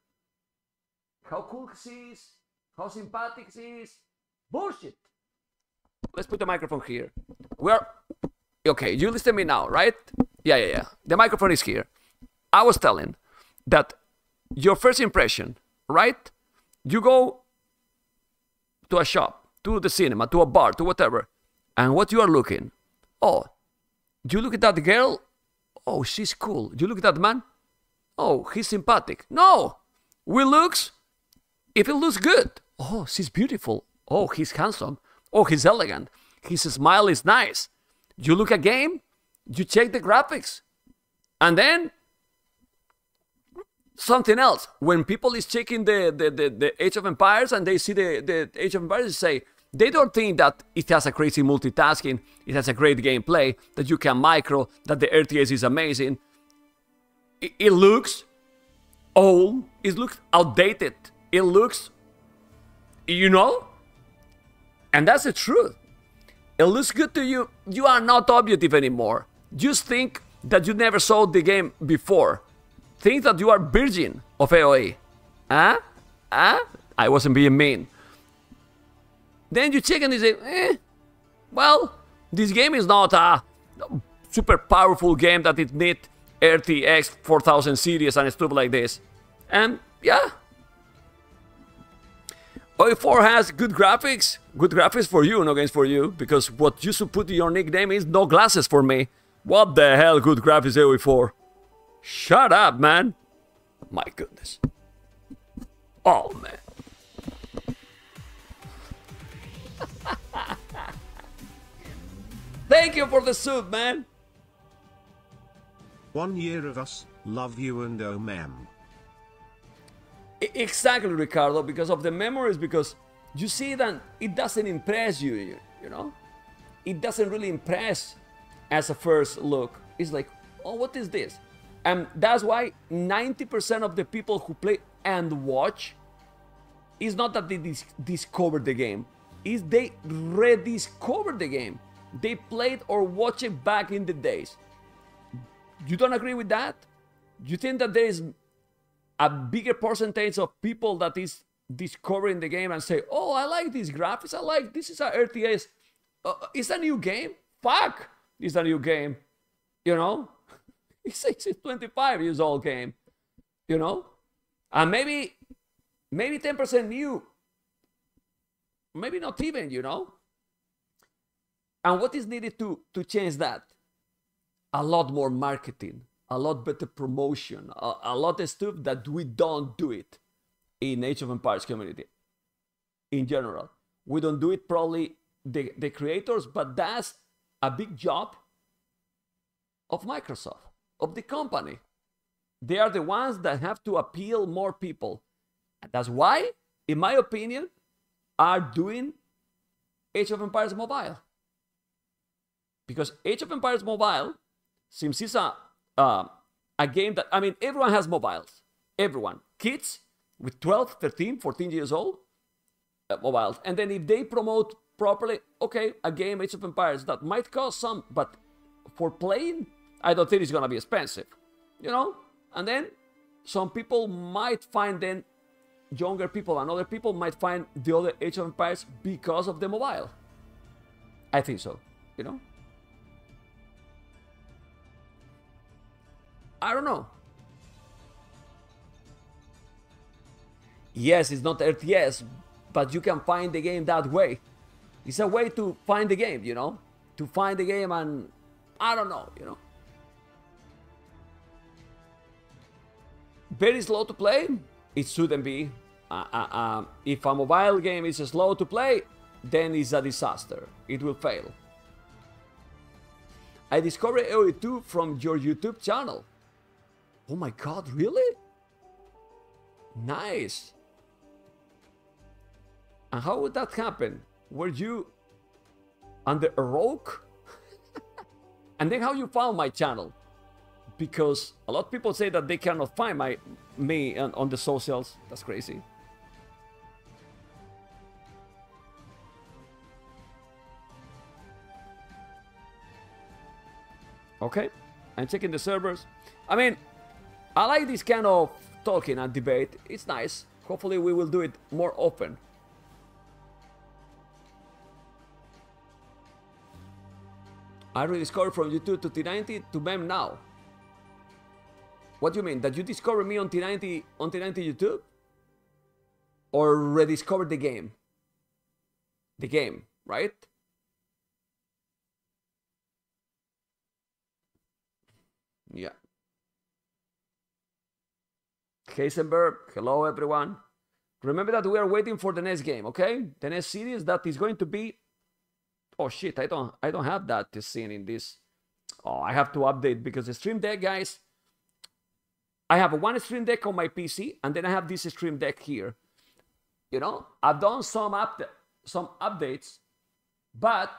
How cool she is, how sympathetic she is. Bullshit. Let's put the microphone here. We're okay. You listen to me now, right? Yeah, yeah, yeah. The microphone is here. I was telling that your first impression, right? You go to a shop, to the cinema, to a bar, to whatever, and what you are looking. Oh, you look at that girl. Oh, she's cool. You look at that man. Oh, he's sympathetic. No, we looks. If it looks good. Oh, she's beautiful. Oh, he's handsome. Oh, he's elegant. His smile is nice. You look at game, you check the graphics. And then something else. When people is checking the, the, the, the Age of Empires and they see the, the Age of Empires, say, they don't think that it has a crazy multitasking, it has a great gameplay, that you can micro, that the RTS is amazing. It, it looks old, it looks outdated, it looks, you know? And that's the truth. It looks good to you, you are not objective anymore. Just think that you never saw the game before. Think that you are virgin of AoE. Huh? Huh? I wasn't being mean. Then you check and you say, eh, well, this game is not a super powerful game that it need RTX 4000 series and stuff like this. And yeah. OE4 has good graphics. Good graphics for you, no games for you. Because what you should put in your nickname is no glasses for me. What the hell good graphics AOE4? Shut up, man. My goodness. Oh, man. Thank you for the soup, man. One year of us, love you and oh mem. Exactly, Ricardo, because of the memories, because you see that it doesn't impress you, you, you know? It doesn't really impress as a first look. It's like, oh, what is this? And that's why 90% of the people who play and watch is not that they dis- discovered the game, is they rediscovered the game. They played or watched it back in the days. You don't agree with that? You think that there is a bigger percentage of people that is discovering the game and say, "Oh, I like these graphics. I like this is a RTS. Uh, it's a new game. Fuck, it's a new game." You know, it's, it's a 25 years old game. You know, and maybe maybe 10% new. Maybe not even. You know. And what is needed to to change that? A lot more marketing a lot better promotion, a, a lot of stuff that we don't do it in Age of Empires community in general. We don't do it probably the, the creators, but that's a big job of Microsoft, of the company. They are the ones that have to appeal more people. That's why, in my opinion, are doing Age of Empires Mobile. because Age of Empires Mobile seems it's a uh, a game that I mean everyone has mobiles, everyone, kids with 12, 13, 14 years old, uh, mobiles, and then if they promote properly, okay, a game Age of Empires that might cost some, but for playing, I don't think it's gonna be expensive, you know, and then some people might find then younger people and other people might find the other Age of Empires because of the mobile. I think so, you know? I don't know. Yes, it's not RTS, but you can find the game that way. It's a way to find the game, you know? To find the game and I don't know, you know? Very slow to play? It shouldn't be. Uh, uh, uh, if a mobile game is slow to play, then it's a disaster. It will fail. I discovered AOE2 from your YouTube channel. Oh my god, really? Nice. And how would that happen? Were you under a rock? and then how you found my channel? Because a lot of people say that they cannot find my me on, on the socials. That's crazy. Okay, I'm checking the servers. I mean, I like this kind of talking and debate. It's nice. Hopefully we will do it more often. I rediscovered from YouTube to T90 to Memb now. What do you mean? That you discovered me on T90 on T90 YouTube? Or rediscovered the game? The game, right? Yeah. Heisenberg, hello everyone. Remember that we are waiting for the next game, okay? The next series that is going to be Oh shit, I don't I don't have that scene in this. Oh, I have to update because the Stream Deck guys I have one Stream Deck on my PC and then I have this Stream Deck here. You know, I've done some up some updates, but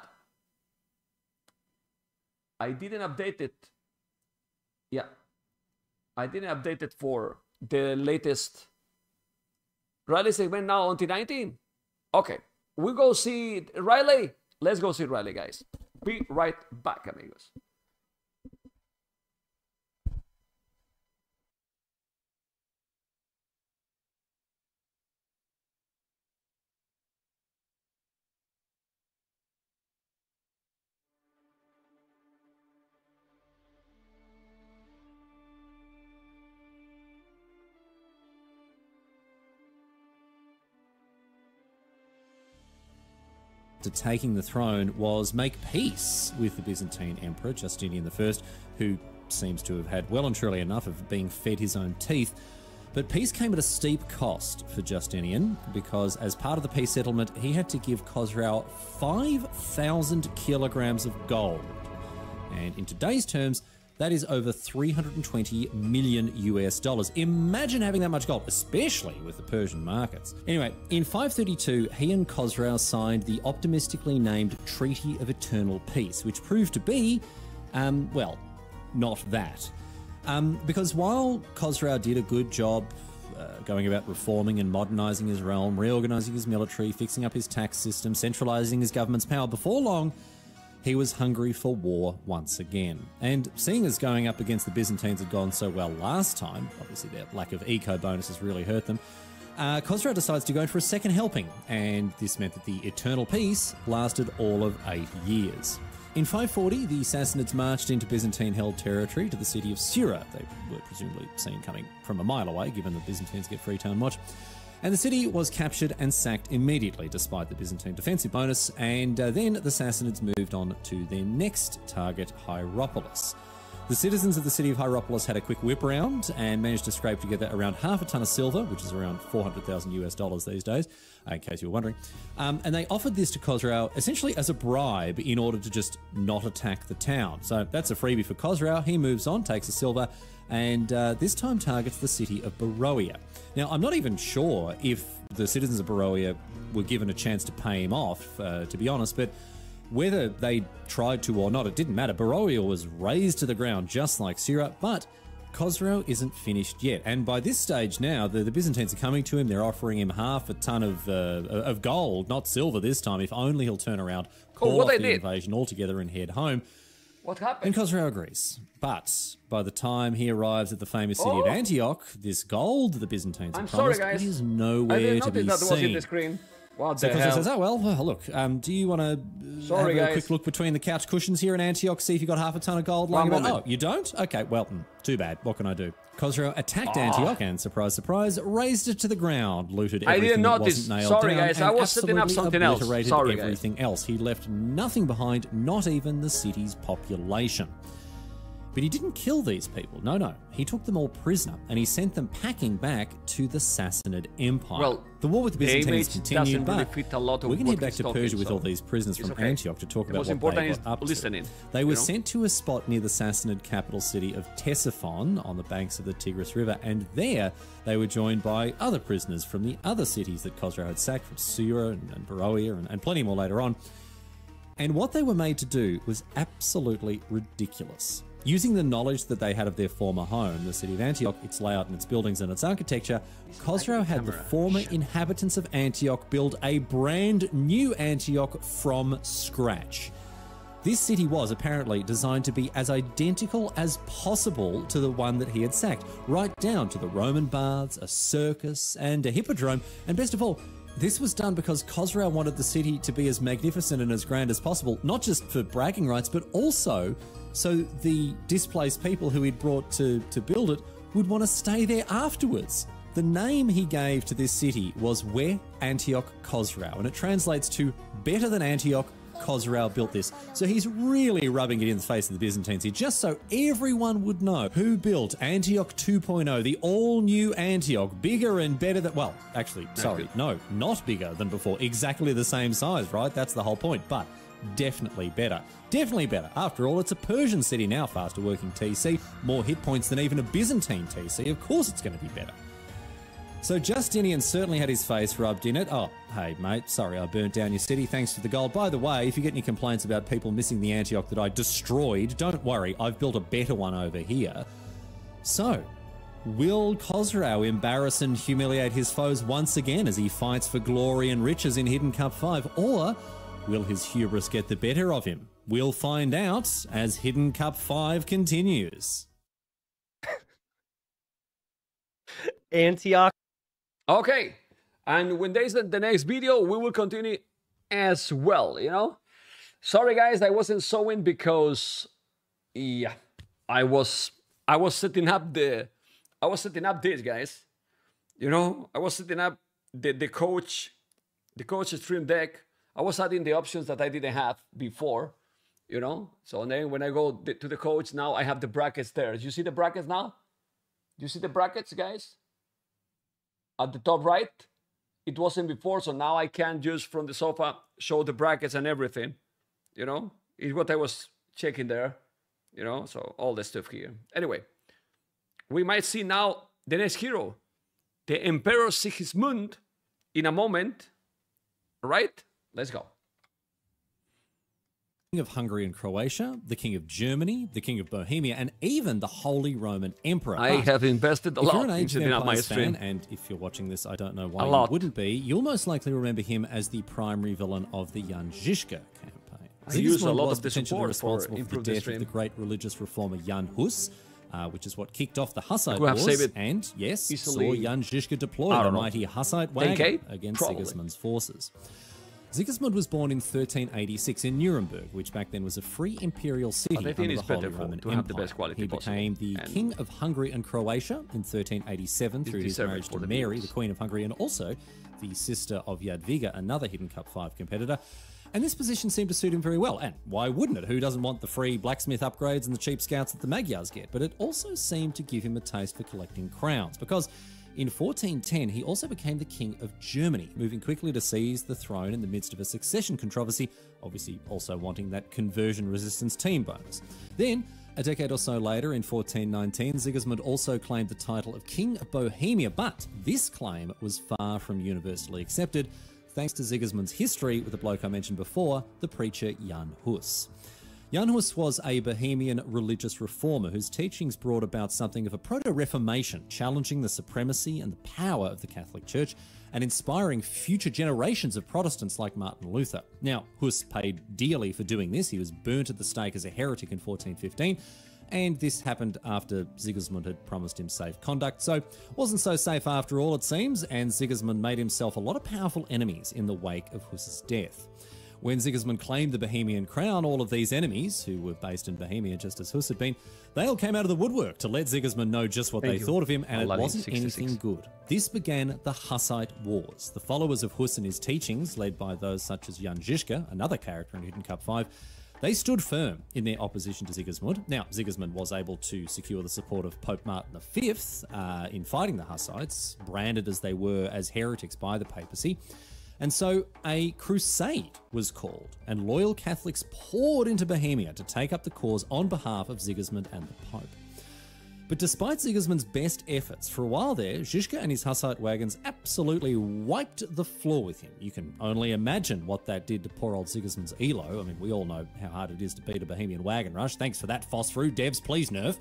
I didn't update it. Yeah. I didn't update it for the latest Riley segment now on T90. Okay, we go see Riley. Let's go see Riley, guys. Be right back, amigos. To taking the throne was make peace with the Byzantine Emperor Justinian I, who seems to have had well and truly enough of being fed his own teeth. But peace came at a steep cost for Justinian because, as part of the peace settlement, he had to give Khosrau 5,000 kilograms of gold. And in today's terms, that is over 320 million US dollars. Imagine having that much gold, especially with the Persian markets. Anyway, in 532, he and Khosrau signed the optimistically named Treaty of Eternal Peace, which proved to be, um, well, not that. Um, because while Khosrau did a good job uh, going about reforming and modernizing his realm, reorganizing his military, fixing up his tax system, centralizing his government's power, before long, he was hungry for war once again. And seeing as going up against the Byzantines had gone so well last time, obviously their lack of eco bonuses really hurt them, uh, Khosrau decides to go for a second helping, and this meant that the Eternal Peace lasted all of eight years. In 540, the Sassanids marched into Byzantine held territory to the city of Sura. They were presumably seen coming from a mile away, given that Byzantines get free time watch. And the city was captured and sacked immediately, despite the Byzantine defensive bonus. And uh, then the Sassanids moved on to their next target, Hierapolis. The citizens of the city of Hierapolis had a quick whip around and managed to scrape together around half a ton of silver, which is around 400,000 US dollars these days, uh, in case you were wondering. Um, and they offered this to Khosrau essentially as a bribe in order to just not attack the town. So that's a freebie for Khosrau. He moves on, takes the silver, and uh, this time targets the city of Baroia. Now, I'm not even sure if the citizens of Baroia were given a chance to pay him off, uh, to be honest, but Whether they tried to or not, it didn't matter. Baroia was razed to the ground just like Sura, but Khosrow isn't finished yet. And by this stage now, the, the Byzantines are coming to him. They're offering him half a ton of, uh, of gold, not silver this time, if only he'll turn around, call what off the did. invasion altogether and head home. What happened? And agrees. But by the time he arrives at the famous city Oh. of Antioch, this gold the Byzantines I'm have sorry, promised guys. is nowhere to be notice that was in seen. What So the Khosrow hell? says, "Oh well, well, look. Um, do you want to Sorry, have a guys. quick look between the couch cushions here in Antioch, see if you got half a ton of gold One lying about? Oh, you don't? Okay, well, hmm, too bad. What can I do?" Khosrow attacked Ah. Antioch and, surprise, surprise, raised it to the ground, looted I everything that wasn't nailed Sorry, down, guys, I was setting up something else. Sorry, guys. everything else. He left nothing behind, not even the city's population. But he didn't kill these people. No, no. He took them all prisoner and he sent them packing back to the Sassanid Empire. Well, the war with the Byzantines continued, really but fit a lot of we're going to head back to Persia with so all these prisoners from okay. Antioch to talk The about what important they is got up listening, to. They were know? sent to a spot near the Sassanid capital city of Ctesiphon on the banks of the Tigris River, and there they were joined by other prisoners from the other cities that Khosrow had sacked, from Sura and, and Baroia and, and plenty more later on. And what they were made to do was absolutely ridiculous. Using the knowledge that they had of their former home, the city of Antioch, its layout and its buildings and its architecture, Khosrow had the former inhabitants of Antioch build a brand new Antioch from scratch. This city was apparently designed to be as identical as possible to the one that he had sacked, right down to the Roman baths, a circus, and a hippodrome, and best of all, this was done because Khosrow wanted the city to be as magnificent and as grand as possible, not just for bragging rights, but also so the displaced people who he'd brought to, to build it would want to stay there afterwards. The name he gave to this city was Where Antioch Khosrow, and it translates to better than Antioch, Khosrow built this. So he's really rubbing it in the face of the Byzantines here, just so everyone would know who built Antioch 2.0, the all new Antioch, bigger and better than, well, actually, sorry, no, not bigger than before, exactly the same size, right? That's the whole point, but definitely better. Definitely better. After all, it's a Persian city now, faster working TC, more hit points than even a Byzantine TC. Of course it's going to be better. So Justinian certainly had his face rubbed in it. Oh, hey mate, sorry I burnt down your city. Thanks for the gold. By the way, if you get any complaints about people missing the Antioch that I destroyed, don't worry, I've built a better one over here. So, will Khosrow embarrass and humiliate his foes once again as he fights for glory and riches in Hidden Cup 5? Or will his hubris get the better of him? We'll find out as Hidden Cup 5 continues. Antioch. Okay. And when there's the, the next video, we will continue as well, you know? Sorry guys, I wasn't sewing because yeah, I was I was setting up the I was setting up this guys. You know, I was setting up the, the coach the coach stream deck. I was adding the options that I didn't have before, you know. So then when I go to the coach now, I have the brackets there. You see the brackets now? You see the brackets, guys? At the top right, it wasn't before, so now I can just from the sofa show the brackets and everything. You know, it's what I was checking there. You know, so all the stuff here. Anyway, we might see now the next hero, the Emperor Sigismund, in a moment. Right? Let's go. King of Hungary and Croatia, the King of Germany, the King of Bohemia, and even the Holy Roman Emperor. I But have invested a lot an in Age of my fan, and if you're watching this, I don't know why A you lot. wouldn't be, you'll most likely remember him as the primary villain of the Jan Žižka campaign. I use a lot of the support responsible for the improve the death of the great religious reformer Jan Hus, uh, which is what kicked off the Hussite Wars, and yes, easily- saw Jan Žižka deploy the mighty Hussite 10K? wagon against Probably. Sigismund's forces. Sigismund was born in 1386 in Nuremberg, which back then was a free imperial city under the Holy Roman to have the Empire. best quality He became the king of Hungary and Croatia in 1387 through his marriage to Mary, the Queen of Hungary, and also the sister of Jadwiga, another Hidden Cup 5 competitor. And this position seemed to suit him very well. And why wouldn't it? Who doesn't want the free blacksmith upgrades and the cheap scouts that the Magyars get? But it also seemed to give him a taste for collecting crowns because in 1410 he also became the king of Germany, moving quickly to seize the throne in the midst of a succession controversy, obviously also wanting that conversion resistance team bonus. Then a decade or so later, in 1419, Sigismund also claimed the title of King of Bohemia, but this claim was far from universally accepted, thanks to Sigismund's history with the bloke I mentioned before, the preacher Jan Hus. Jan Hus was a Bohemian religious reformer whose teachings brought about something of a proto Reformation, challenging the supremacy and the power of the Catholic Church and inspiring future generations of Protestants like Martin Luther. Now, Hus paid dearly for doing this. He was burnt at the stake as a heretic in 1415 and this happened after Sigismund had promised him safe conduct, so wasn't so safe after all, it seems, and Sigismund made himself a lot of powerful enemies in the wake of Hus's death. When Sigismund claimed the Bohemian crown, all of these enemies, who were based in Bohemia just as Hus had been, they all came out of the woodwork to let Sigismund know just what Thank they you. thought of him, and it wasn't 66. anything good. This began the Hussite Wars. The followers of Hus and his teachings, led by those such as Jan Žižka, another character in Hidden Cup 5, they stood firm in their opposition to Sigismund. Now, Sigismund was able to secure the support of Pope Martin V uh, in fighting the Hussites, branded as they were as heretics by the papacy. And so a crusade was called, and loyal Catholics poured into Bohemia to take up the cause on behalf of Sigismund and the Pope. But despite Sigismund's best efforts, for a while there, Žižka and his Hussite wagons absolutely wiped the floor with him. You can only imagine what that did to poor old Sigismund's elo. I mean, we all know how hard it is to beat a Bohemian wagon rush. Thanks for that, Phosphru. Devs, please nerf.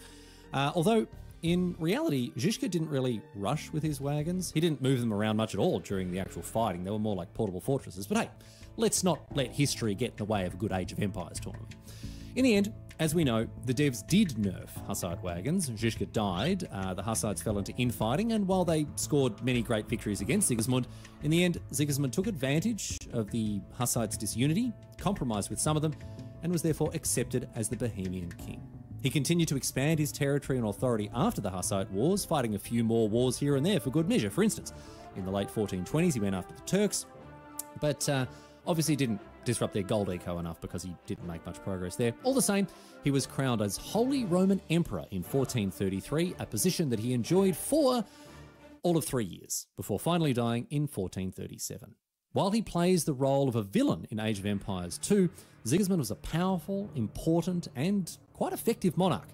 Uh, although, in reality, Žižka didn't really rush with his wagons. He didn't move them around much at all during the actual fighting. They were more like portable fortresses. But hey, let's not let history get in the way of a good Age of Empires tournament. In the end, as we know, the devs did nerf Hussite wagons. Žižka died, uh, the Hussites fell into infighting, and while they scored many great victories against Sigismund, in the end, Sigismund took advantage of the Hussites' disunity, compromised with some of them, and was therefore accepted as the Bohemian king. He continued to expand his territory and authority after the Hussite Wars, fighting a few more wars here and there for good measure. For instance, in the late 1420s, he went after the Turks, but uh, obviously didn't disrupt their gold eco enough because he didn't make much progress there. All the same, he was crowned as Holy Roman Emperor in 1433, a position that he enjoyed for all of three years, before finally dying in 1437. While he plays the role of a villain in Age of Empires 2, Sigismund was a powerful, important, and quite effective monarch.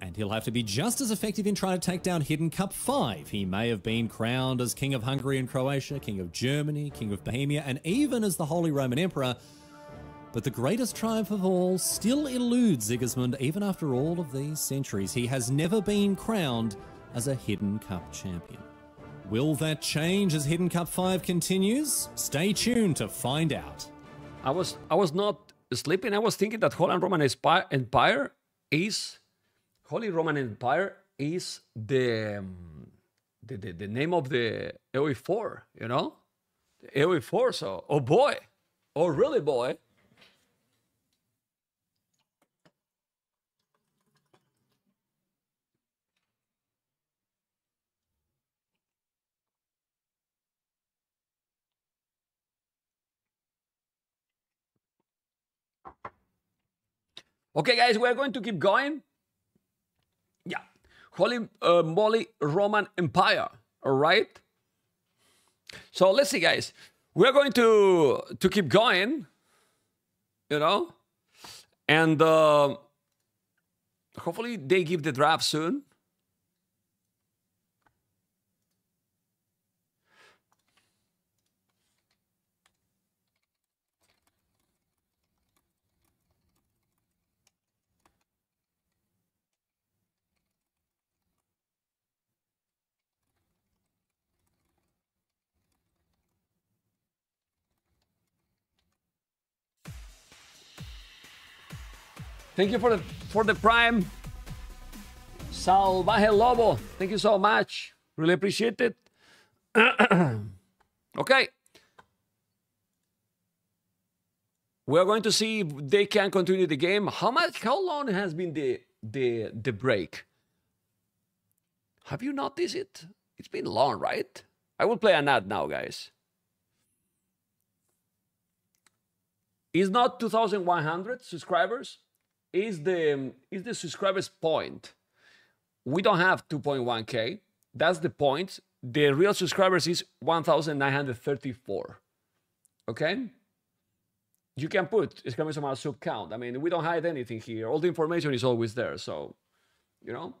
And he'll have to be just as effective in trying to take down Hidden Cup 5. He may have been crowned as King of Hungary and Croatia, King of Germany, King of Bohemia, and even as the Holy Roman Emperor. But the greatest triumph of all still eludes Sigismund even after all of these centuries. He has never been crowned as a Hidden Cup champion. Will that change as Hidden Cup 5 continues? Stay tuned to find out. I was I was not sleeping. I was thinking that Holy Roman Empire is Holy Roman Empire is the um, the, the, the name of the AOE4, you know? The AOE4, so oh boy. Oh really boy. Okay, guys, we're going to keep going. Yeah. Holy uh, moly Roman Empire. All right. So let's see, guys. We're going to to keep going. You know, and uh, hopefully they give the draft soon. Thank you for the for the prime. Salvaje Lobo. Thank you so much. Really appreciate it. okay. We're going to see if they can continue the game. How much how long has been the the the break? Have you noticed it? It's been long, right? I will play an ad now, guys. It's not 2,100 subscribers. Is the is the subscribers point? We don't have 2.1k. That's the point. The real subscribers is 1,934. Okay. You can put exclamation mark sub count. I mean, we don't hide anything here. All the information is always there. So, you know.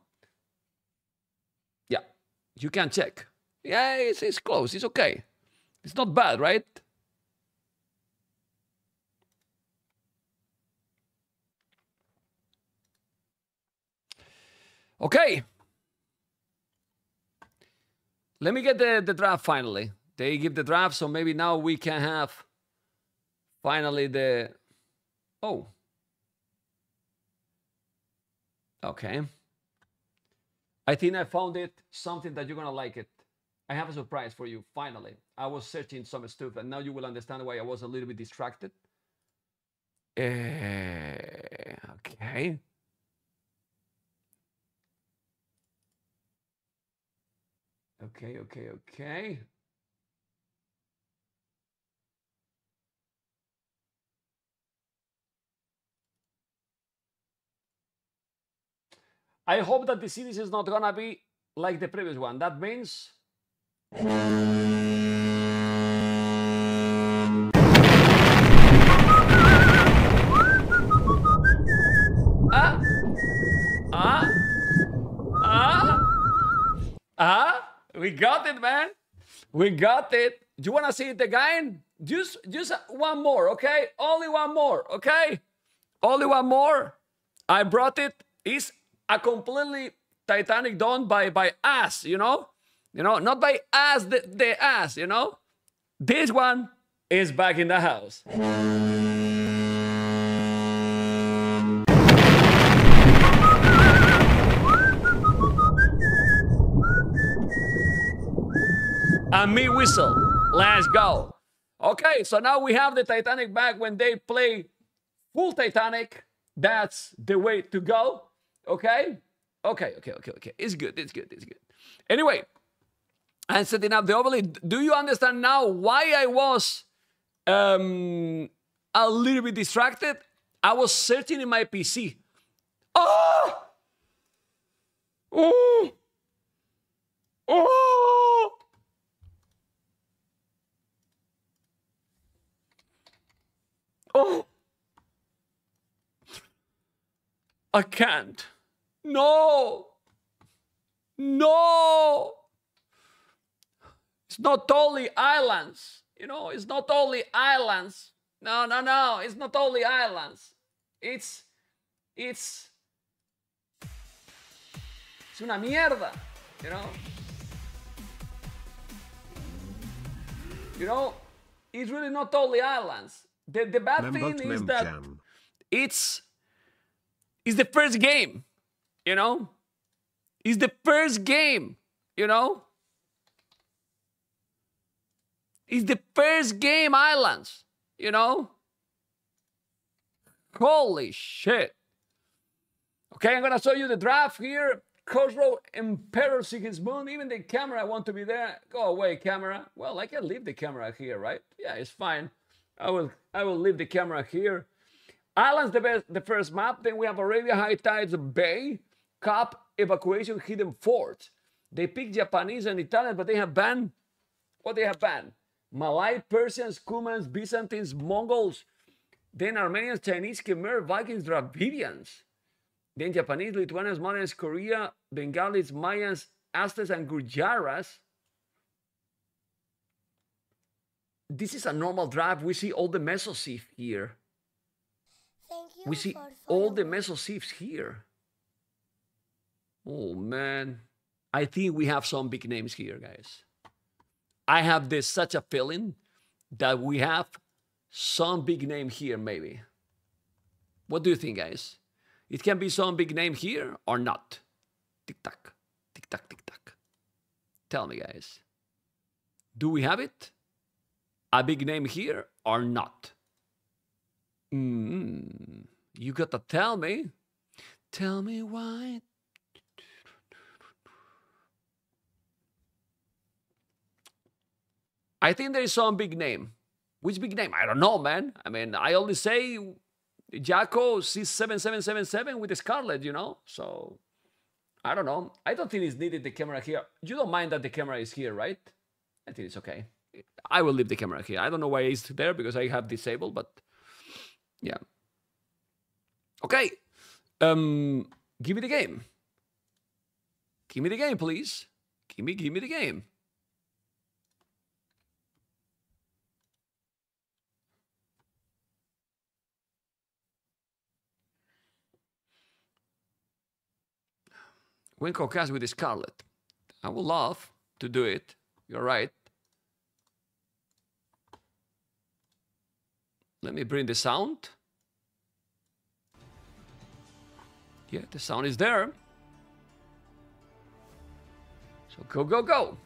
Yeah, you can check. Yeah, it's, it's close. It's okay. It's not bad, right? Okay. Let me get the, the draft finally. They give the draft, so maybe now we can have finally the. Oh. Okay. I think I found it something that you're gonna like it. I have a surprise for you. Finally, I was searching some stuff, and now you will understand why I was a little bit distracted. Eh, okay. Okay, okay, okay. I hope that the series is not gonna be like the previous one. That means We got it, man. We got it. Do you wanna see it again? Just, just one more, okay? Only one more, okay? Only one more. I brought it. It's a completely Titanic done by by us, you know, you know, not by us, the, the us, you know. This one is back in the house. And me whistle. Let's go. Okay, so now we have the Titanic back when they play full Titanic. That's the way to go. Okay? Okay, okay, okay, okay. It's good, it's good, it's good. Anyway, I'm setting up the overlay. Do you understand now why I was um, a little bit distracted? I was searching in my PC. Oh! Oh! Oh! Oh! I can't. No! No! It's not only islands. You know, it's not only islands. No, no, no. It's not only islands. It's. It's. It's una mierda. You know? You know, it's really not only islands. The, the bad thing is that Memjam. it's it's the first game, you know? It's the first game, you know? It's the first game islands, you know? Holy shit. Okay, I'm gonna show you the draft here. Khosrow, Emperor Sigismund, even the camera I want to be there. Go away, camera. Well, I can leave the camera here, right? Yeah, it's fine. I will I will leave the camera here. Islands the best the first map. Then we have Arabia High Tides Bay, Cap Evacuation Hidden Fort. They pick Japanese and Italian, but they have banned what they have banned. Malay, Persians, Cumans, Byzantines, Mongols, then Armenians, Chinese, Khmer, Vikings, Dravidians, then Japanese, Lithuanians, Malays, Korea, Bengalis, Mayans, Aztecs, and Gurjaras. This is a normal draft. We see all the Meso civ here. Thank you We see all the. Meso civs here. Oh man, I think we have some big names here, guys. I have this such a feeling that we have some big name here, maybe. What do you think, guys? It can be some big name here or not. Tick tock, tick tock, tick tock. Tell me, guys. Do we have it? A big name here or not? Mm, you gotta tell me. Tell me why. I think there is some big name. Which big name? I don't know, man. I mean, I only say Jacko C7777 with the Scarlet, you know? So, I don't know. I don't think it's needed the camera here. You don't mind that the camera is here, right? I think it's okay. I will leave the camera here. I don't know why it's there because I have disabled, but yeah. Okay. Um, give me the game. Give me the game, please. Give me, give me the game. Win Caucas with Scarlet. I would love to do it. You're right. Let me bring the sound. Yeah, the sound is there. So go, go, go.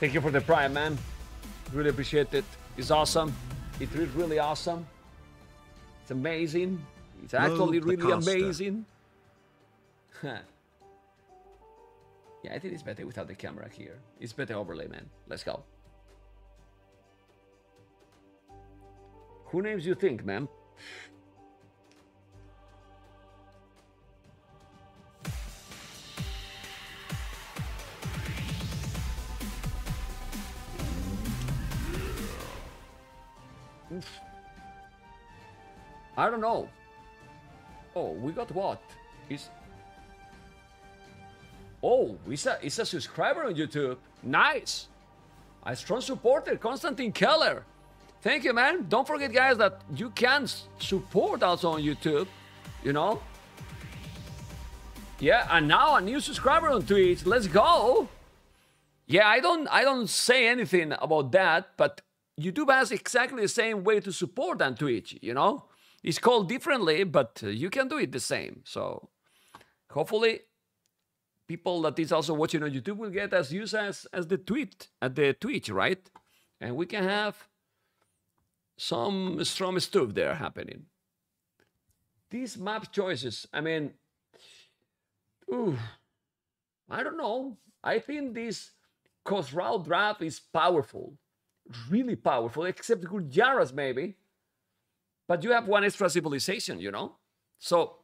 Thank you for the prime, man. Really appreciate it. It's awesome. It is really awesome. It's amazing. It's actually really amazing. yeah, I think it's better without the camera here. It's better overlay, man. Let's go. Who names you think, man? I don't know. Oh, we got what? Is Oh, it's a it's a subscriber on YouTube. Nice. A strong supporter, Konstantin Keller. Thank you, man. Don't forget, guys, that you can support also on YouTube. You know. Yeah, and now a new subscriber on Twitch. Let's go. Yeah, I don't I don't say anything about that, but YouTube has exactly the same way to support than Twitch, you know? It's called differently, but uh, you can do it the same. So hopefully people that is also watching on YouTube will get as used as, as the tweet at the Twitch, right? And we can have some strong stuff there happening. These map choices, I mean, ooh, I don't know. I think this Khosrau draft is powerful, really powerful, except Gurjaras maybe. But you have one extra civilization, you know? So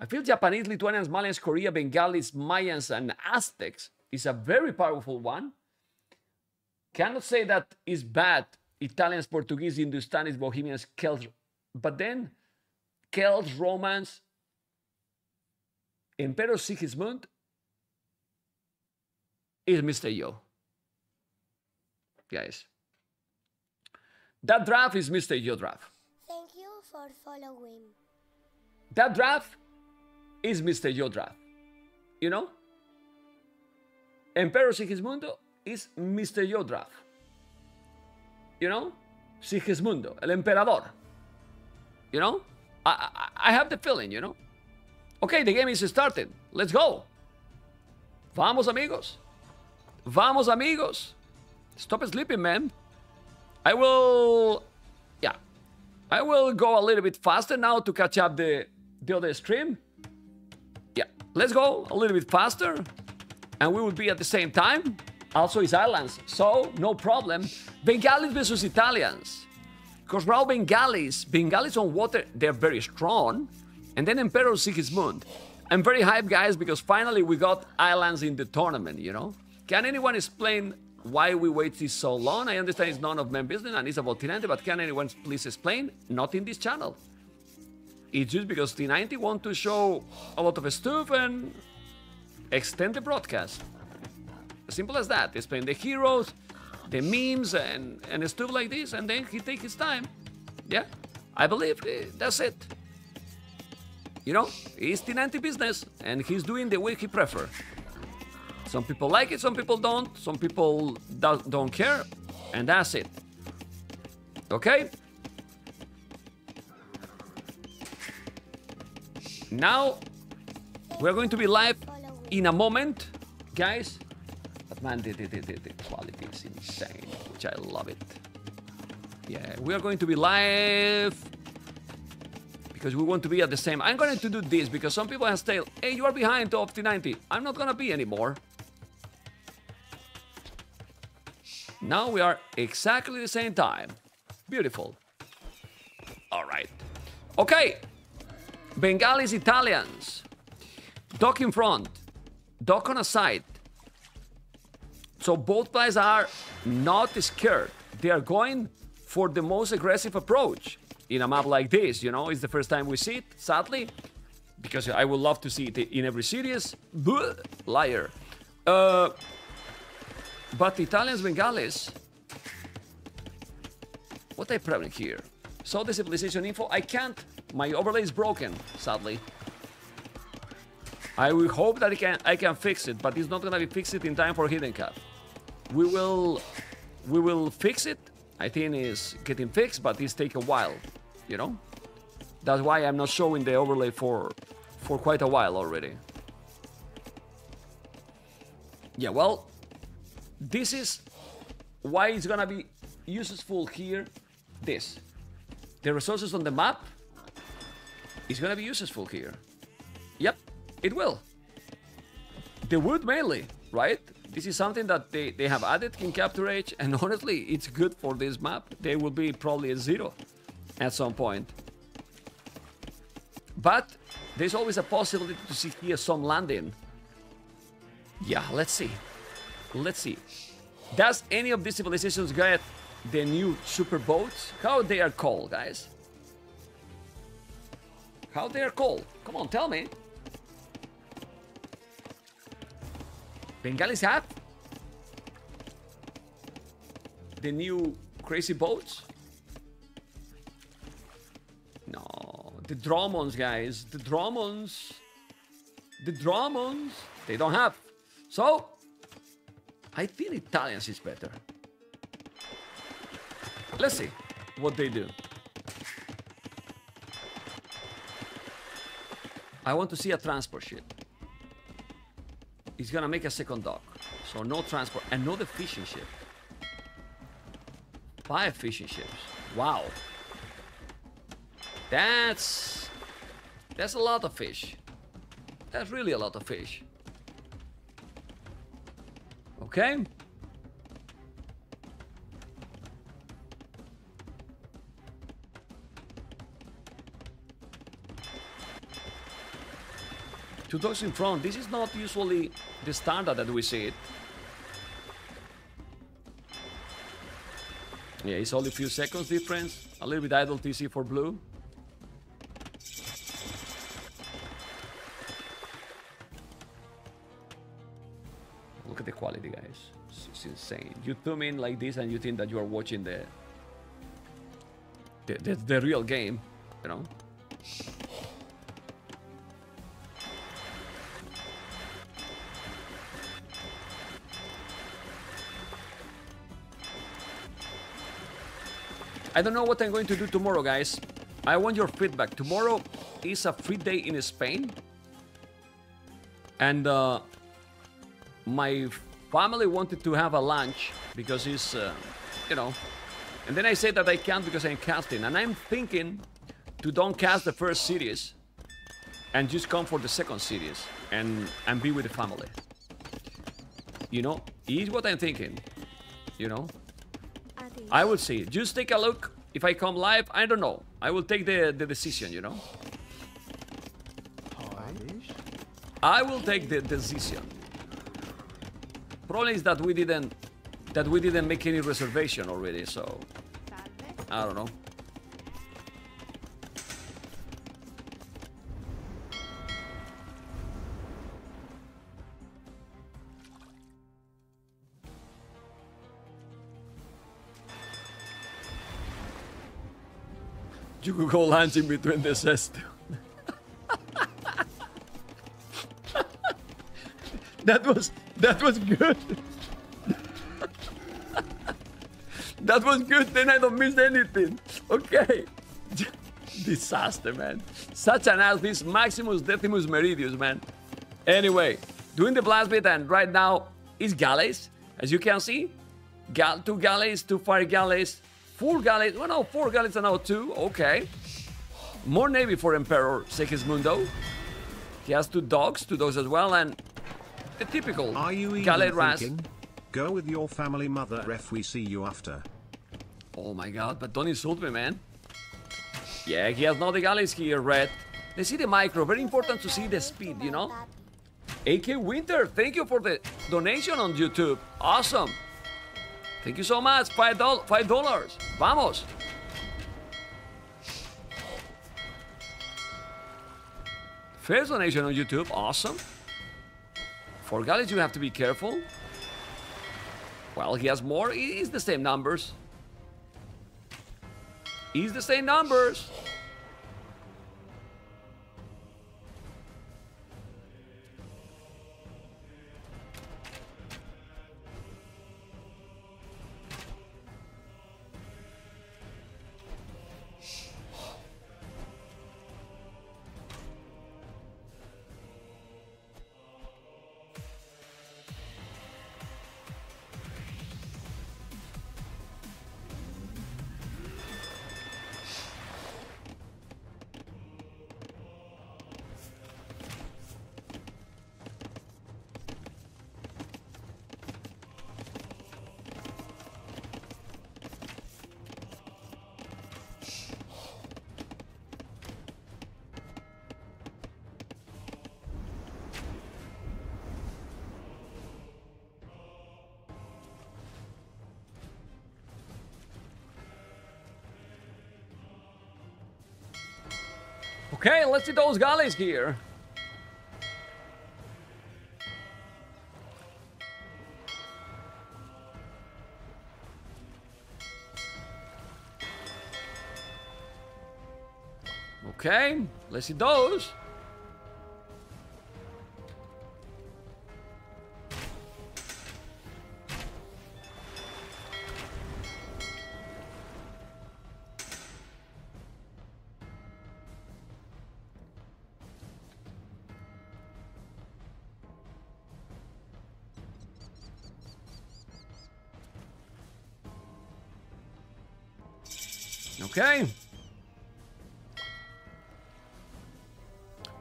I feel Japanese, Lithuanians, Malians, Korea, Bengalis, Mayans, and Aztecs is a very powerful one. Cannot say that is bad. Italians, Portuguese, Hindustanis, Bohemians, Celts, but then Celts, Romans, Emperor Sigismund is Mr. Yo. Guys. That draft is Mr. Yo draft. Thank you for following. That draft is Mr. Yo draft. You know? Emperor Sigismundo is Mr. Yo draft. You know? Sigismundo, el emperador. You know? I, I, I have the feeling, you know? Okay, the game is started. Let's go. Vamos, amigos. Vamos, amigos. Stop sleeping, man. I will. Yeah. I will go a little bit faster now to catch up the, the other stream. Yeah. Let's go a little bit faster. And we will be at the same time. Also, it's islands. So, no problem. Bengalis versus Italians. Because now Bengalis, Bengalis on water, they're very strong. And then Emperor Sigismund. I'm very hyped, guys, because finally we got islands in the tournament, you know? Can anyone explain why we waited so long? I understand it's none of my business and it's about T90, but can anyone please explain? Not in this channel. It's just because T90 want to show a lot of stuff and extend the broadcast. Simple as that. Explain the heroes, the memes, and, and stuff like this, and then he take his time. Yeah, I believe eh, that's it. You know, it's T90 business, and he's doing the way he prefer. Some people like it, some people don't, some people do- don't care, and that's it. Okay? Now, we're going to be live in a moment, guys. But man, the, the, the, the quality is insane, which I love it. Yeah, we are going to be live because we want to be at the same. I'm going to do this because some people have said, hey, you are behind top T90. I'm not going to be anymore. Now we are exactly the same time. Beautiful. All right. Okay. Bengalis, Italians. Dock in front. Dock on a side. So both players are not scared. They are going for the most aggressive approach in a map like this. You know, it's the first time we see it, sadly, because I would love to see it in every series. Bleh, liar. Uh, but Italians, Bengalis, what are they planning here? saw the civilization info. I can't. My overlay is broken, sadly. I will hope that I can I can fix it, but it's not gonna be fixed in time for Hidden Cup. We will we will fix it. I think it's getting fixed, but it's take a while, you know? That's why I'm not showing the overlay for for quite a while already. Yeah, well, this is why it's gonna be useful here. This. The resources on the map is gonna be useful here. Yep, it will. The wood mainly, right? This is something that they, they have added in Capture Age, and honestly, it's good for this map. They will be probably a zero at some point. But there's always a possibility to see here some landing. Yeah, let's see. Let's see. Does any of these civilizations get the new super boats? How they are called, guys? How they are called? Come on, tell me. Bengalis have the new crazy boats? No, the Dromons, guys. The Dromons. The Dromons. They don't have. So, I think Italians is better. Let's see what they do. I want to see a transport ship. It's gonna make a second dock. So no transport and no the fishing ship. Five fishing ships. Wow. That's that's a lot of fish. That's really a lot of fish. Okay. Two dogs in front. This is not usually the standard that we see it. Yeah, it's only a few seconds difference. A little bit idle TC for blue. Look at the quality, guys. It's, insane. You zoom in like this and you think that you are watching the the, the, the real game, you know? I don't know what I'm going to do tomorrow, guys. I want your feedback. Tomorrow is a free day in Spain. And uh, my family wanted to have a lunch because it's, uh, you know. And then I said that I can't because I'm casting. And I'm thinking to don't cast the first series and just come for the second series and, and be with the family. You know, is what I'm thinking. You know, I will see. Just take a look. If I come live, I don't know. I will take the, the decision, you know? I will take the decision. Problem is that we didn't that we didn't make any reservation already, so I don't know. You could go lunch in between the sets. that was that was good. that was good. Then I don't miss anything. Okay. Disaster, man. Such an ass. This Maximus Decimus Meridius, man. Anyway, doing the blast bit, and right now is galleys. As you can see, Gal two galleys, two fire galleys, Four galleys. Well, no, four galleys and now two. Okay. More navy for Emperor Segismundo. He has two dogs, two dogs as well, and the typical Are you galley ras. Go with your family mother ref we see you after. Oh my god, but don't insult me, man. Yeah, he has no the galleys here, Red. They see the micro, very important to see the speed, you know? AK Winter, thank you for the donation on YouTube. Awesome. Thank you so much. Five dollars. Five dollars. Vamos. First donation on YouTube. Awesome. For galleys, you have to be careful. Well, he has more. It's the same numbers. It's the same numbers. Let's see those galleys here. Okay, let's see those.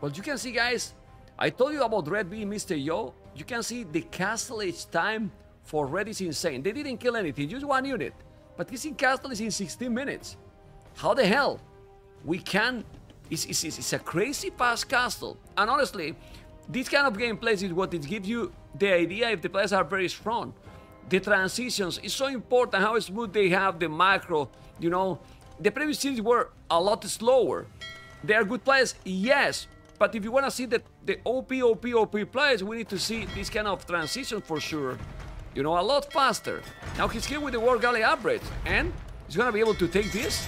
Well, you can see, guys, I told you about Red being Mr. Yo. You can see the castle each time for Red is insane. They didn't kill anything, just one unit. But his in castle is in 16 minutes. How the hell? We can... It's, it's, it's a crazy fast castle. And honestly, this kind of gameplay is what it gives you the idea if the players are very strong. The transitions is so important how smooth they have the macro, you know. The previous series were a lot slower. They are good players, yes, but if you want to see the, the OP, OP, OP players, we need to see this kind of transition for sure. You know, a lot faster. Now he's here with the War Galley upgrade, and he's gonna be able to take this.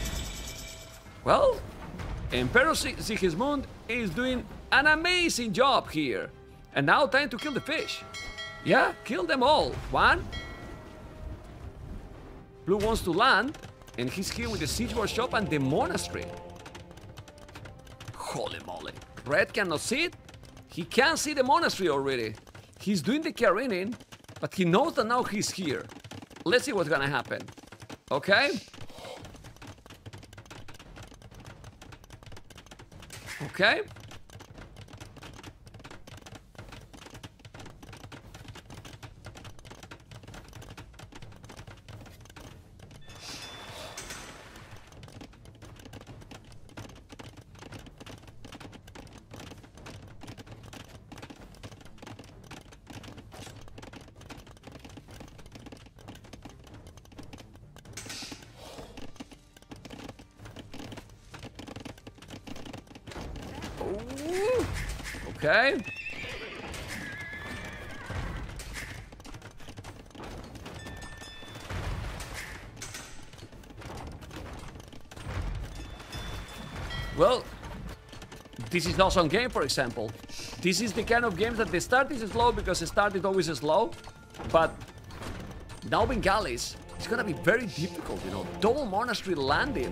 Well, Emperor Sigismund is doing an amazing job here. And now time to kill the fish. Yeah, kill them all. One. Blue wants to land, and he's here with the siege workshop and the monastery. Holy moly. Red cannot see it. He can't see the monastery already. He's doing the careening, but he knows that now he's here. Let's see what's gonna happen. Okay? Okay? This is not some game, for example. This is the kind of game that the start is slow because it started always slow, but now Bengalis, it's gonna be very difficult, you know. Double monastery landing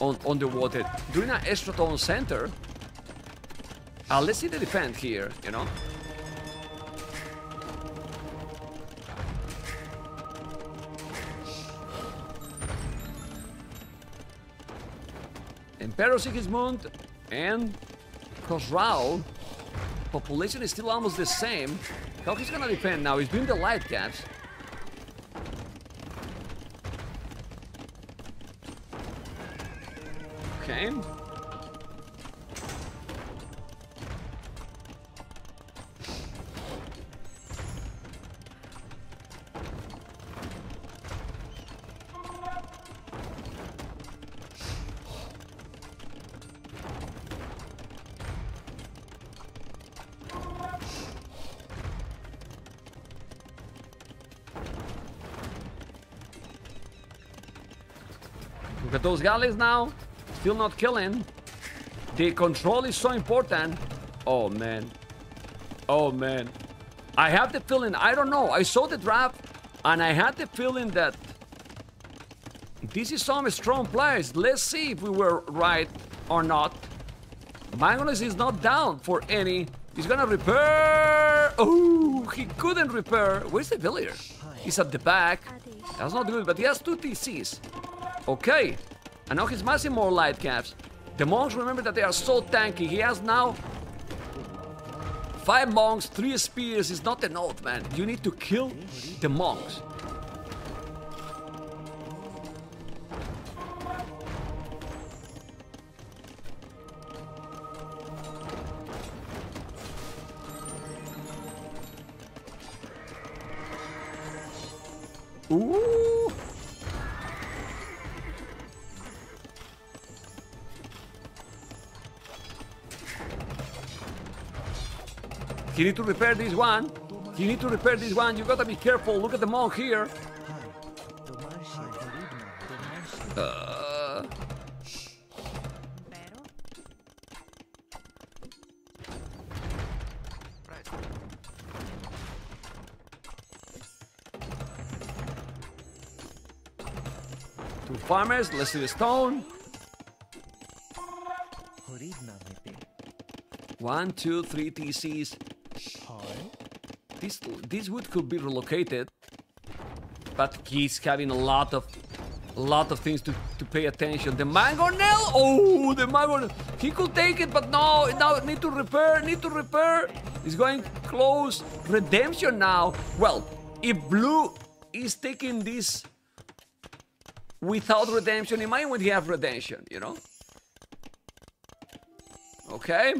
on, on the water, doing an extra town center. Uh, let's see the defense here, you know. Emperor Sigismund and Khosrau, population is still almost the same. How he's gonna defend now? He's doing the light cavs. Those galleys now. Still not killing. The control is so important. Oh, man. Oh, man. I have the feeling, I don't know. I saw the draft, and I had the feeling that this is some strong players. Let's see if we were right or not. Magnus is not down for any. He's gonna repair. Oh, he couldn't repair. Where's the villager? He's at the back. That's not good, but he has two TCs. Okay. And now he's massing more light cavs. The monks, remember that they are so tanky. He has now five monks, three spears is not enough, man. You need to kill the monks. You need to repair this one. You need to repair this one. You gotta be careful. Look at the monk here. Uh, two farmers. Let's see the stone. One, two, three TCs. This this wood could be relocated, but he's having a lot of a lot of things to, to pay attention. The mangonel, oh, the mango, he could take it, but no, now need to repair, need to repair. He's going close. Redemption now. Well, if blue is taking this without redemption, imagine when he have redemption, you know? Okay.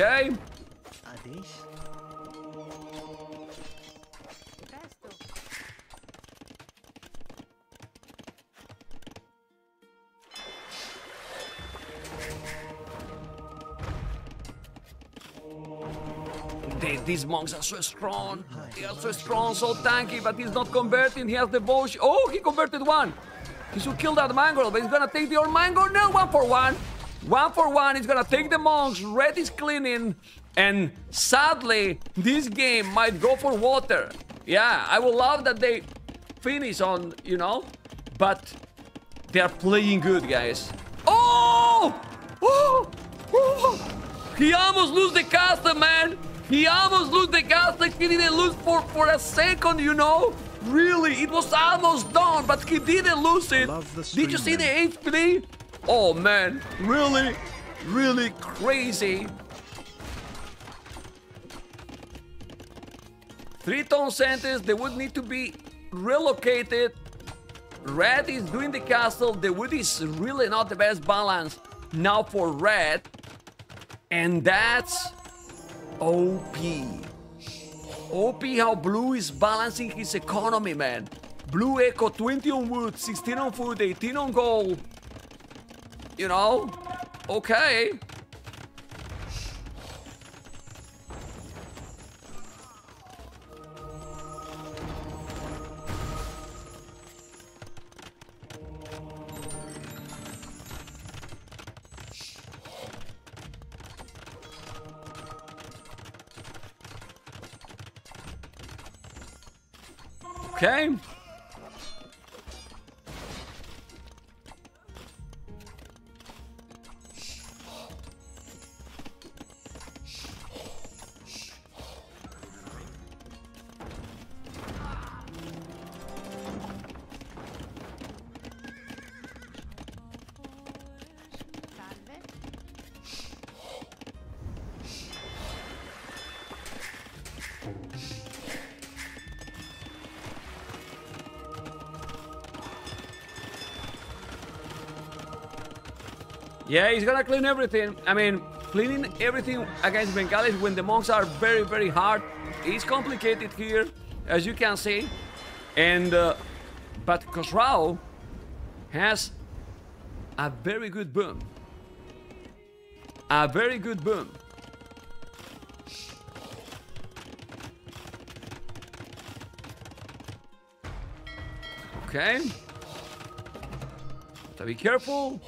Okay. These monks are so strong. They are so strong, so tanky, but he's not converting. He has the devotion. Oh, he converted one. He should kill that mangonel, but he's gonna take the old mango. No, one for one. One for one. He's gonna take the monks. Red is cleaning. And sadly, this game might go for water. Yeah, I would love that they finish on, you know, but they are playing good, guys. Oh! Oh! oh! He almost lose the caster, man. He almost lose the caster. He didn't lose for, for a second, you know. Really, it was almost done, but he didn't lose it. Did you see the HP? Oh man, really, really crazy. Three town centers, they would need to be relocated. Red is doing the castle. The wood is really not the best balance now for red. And that's OP. OP how blue is balancing his economy, man. Blue eco 20 on wood, 16 on food, 18 on gold. You know? Okay. Okay. Yeah, he's gonna clean everything. I mean, cleaning everything against Bengalis when the monks are very, very hard is complicated here, as you can see. And, uh, but Khosrau has a very good boom. A very good boom. Okay. So be careful.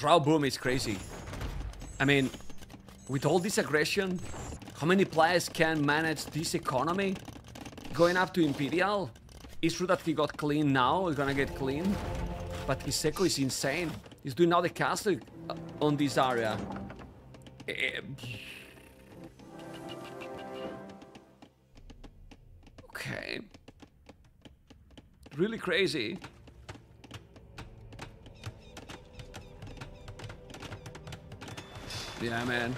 Corral Boom is crazy. I mean, with all this aggression, how many players can manage this economy? Going up to Imperial? It's true that he got clean now, he's gonna get clean. But his eco is insane. He's doing now the castle uh, on this area. Eh, Okay. Really crazy. Yeah, man.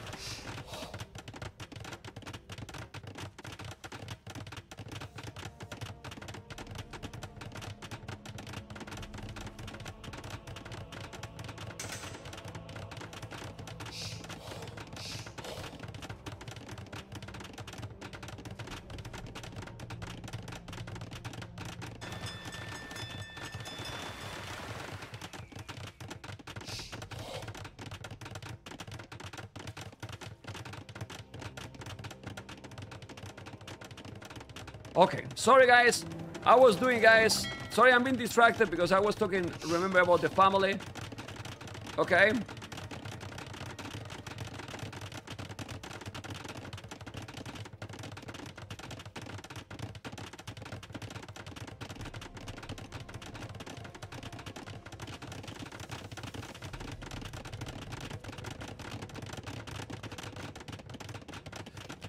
Sorry guys. I was doing guys. Sorry I'm being distracted because I was talking, remember about the family. Okay.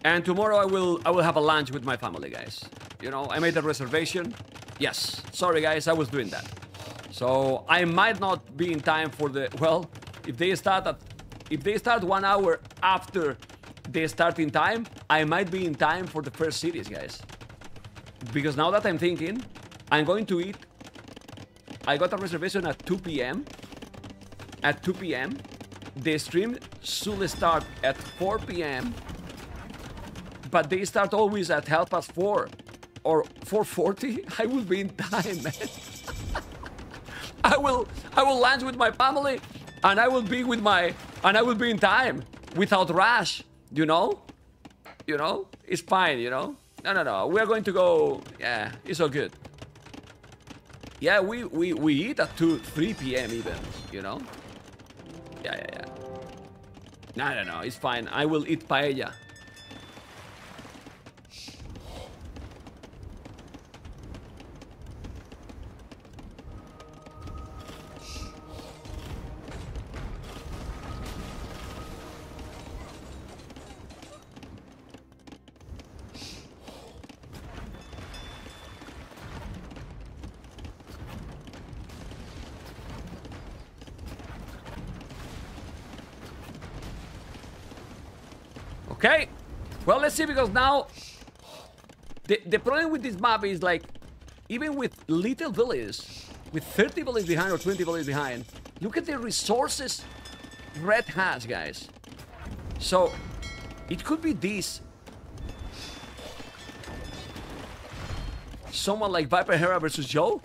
And tomorrow I will I will have a lunch with my family, guys. You know, I made a reservation. Yes. Sorry guys, I was doing that. So I might not be in time for the well, if they start at if they start one hour after they start in time, I might be in time for the first series, guys. Because now that I'm thinking, I'm going to eat. I got a reservation at 2 p.m. At 2 p.m. The stream should start at 4 p.m but they start always at half past four or 4:40. I will be in time, man. I will I will lunch with my family, and I will be with my and I will be in time without rush. You know, you know, it's fine. You know, no, no, no. We are going to go. Yeah, it's all good. Yeah, we we we eat at 2 3 p.m. even. You know. Yeah, yeah, yeah. No, no, no. It's fine. I will eat paella. See because now the the problem with this map is like even with little villages, with 30 villages behind or 20 villages behind, look at the resources Red has, guys. So it could be this. Someone like Viper Hera versus Joe.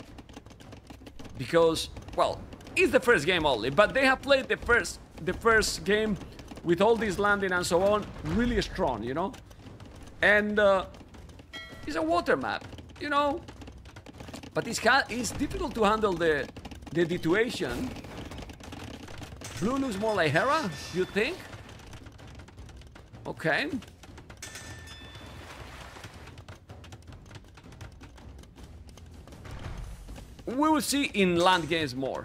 Because, well, it's the first game only, but they have played the first the first game with all this landing and so on, really strong, you know? And uh, it's a water map, you know? But it's, it's difficult to handle the, the situation. Blue looks more like Hera, you think? Okay. We will see in land games more.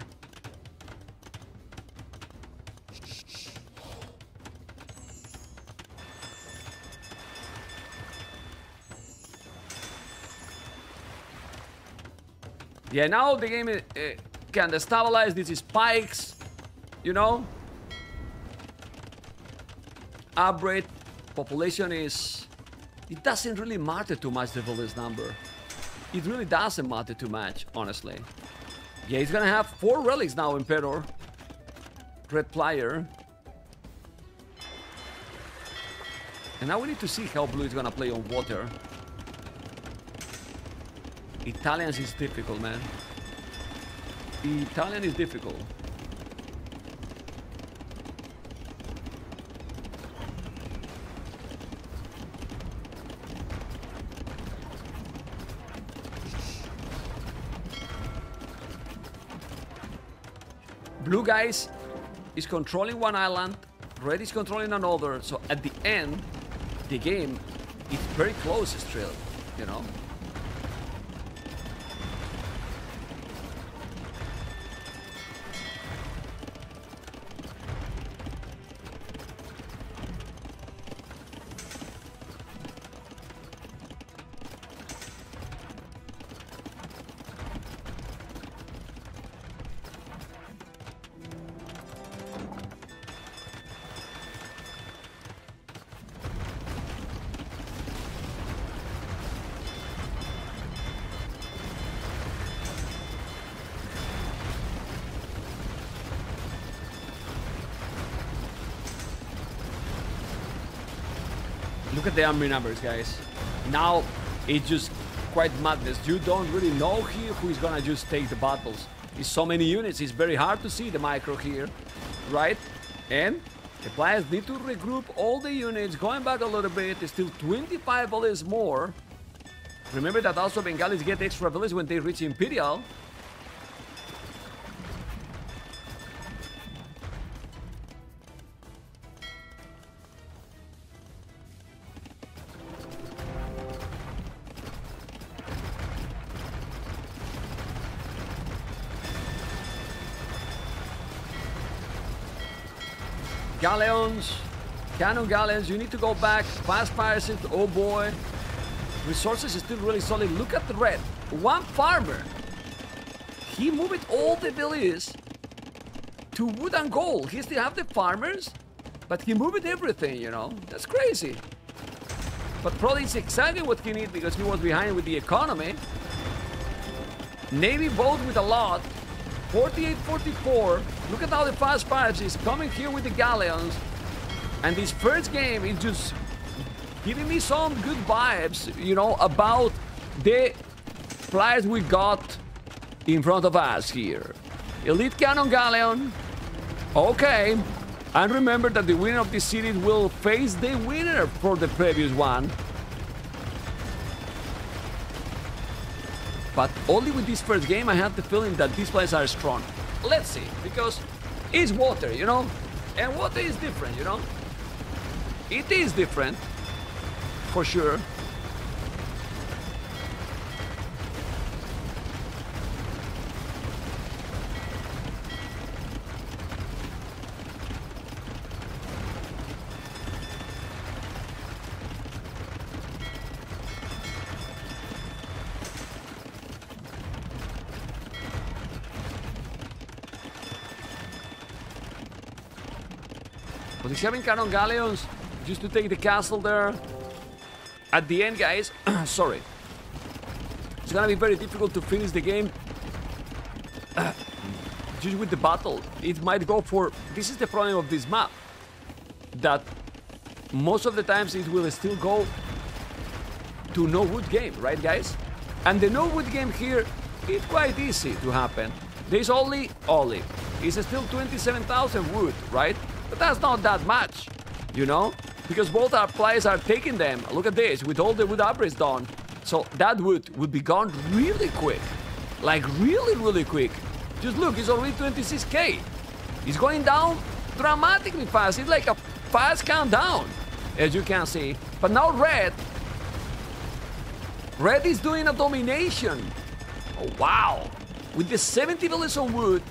Yeah, now the game uh, can destabilize. This is spikes, you know. Upgrade population is. It doesn't really matter too much the village number. it really doesn't matter too much, honestly. Yeah, he's gonna have four relics now, Emperor. Red player. And now we need to see how blue is gonna play on water. Italians is difficult, man. Italian is difficult. Blue guys is controlling one island, red is controlling another, so at the end, the game is very close still, you know? Army numbers, guys. Now it's just quite madness. You don't really know here who is gonna just take the battles. It's so many units, it's very hard to see the micro here, right? And the players need to regroup all the units, going back a little bit, There's still 25 villages more. Remember that also Bengalis get extra villages when they reach Imperial. Cannon galleons, you need to go back. Fast parachute, oh boy. Resources is still really solid. Look at the red. One farmer. He moved all the villages to wood and gold. He still have the farmers, but he moved everything, you know. That's crazy. But probably it's exactly what he need because he was behind with the economy. Navy boat with a lot. 48-44. Look at how the fast pirates is coming here with the galleons. And this first game is just giving me some good vibes, you know, about the players we got in front of us here. Elite Cannon Galleon. Okay. And remember that the winner of this series will face the winner for the previous one. But only with this first game, I have the feeling that these players are strong. Let's see, because it's water, you know? And water is different, you know? It is different, for sure. He's having cannon galleons just to take the castle there. At the end, guys, sorry. It's gonna be very difficult to finish the game just with the battle. It might go for... This is the problem of this map. That most of the times it will still go to no wood game, right guys? And the no wood game here is quite easy to happen. There's only only. It's still 27,000 wood, right? But that's not that much, you know? Because both our players are taking them. Look at this, with all the wood upgrades done. So that wood would be gone really quick. Like really, really quick. Just look, it's already 26k. It's going down dramatically fast. It's like a fast countdown, as you can see. But now red, red is doing a domination. Oh, wow. With the 70 villages on wood,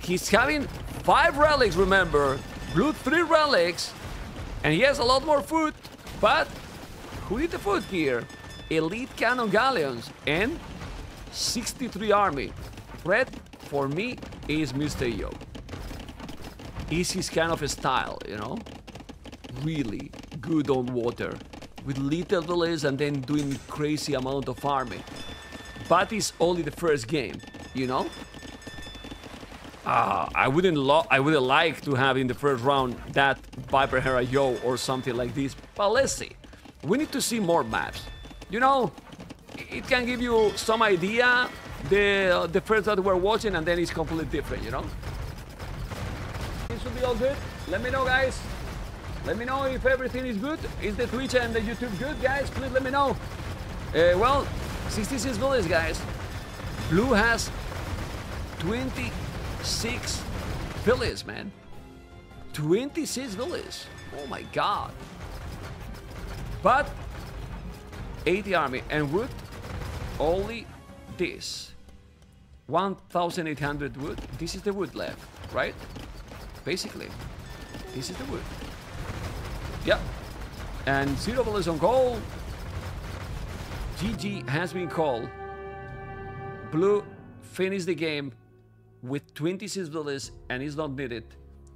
he's having five relics, remember. Blue three relics. And he has a lot more food. But who did the food here? Elite cannon galleons and 63 army. Red, for me, is Mr. Yo. Is his kind of a style, you know? Really good on water. With little delays and then doing crazy amount of farming. but it's only the first game, you know? Ah, I wouldn't I wouldn't like to have in the first round that Viper Hera Yo or something like this, but let's see. We need to see more maps. You know, it can give you some idea the the first that we're watching and then it's completely different, you know? This should be all good. Let me know, guys. Let me know if everything is good. Is the Twitch and the YouTube good, guys? Please let me know. Uh, well, 66 villages, guys. Blue has 26 villages, man. 26 villages. Oh my god. But 80 army and wood only this 1800 wood this is the wood left right basically this is the wood yep and zero bullets on goal GG has been called blue finished the game with 26 bullets and is not needed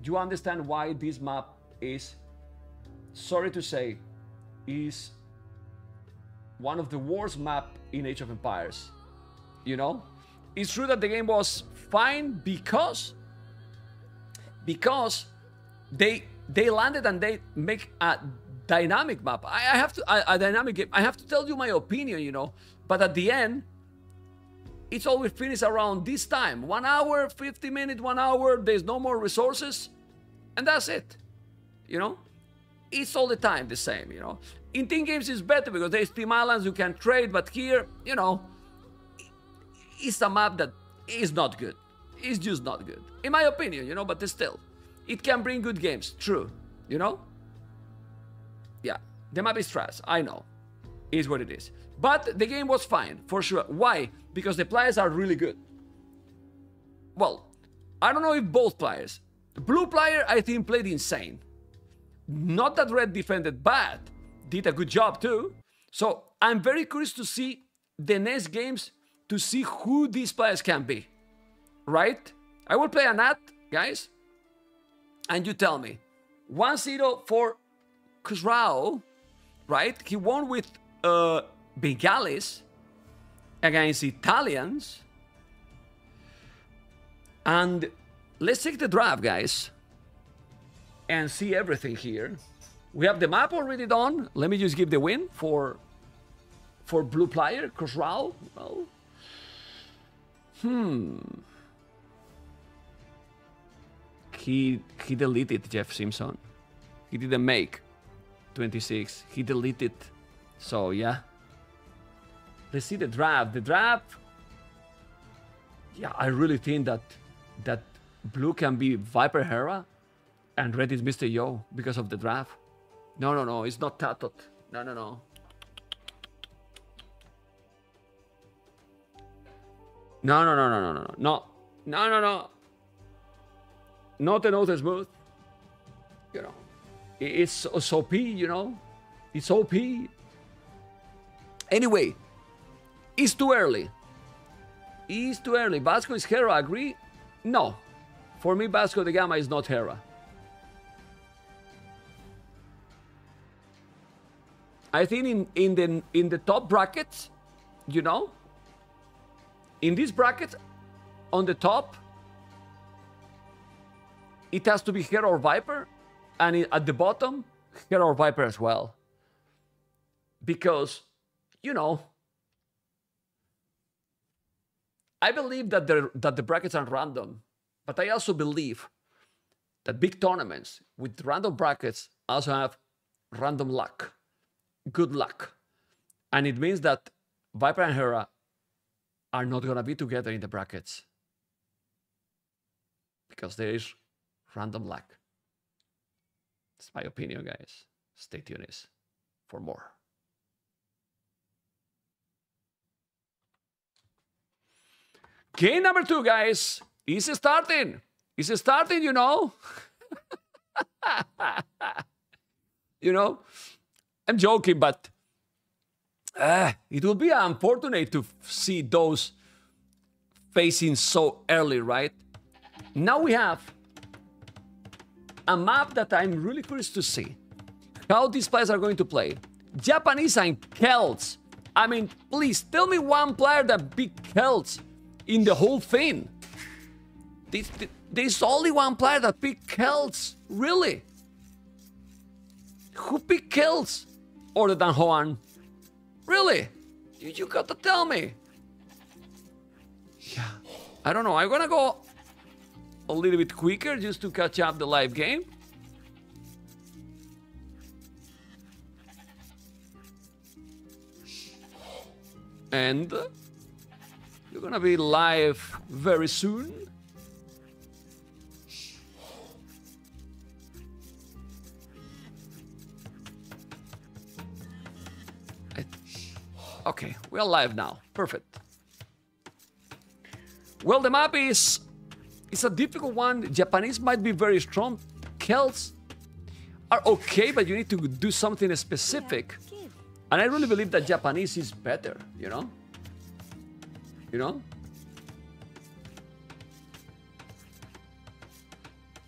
you understand why this map is sorry to say is one of the worst map in Age of Empires. You know? It's true that the game was fine because because they they landed and they make a dynamic map. I, I have to a, a dynamic game. I have to tell you my opinion, you know. But at the end, it's always finished around this time. One hour, 50 minutes, one hour, there's no more resources, and that's it. You know? It's all the time the same, you know. In team games it's better because there's team islands you can trade, but here, you know, it's a map that is not good. It's just not good. In my opinion, you know, but still. It can bring good games, true. You know? Yeah. The map is trash, I know. Is what it is. But the game was fine, for sure. Why? Because the players are really good. Well, I don't know if both players. Blue player, I think, played insane. Not that red defended bad, did a good job too. So I'm very curious to see the next games to see who these players can be. Right? I will play a nat, guys. And you tell me. 1-0 for Khosrau, right? He won with uh, Bengalis against Italians. And let's take the draft, guys, and see everything here. We have the map already done. Let me just give the win for for blue player, Khosrau. Well, hmm. He he deleted Jeff Simpson. He didn't make 26. He deleted. So yeah. Let's see the draft. The draft. Yeah, I really think that that blue can be Viper Hera and red is Mr. Yo because of the draft. No, no, no, it's not TaToH. No, no, no. No, no, no, no, no, no, no, no, no, no. Not an auto smooth. You know, it's, it's OP. You know, it's OP. Anyway, it's too early. It's too early. Vasco is Hera. Agree? No. For me, Vasco de Gama is not Hera. I think in, in the in the top brackets, you know, in this bracket, on the top, it has to be Hera or Viper, and at the bottom, Hera or Viper as well. Because, you know, I believe that the that the brackets are random, but I also believe that big tournaments with random brackets also have random luck good luck. And it means that Viper and Hera are not going to be together in the brackets. Because there is random luck. It's my opinion, guys. Stay tuned for more. Game number two, guys, is starting. Is starting, you know? you know? I'm joking, but uh, it will be unfortunate to see those facing so early, right? Now we have a map that I'm really curious to see how these players are going to play. Japanese and Celts I mean, please tell me one player that beat Celts in the whole thing. This, there's only one player that picked Celts. Really? Who picked Celts other than Juan? Really? You, you got to tell me. Yeah. I don't know. I'm gonna go a little bit quicker just to catch up the live game. And uh, gonna be live very soon. I- Okay, we're live now. Perfect. Well, the map is it's a difficult one. Japanese might be very strong. Celts are okay, but you need to do something specific. And I really believe that Japanese is better, you know? You know?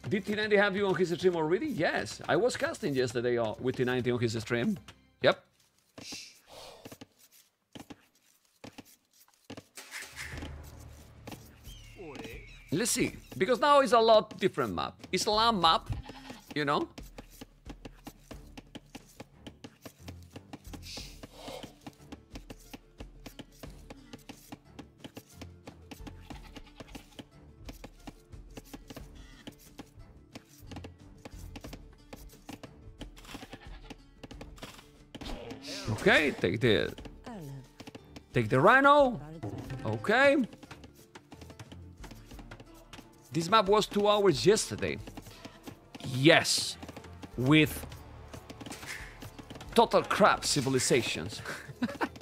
Did T90 have you on his stream already? Yes. I was casting yesterday uh, with T90 on his stream. Yep. Let's see. Because now it's a lot different map. It's a land map, you know? Okay, take the take the rhino. Okay. This map was two hours yesterday. Yes, with total crap civilizations.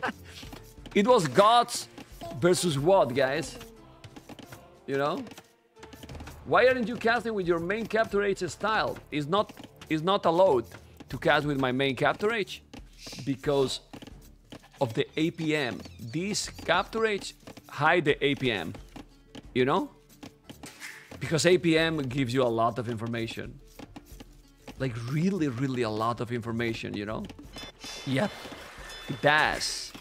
it was gods versus what, guys? You know? Why aren't you casting with your main CaptureAge style? Is not is not allowed to cast with my main CaptureAge because of the APM. This CaptureAge hide the APM. You know? Because APM gives you a lot of information. Like really, really a lot of information, you know? Yep. It does.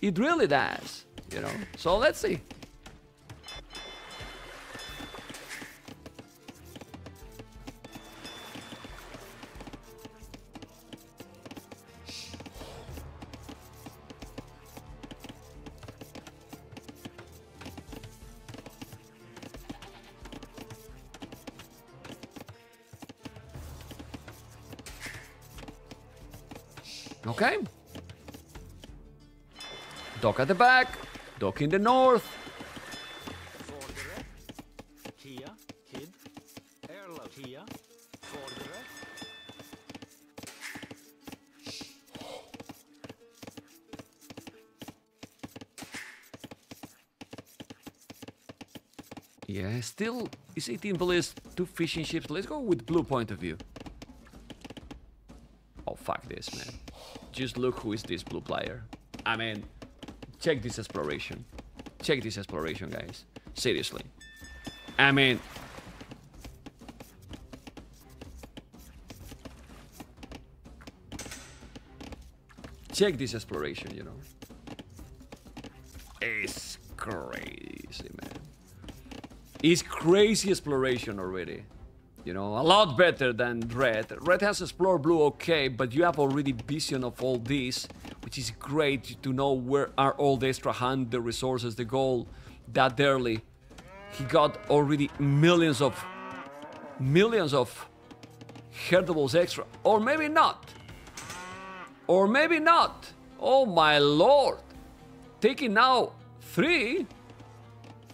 It really does, you know? So let's see. Dock at the back. Dock in the north. Yeah, still is 18 police, two fishing ships. Let's go with blue point of view. Oh fuck this, man. Just look who is this blue player. I mean, check this exploration. Check this exploration, guys. Seriously. I mean, check this exploration, you know. It's crazy, man. It's crazy exploration already. You know, a lot better than Red. Red has explored Blue okay, but you have already vision of all this, which is great to know where are all the extra hand, the resources, the gold that early. He got already millions of millions of herdables extra. Or maybe not. Or maybe not. Oh my lord. Taking now three.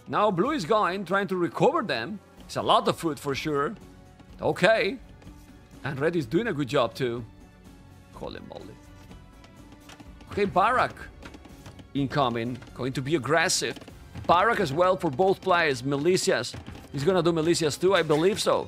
Now blue is going, trying to recover them. It's a lot of food for sure. Okay. And red is doing a good job too. Holy moly. Okay, Barak. Incoming. Going to be aggressive. Barak as well for both players. Militias. He's gonna do militias too, I believe so.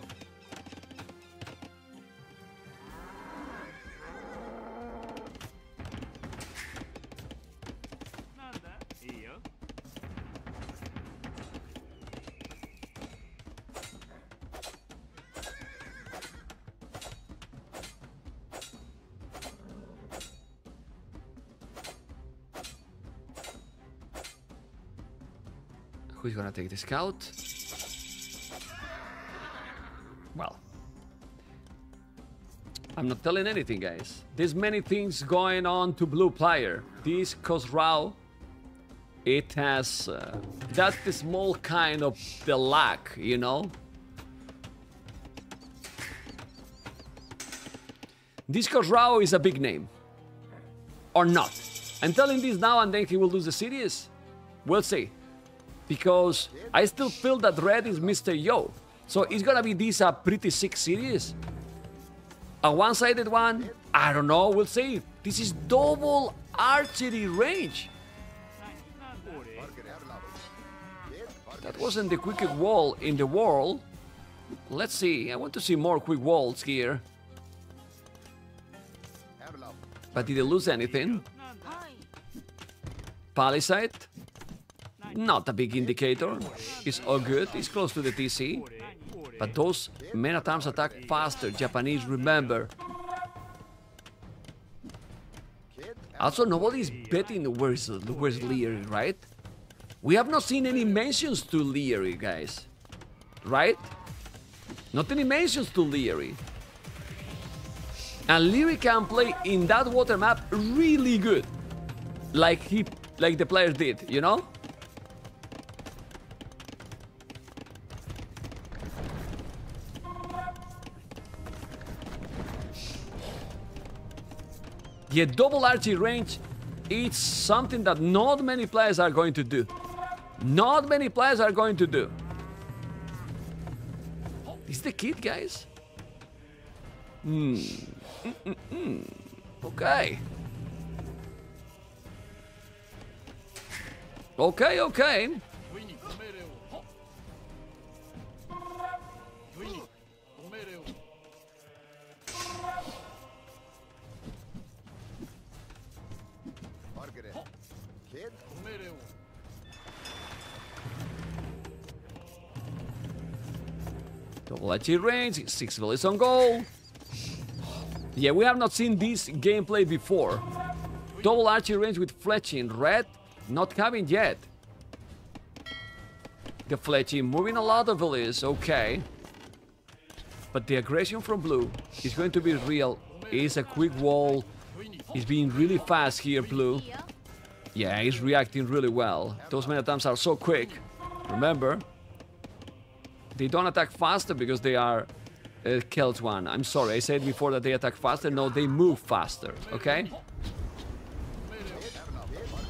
Gonna take the scout? Well, I'm not telling anything, guys. There's many things going on to blue player. This Khosrau, it has uh, that's the small kind of the luck, you know. This Khosrau is a big name, or not. I'm telling this now, and then he will lose the series. We'll see, because I still feel that Red is Mr. Yo. So it's gonna be this a pretty sick series. A one-sided one? I don't know, we'll see. This is double archery range. That wasn't the quickest wall in the world. Let's see, I want to see more quick walls here. But did they lose anything? Palisade? Not a big indicator. It's all good, it's close to the TC. But those men at arms attack faster, Japanese remember. Also, nobody's betting where's, where's Liereyy, right? We have not seen any mentions to Liereyy, guys. Right? Not any mentions to Liereyy. And Liereyy can play in that water map really good. Like he like the players did, you know? The double archery range it's something that not many players are going to do. Not many players are going to do. Is the kid, guys? Hmm. Mm -mm -mm. Okay. Okay, okay. Archery range, six volleys on goal. Yeah, we have not seen this gameplay before. Double archery range with fletching, red, not coming yet. The fletching moving a lot of volleys, okay. But the aggression from blue is going to be real. It's a quick wall. He's being really fast here, blue. Yeah, he's reacting really well. Those men attempts are so quick. Remember, they don't attack faster because they are uh, killed one. I'm sorry, I said before that they attack faster. No, they move faster, okay?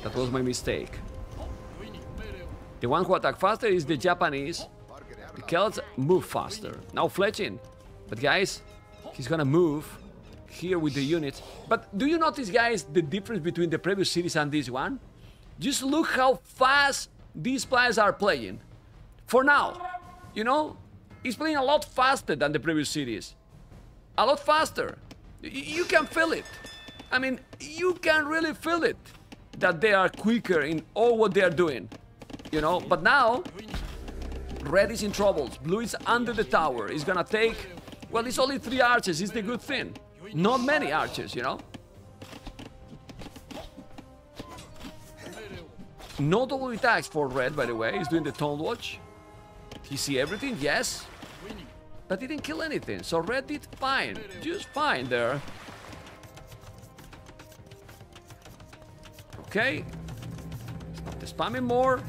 That was my mistake. The one who attack faster is the Japanese. The Celts move faster. Now fletching. But guys, he's gonna move here with the units. But do you notice, guys, the difference between the previous series and this one? Just look how fast these players are playing. For now, you know, he's playing a lot faster than the previous series. A lot faster. You can feel it. I mean, you can really feel it that they are quicker in all what they are doing. You know, but now red is in troubles. Blue is under the tower. He's gonna take well, it's only three arches. it's the good thing. Not many arches, you know? No double attacks for red, by the way. He's doing the town watch. He see everything? Yes. But he didn't kill anything. So red did fine. Just fine there. Okay. The spamming more.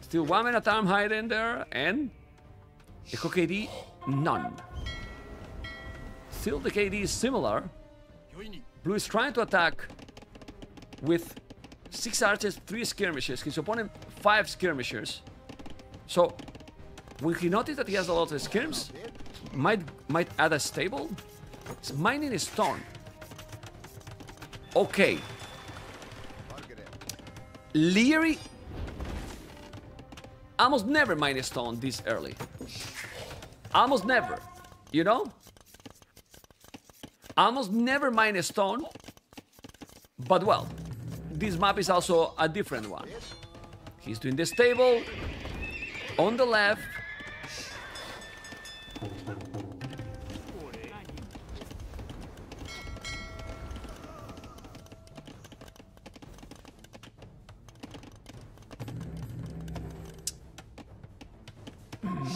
Still one man at arm hiding there. And the KD, none. Still the KD is similar. Blue is trying to attack with six archers, three skirmishers. His opponent, five skirmishers. So, when he noticed that he has a lot of skirms, might might add a stable. Mining a stone. Okay. Liereyy almost never mine a stone this early. Almost never. You know? Almost never mine a stone. But well, this map is also a different one. He's doing the stable on the left.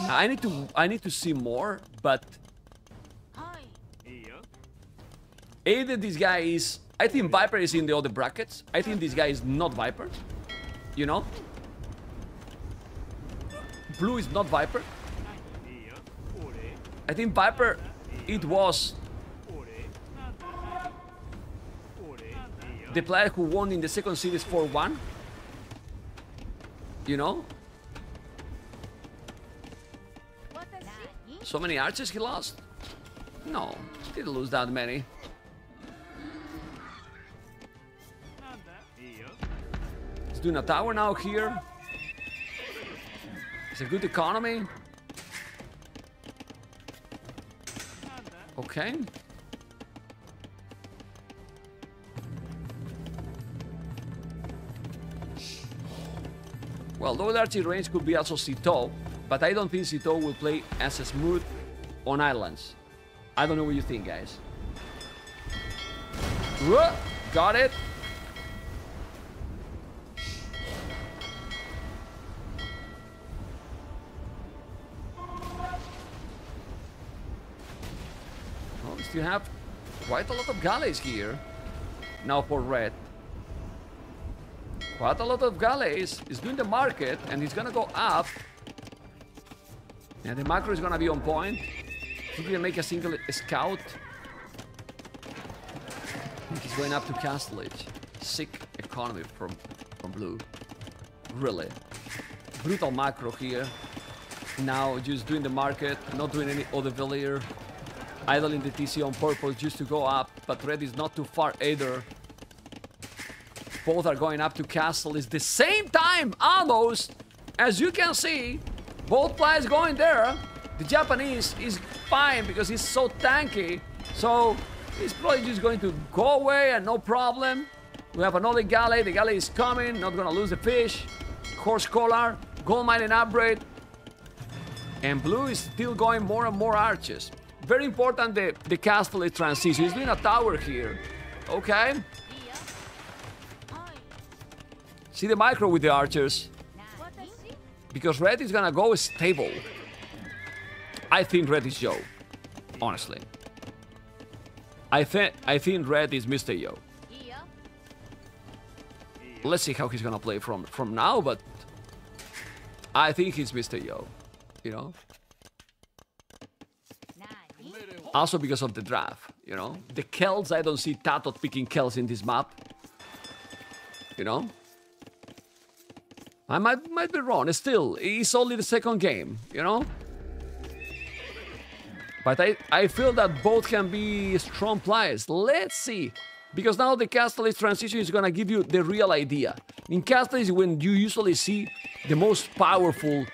I need to I need to see more, but either this guy is I think Viper is in the other brackets. I think this guy is not Viper. You know? Blue is not Viper. I think Viper it was the player who won in the second series 4-1. You know? So many arches he lost? No, he didn't lose that many. He's doing a tower now here. It's a good economy. Okay. Well, low archery range could be also Cito, but I don't think Cito will play as smooth on islands. I don't know what you think, guys. Whoa, got it. Still have quite a lot of galleys here. Now for red. Quite a lot of galleys. He's doing the market and he's gonna go up. And the macro is gonna be on point. He didn't make a single scout. He's going up to Castle Age. Sick economy from, from blue. Really. Brutal macro here. Now just doing the market, not doing any other villager. Idling the TC on purpose just to go up, but red is not too far either. Both are going up to castle. It's the same time, almost. As you can see, both players going there. The Japanese is fine because he's so tanky. So he's probably just going to go away and no problem. We have another galley. The galley is coming. Not gonna lose the fish. Horse collar. Gold mining upgrade. And blue is still going more and more arches. Very important the, the castle transition. He's doing a tower here. Okay. See the micro with the archers. Because red is gonna go stable. I think red is Yo. Honestly. I think I think red is Mr. Yo. Let's see how he's gonna play from from now, but I think he's Mr. Yo. You know? Also because of the draft, you know? The Celts, I don't see TaToH picking Celts in this map. You know? I might might be wrong. Still, it's only the second game, you know? But I, I feel that both can be strong players. Let's see. Because now the Castle transition is gonna give you the real idea. In Castle is when you usually see the most powerful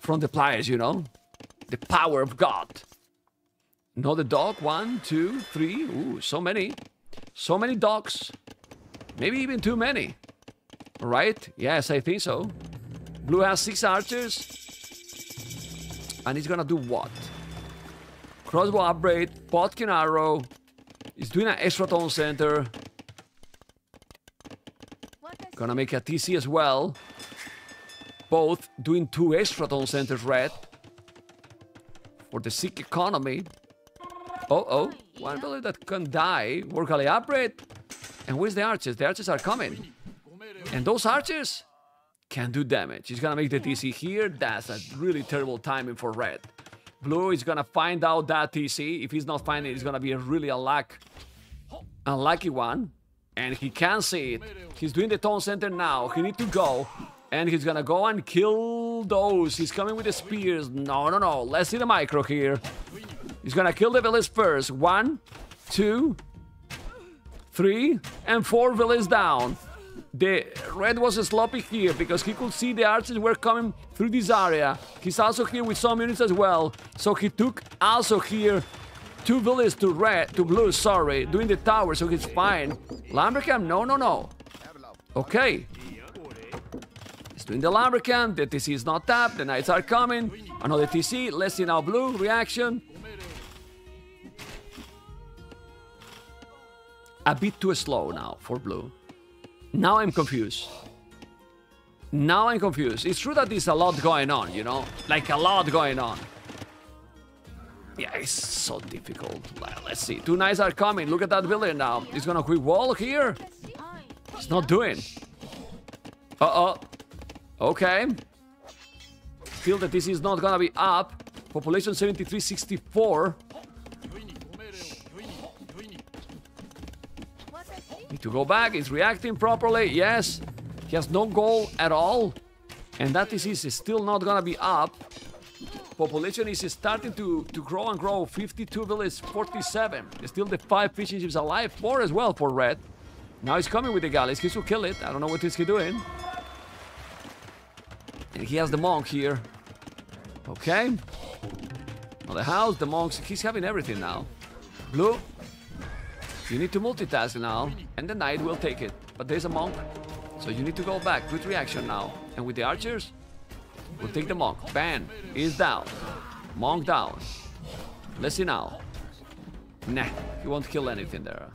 from the players, you know? The power of God. Another dog. One, two, three. Ooh, so many. So many dogs. Maybe even too many. Right? Yes, I think so. Blue has six archers. And he's gonna do what? Crossbow upgrade, Bodkin arrow. He's doing an extra town center. Gonna make a TC as well. Both doing two extra town centers red. For the sick economy. Oh, oh. One village that can die. Work alley upgrade. And where's the archers? The archers are coming. And those archers can do damage. He's gonna make the TC here. That's a really terrible timing for red. Blue is gonna find out that TC. If he's not finding it, it's gonna be a really unluck, unlucky one. And he can see it. He's doing the town center now. He need to go. And he's gonna go and kill those. He's coming with the spears. No, no, no. Let's see the micro here. He's gonna kill the village first. One, two, three, and four villages down. The red was sloppy here because he could see the archers were coming through this area. He's also here with some units as well. So he took also here two villages to red, to blue, sorry, doing the tower, so he's fine. Lumbercamp, no, no, no. Okay. He's doing the Lumbercamp, the TC is not tapped, the knights are coming. Another TC, let's see now blue, reaction. A bit too slow now for blue. Now I'm confused. Now I'm confused. It's true that there's a lot going on, you know? Like a lot going on. Yeah, it's so difficult. Let's see. Two knights are coming. Look at that building now. He's gonna quick wall here. It's not doing. Uh-oh. Okay. Feel that this is not gonna be up. Population 7364. Need to go back. He's reacting properly. Yes. He has no goal at all. And that disease is still not gonna be up. Population is starting to, to grow and grow. 52 villages, 47. Still the five fishing ships alive. Four as well for red. Now he's coming with the galleys. He should kill it. I don't know what is he doing. And he has the monk here. Okay. On the house, the monks. He's having everything now. Blue. You need to multitask now. And the knight will take it. But there's a monk. So you need to go back. Good reaction now. And with the archers, we'll take the monk. Ban is down. Monk down. Let's see now. Nah, he won't kill anything there.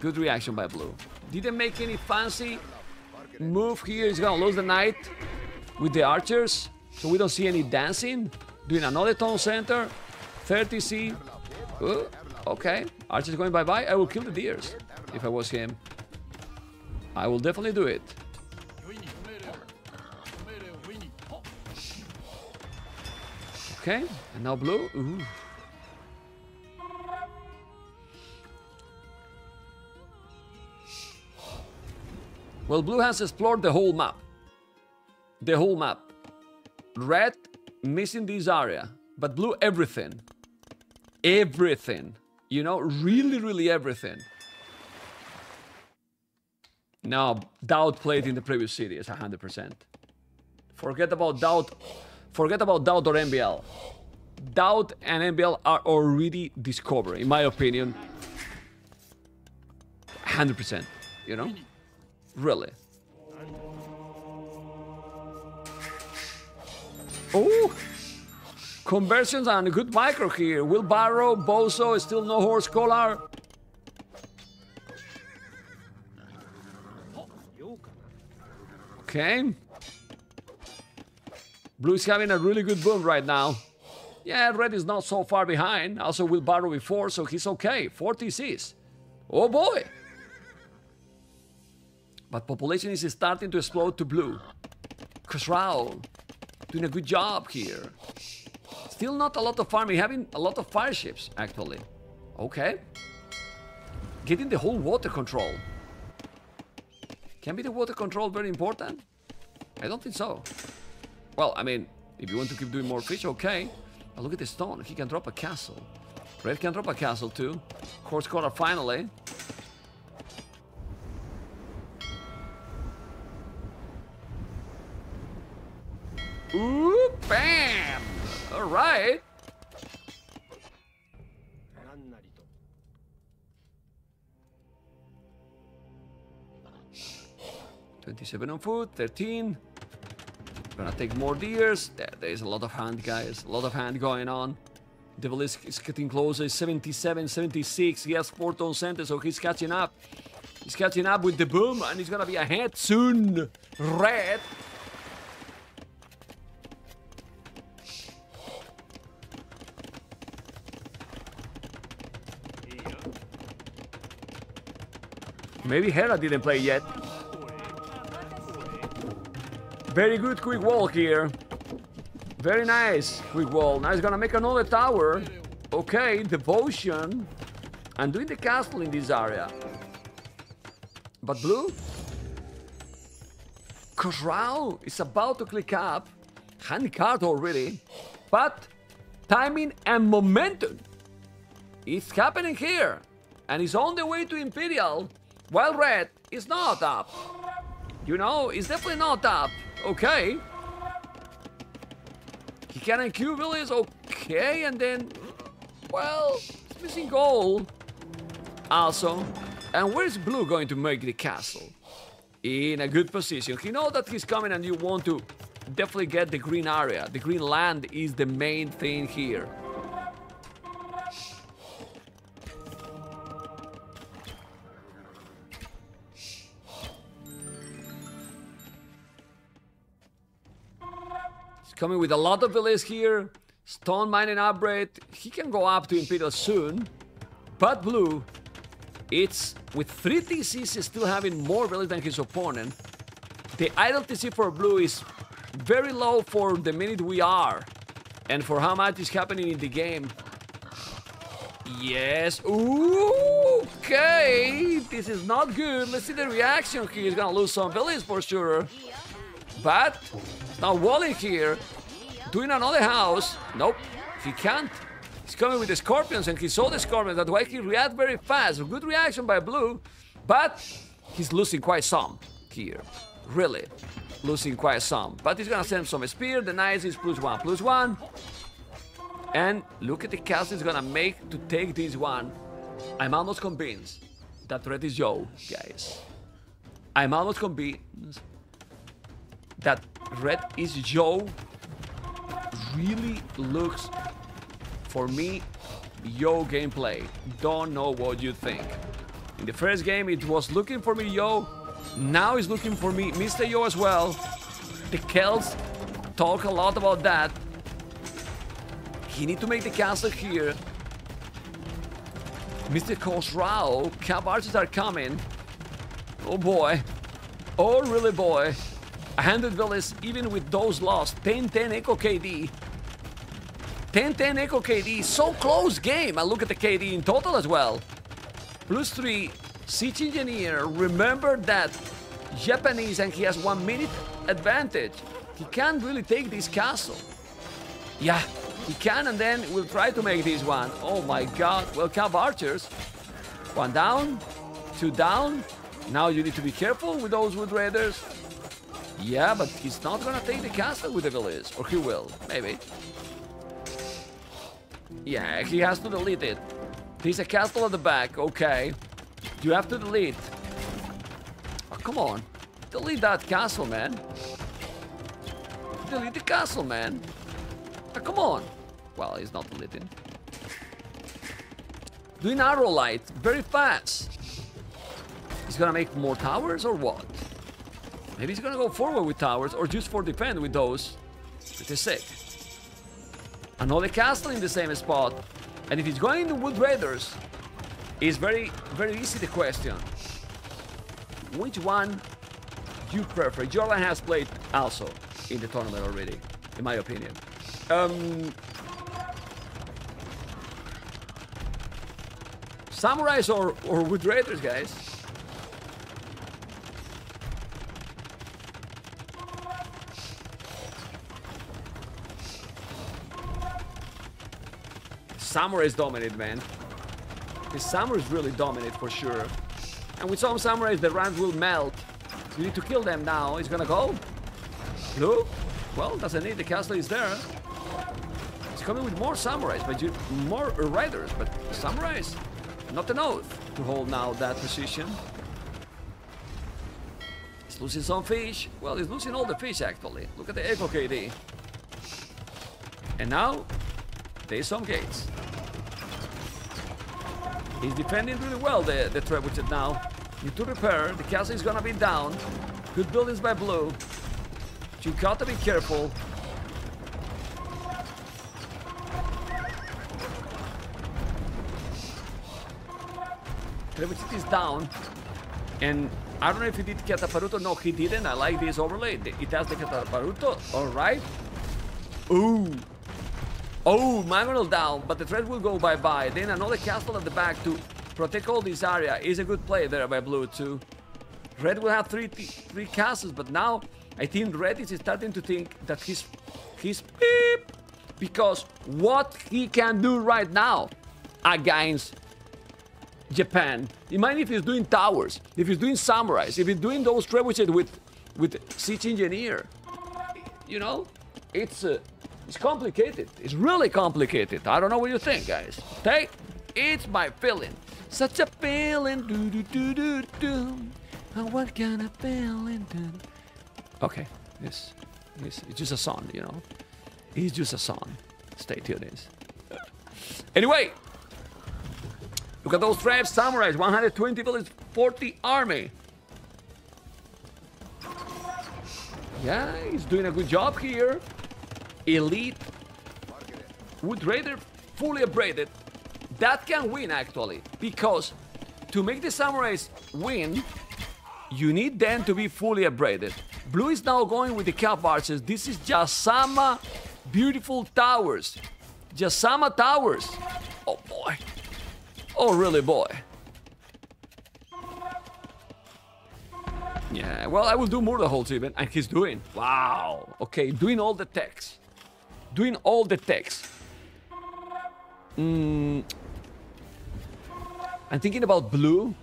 Good reaction by blue. Didn't make any fancy move here. He's gonna lose the knight with the archers. So we don't see any dancing. Doing another town center. 30C. Uh, okay. Archer's going bye-bye. I will kill the deers if I was him. I will definitely do it. Okay, and now blue. Ooh. Well, blue has explored the whole map. The whole map. Red missing this area, but blue everything. Everything. You know, really, really everything. Now, DauT played in the previous series, 100%. Forget about DauT. Forget about DauT or MBL. DauT and MBL are already discovered, in my opinion. 100%, you know? Really. Oh! Conversions and a good micro here. Wheelbarrow, Bozo, still no horse collar. Okay. Blue is having a really good boom right now. Yeah, red is not so far behind. Also Wheelbarrow before, so he's okay. 40 Cs. Oh boy! But population is starting to explode to blue. Khosrau doing a good job here. Still not a lot of farming, having a lot of fire ships, actually. Okay. Getting the whole water control. Can be the water control very important? I don't think so. Well, I mean, if you want to keep doing more fish, okay. Look at the stone. If he can drop a castle. Red can drop a castle too. Horse collar finally. Ooh, bam! All right. Twenty-seven on foot, thirteen. Gonna take more deers. There, there's a lot of hand, guys. A lot of hand going on. Devil is, is getting closer. 77, 76. He has four town center, so he's catching up. He's catching up with the boom, and he's gonna be ahead soon. Red. Maybe Hera didn't play yet. Very good quick wall here. Very nice quick wall. Now he's gonna make another tower. Okay, devotion. And doing the castle in this area. But blue? Khosrau is about to click up. Hand cart already. But timing and momentum It's happening here. And he's on the way to Imperial. While red is not up. You know, it's definitely not up. Okay. He can IQ Will is okay, and then, well, he's missing goal. Also, and where is Blue going to make the castle? In a good position. He knows that he's coming and you want to definitely get the green area. The green land is the main thing here. Coming with a lot of villains here. Stone mining upgrade. He can go up to Imperial soon. But Blue, it's with three TCs still having more villains than his opponent. The idle TC for Blue is very low for the minute we are. And for how much is happening in the game. Yes. Ooh, okay. This is not good. Let's see the reaction. He's gonna lose some villains for sure. But now Wally here doing another house. Nope, he can't. He's coming with the scorpions and he saw the scorpions. That's why he reacted very fast. A good reaction by Blue, but he's losing quite some here. Really losing quite some. But he's gonna send some spear. The nice is plus one, plus one. And look at the castle he's gonna make to take this one. I'm almost convinced that Red is Joe, guys. I'm almost convinced that Red is Joe really looks for me Yo gameplay. Don't know what you think. In the first game it was looking for me Yo. Now it's looking for me Mr. Yo as well. The Celts talk a lot about that. He need to make the castle here. Mr. Khosrau, archers are coming. Oh boy. Oh really boy. 100 villas even with those lost. 10-10 Eco KD. 10-10 Eco KD. So close game. And look at the KD in total as well. Plus 3. Siege Engineer. Remember that Japanese and he has one minute advantage. He can't really take this castle. Yeah, he can and then we'll try to make this one. Oh my god. Well, Cav Archers. One down. Two down. Now you need to be careful with those Woad Raiders. Yeah, but he's not gonna take the castle with the village. Or he will. Maybe. Yeah, he has to delete it. There's a castle at the back. Okay. You have to delete. Oh, come on. Delete that castle, man. Delete the castle, man. Oh, come on. Well, he's not deleting. Doing arrow light very fast. He's gonna make more towers or what? Maybe he's gonna go forward with towers or just for defend with those. Pretty sick. Another castle in the same spot. And if he's going to Woad Raiders, it's very, very easy to question. Which one you prefer? Jordan has played also in the tournament already, in my opinion. Um, Samurais or, or Woad Raiders, guys? Samurai is dominant, man. His Samurai is really dominant for sure. And with some Samurais, the rank will melt. You need to kill them now. He's gonna go. Blue? Well, doesn't need. The castle is there. He's coming with more Samurais, but you more riders. But Samurais, not enough to hold now that position. He's losing some fish. Well, he's losing all the fish actually. Look at the Eco KD. And now, there's some gates. He's defending really well, the, the Trebuchet now. Need to repair. The castle is gonna be down. Good buildings by Blue. You gotta be careful. Trebuchet is down. And I don't know if he did Kataparuto. No, he didn't. I like this overlay. It has the Kataparuto. Alright. Ooh. Oh, Mangonel down, but the threat will go bye-bye. Then another castle at the back to protect all this area. Is a good play there by Blue too. Red will have three three castles, but now I think Red is starting to think that he's he's beep because what he can do right now against Japan. Imagine if he's doing towers, if he's doing samurais, if he's doing those trebuchets with with siege engineer. You know, it's uh, it's complicated. It's really complicated. I don't know what you think, guys. Okay? It's my feeling. Such a feeling. Do do do do do. And what kind of feeling? Do? Okay. This, this, it's just a song, you know. It's just a song. Stay tuned. Anyway, look at those traps, samurais. 120 village, 40 army. Yeah, he's doing a good job here. Elite Woad Raider fully upgraded, that can win actually. Because to make the Samurais win, you need them to be fully upgraded. Blue is now going with the cav archers. This is Yasama beautiful towers. Yasama towers. Oh boy. Oh really boy. Yeah, well, I will do more the whole even, and he's doing. Wow. Okay, doing all the techs. Doing all the techs. Mm. I'm thinking about blue.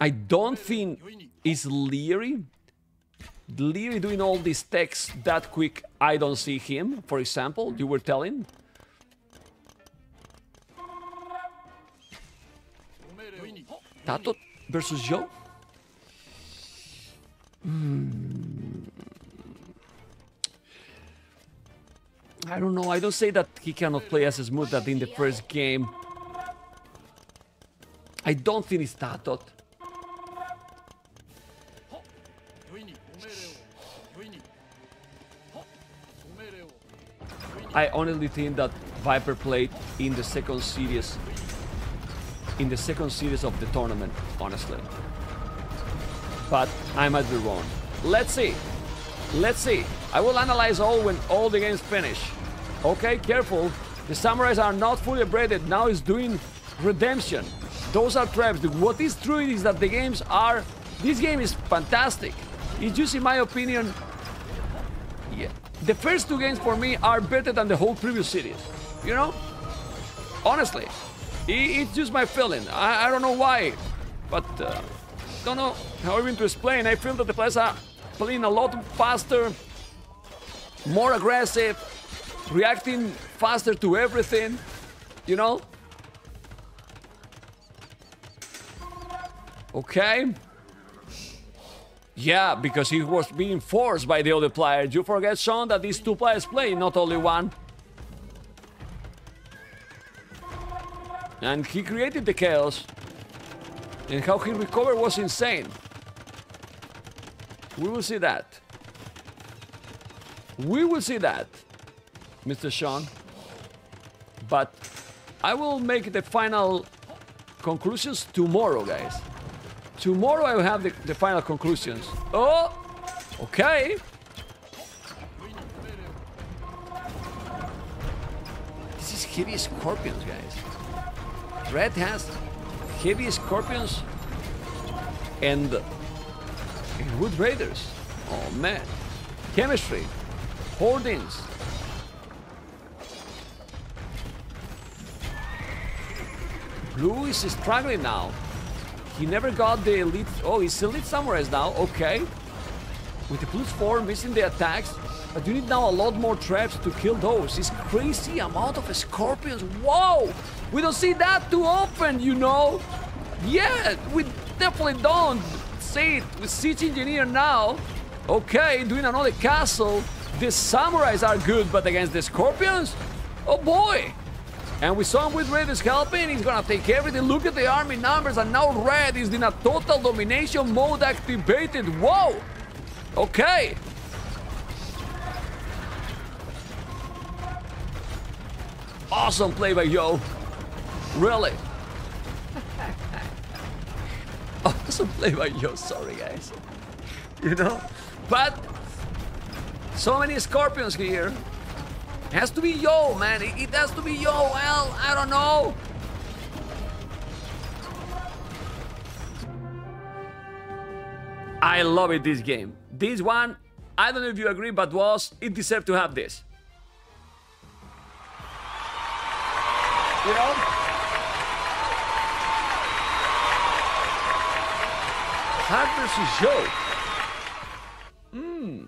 I don't think is Liereyy. Liereyy doing all these techs that quick. I don't see him, for example, you were telling. TaToH versus Joe? Hmm. I don't know. I don't say that he cannot play as smooth as in the first game. I don't think it's TaToH. I honestly think that Viper played in the second series in the second series of the tournament, honestly. But I might be wrong. Let's see. Let's see. I will analyze all when all the games finish. Okay, careful. The samurais are not fully upgraded. Now it's doing redemption. Those are traps. What is true is that the games are... This game is fantastic. It's just, in my opinion... Yeah. The first two games for me are better than the whole previous series. You know? Honestly. It's just my feeling. I, I don't know why, but uh, don't know how even to explain. I feel that the players are playing a lot faster, more aggressive, reacting faster to everything. You know? Okay. Yeah, because he was being forced by the other player. You forget, Sean, that these two players play, not only one. And he created the chaos. And how he recovered was insane. We will see that. We will see that, Mr. Sean. But I will make the final conclusions tomorrow, guys. Tomorrow I will have the, the final conclusions. Oh! Okay. This is heavy scorpions, guys. Red has heavy scorpions and, and woad raiders. Oh man. Chemistry. Hoardings. Blue is struggling now. He never got the elite. Oh, he's elite somewhere samurais now. Okay. With the plus four, missing the attacks. But you need now a lot more traps to kill those. This crazy amount of scorpions. Whoa! We don't see that too often, you know? Yeah, we definitely don't see it with Siege Engineer now. Okay, doing another castle. The samurais are good, but against the scorpions? Oh boy! And we saw him with Red is helping. He's gonna take everything. Look at the army numbers, and now Red is in a total domination mode activated. Whoa! Okay. Awesome play by Yo. Really. Oh, awesome play by Yo. Sorry, guys. You know? But so many scorpions here. Has to be Yo, man. It, it has to be Yo. Well, I don't know. I love it, this game. This one, I don't know if you agree, but was, it deserved to have this. You know? Hart versus Joe. Hmm.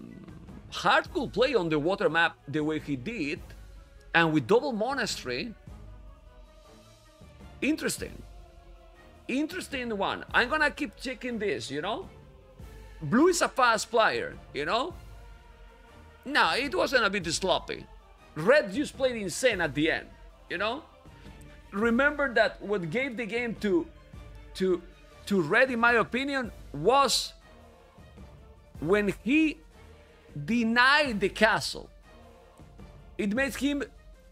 Hart could play on the water map the way he did, and with double monastery. Interesting. Interesting one. I'm gonna keep checking this, you know? Blue is a fast player, you know? No, it wasn't a bit sloppy. Red just played insane at the end, you know? Remember that what gave the game to to to Red, in my opinion, was when he denied the castle, it makes him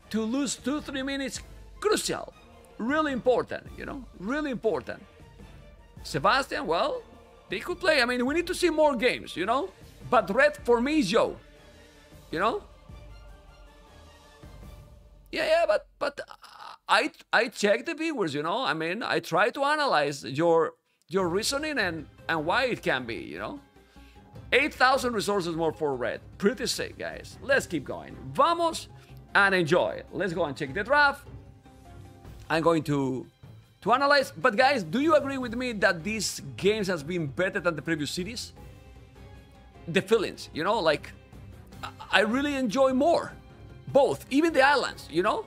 to lose two, three minutes crucial. Really important, you know, really important. Sebastian, well, they could play. I mean, we need to see more games, you know? But red for me is Joe. You know? Yeah, yeah, but but I I check the viewers, you know? I mean, I try to analyze your your reasoning and and why it can be, you know? 8,000 resources more for red. Pretty sick, guys. Let's keep going. Vamos and enjoy. Let's go and check the draft. I'm going to to analyze. But guys, do you agree with me that these games has been better than the previous cities? The feelings, you know, like I- I really enjoy more. Both, even the islands, you know?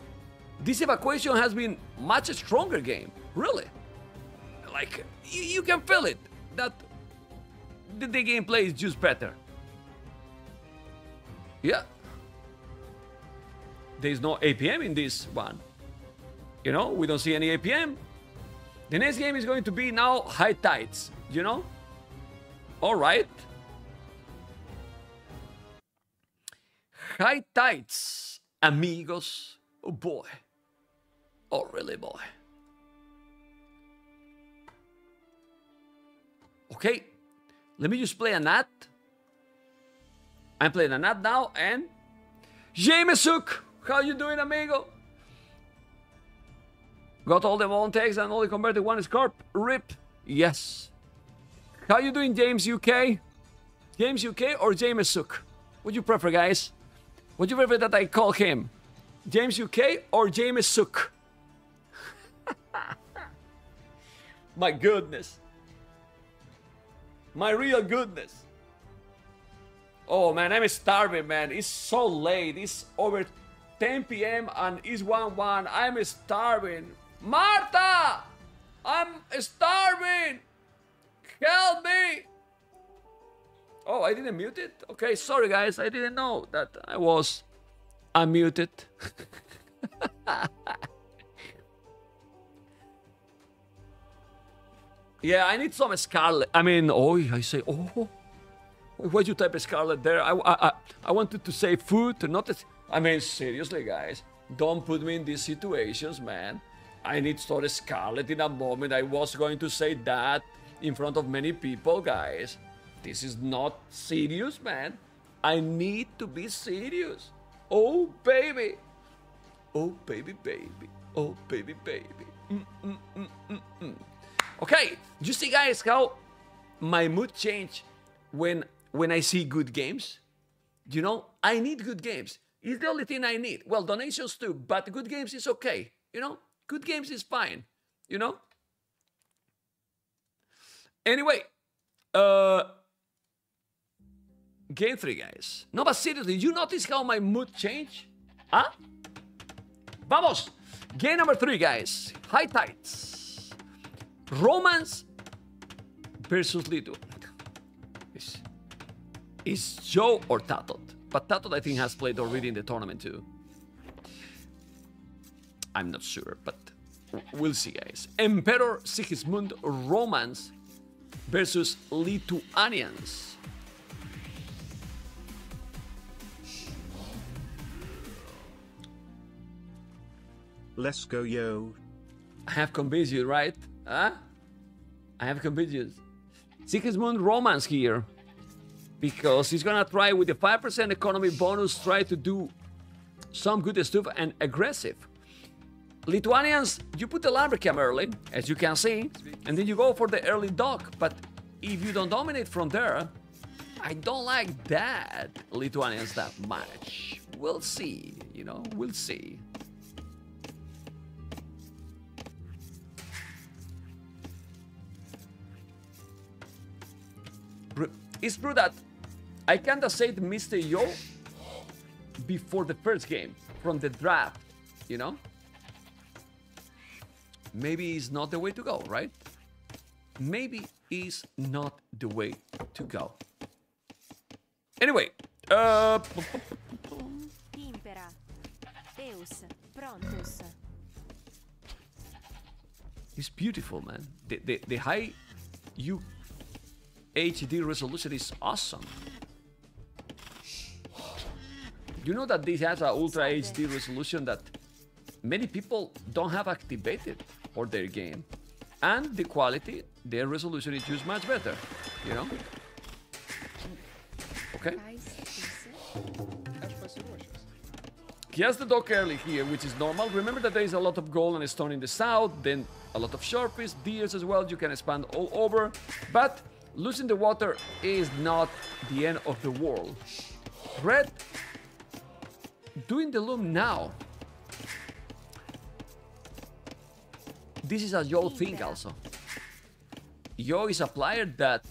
This evacuation has been much stronger game, really. Like you, you can feel it that the, the gameplay is just better. Yeah. There's no APM in this one. You know, we don't see any APM. The next game is going to be now High Tides, you know? All right. High Tides, amigos. Oh boy. Oh, really, boy. Okay, let me just play a nat. I'm playing a nat now, and Jamesuk, how you doing, amigo? Got all the Montex and only converted one scarp. Rip. Yes. How you doing, James UK? James UK or James? Would you prefer, guys? Would you prefer that I call him James UK or James? My goodness. My real goodness. Oh man, I'm starving, man. It's so late. It's over 10 p.m. and it's 1 1. I'm starving. Marta! I'm starving! Help me! Oh, I didn't mute it? Okay, sorry guys. I didn't know that I was unmuted. yeah, I need some Scarlet. I mean, oh, I say, oh. Why'd you type Scarlet there? I, I, I, wanted to say food, not. I mean, seriously, guys. Don't put me in these situations, man. I need store Scarlet in a moment. I was going to say that in front of many people, guys. This is not serious, man. I need to be serious. Oh, baby. Oh, baby, baby. Oh, baby, baby. Mm, mm, mm, mm, mm. Okay, you see, guys, how my mood change when when I see good games. You know, I need good games. It's the only thing I need. Well, donations too, but good games is okay. You know, good games is fine. You know. Anyway, uh, game three, guys. No, but seriously, you notice how my mood change? Huh? Vamos! Game number three, guys. High tides. Romans versus Lido. Is, is Joe or TaToH? But TaToH, I think, has played already in the tournament too. I'm not sure, but we'll see, guys. Emperor Sigismund Romans versus Lithuanians. Let's go, yo. I have convinced you, right? Huh? I have you. Sigismund Romans here. Because he's gonna try with the 5% economy bonus, try to do some good stuff and aggressive. Lithuanians, you put the lumber camp early, as you can see, and then you go for the early dock. But if you don't dominate from there, I don't like that Lithuanians that much. We'll see, you know, we'll see. It's true that I kinda said Mr. Yo before the first game from the draft, you know? Maybe it's not the way to go, right? Maybe it's not the way to go. Anyway, uh, Impera. Deus. Prontus. it's beautiful, man. The, the, the high you HD resolution is awesome. You know that this has a ultra HD resolution that many people don't have activated for their game. And the quality, their resolution is just much better, you know? Okay. He has the dock early here, which is normal. Remember that there is a lot of gold and stone in the south, then a lot of sharpies, deers as well. You can expand all over. But losing the water is not the end of the world. Red doing the loom now. This is a Yo thing also. Yo is a player that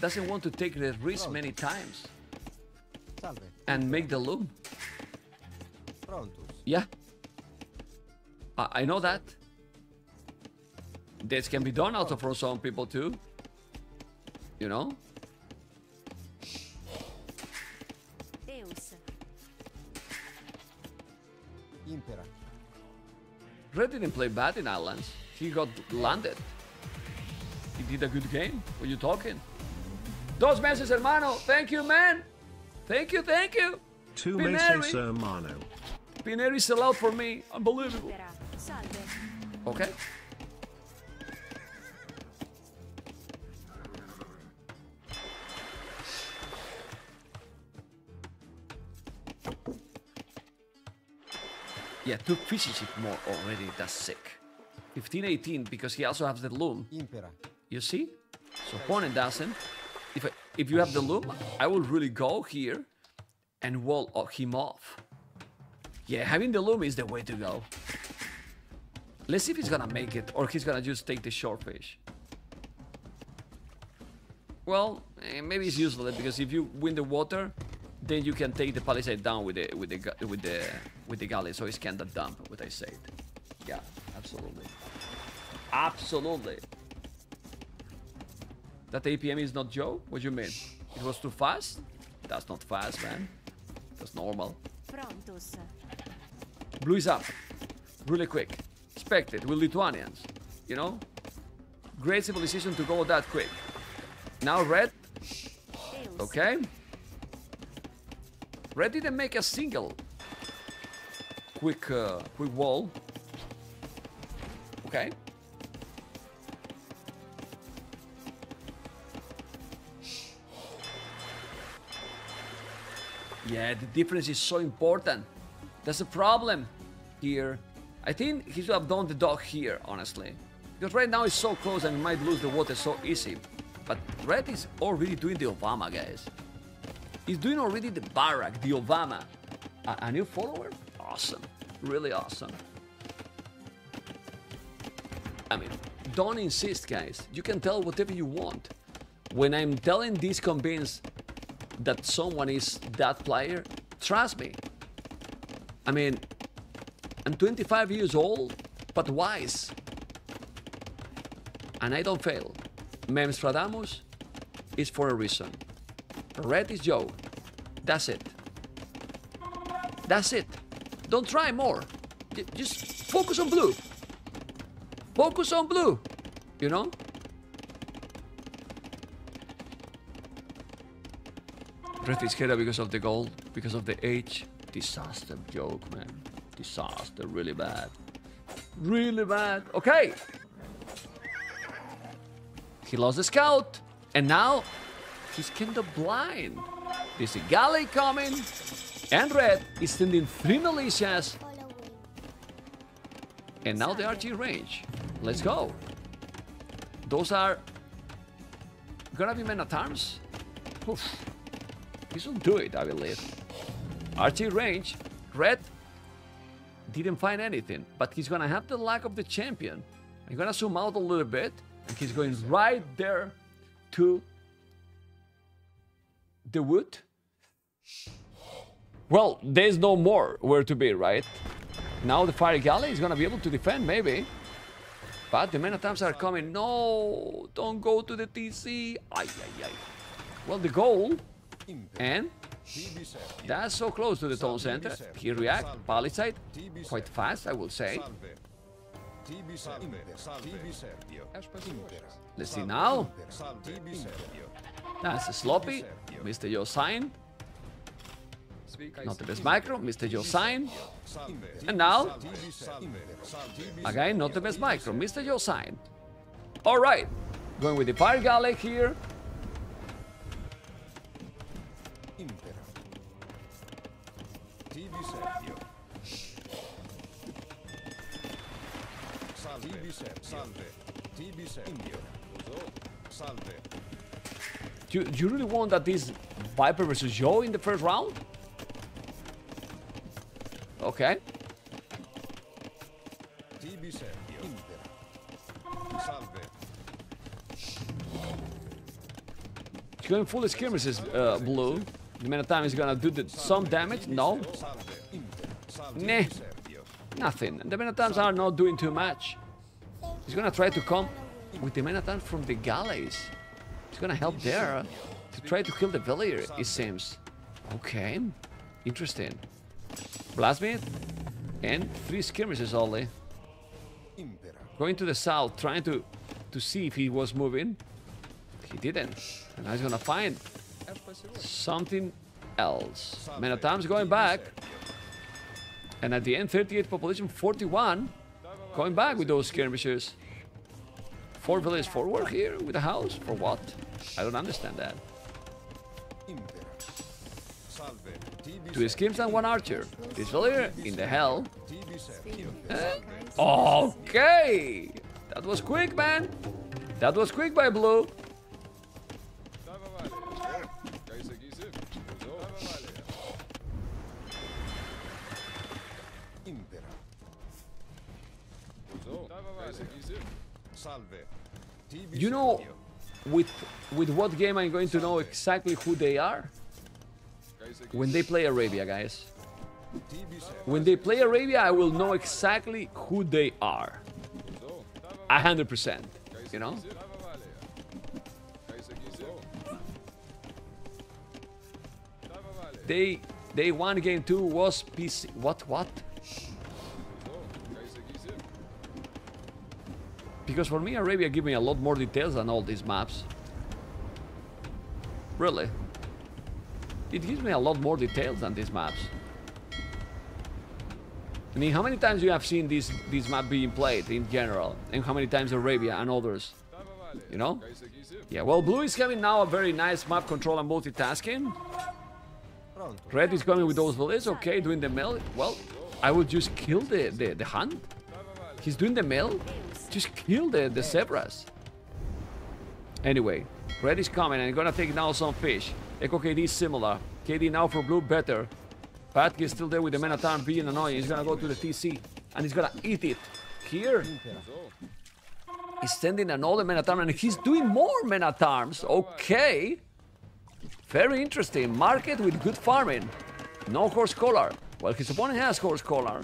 doesn't want to take the risk many times and make the loom. Yeah. I, I know that. This can be done also for some people too. You know? Eus. Impera. Red didn't play bad in Islands. He got landed. He did a good game. What you talking? Dos meses, hermano. Thank you, man. Thank you, thank you. Two Pineri. meses hermano. Pineri sell out for me. Unbelievable. Okay. Yeah, two fishes more already. That's sick. 1518 because he also has the loom. Impera. You see? So opponent doesn't. If I, if you have the loom, I will really go here and wall o- him off. Yeah, having the loom is the way to go. Let's see if he's gonna make it, or he's gonna just take the short fish. Well, eh, maybe it's useless because if you win the water, then you can take the palisade down with the with the with the with the galley. So it's kinda dumb what I said. Yeah, absolutely, absolutely. That APM is not Joe? What do you mean? It was too fast? That's not fast, man. That's normal. Frontus. Blue is up. Really quick. Expected with Lithuanians. You know? Great civilization to go that quick. Now red. Okay. Red didn't make a single quick uh, quick wall. Okay. Yeah, the difference is so important. That's the problem here. I think he should have done the dog here, honestly. Because right now it's so close and he might lose the water so easy. But Red is already doing the Obama, guys. He's doing already the Barack, the Obama. A, a new follower? Awesome. Really awesome. I mean, don't insist, guys. You can tell whatever you want. When I'm telling this convinced that someone is that player, trust me. I mean, I'm 25 years old, but wise. And I don't fail. Mems Fradamus is for a reason. Red is Joe. That's it. That's it. Don't try more. Just focus on blue. Focus on blue. You know? Red is scared because of the gold, because of the age. Disaster joke, man. Disaster, really bad. Really bad. Okay. He lost the scout, and now he's kind of blind. There's a galley coming, and Red is sending three militias. And now the RG range. Let's go. Those are gonna be men at arms. Oof. This will do it, I believe. RG range. Red didn't find anything, but he's gonna have the lack of the champion. I'm gonna zoom out a little bit, and he's going right there to the wood. Well, there's no more where to be, right? Now the fire galley is gonna be able to defend, maybe. But the men at arms are coming. No, don't go to the TC. Ay, ay, ay. Well, the goal, and that's so close to the town center. He react, palisade, quite fast, I will say. Let's see now. That's sloppy. Mr. Joe Sign. Not the best micro. Mr. Joe Sign. And now, again, not the best micro. Mr. Joe Sign. All right. Going with the Fire Galley here. Do you, do you really want that this Viper versus Joe in the first round? Okay. He's going full skirmishes, uh, Blue. The amount of time he's gonna do the, some damage? No. Nah. Nothing. The men at arms are not doing too much. He's gonna try to come with the Menatan from the galleys. He's gonna help there uh, to try to kill the villager, it seems. Okay. Interesting. Blacksmith and three skirmishes only. Going to the south, trying to to see if he was moving. He didn't. And now he's gonna find something else. Menatam's going back. And at the end, 38 population, 41. Going back with those skirmishers. Four villages forward here with a house? For what? I don't understand that. Two skims and one archer. This villager in the hell. Eh? Okay! That was quick, man! That was quick by Blue. You know with with what game I'm going to know exactly who they are? When they play Arabia, guys. When they play Arabia, I will know exactly who they are. A hundred percent, you know? They they won game two was PC. What what? Because for me, Arabia give me a lot more details than all these maps. Really. It gives me a lot more details than these maps. I mean, how many times you have seen this, this map being played in general? And how many times Arabia and others? You know? Yeah, well, blue is having now a very nice map control and multitasking. Red is coming with those bullets, okay, doing the mail. Well, I would just kill the, the, the hunt. He's doing the mill. Just kill the, the zebras. Anyway, red is coming and gonna take now some fish. Eco KD is similar. KD now for blue better. Patki is still there with the Menatan being annoying. He's gonna go to the TC and he's gonna eat it. Here, he's sending another Menatarm and he's doing more men at arms. Okay. Very interesting. Market with good farming. No horse collar. Well, his opponent has horse collar.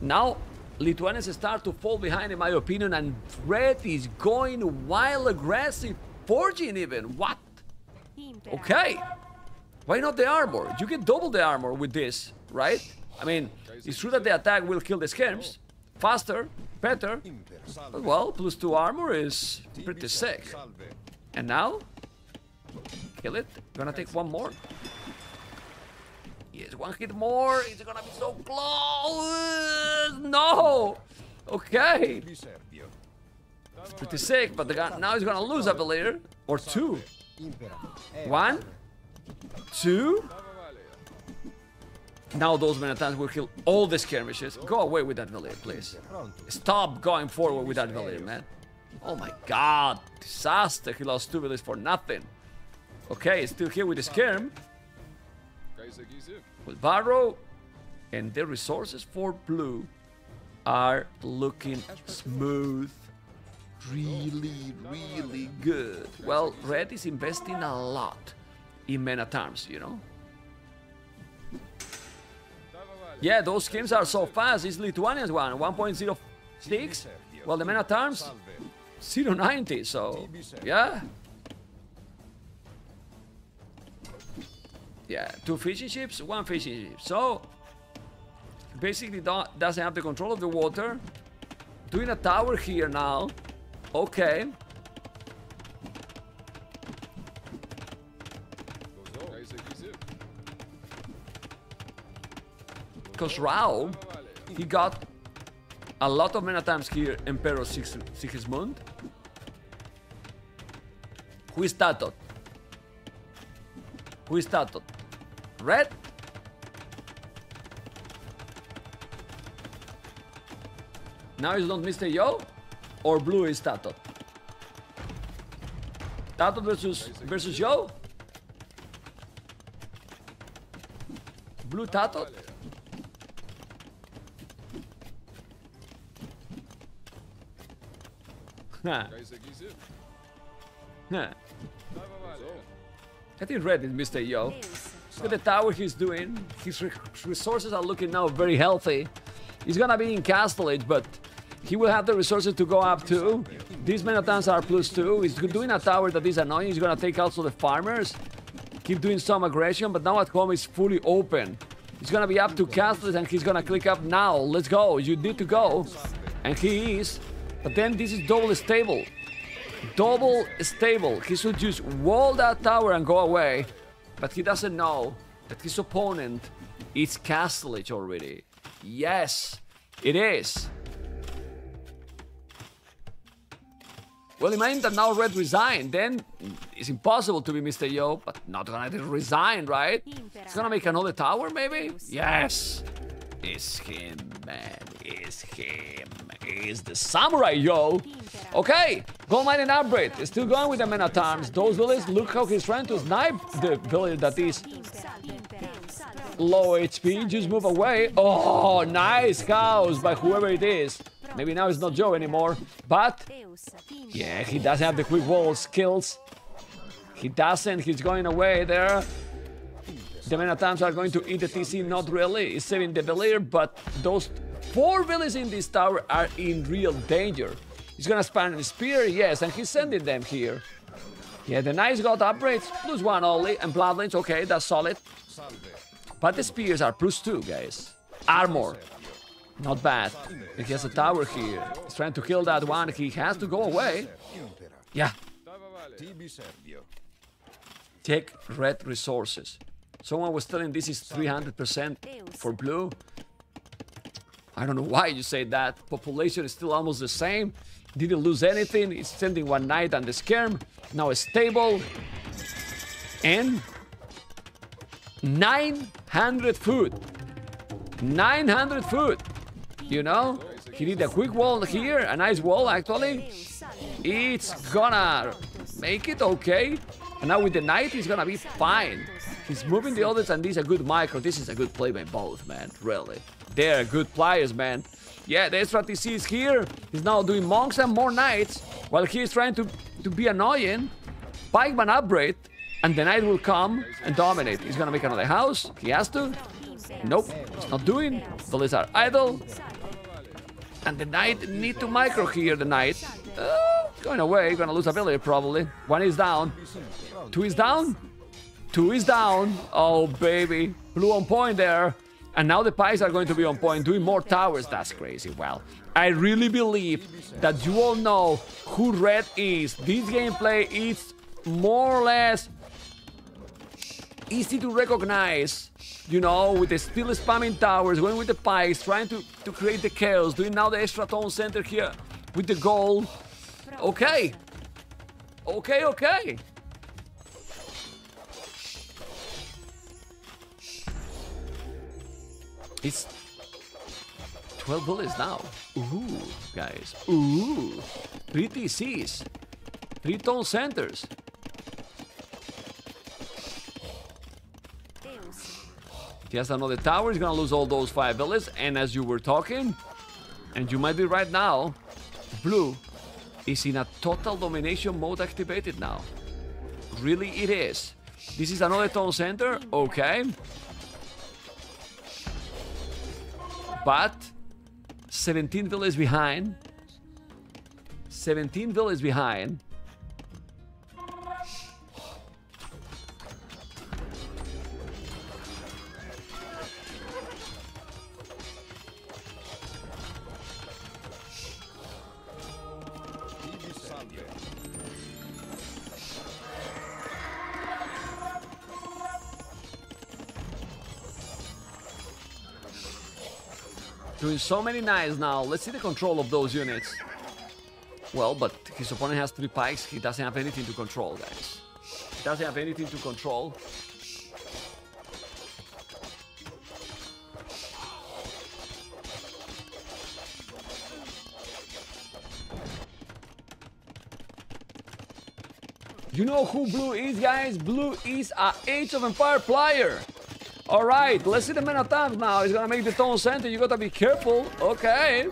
Now, Lithuanians start to fall behind, in my opinion, and Red is going wild aggressive. Forging even. What? Okay. Why not the armor? You get double the armor with this, right? I mean, it's true that the attack will kill the skirms. Faster, better. But well, plus two armor is pretty sick. And now? Kill it. Gonna take one more. Yes, one hit more. It's gonna be so close. No. Okay. It's pretty sick, but the guy now he's gonna lose a later or two. One, two. Now those men at arms will kill all the skirmishes. Go away with that villager, please. Stop going forward with that villager, man. Oh my god. Disaster. He lost two villagers for nothing. Okay, still here with the skirm. With Barrow. And the resources for blue are looking smooth. Really, really good. Well, red is investing a lot in men at arms, you know? Yeah, those skins are so fast. It's Lithuanians one, 1.06. Well, the men at arms, 0.90, so yeah. Yeah, two fishing ships, one fishing ship. So, basically do doesn't have the control of the water. Doing a tower here now. Okay. Because Rao, he got a lot of mana times here, Emperor Six- Sigismund. Who is TaToH? Who is TaToH? Red? Now it's not Mr. Yo? Or blue is TaToH? TaToH versus versus Yo? Blue TaToH? Huh. Huh. I think red is Mr. Yo. Look at the tower he's doing. His re- resources are looking now very healthy. He's gonna be in Castle Age, but he will have the resources to go up too. These men at arms are plus two. He's doing a tower that is annoying. He's gonna take also the farmers. Keep doing some aggression, but now at home is fully open. He's gonna be up to Castle Age and he's gonna click up now. Let's go. You need to go. And he is. But then this is double stable. Double stable. He should just wall that tower and go away. But he doesn't know that his opponent is Castle Age already. Yes, it is. Well, imagine that now Red resigned, then it's impossible to be Mr. Yo, but not gonna resign, right? He's gonna make another tower, maybe? Yes! It's him, man. It's him. It's the samurai, yo! Okay, Gold Mine and Upgrade is still going with the men at arms. Those villains, look how he's trying to snipe the villager that is low HP. Just move away. Oh, nice house by whoever it is. Maybe now it's not Joe anymore, but yeah, he doesn't have the quick wall skills. He doesn't. He's going away there. The men at arms are going to eat the TC, not really. He's saving the Velir, but those four villains in this tower are in real danger. He's gonna spam the spear, yes, and he's sending them here. Yeah, the Knights got upgrades, plus one only, and Bloodlines, okay, that's solid. But the spears are plus two, guys. Armor, not bad. And he has a tower here. He's trying to kill that one, he has to go away. Yeah. Take red resources. Someone was telling this is 300% for blue. I don't know why you say that. Population is still almost the same. Didn't lose anything. It's sending one knight on the skirm. Now it's stable. And 900 food. 900 food. You know? He did a quick wall here, a nice wall actually. It's gonna make it okay. And now with the knight, he's gonna be fine. He's moving the others, and this is a good micro. This is a good play by both, man. Really. They're good players, man. Yeah, the extra TC is here. He's now doing monks and more knights, while he's trying to, to be annoying. Pikeman upgrade, and the knight will come and dominate. He's gonna make another house. He has to. Nope, he's not doing. The lists are idle. And the knight need to micro here, the knight. Uh, going away, gonna lose ability probably. One is down. Two is down. Two is down. Oh, baby. Blue on point there. And now the Pies are going to be on point, doing more towers. That's crazy. Well, I really believe that you all know who Red is. This gameplay is more or less easy to recognize. You know, with the still spamming towers, going with the Pies, trying to, to create the chaos, doing now the extra tone center here with the gold. Okay. Okay, okay. It's 12 bullets now. Ooh, guys. Ooh. Three TCs. Three tone centers. He has another tower. He's gonna lose all those five bullets. And as you were talking, and you might be right now, blue is in a total domination mode activated now. Really, it is. This is another tone center. Okay. But 17 villages behind. 17 villages behind. Doing so many knives now. Let's see the control of those units. Well, but his opponent has three pikes. He doesn't have anything to control, guys. He doesn't have anything to control. You know who Blue is, guys? Blue is a Age of Empire player. All right, let's see the man attack now. He's gonna make the tone center. You gotta be careful. Okay.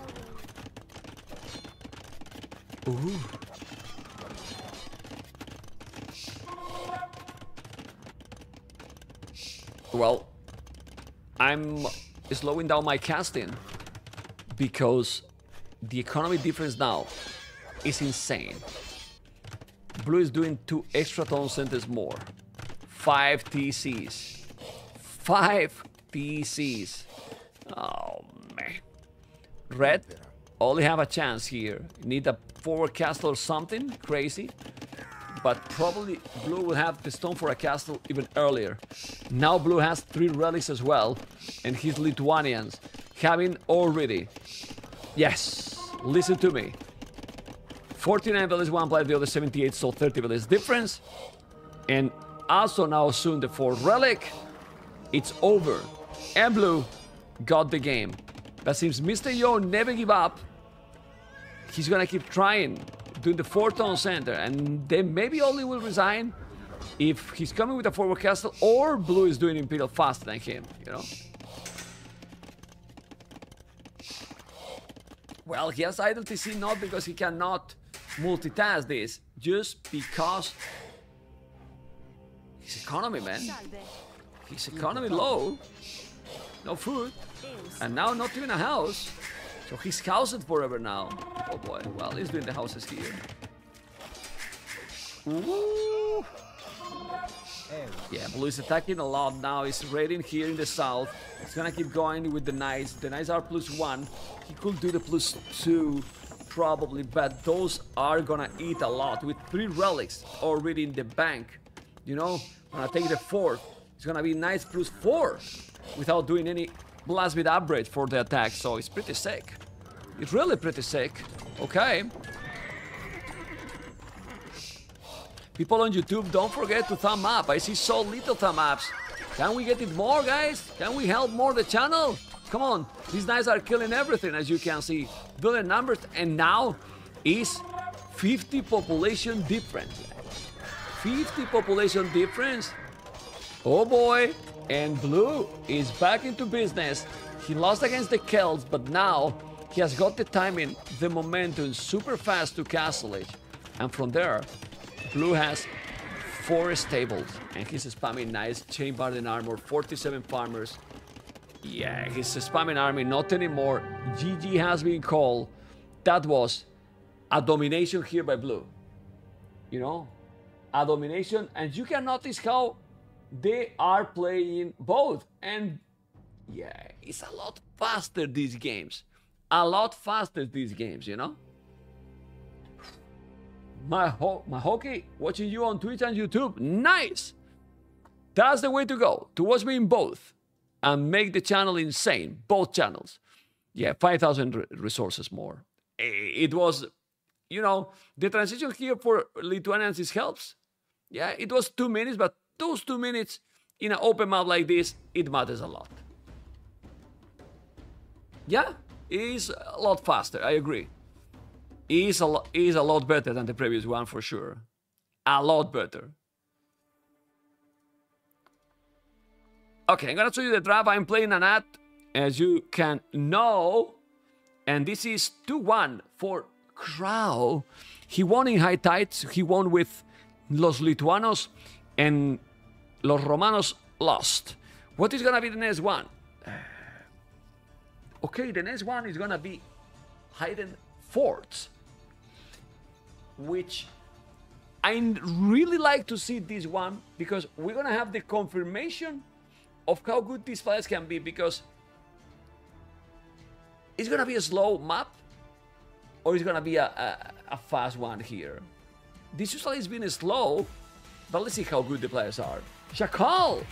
Ooh. Well, I'm slowing down my casting because the economy difference now is insane. Blue is doing two extra tone centers more. Five TCs. Five PCs. Oh, man. Red only have a chance here. Need a forward castle or something crazy. But probably Blue will have the stone for a castle even earlier. Now Blue has three relics as well. And his Lithuanians having already... Yes, listen to me. 49 villages, one player, the other 78, so 30 villages difference. And also now soon the fourth relic. It's over. And Blue got the game. But seems Mr. Yo never give up. He's gonna keep trying, doing the four tone center, and then maybe only will resign if he's coming with a forward castle or Blue is doing Imperial faster than him, you know? Well, he has idle TC not because he cannot multitask this, just because his economy, man. His economy low, no food, and now not even a house. So he's housed forever now. Oh boy, well, he's doing the houses here. Woo! Yeah, Blue is attacking a lot now. He's raiding here in the south. He's gonna keep going with the knights. The knights are plus one. He could do the plus two, probably, but those are gonna eat a lot. With three relics already in the bank, you know, when I take the fourth, it's gonna be knights plus four without doing any blast with upgrade for the attack. So it's pretty sick. It's really pretty sick. Okay. People on YouTube, don't forget to thumb up. I see so little thumb ups. Can we get it more, guys? Can we help more the channel? Come on, these guys are killing everything, as you can see. Building numbers, and now is 50 population difference. 50 population difference. Oh boy, and Blue is back into business. He lost against the Celts, but now he has got the timing, the momentum super fast to Castle it. And from there, Blue has four stables, and he's spamming nice chain and armor, 47 farmers. Yeah, he's spamming army, not anymore. GG has been called. That was a domination here by Blue. You know, a domination, and you can notice how they are playing both. And yeah, it's a lot faster these games. A lot faster these games, you know? My, ho- my hockey watching you on Twitch and YouTube. Nice! That's the way to go. To watch me in both and make the channel insane. Both channels. Yeah, 5,000 resources more. It was, you know, the transition here for Lithuanians helps. Yeah, it was two minutes, but those two minutes in an open map like this, it matters a lot. Yeah, it is a lot faster, I agree. It is a, lo- it is a lot better than the previous one for sure. A lot better. Okay, I'm gonna show you the draft I'm playing an at, as you can know. And this is 2-1 for Crow. He won in high tides. He won with Los Lituanos and Los Romanos lost. What is gonna be the next one? Okay, the next one is gonna be Hidden Forts, which I really like to see this one because we're gonna have the confirmation of how good these files can be because it's gonna be a slow map or it's gonna be a, a, a fast one here. This usually has been slow, but let's see how good the players are. Shakal!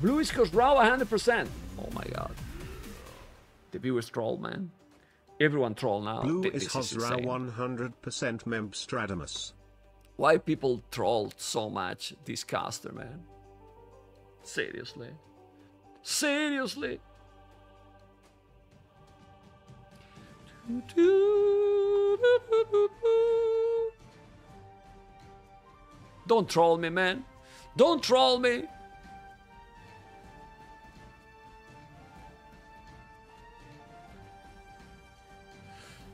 Blue is raw 100%. Oh my god. The viewers troll, man. Everyone troll now. Blue Th- is Khosrau 100% Membstradamus. Why people troll so much this caster, man? Seriously. Seriously. Don't troll me, man. Don't troll me.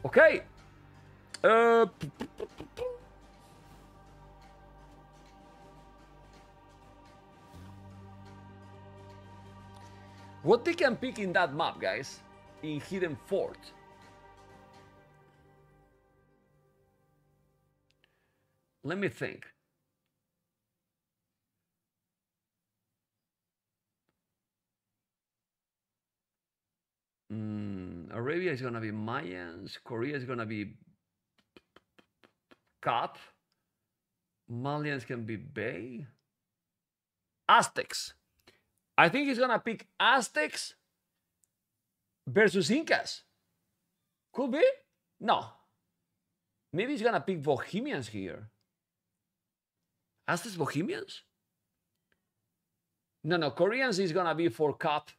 Okay. Uh, what they can pick in that map, guys, in Hidden Fort. Let me think. Mm, Arabia is gonna be Mayans. Korea is gonna be Cap. Malians can be Bay. Aztecs. I think he's gonna pick Aztecs versus Incas. Could be? No. Maybe he's gonna pick Bohemians here. Aztecs Bohemians? No, no, Koreans is gonna be for Cap.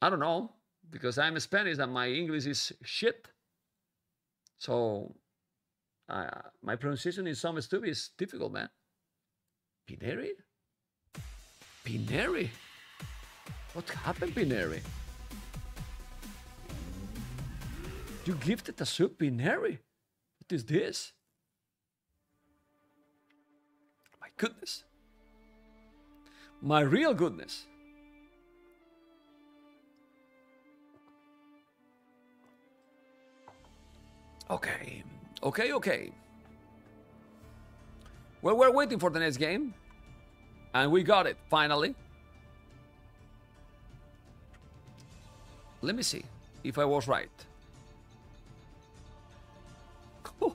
I don't know because I'm Spanish and my English is shit. So uh, my pronunciation in some stupid is difficult, man. Pineri? Pineri? What happened, Pineri? You gifted a soup, Pineri? What is this? My goodness. My real goodness. Okay, okay, okay. Well, we're waiting for the next game. And we got it, finally. Let me see if I was right.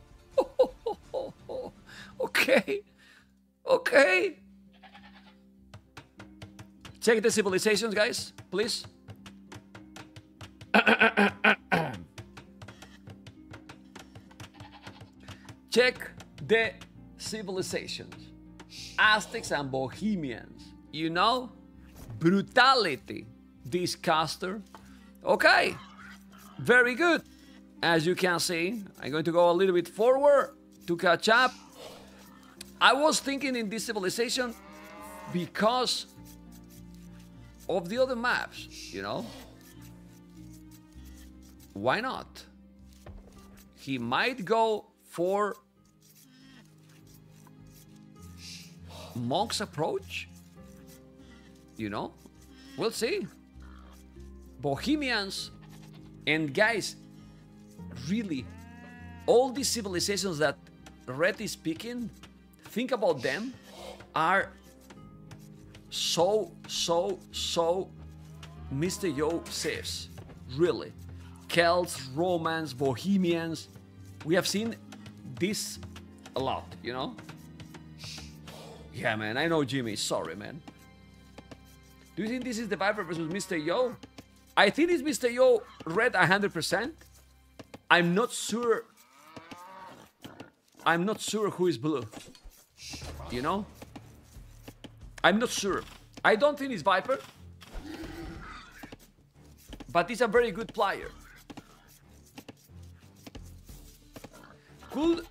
Okay, okay. Check the civilizations, guys, please. Check the civilizations. Aztecs and Bohemians. You know? Brutality. This caster. Okay. Very good. As you can see, I'm going to go a little bit forward to catch up. I was thinking in this civilization because of the other maps, you know? Why not? He might go for monk's approach. You know, we'll see. Bohemians and guys, really, all these civilizations that Red is picking, think about them, are so, so, so Mr. Yo says. Really. Celts, Romans, Bohemians. We have seen this a lot, you know? Yeah, man, I know Jimmy. Sorry, man. Do you think this is the Viper versus Mr. Yo? I think it's Mr. Yo red 100%. I'm not sure. I'm not sure who is blue. You know? I'm not sure. I don't think it's Viper. But he's a very good player. Cool.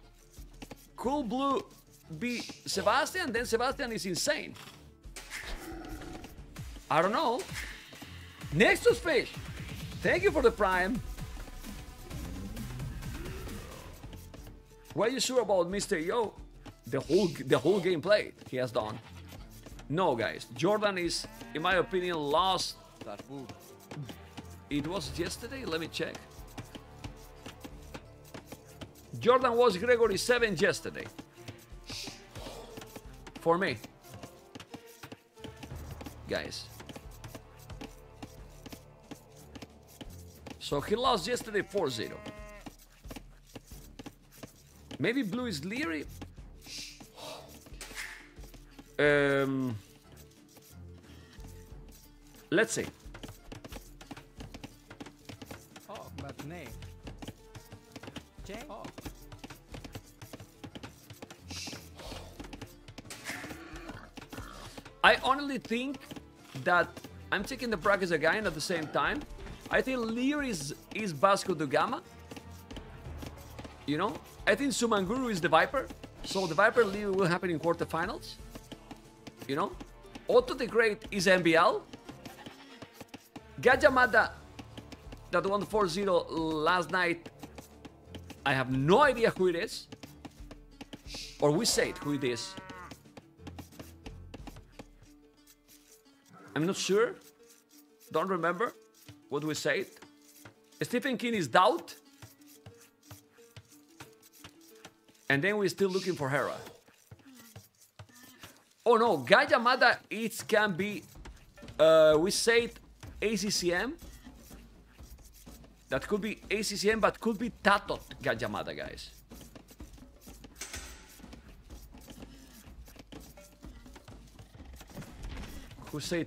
could blue be Sebastian? Then Sebastian is insane. I don't know. Nexus Fish, thank you for the prime. Why are you sure about Mr. Yo? The whole the whole gameplay he has done. No, guys. Jordan is, in my opinion, lost. That. It was yesterday. Let me check. Jordan was Gregory 7 yesterday. For me. Guys. So he lost yesterday 4 0. Maybe Blue is Liereyy. Um, Let's see. Oh, but nay. Jay? Oh. I honestly think that I'm taking the brackets again at the same time. I think Liereyy is, is Vasco da Gama. You know? I think Sumanguru is the Viper. So the Viper Liereyy will happen in quarterfinals. You know? Otto the Great is MBL. Gajah Mada that won 4-0 last night. I have no idea who it is. Or we say it who it is. I'm not sure. Don't remember what we said. Stephen King is DauT. And then we're still looking for Hera. Oh no, Gajah Mada it can be uh we said ACCM. That could be ACCM, but could be TaToH Gajah Mada, guys. Who said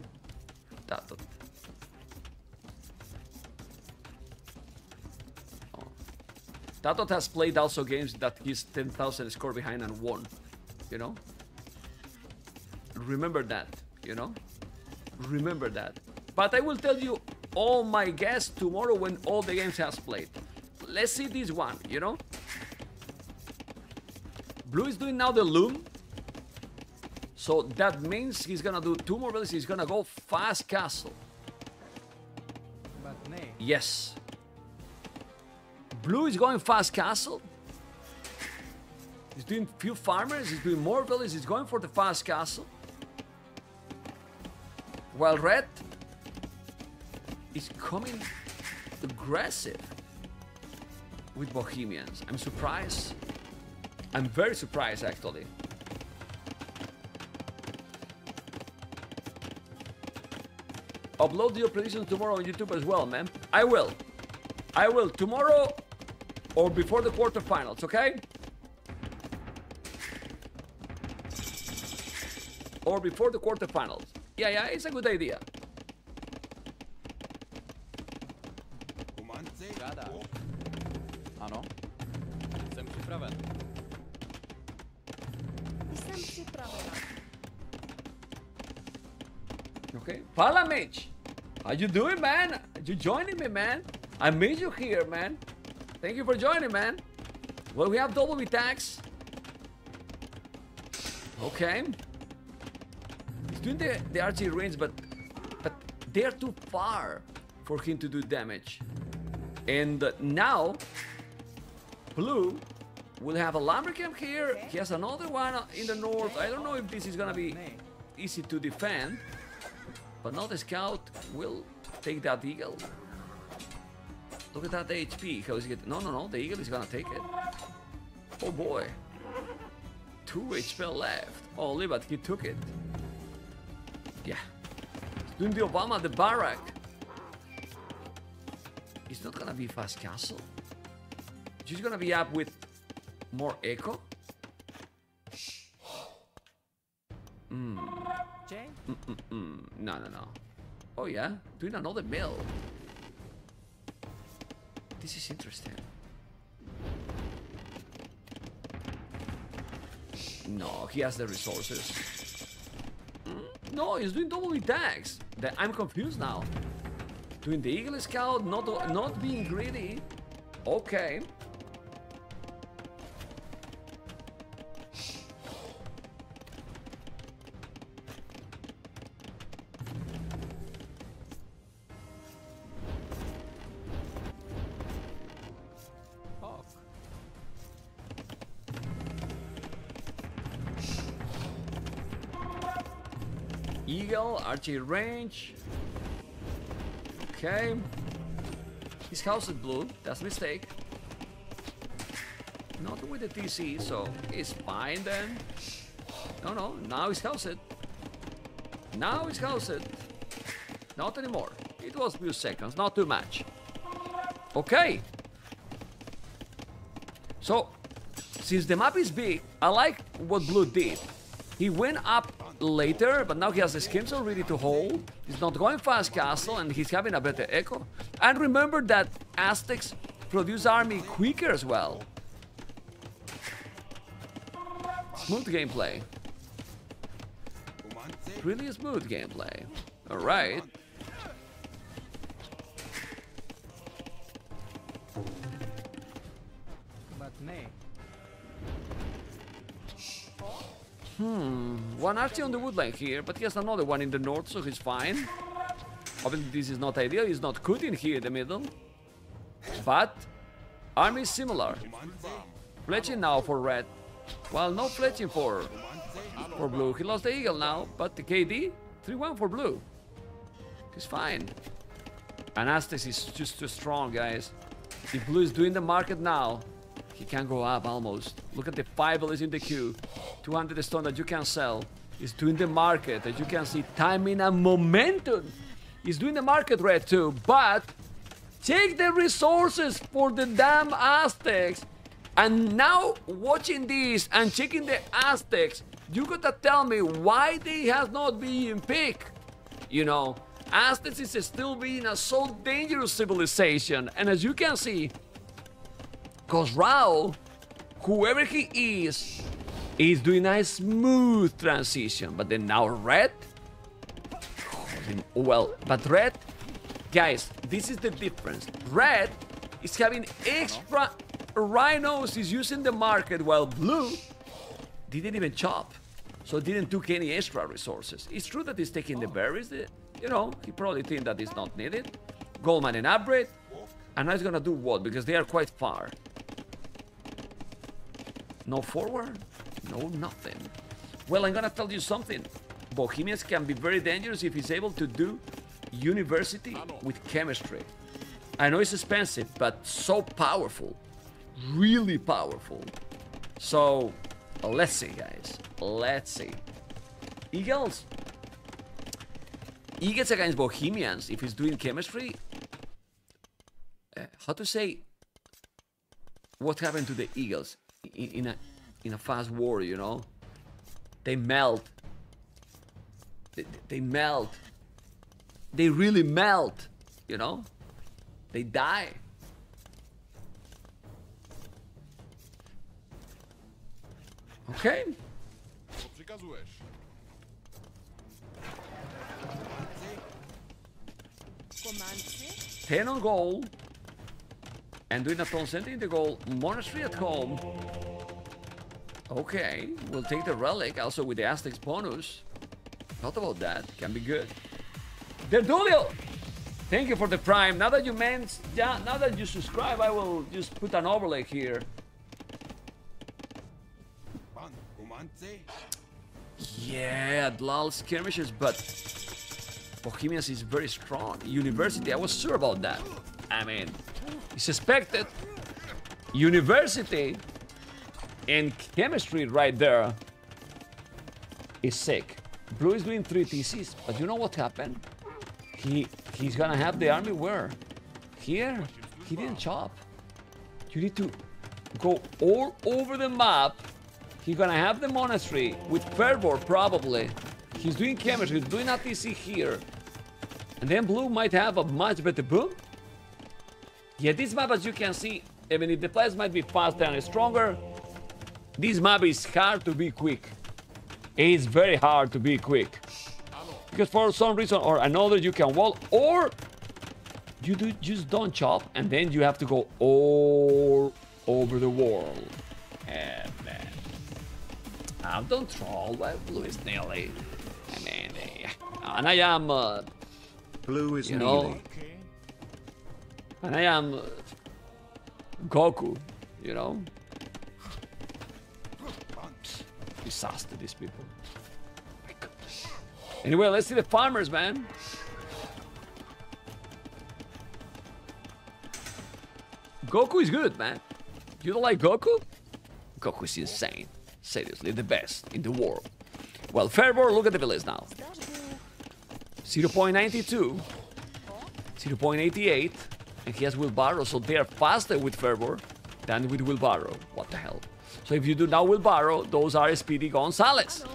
TaToH? Oh. TaToH has played also games that he's 10,000 score behind and won. You know? Remember that, you know? Remember that. But I will tell you all my guests tomorrow when all the games has played. Let's see this one, you know? Blue is doing now the loom. So that means he's gonna do two more bellies. He's gonna go fast castle. Yes. Blue is going fast castle. He's doing few farmers. He's doing more villas. He's going for the fast castle. While red is coming aggressive with Bohemians. I'm surprised. I'm very surprised actually. Upload your predictions tomorrow on YouTube as well, man. I will. I will tomorrow or before the quarterfinals, okay? Or before the quarterfinals. Yeah, yeah, it's a good idea. Fala, Mitch. How you doing, man? You joining me, man? I made you here, man. Thank you for joining, man. Well, we have double attacks. Okay. He's doing the, the RG range, but but they're too far for him to do damage. And now, Blue will have a Lumbercamp here. He has another one in the north. I don't know if this is gonna be easy to defend. But now the scout will take that eagle. Look at that HP. How is he getting? No, no, no. The eagle is gonna take it. Oh boy. Two HP left. Only, but he took it. Yeah. He's doing the Obama, the barrack. It's not gonna be fast castle. She's gonna be up with more echo. Hmm. Jay? Mm-mm-mm. No, no, no. Oh yeah, doing another mill. This is interesting. No, he has the resources. Mm, No, he's doing double attacks. I'm confused now. Doing the Eagle Scout, not not being greedy. Okay. Archery range. Okay. His house is blue. That's mistake. Not with the TC, so it's fine then. No, no, now he's housed. It. Now he's housed. It. Not anymore. It was few seconds, not too much. Okay. So, since the map is big, I like what blue did. He went up later, but now he has the schemes all ready to hold. He's not going fast castle, and he's having a better echo. And remember that Aztecs produce army quicker as well. Smooth gameplay. Really smooth gameplay. All right. But. Hmm. One archer on the woodline here, but he has another one in the north, so he's fine. Obviously, this is not ideal. He's not good in here in the middle. But army is similar. Fletching now for red. Well, no fletching for for blue. He lost the eagle now, but the KD 3-1 for blue. He's fine. And Aztecs is just too strong, guys. If blue is doing the market now, he can go up almost. Look at the five is in the queue. 200 stone that you can sell. He's doing the market, as you can see, timing and momentum. He's doing the market red too, but take the resources for the damn Aztecs. And now watching this and checking the Aztecs, you gotta tell me why they has not been picked. You know, Aztecs is still being a so dangerous civilization. And as you can see, Khosrau, whoever he is, is doing a smooth transition. But then now Red, well, but Red, guys, this is the difference. Red is having extra rhinos, is using the market, while Blue didn't even chop. So didn't took any extra resources. It's true that he's taking the berries, you know, he probably think that is not needed. Goldman and upgrade. And now he's gonna do what? Because they are quite far. No forward? No nothing. Well, I'm gonna tell you something. Bohemians can be very dangerous if he's able to do university with chemistry. I know it's expensive, but so powerful. Really powerful. So, let's see, guys. Let's see. Eagles. Eagles against Bohemians, if he's doing chemistry. Uh, how to say what happened to the Eagles in, in a in a fast war, you know? They melt. They, they melt. They really melt, you know? They die. Okay. 10 on goal. And doing a consent in the goal. Monastery at home. Okay, we'll take the relic also with the Aztecs bonus. Thought about that. Can be good. Derdulio! Thank you for the prime. Now that you meant, yeah, now that you subscribe, I will just put an overlay here. Yeah, Atlatl skirmishes, but Bohemians is very strong. University, I was sure about that. I mean, it's expected. University and chemistry right there is sick. Blue is doing three TCs, but you know what happened? He he's gonna have the army where? Here, he didn't chop. You need to go all over the map. He's gonna have the monastery with fervor probably. He's doing chemistry, he's doing a TC here. And then blue might have a much better boom. Yeah, this map as you can see, even if the players might be faster and stronger, this map is hard to be quick. It's very hard to be quick. Because for some reason or another you can wall or you do just don't chop and then you have to go all over the world. And then I don't troll, well, blue is nearly. I mean, and I am, uh, Blue is you know, nearly. And I am Goku, you know. Disaster, these people. Anyway, let's see the farmers, man. Goku is good, man. You don't like Goku? Goku is insane. Seriously, the best in the world. Well, Fervor, look at the village now. 0.92, 0.88, and he has Wheelbarrow, so they are faster with Fervor than with Wheelbarrow. What the hell? So if you do now Wheelbarrow, those are Speedy Gonzalez.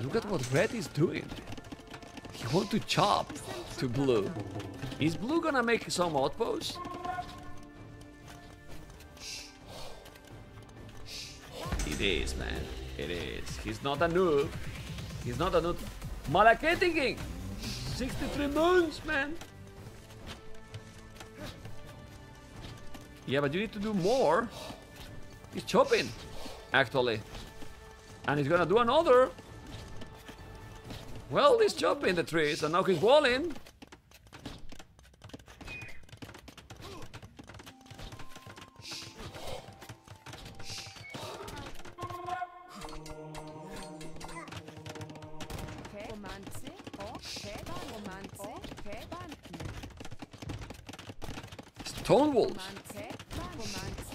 Look at what red is doing. He want to chop to blue. Is blue gonna make some outposts? It is, man. It is. He's not a noob. He's not a noob. Malaketi 63 moons, man! Yeah, but you need to do more. He's chopping, actually. And he's gonna do another. Well, he's chopping the trees, and now he's walling.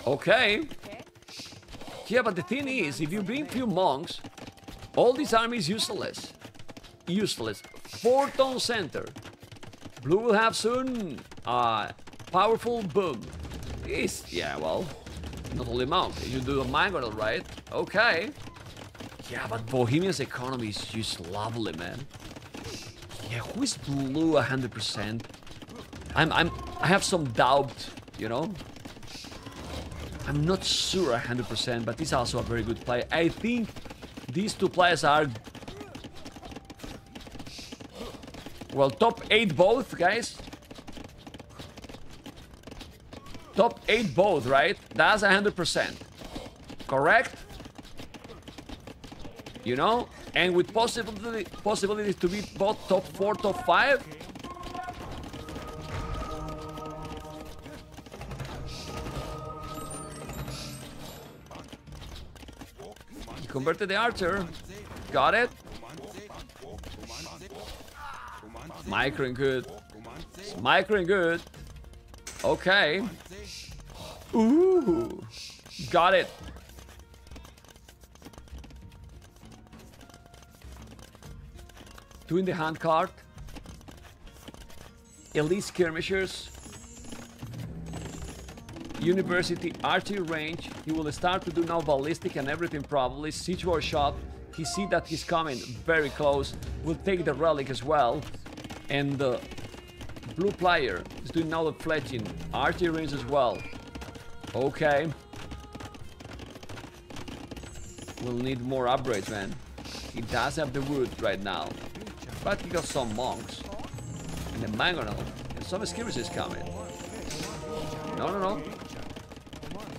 Okay. Yeah, but the thing is, if you bring few monks, all this army is useless. Useless. Four tone center. Blue will have soon a powerful boom. Is yeah, well, not only monk. You do a mangonel, right? Okay. Yeah, but Bohemian's economy is just lovely, man. Yeah, who is blue 100%? I'm, I'm, I have some doubt, you know? I'm not sure 100%, but he's also a very good player. I think these two players are... Well, top 8 both, guys. Top 8 both, right? That's 100%. Correct? You know? And with possibility, possibilities to be both top 4, top 5. Converted the archer. Got it. Microing good. Microing good. Okay. Ooh. Got it. Doing the hand cart. Elite skirmishers. University archery range. He will start to do now ballistic and everything probably. Siege war shot. He see that he's coming very close. Will take the relic as well. And the blue player is doing now the fletching. Archery range as well. Okay. We'll need more upgrades, man. He does have the wood right now. But he got some monks. And the mangonel. And some skirmishes coming. No, no, no.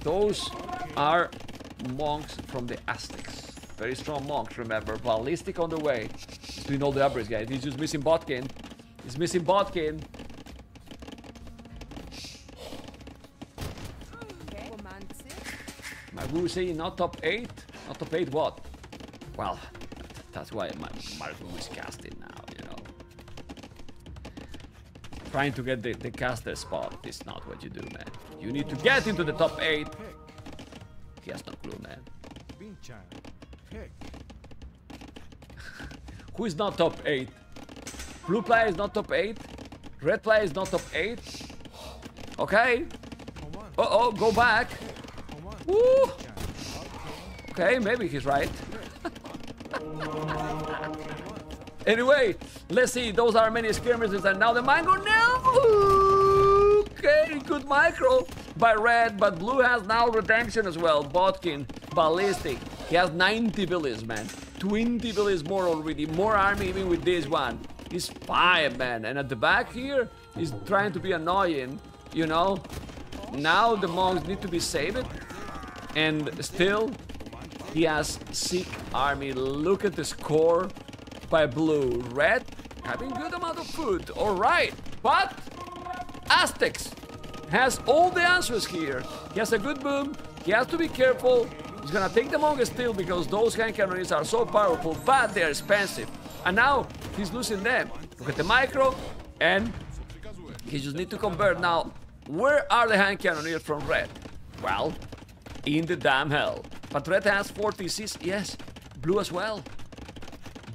Those are monks from the Aztecs. Very strong monks, remember. Ballistic on the way. He's doing all the upgrades, guys. He's just missing Bodkin. He's missing Bodkin. Wu saying not top 8? Not top 8 what? Well, that's why my Marco is casting now, Trying to get the, the caster spot is not what you do, man. You need to get into the top 8. He has no clue, man. Who is not top 8? Blue player is not top 8? Red player is not top 8? Okay. Uh-oh, go back. Woo! Okay, maybe he's right. anyway, let's see. Those are many skirmishes, and now the mango. No! Micro by red, but blue has now redemption as well. Bodkin, ballistic. He has 90 villas, man. 20 villas more already. More army even with this one. He's five, man. And at the back here, he's trying to be annoying, you know? Now the monks need to be saved. And still, he has sick army. Look at the score by blue. Red having good amount of food. All right, but Aztecs has all the answers here. He has a good boom. He has to be careful. He's gonna take the monk still because those hand cannons are so powerful, but they're expensive. And now he's losing them. Look at the micro, and he just need to convert now. Where are the hand cannoneers from red? Well, in the damn hell. But red has 46, yes. Blue as well.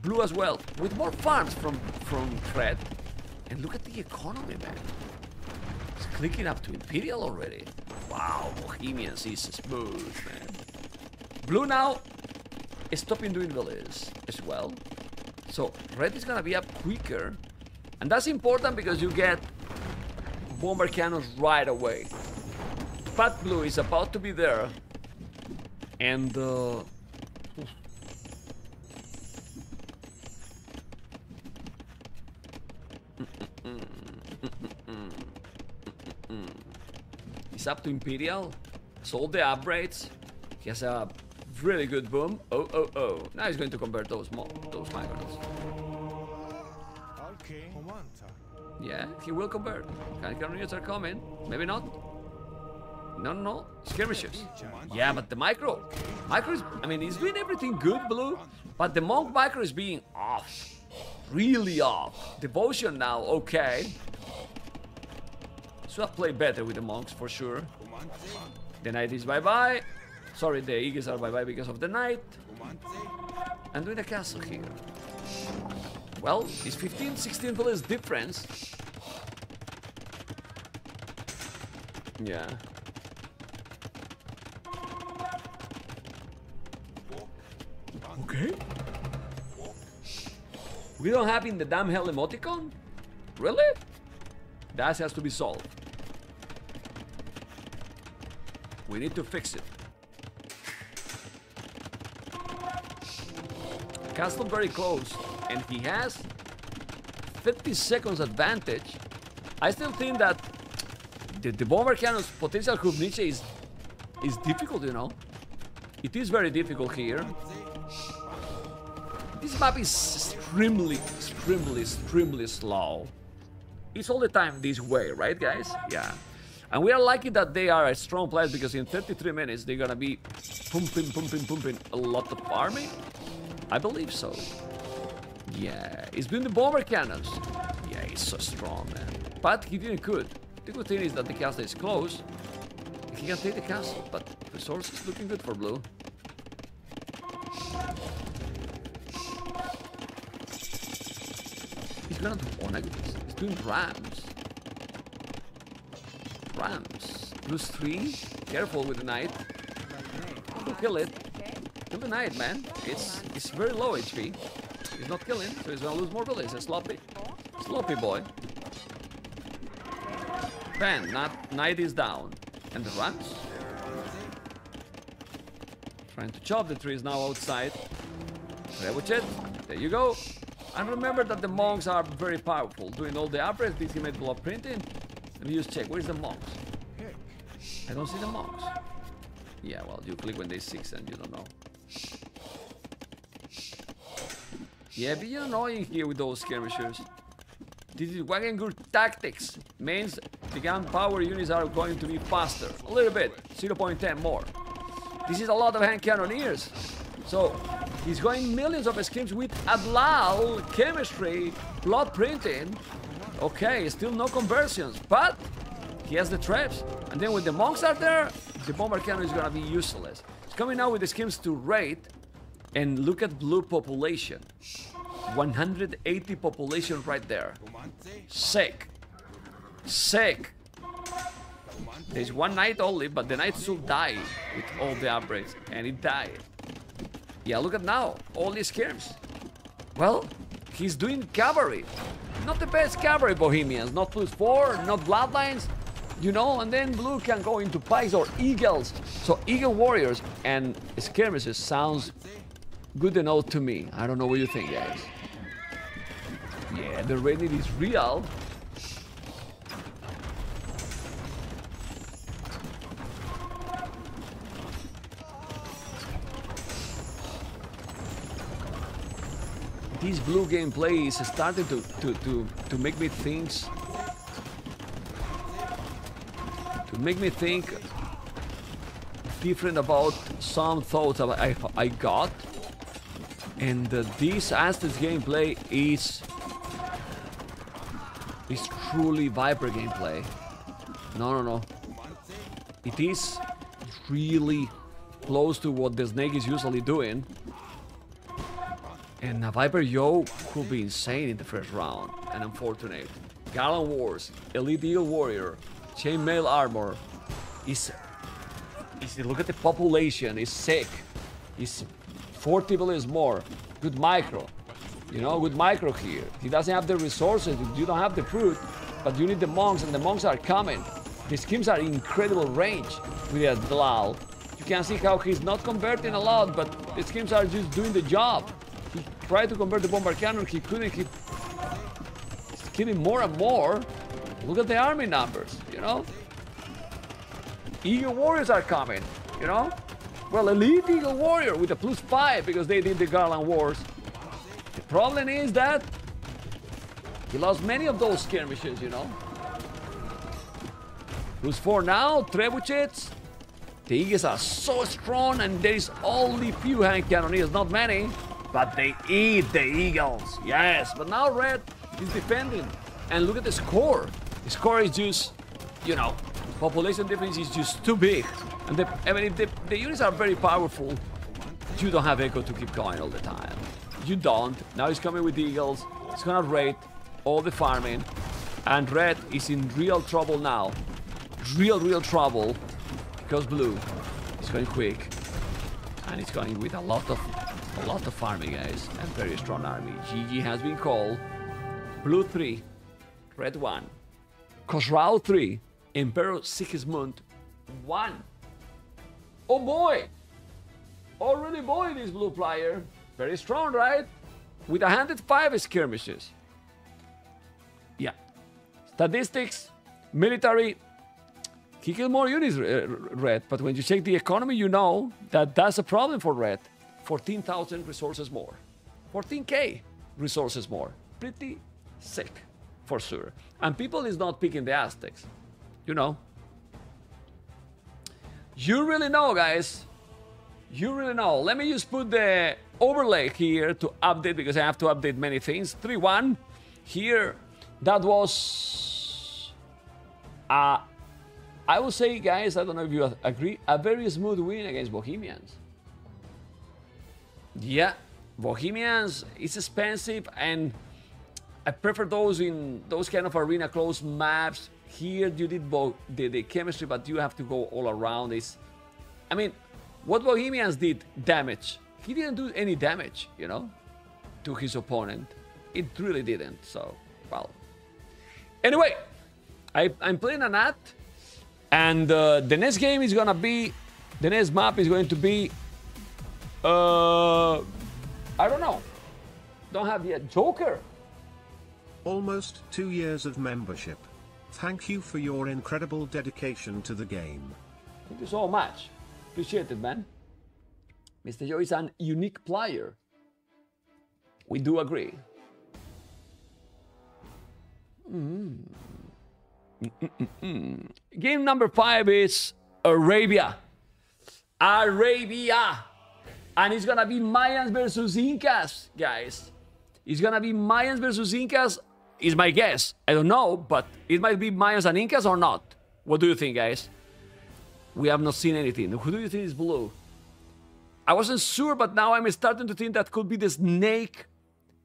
Blue as well. With more farms from, from red. And look at the economy, man. Clicking up to Imperial already. Wow, Bohemians is smooth, man. Blue now is stopping doing villas as well. So red is gonna be up quicker. And that's important because you get bombard cannons right away. But blue is about to be there. And uh, Up to Imperial. Sold the upgrades. He has a really good boom. Oh, oh, oh. Now he's going to convert those mo those micros. Yeah, he will convert. Cannoneers are coming. Maybe not. No, no, no. Skirmishers. Yeah, but the micro. Micro is, I mean, he's doing everything good, Blue. But the Monk micro is being off. Really off. Devotion now, okay. Should have played better with the Monks for sure. The Knight is bye-bye. Sorry, the Eagles are bye-bye because of the Knight. And doing a castle here. Well, it's 15, 16 villas difference. Yeah. Okay. We don't have in the damn hell emoticon? Really? That has to be solved. We need to fix it. Castle very close, and he has 50 seconds advantage. I still think that the, the bombard cannon's potential Hoof Nietzsche is is difficult, you know. It is very difficult here. This map is extremely, extremely, extremely slow. It's all the time this way, right, guys? Yeah. And we are lucky that they are a strong players because in 33 minutes they're gonna be pumping, pumping, pumping a lot of army. I believe so. Yeah, it's been the bombard cannons. Yeah, he's so strong, man. But he didn't could. The good thing is that the castle is close. He can take the castle, but the source is looking good for blue. He's gonna do oh, negatives. He's doing rams. Rams. Plus three. Careful with the knight. Don't kill it. Kill the knight, man. It's it's very low HP. He's not killing, so he's gonna lose more villages. It's sloppy. Sloppy boy. Bam, not knight is down. And the runs? Trying to chop the trees now outside. There you go. And remember that the monks are very powerful. Doing all the upgrades, this he made blood printing. Let me just check. Where's the monks? I don't see the monks. Yeah, well, you click when they six and you don't know. Yeah, be annoying here with those skirmishers. This is Wagenburg tactics. Means the gun power units are going to be faster. A little bit. 0.10 more. This is a lot of hand cannoneers. So, he's going millions of schemes with Atlatl, chemistry, blood printing. Okay, still no conversions, but he has the traps. And then when the monks are there, the bombard cannon is gonna be useless. He's coming out with the schemes to raid. And look at blue population. 180 population right there. Sick. Sick. There's one knight only, but the knight should die with all the upgrades. And it died. Yeah, look at now. All these skirms. Well, he's doing cavalry. Not the best cavalry Bohemians. Not plus four, not bloodlines. You know, and then blue can go into pikes or eagles. So eagle warriors and skirmishes sounds good enough to me. I don't know what you think, guys. Yeah, the rating is real. This blue gameplay is starting to, to, to, to make me think to make me think different about some thoughts I, I got and uh, this gameplay is is truly Viper gameplay. No, no, no. It is really close to what the Snake is usually doing. And a Viper Yo could be insane in the first round. And unfortunate. Garland Wars, Elite Eagle Warrior, Chainmail Armor. Is, is look at the population, is sick. Is 40 billions more. Good micro. You know, with micro here. He doesn't have the resources. You don't have the fruit, but you need the monks, and the monks are coming. The schemes are incredible range with the Atlatl. You can see how he's not converting a lot, but the schemes are just doing the job. He tried to convert the bombard cannon, he couldn't. He he's killing more and more. Look at the army numbers, you know? Eagle Warriors are coming, you know? Well, Elite Eagle Warrior with a plus five because they did the Garland Wars. The problem is that he lost many of those skirmishes, you know? Plus four now, Trebuchets. The Eagles are so strong and there is only few hand cannoneers, not many. But they eat the Eagles, yes. But now Red is defending. And look at the score. The score is just, you know, population difference is just too big. And the, I mean, if the, the units are very powerful, you don't have Echo to keep going all the time. You don't. Now he's coming with the Eagles. He's gonna raid all the farming. And Red is in real trouble now. Real, real trouble. Because Blue is going quick. And he's going with a lot of lot of farming guys. And very strong army. GG has been called. Blue 3. Red 1. Khosrau 3. Emperor Sigismund 1. Oh boy! Already boy this blue player. Very strong, right? With 105 skirmishes. Yeah. Statistics, military. He killed more units, uh, Red. But when you check the economy, you know that that's a problem for Red. 14,000 resources more. 14k resources more. Pretty sick, for sure. And people is not picking the Aztecs. You know. You really know, guys. You really know. Let me just put the overlay here to update because I have to update many things. 3-1. Here, that was... Uh, I would say, guys, I don't know if you agree, a very smooth win against Bohemians. Yeah, Bohemians is expensive and I prefer those in those kind of arena close maps. Here you did both the, the chemistry, but you have to go all around this. I mean, what Bohemians did damage. He didn't do any damage, you know, to his opponent. It really didn't. So, well. Anyway, I, I'm playing an nat, and uh, the next game is gonna be, the next map is going to be, uh, I don't know. Don't have yet. Joker. Almost two years of membership. Thank you for your incredible dedication to the game. Thank you so much. Appreciate it, man. Mr. Joe is an unique player. We do agree. Mm. Mm-mm-mm. Game number five is Arabia. Arabia. And it's gonna be Mayans versus Incas, guys. It's gonna be Mayans versus Incas, is my guess. I don't know, but it might be Mayans and Incas or not. What do you think, guys? We have not seen anything. Who do you think is blue? I wasn't sure, but now I'm starting to think that could be the snake.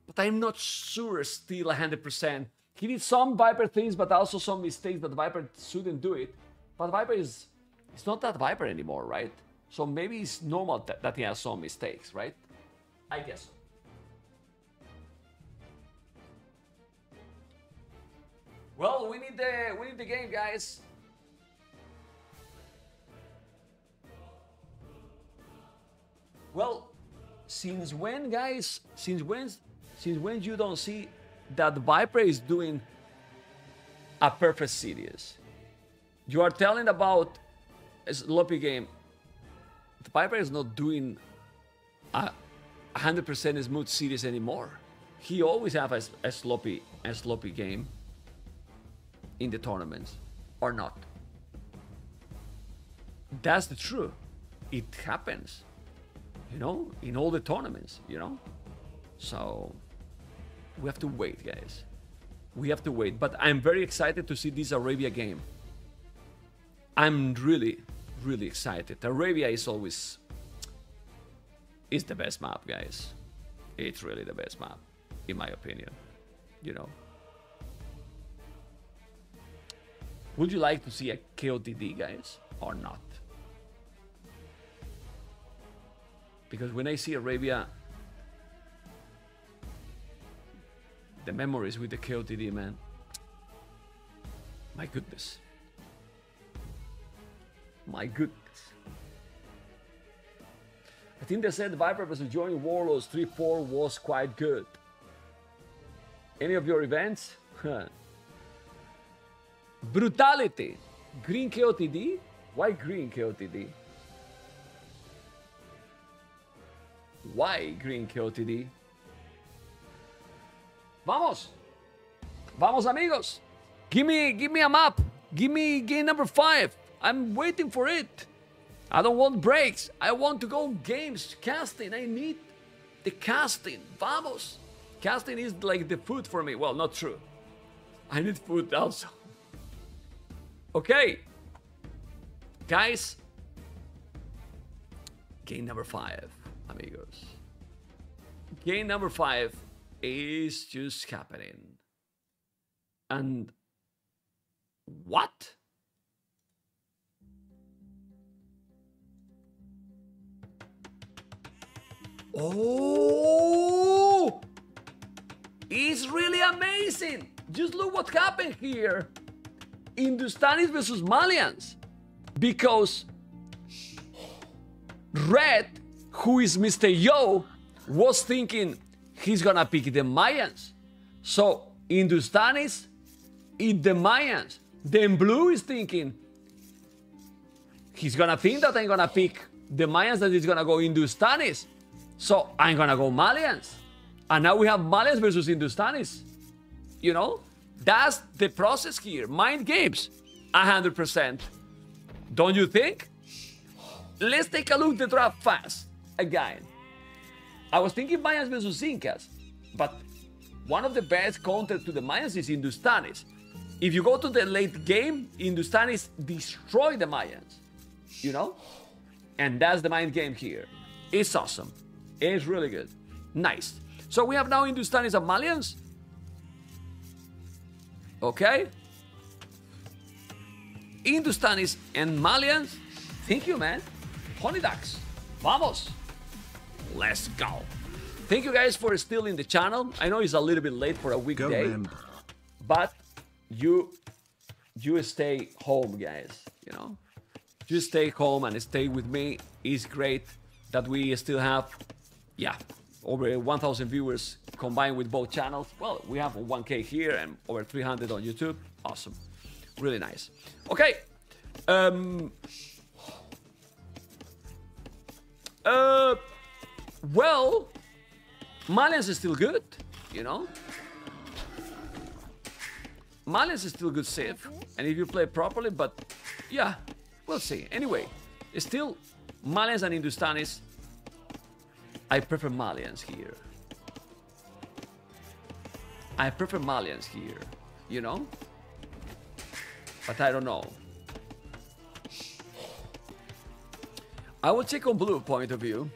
But I'm not sure still 100%. He did some Viper things, but also some mistakes that Viper shouldn't do it. But Viper is it's not that Viper anymore, right? So maybe it's normal that, that he has some mistakes, right? I guess so. Well, we need the we need the game, guys. Well, since when, guys? Since when? Since when you don't see that Viper is doing a perfect series? You are telling about a sloppy game. The Viper is not doing a 100% smooth series anymore. He always have a, a sloppy, a sloppy game in the tournaments, or not. That's the truth. It happens you know, in all the tournaments, you know. So we have to wait, guys. We have to wait. But I'm very excited to see this Arabia game. I'm really, really excited. Arabia is always is the best map, guys. It's really the best map, in my opinion. You know. Would you like to see a KOTD, guys, or not? Because when I see Arabia, The memories with the KOTD, man. My goodness. My goodness. I think they said Viper versus joining Warlords 3 4 was quite good. Any of your events? Brutality. Green KOTD? Why green KOTD? Why green KOTD? Vamos. Vamos amigos. Give me give me a map. Give me game number 5. I'm waiting for it. I don't want breaks. I want to go games casting. I need the casting. Vamos. Casting is like the food for me. Well, not true. I need food also. Okay. Guys. Game number five, amigos. Game number five is just happening. And what? Oh! It's really amazing! Just look what happened here. Hindustanis versus Malians. Because Red, who is Mr. Yo, was thinking he's gonna pick the Mayans. So Hindustanis eat the Mayans. Then Blue is thinking he's gonna think that I'm gonna pick the Mayans that is gonna go Hindustanis. So I'm gonna go Malians. And now we have Malians versus Hindustanis. You know? That's the process here. Mind games. 100%. Don't you think? Let's take a look at the draft fast again. I was thinking Mayans versus Incas, but one of the best counter to the Mayans is Hindustanis. If you go to the late game, Hindustanis destroy the Mayans. You know? And that's the mind game here. It's awesome. It's really good. Nice. So we have now Hindustanis and Malians. Okay? Hindustanis and Malians. Thank you, man. Honey ducks. Vamos. Let's go. Thank you guys for still in the channel. I know it's a little bit late for a weekday, but you you stay home, guys. You know, you stay home and stay with me. It's great that we still have, yeah, over 1,000 viewers combined with both channels. Well, we have 1K here and over 300 on YouTube. Awesome, really nice. Okay, um, uh, well, Malians is still good, you know. Malians is still good save, and if you play properly, but yeah, we'll see. Anyway, still Malians and Hindustanis. I prefer Malians here. I prefer Malians here, you know. But I don't know. I will take on blue point of view.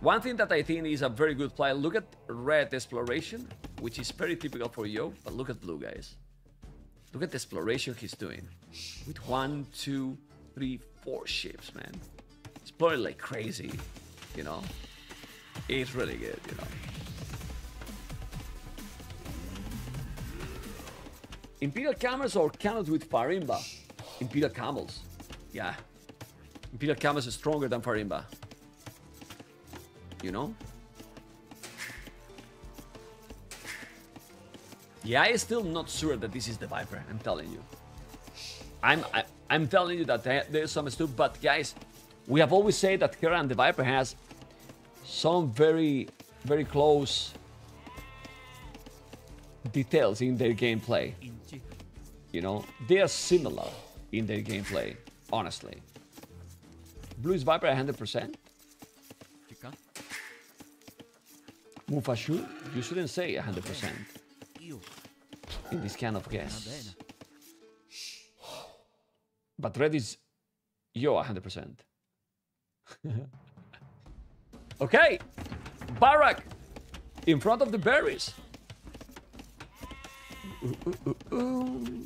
One thing that I think is a very good play, look at red exploration, which is very typical for Yo, but look at blue, guys. Look at the exploration he's doing. With one, two, three, four ships, man. Exploring like crazy, you know? It's really good, you know? Imperial Camels or Camels with Farimba? Imperial Camels. Yeah. Imperial Camels is stronger than Farimba. You know? Yeah, I'm still not sure that this is the Viper, I'm telling you. I'm I, I'm telling you that there's some stuff, but guys, we have always said that Hera and the Viper has some very, very close details in their gameplay. You know, they are similar in their gameplay, honestly. Blue is Viper 100%. Mufashu, you shouldn't say 100% in this kind of guess. But red is yo 100%. okay, Barak in front of the berries. Ooh, ooh, ooh.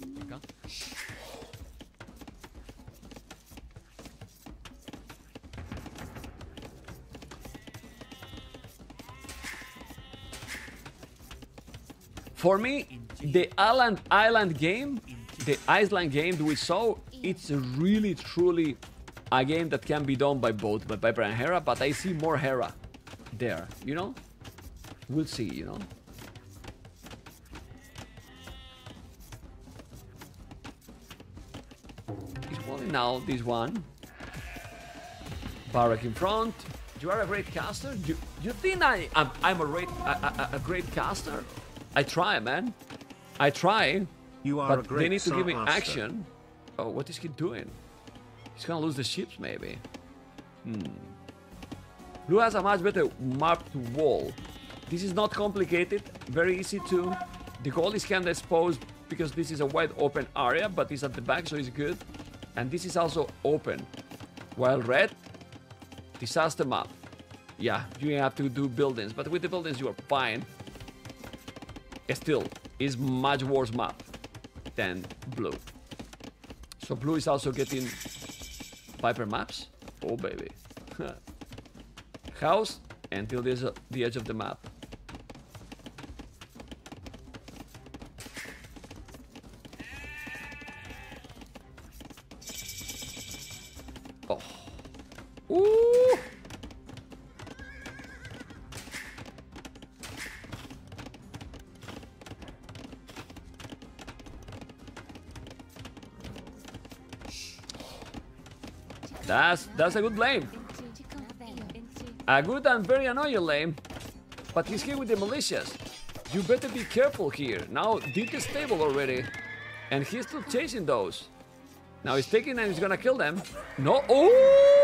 For me, the island island game, the Iceland game we saw, it's really truly a game that can be done by both by Viper and Hera, but I see more Hera there, you know? We'll see, you know? He's walling now, this one. Barak in front. You are a great caster? You, you think I, I'm, I'm a, great, a, a, a great caster? I try, man. I try. You are but a great they need to give me action. Oh, what is he doing? He's gonna lose the ships, maybe. Hmm. Blue has a much better marked wall. This is not complicated, very easy to. The goal is kind of exposed because this is a wide open area, but it's at the back, so it's good. And this is also open. While red, disaster map. Yeah, you have to do buildings, but with the buildings you are fine. Still, is much worse map than blue. So blue is also getting Viper maps. Oh baby. House until the edge of the map. That's a good lane. A good and very annoying lane. But he's here with the militias. You better be careful here. Now did is stable already. And he's still chasing those. Now he's taking and he's gonna kill them. No oh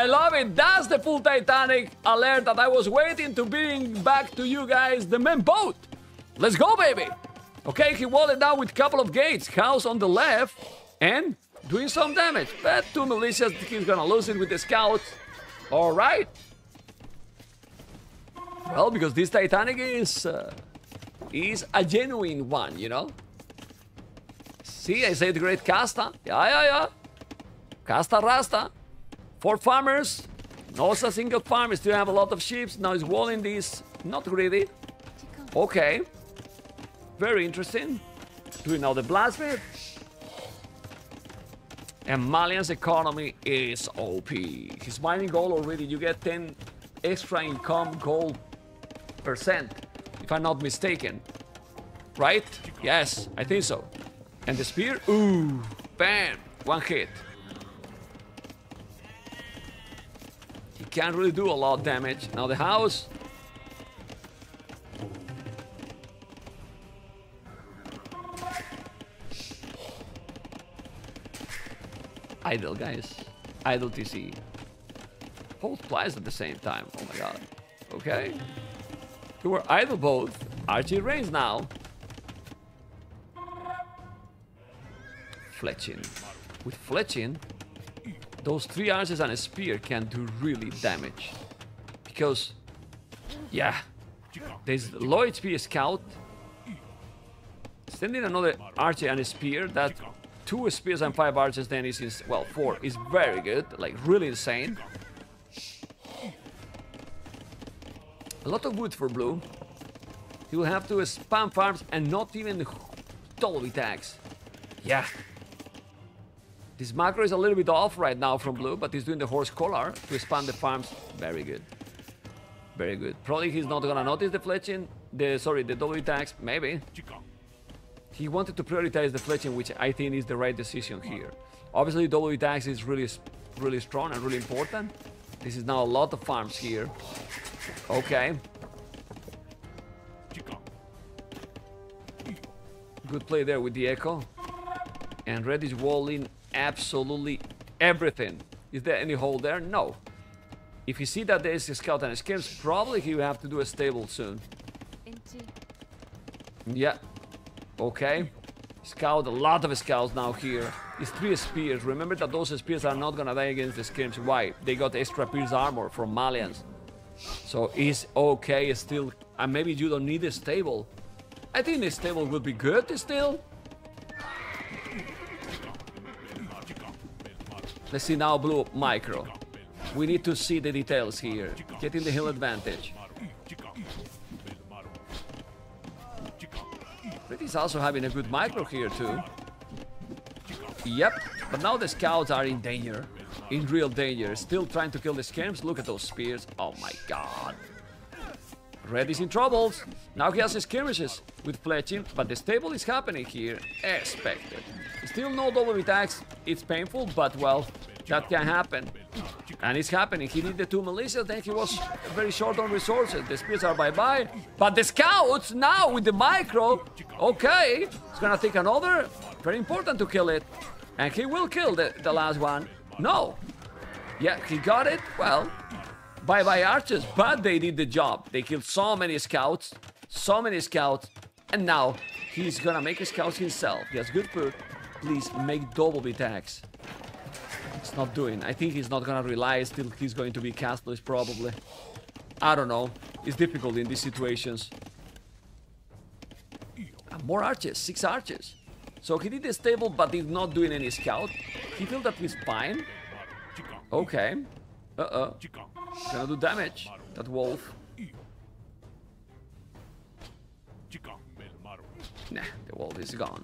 I love it! That's the full Titanic alert that I was waiting to bring back to you guys, the main boat! Let's go, baby! Okay, he walled it down with a couple of gates, house on the left, and doing some damage. But two militias, he's gonna lose it with the scouts. Alright. Well, because this Titanic is, uh, is a genuine one, you know? See, I said great casta. Yeah, yeah, yeah. Casta Rasta. For farmers. Not a single farm. Still have a lot of sheep. Now he's walling these. Not greedy. Okay. Very interesting. Doing now the blacksmith. And Malian's economy is OP. His mining gold already, you get 10 extra income gold percent, if I'm not mistaken. Right? Yes, I think so. And the spear? Ooh, bam, one hit. He can't really do a lot of damage. Now the house. Idle, guys. Idle TC. Both plies at the same time. Oh my god. Okay. Who are idle both. archery range now. Fletching. With Fletching, those three archers and a spear can do really damage. Because, yeah, there's low HP scout. Sending another archer and a spear, that two spears and five archers then is, well, four is very good, like really insane. A lot of wood for blue. He will have to spam farms and not even double attacks. Yeah. This macro is a little bit off right now from blue, but he's doing the horse collar to expand the farms. Very good. Very good. Probably he's not gonna notice the fletching, the sorry, the double attacks, maybe. He wanted to prioritize the fletching, which I think is the right decision here. Obviously, double attacks is really, really strong and really important. This is now a lot of farms here. Okay. Good play there with the eco. And Red is walling absolutely everything. Is there any hole there? No. If you see that there is a scout and escapes, probably he will have to do a stable soon. Yeah. Okay. Scout, a lot of scouts now here. It's three spears. Remember that those spears are not gonna die against the skirms. Why? They got extra pierce armor from Malians. So he's okay, still And maybe you don't need a stable. I think the stable would be good still. Let's see now blue micro. We need to see the details here. Getting the hill advantage. Pretty's also having a good micro here too. Yep, but now the scouts are in danger. In real danger. Still trying to kill the skirms. Look at those spears. Oh my god. Red is in troubles. Now he has skirmishes with Fletching, but the stable is happening here. Expected. Still no double attacks. It's painful, but well, that can happen. And it's happening. He the two militias, then he was very short on resources. The spears are bye-bye. But the scouts, now with the micro, okay, it's gonna take another. Very important to kill it. And he will kill the, the last one. No. Yeah, he got it. Well, bye-bye archers, but they did the job. They killed so many scouts, so many scouts, and now he's gonna make a scouts himself. He has good food. Please make double attacks. It's not doing. I think he's not gonna rely. Still, he's going to be castless probably. I don't know. It's difficult in these situations. And more archers, six archers. So he did the stable, but he's not doing any scout. He filled up he's fine. Okay. Uh-oh. Gonna do damage. That wolf. Nah, the wolf is gone.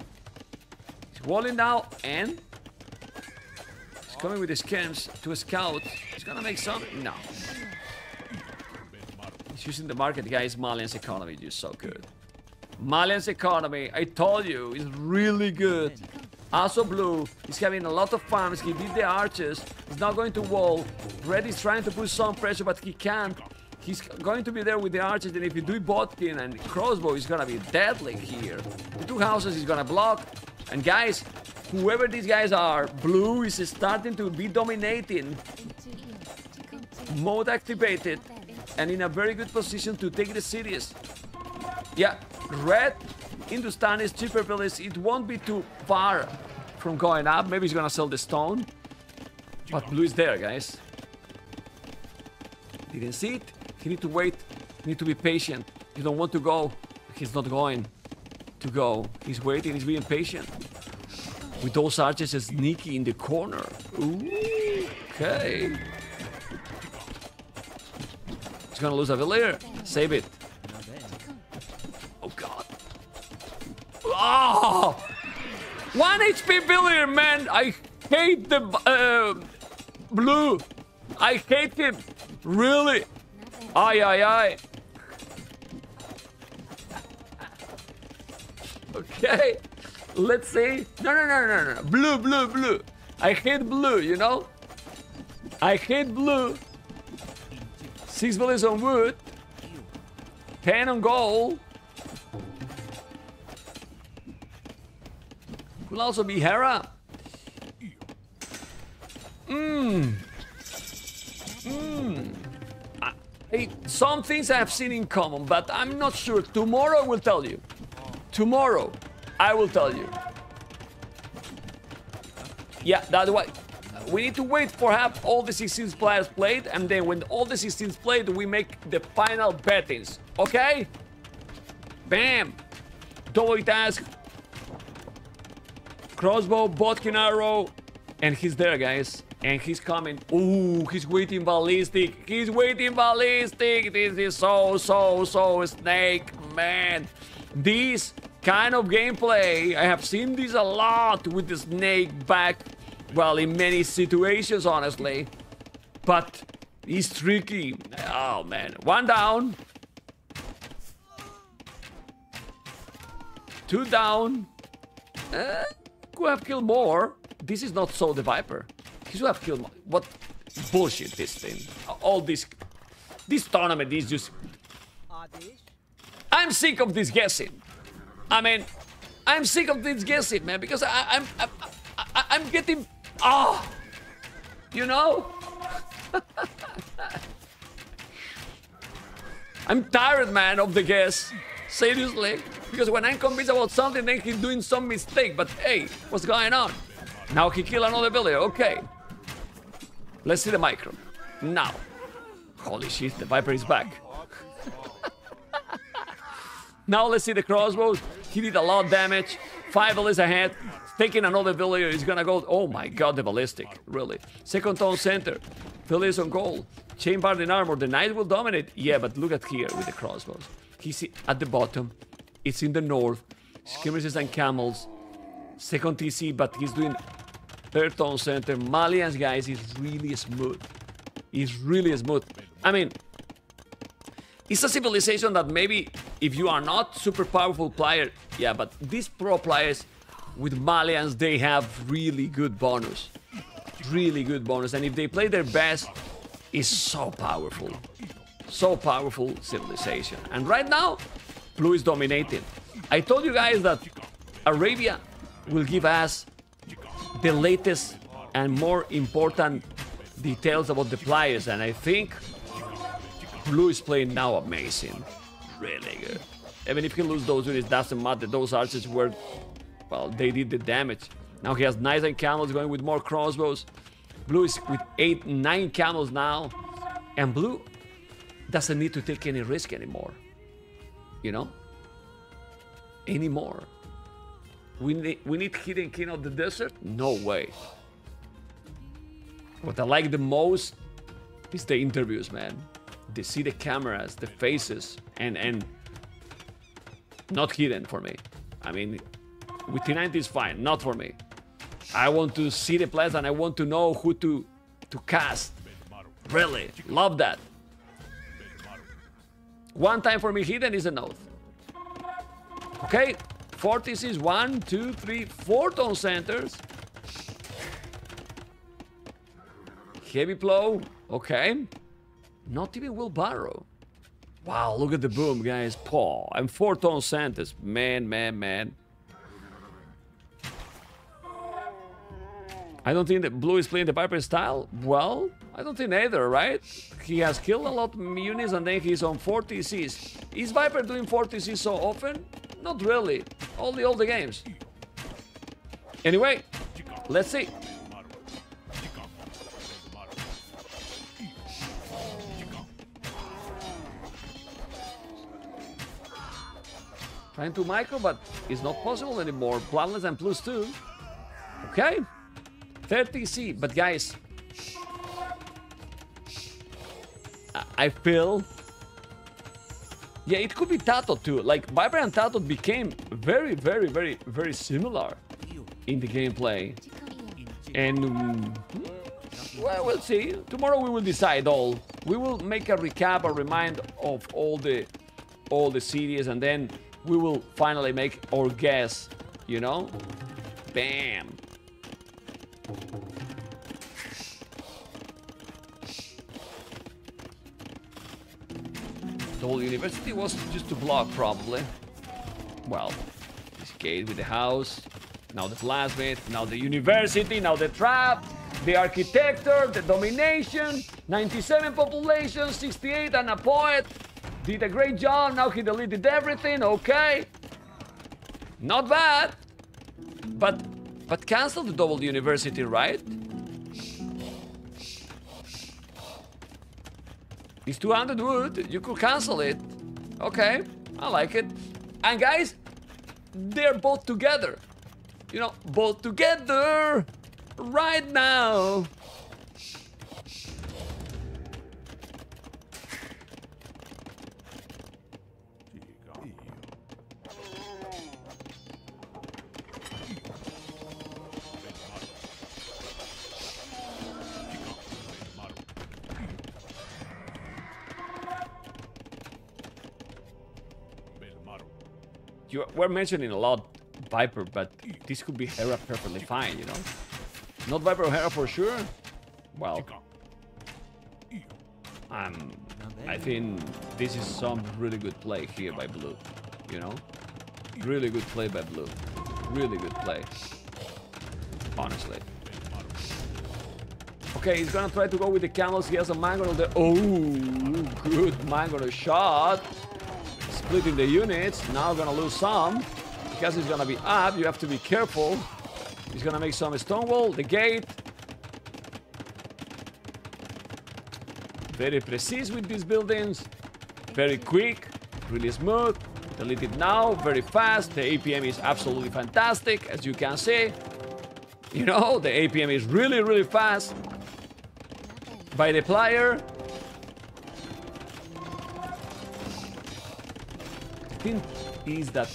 He's walling now, and he's coming with his camps to a scout. He's gonna make some. No. He's using the market, guys. Malian's economy is just so good. Malian's economy, I told you, is really good. Also blue, he's having a lot of farms, he did the archers, he's not going to wall. Red is trying to put some pressure, but he can't. He's going to be there with the archers, and if you do Bodkin and crossbow, he's gonna be deadly here. The two houses he's gonna block. And guys, whoever these guys are, blue is starting to be dominating. Mode activated, and in a very good position to take the cities. Yeah, red Hindustan is cheaper village. It won't be too far from going up. Maybe he's gonna sell the stone. But blue is there, guys. Didn't see it. You need to wait. You need to be patient. You don't want to go. He's not going to go. He's waiting. He's being patient. With those archers sneaky in the corner. Ooh, okay. He's gonna lose a villager. Save it. Oh! One HP villager, man. I hate the uh, blue. I hate him. Really. Aye, aye, aye. Okay. Let's see. No, no, no, no, no. Blue, blue, blue. I hate blue, you know? I hate blue. Six bullets on wood. Ten on gold. Could also be Hera. Mmm. Mmm. Hey, some things I have seen in common, but I'm not sure. Tomorrow I will tell you. Tomorrow I will tell you. Yeah, that's why. We need to wait for have all the 16 players played, and then when all the 16 played, we make the final bettings. Okay? Bam! Double task. Crossbow, Bodkin arrow, and he's there, guys. And he's coming. Ooh, he's waiting ballistic. He's waiting ballistic. This is so, so, so snake, man. This kind of gameplay, I have seen this a lot with the snake back, well, in many situations, honestly. But he's tricky. Oh, man. One down. Two down. Uh, could have killed more. This is not so the Viper. He should have killed more. What bullshit this thing. All this... This tournament is just... I'm sick of this guessing. I mean, I'm sick of this guessing, man, because I, I'm, I'm, I'm getting, ah, oh, you know, I'm tired, man, of the guess. Seriously, because when I'm convinced about something, then he's doing some mistake. But hey, what's going on? Now he killed another villager. Okay, let's see the micro now. Holy shit, the Viper is back. Now let's see the crossbows. He did a lot of damage. Five is ahead. Taking another villager. He's gonna go. Oh my god, the ballistic. Really. Second town center. Villagers on goal. Chain Barding Armor. The knight will dominate. Yeah, but look at here with the crossbows. He's at the bottom. It's in the north. Skirmishes and camels. Second TC, but he's doing third town center. Malians, guys, is really smooth. He's really smooth. I mean, it's a civilization that maybe if you are not super powerful player, yeah, but these pro players with Malians, they have really good bonus. Really good bonus. And if they play their best, it's so powerful. So powerful civilization. And right now, blue is dominating. I told you guys that Arabia will give us the latest and more important details about the players. And I think Blue is playing now amazing. Really good. Even if he lose those units, doesn't matter. Those archers were, well, they did the damage. Now he has knights and camels going with more crossbows. Blue is with eight, nine camels now. And Blue doesn't need to take any risk anymore. You know? Anymore. We need, we need Hidden King of the Desert? No way. What I like the most is the interviews, man. They see the cameras, the faces, and and not hidden for me. I mean, with T90 is fine, not for me. I want to see the players and I want to know who to to cast. Really, love that. One time for me hidden is an oath. Okay, four is one, two, three, four town centers. Heavy blow. okay. Not even wheelbarrow. Wow, look at the boom, guys. Paw. I'm four town centers. Man, man, man. I don't think that Blue is playing the Viper style. Well, I don't think either, right? He has killed a lot of units and then he's on 4 TCs. Is Viper doing 4 TCs so often? Not really. Only all the games. Anyway, let's see. Trying to micro, but it's not possible anymore. Bloodlines and plus 2. Okay. 30C. But guys, I feel... Yeah, it could be TaToH too. Like, Viper and TaToH became very, very, very, very similar in the gameplay. And... um, well, we'll see. Tomorrow we will decide all. We will make a recap, a remind of all the all the series, and then we will finally make our guess, you know? Bam. The whole university was just to block, probably. Well, this gate with the house, now the plasmid, now the university, now the trap, the architecture, the domination, 97 population, 68 and a poet. Did a great job, now he deleted everything, okay. Not bad. But, but cancel the double university, right? It's 200 wood, you could cancel it. Okay, I like it. And guys, they're both together. You know, both together right now. You were mentioning a lot Viper, but this could be Hera perfectly fine, you know? Not Viper or Hera for sure? Well, um, I think this is some really good play here by Blue, you know? Really good play by Blue. Really good play. Honestly. Okay, he's gonna try to go with the camels. He has a Mangoro there. Oh, good Mangoro shot. Splitting the units. Now gonna lose some. Because he's gonna be up. You have to be careful. He's gonna make some stonewall. The gate. Very precise with these buildings. Very quick. Really smooth. Delete it now, very fast. The APM is absolutely fantastic, as you can see. You know, the APM is really, really fast. By the player. Thing is that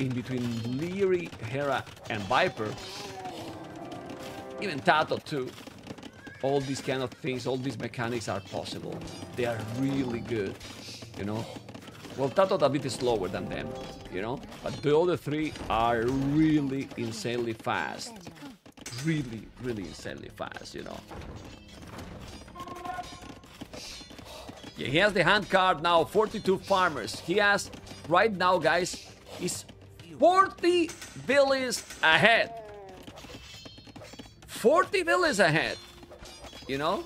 in between Liereyy, Hera, and Viper, even TaToH too, all these kind of things, all these mechanics are possible. They are really good, you know. Well, TaToH a bit slower than them, you know, but the other three are really insanely fast. Really, really insanely fast, you know. He has the hand cart now, 42 farmers. He has, right now, guys, he's 40 villas ahead. 40 villas ahead. You know?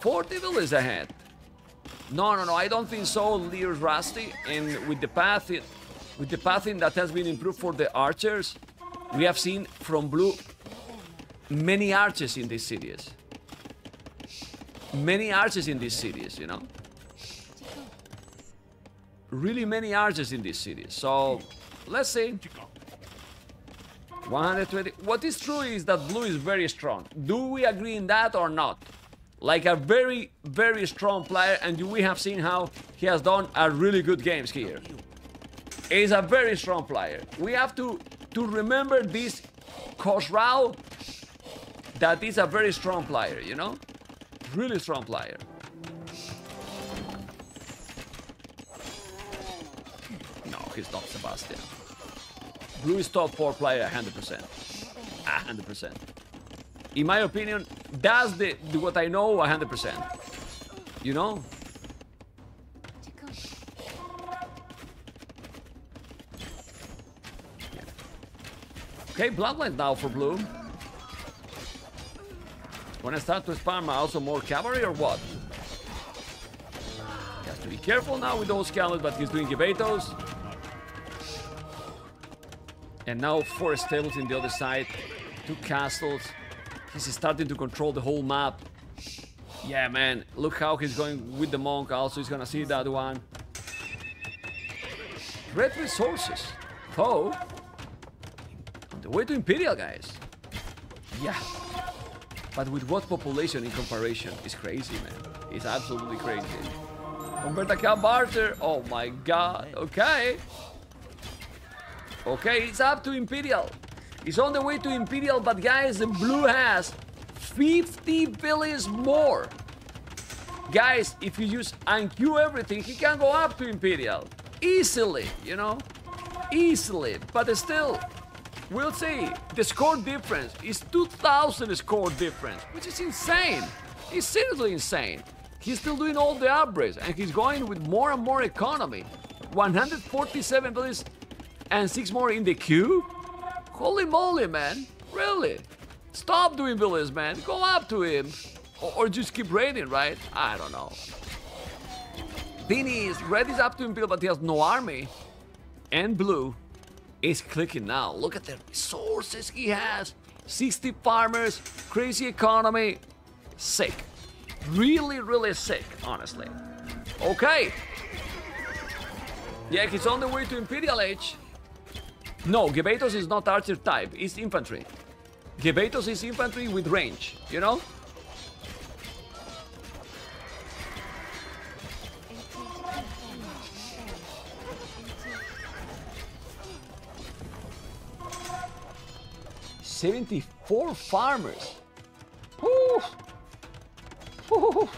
40 villas ahead. No, no, no, I don't think so. Liereyy's rusty, and with the path, it, with the pathing that has been improved for the archers, we have seen from blue many archers in these cities. Many arches in these cities, you know. Really many arches in these cities. So let's see. 120. What is true is that blue is very strong. Do we agree in that or not? Like a very, very strong player, and we have seen how he has done a really good games here. He's a very strong player. We have to to remember this Khosrau that is a very strong player, you know? Really strong player. No, he's not Sebastian. Blue is top 4 player 100%. 100%. Ah, In my opinion, that's the, the what I know 100%. You know? Okay, Bloodline now for Blue. When I start to spam also more cavalry or what? He has to be careful now with those cannons, but he's doing Gbetos. And now four stables in the other side. Two castles. He's starting to control the whole map. Yeah, man. Look how he's going with the monk. Also, he's gonna see that one. Red resources. Oh. On the way to Imperial, guys. Yeah. But with what population in comparison? It's crazy, man. It's absolutely crazy. Umberta Cal Barter. Oh my god. Okay. Okay, it's up to Imperial. It's on the way to Imperial, but guys, the blue has 50 villas more. Guys, if you use IQ everything, he can go up to Imperial. Easily, you know? Easily. But still, we'll see. The score difference is 2,000 score difference, which is insane. It's seriously insane. He's still doing all the upgrades, and he's going with more and more economy. 147 villas and 6 more in the queue? Holy moly, man. Really? Stop doing villas, man. Go up to him. Or, or just keep raiding, right? I don't know. Thing is, red is up to him, but he has no army. And blue is clicking now. Look at the resources he has. 60 farmers, crazy economy. Sick. Really, really sick, honestly. Okay. Yeah, he's on the way to Imperial Age. No, Gbetos is not archer type, it's infantry. Gbetos is infantry with range, you know? Seventy-four farmers. Woo! Woo!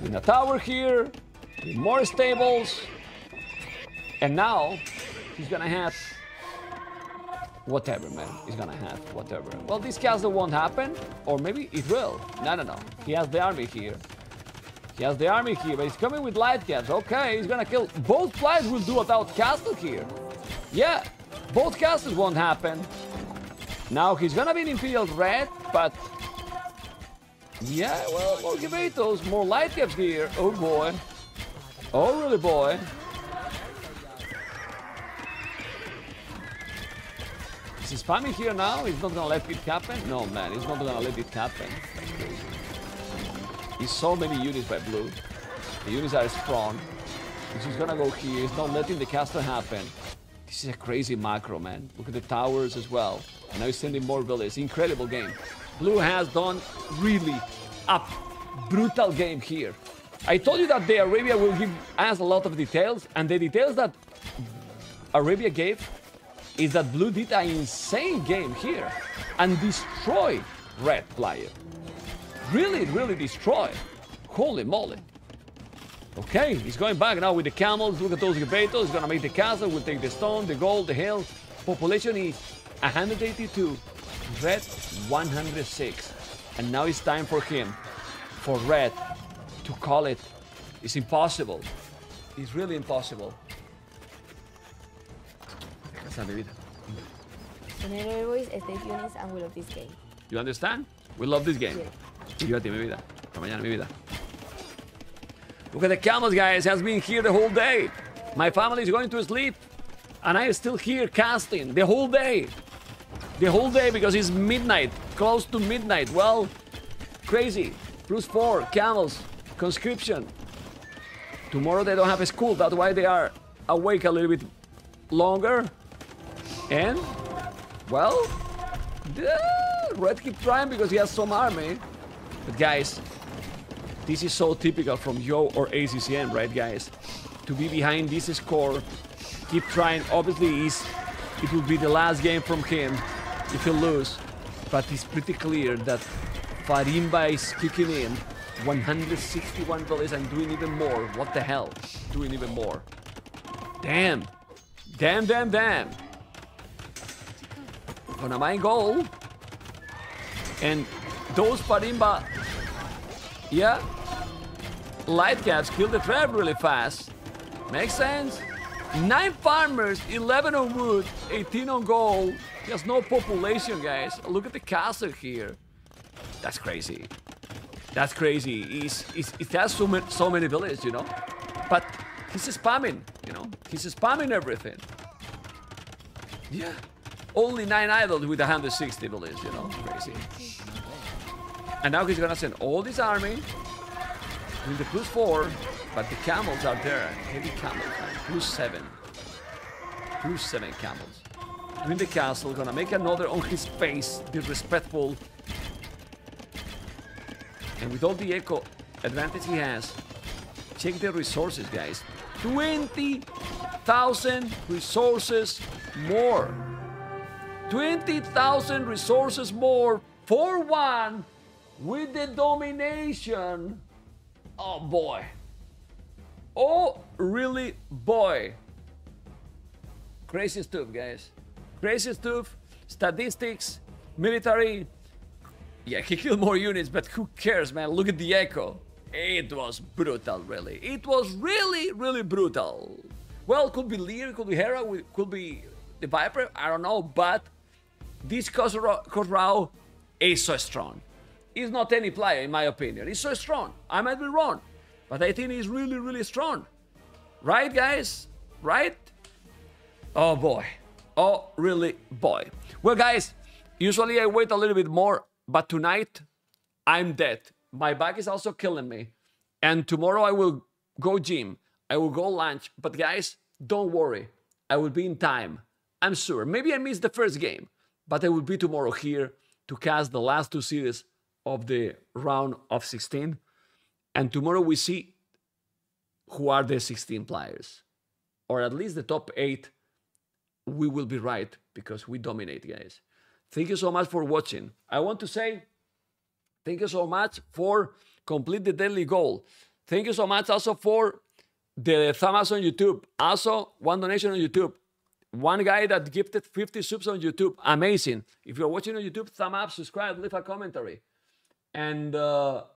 Doing a tower here, more stables, and now he's gonna have whatever, man. He's gonna have whatever. Well, this castle won't happen, or maybe it will. No, no, no. He has the army here. He has the army here, but he's coming with light cavs. Okay, he's gonna kill. Both flights will do without castle here. Yeah, both castles won't happen. Now he's gonna be in Imperial Red, but yeah, well, more Gbetos, more light cavs here. Oh boy. Oh really, boy. Is he spamming here now? He's not gonna let it happen? No, man, he's not gonna let it happen. He's so many units by blue. The units are strong. He's just gonna go here. He's not letting the caster happen. This is a crazy macro, man. Look at the towers as well. And now he's sending more villages. Incredible game. Blue has done really up. brutal game here. I told you that the Arabia will give us a lot of details, and the details that Arabia gave is that Blue did an insane game here and destroy Red player. Really, really destroy. Holy moly. Okay, he's going back now with the camels. Look at those Gbetos. He's gonna make the castle. We'll take the stone, the gold, the hill. Population is 182. Red 106. And now it's time for him, for Red, to call it. It's impossible. It's really impossible. Esa bebida. Stay tuned and we love this game. You understand? We love this game. Llévate mi vida. Hasta mañana, mi vida. Look at the camels, guys. Has been here the whole day. My family is going to sleep, and I am still here casting the whole day. The whole day because it's midnight, close to midnight. Well, crazy. Plus four camels, conscription. Tomorrow they don't have a school. That's why they are awake a little bit longer. And, well, Red keep trying because he has some army. But guys, this is so typical from Yo or ACCM, right, guys? To be behind this score, keep trying. Obviously, it will be the last game from him if he lose. But it's pretty clear that Farimba is kicking in 161 volleys and doing even more. What the hell? Doing even more. Damn. Damn, damn, damn. Gonna mine goal. And those Farimba, yeah, light cavs kill the treb really fast. Makes sense? Nine farmers, 11 on wood, 18 on gold. He has no population, guys. Look at the castle here. That's crazy. That's crazy. He's, he's, it has so many, so many villages, you know? But he's spamming, you know? He's spamming everything. Yeah. Only 9 idols with 160 villages, you know? Crazy. And now he's gonna send all this army with the plus 4, but the camels are there. Heavy camels, man. Plus 7. Plus 7 camels. In the castle, gonna make another on his face, disrespectful. And with all the eco advantage he has, check the resources, guys. 20,000 resources more. 20,000 resources more for one with the domination. Oh boy. Oh, really, boy. Crazy stuff, guys. Crazy stuff. Statistics, military. Yeah, he killed more units, but who cares, man? Look at the eco. It was brutal, really. It was really, really brutal. Well, could be Liereyy, could be Hera, could be the Viper, I don't know, but this Khosrau is so strong. He's not any player, in my opinion. He's so strong. I might be wrong, but I think he's really, really strong. Right, guys? Right? Oh, boy. Oh, really, boy. Well, guys, usually I wait a little bit more, but tonight I'm dead. My back is also killing me. And tomorrow I will go gym. I will go lunch. But guys, don't worry. I will be in time. I'm sure. Maybe I missed the first game, but I will be tomorrow here to cast the last two series of the round of 16. And tomorrow we see who are the 16 players, or at least the top eight. We will be right because we dominate, guys. Thank you so much for watching. I want to say thank you so much for complete the deadly goal. Thank you so much also for the thumbs on YouTube. Also, one donation on YouTube. One guy that gifted 50 subs on YouTube. Amazing. If you're watching on YouTube, thumb up, subscribe, leave a commentary. And uh,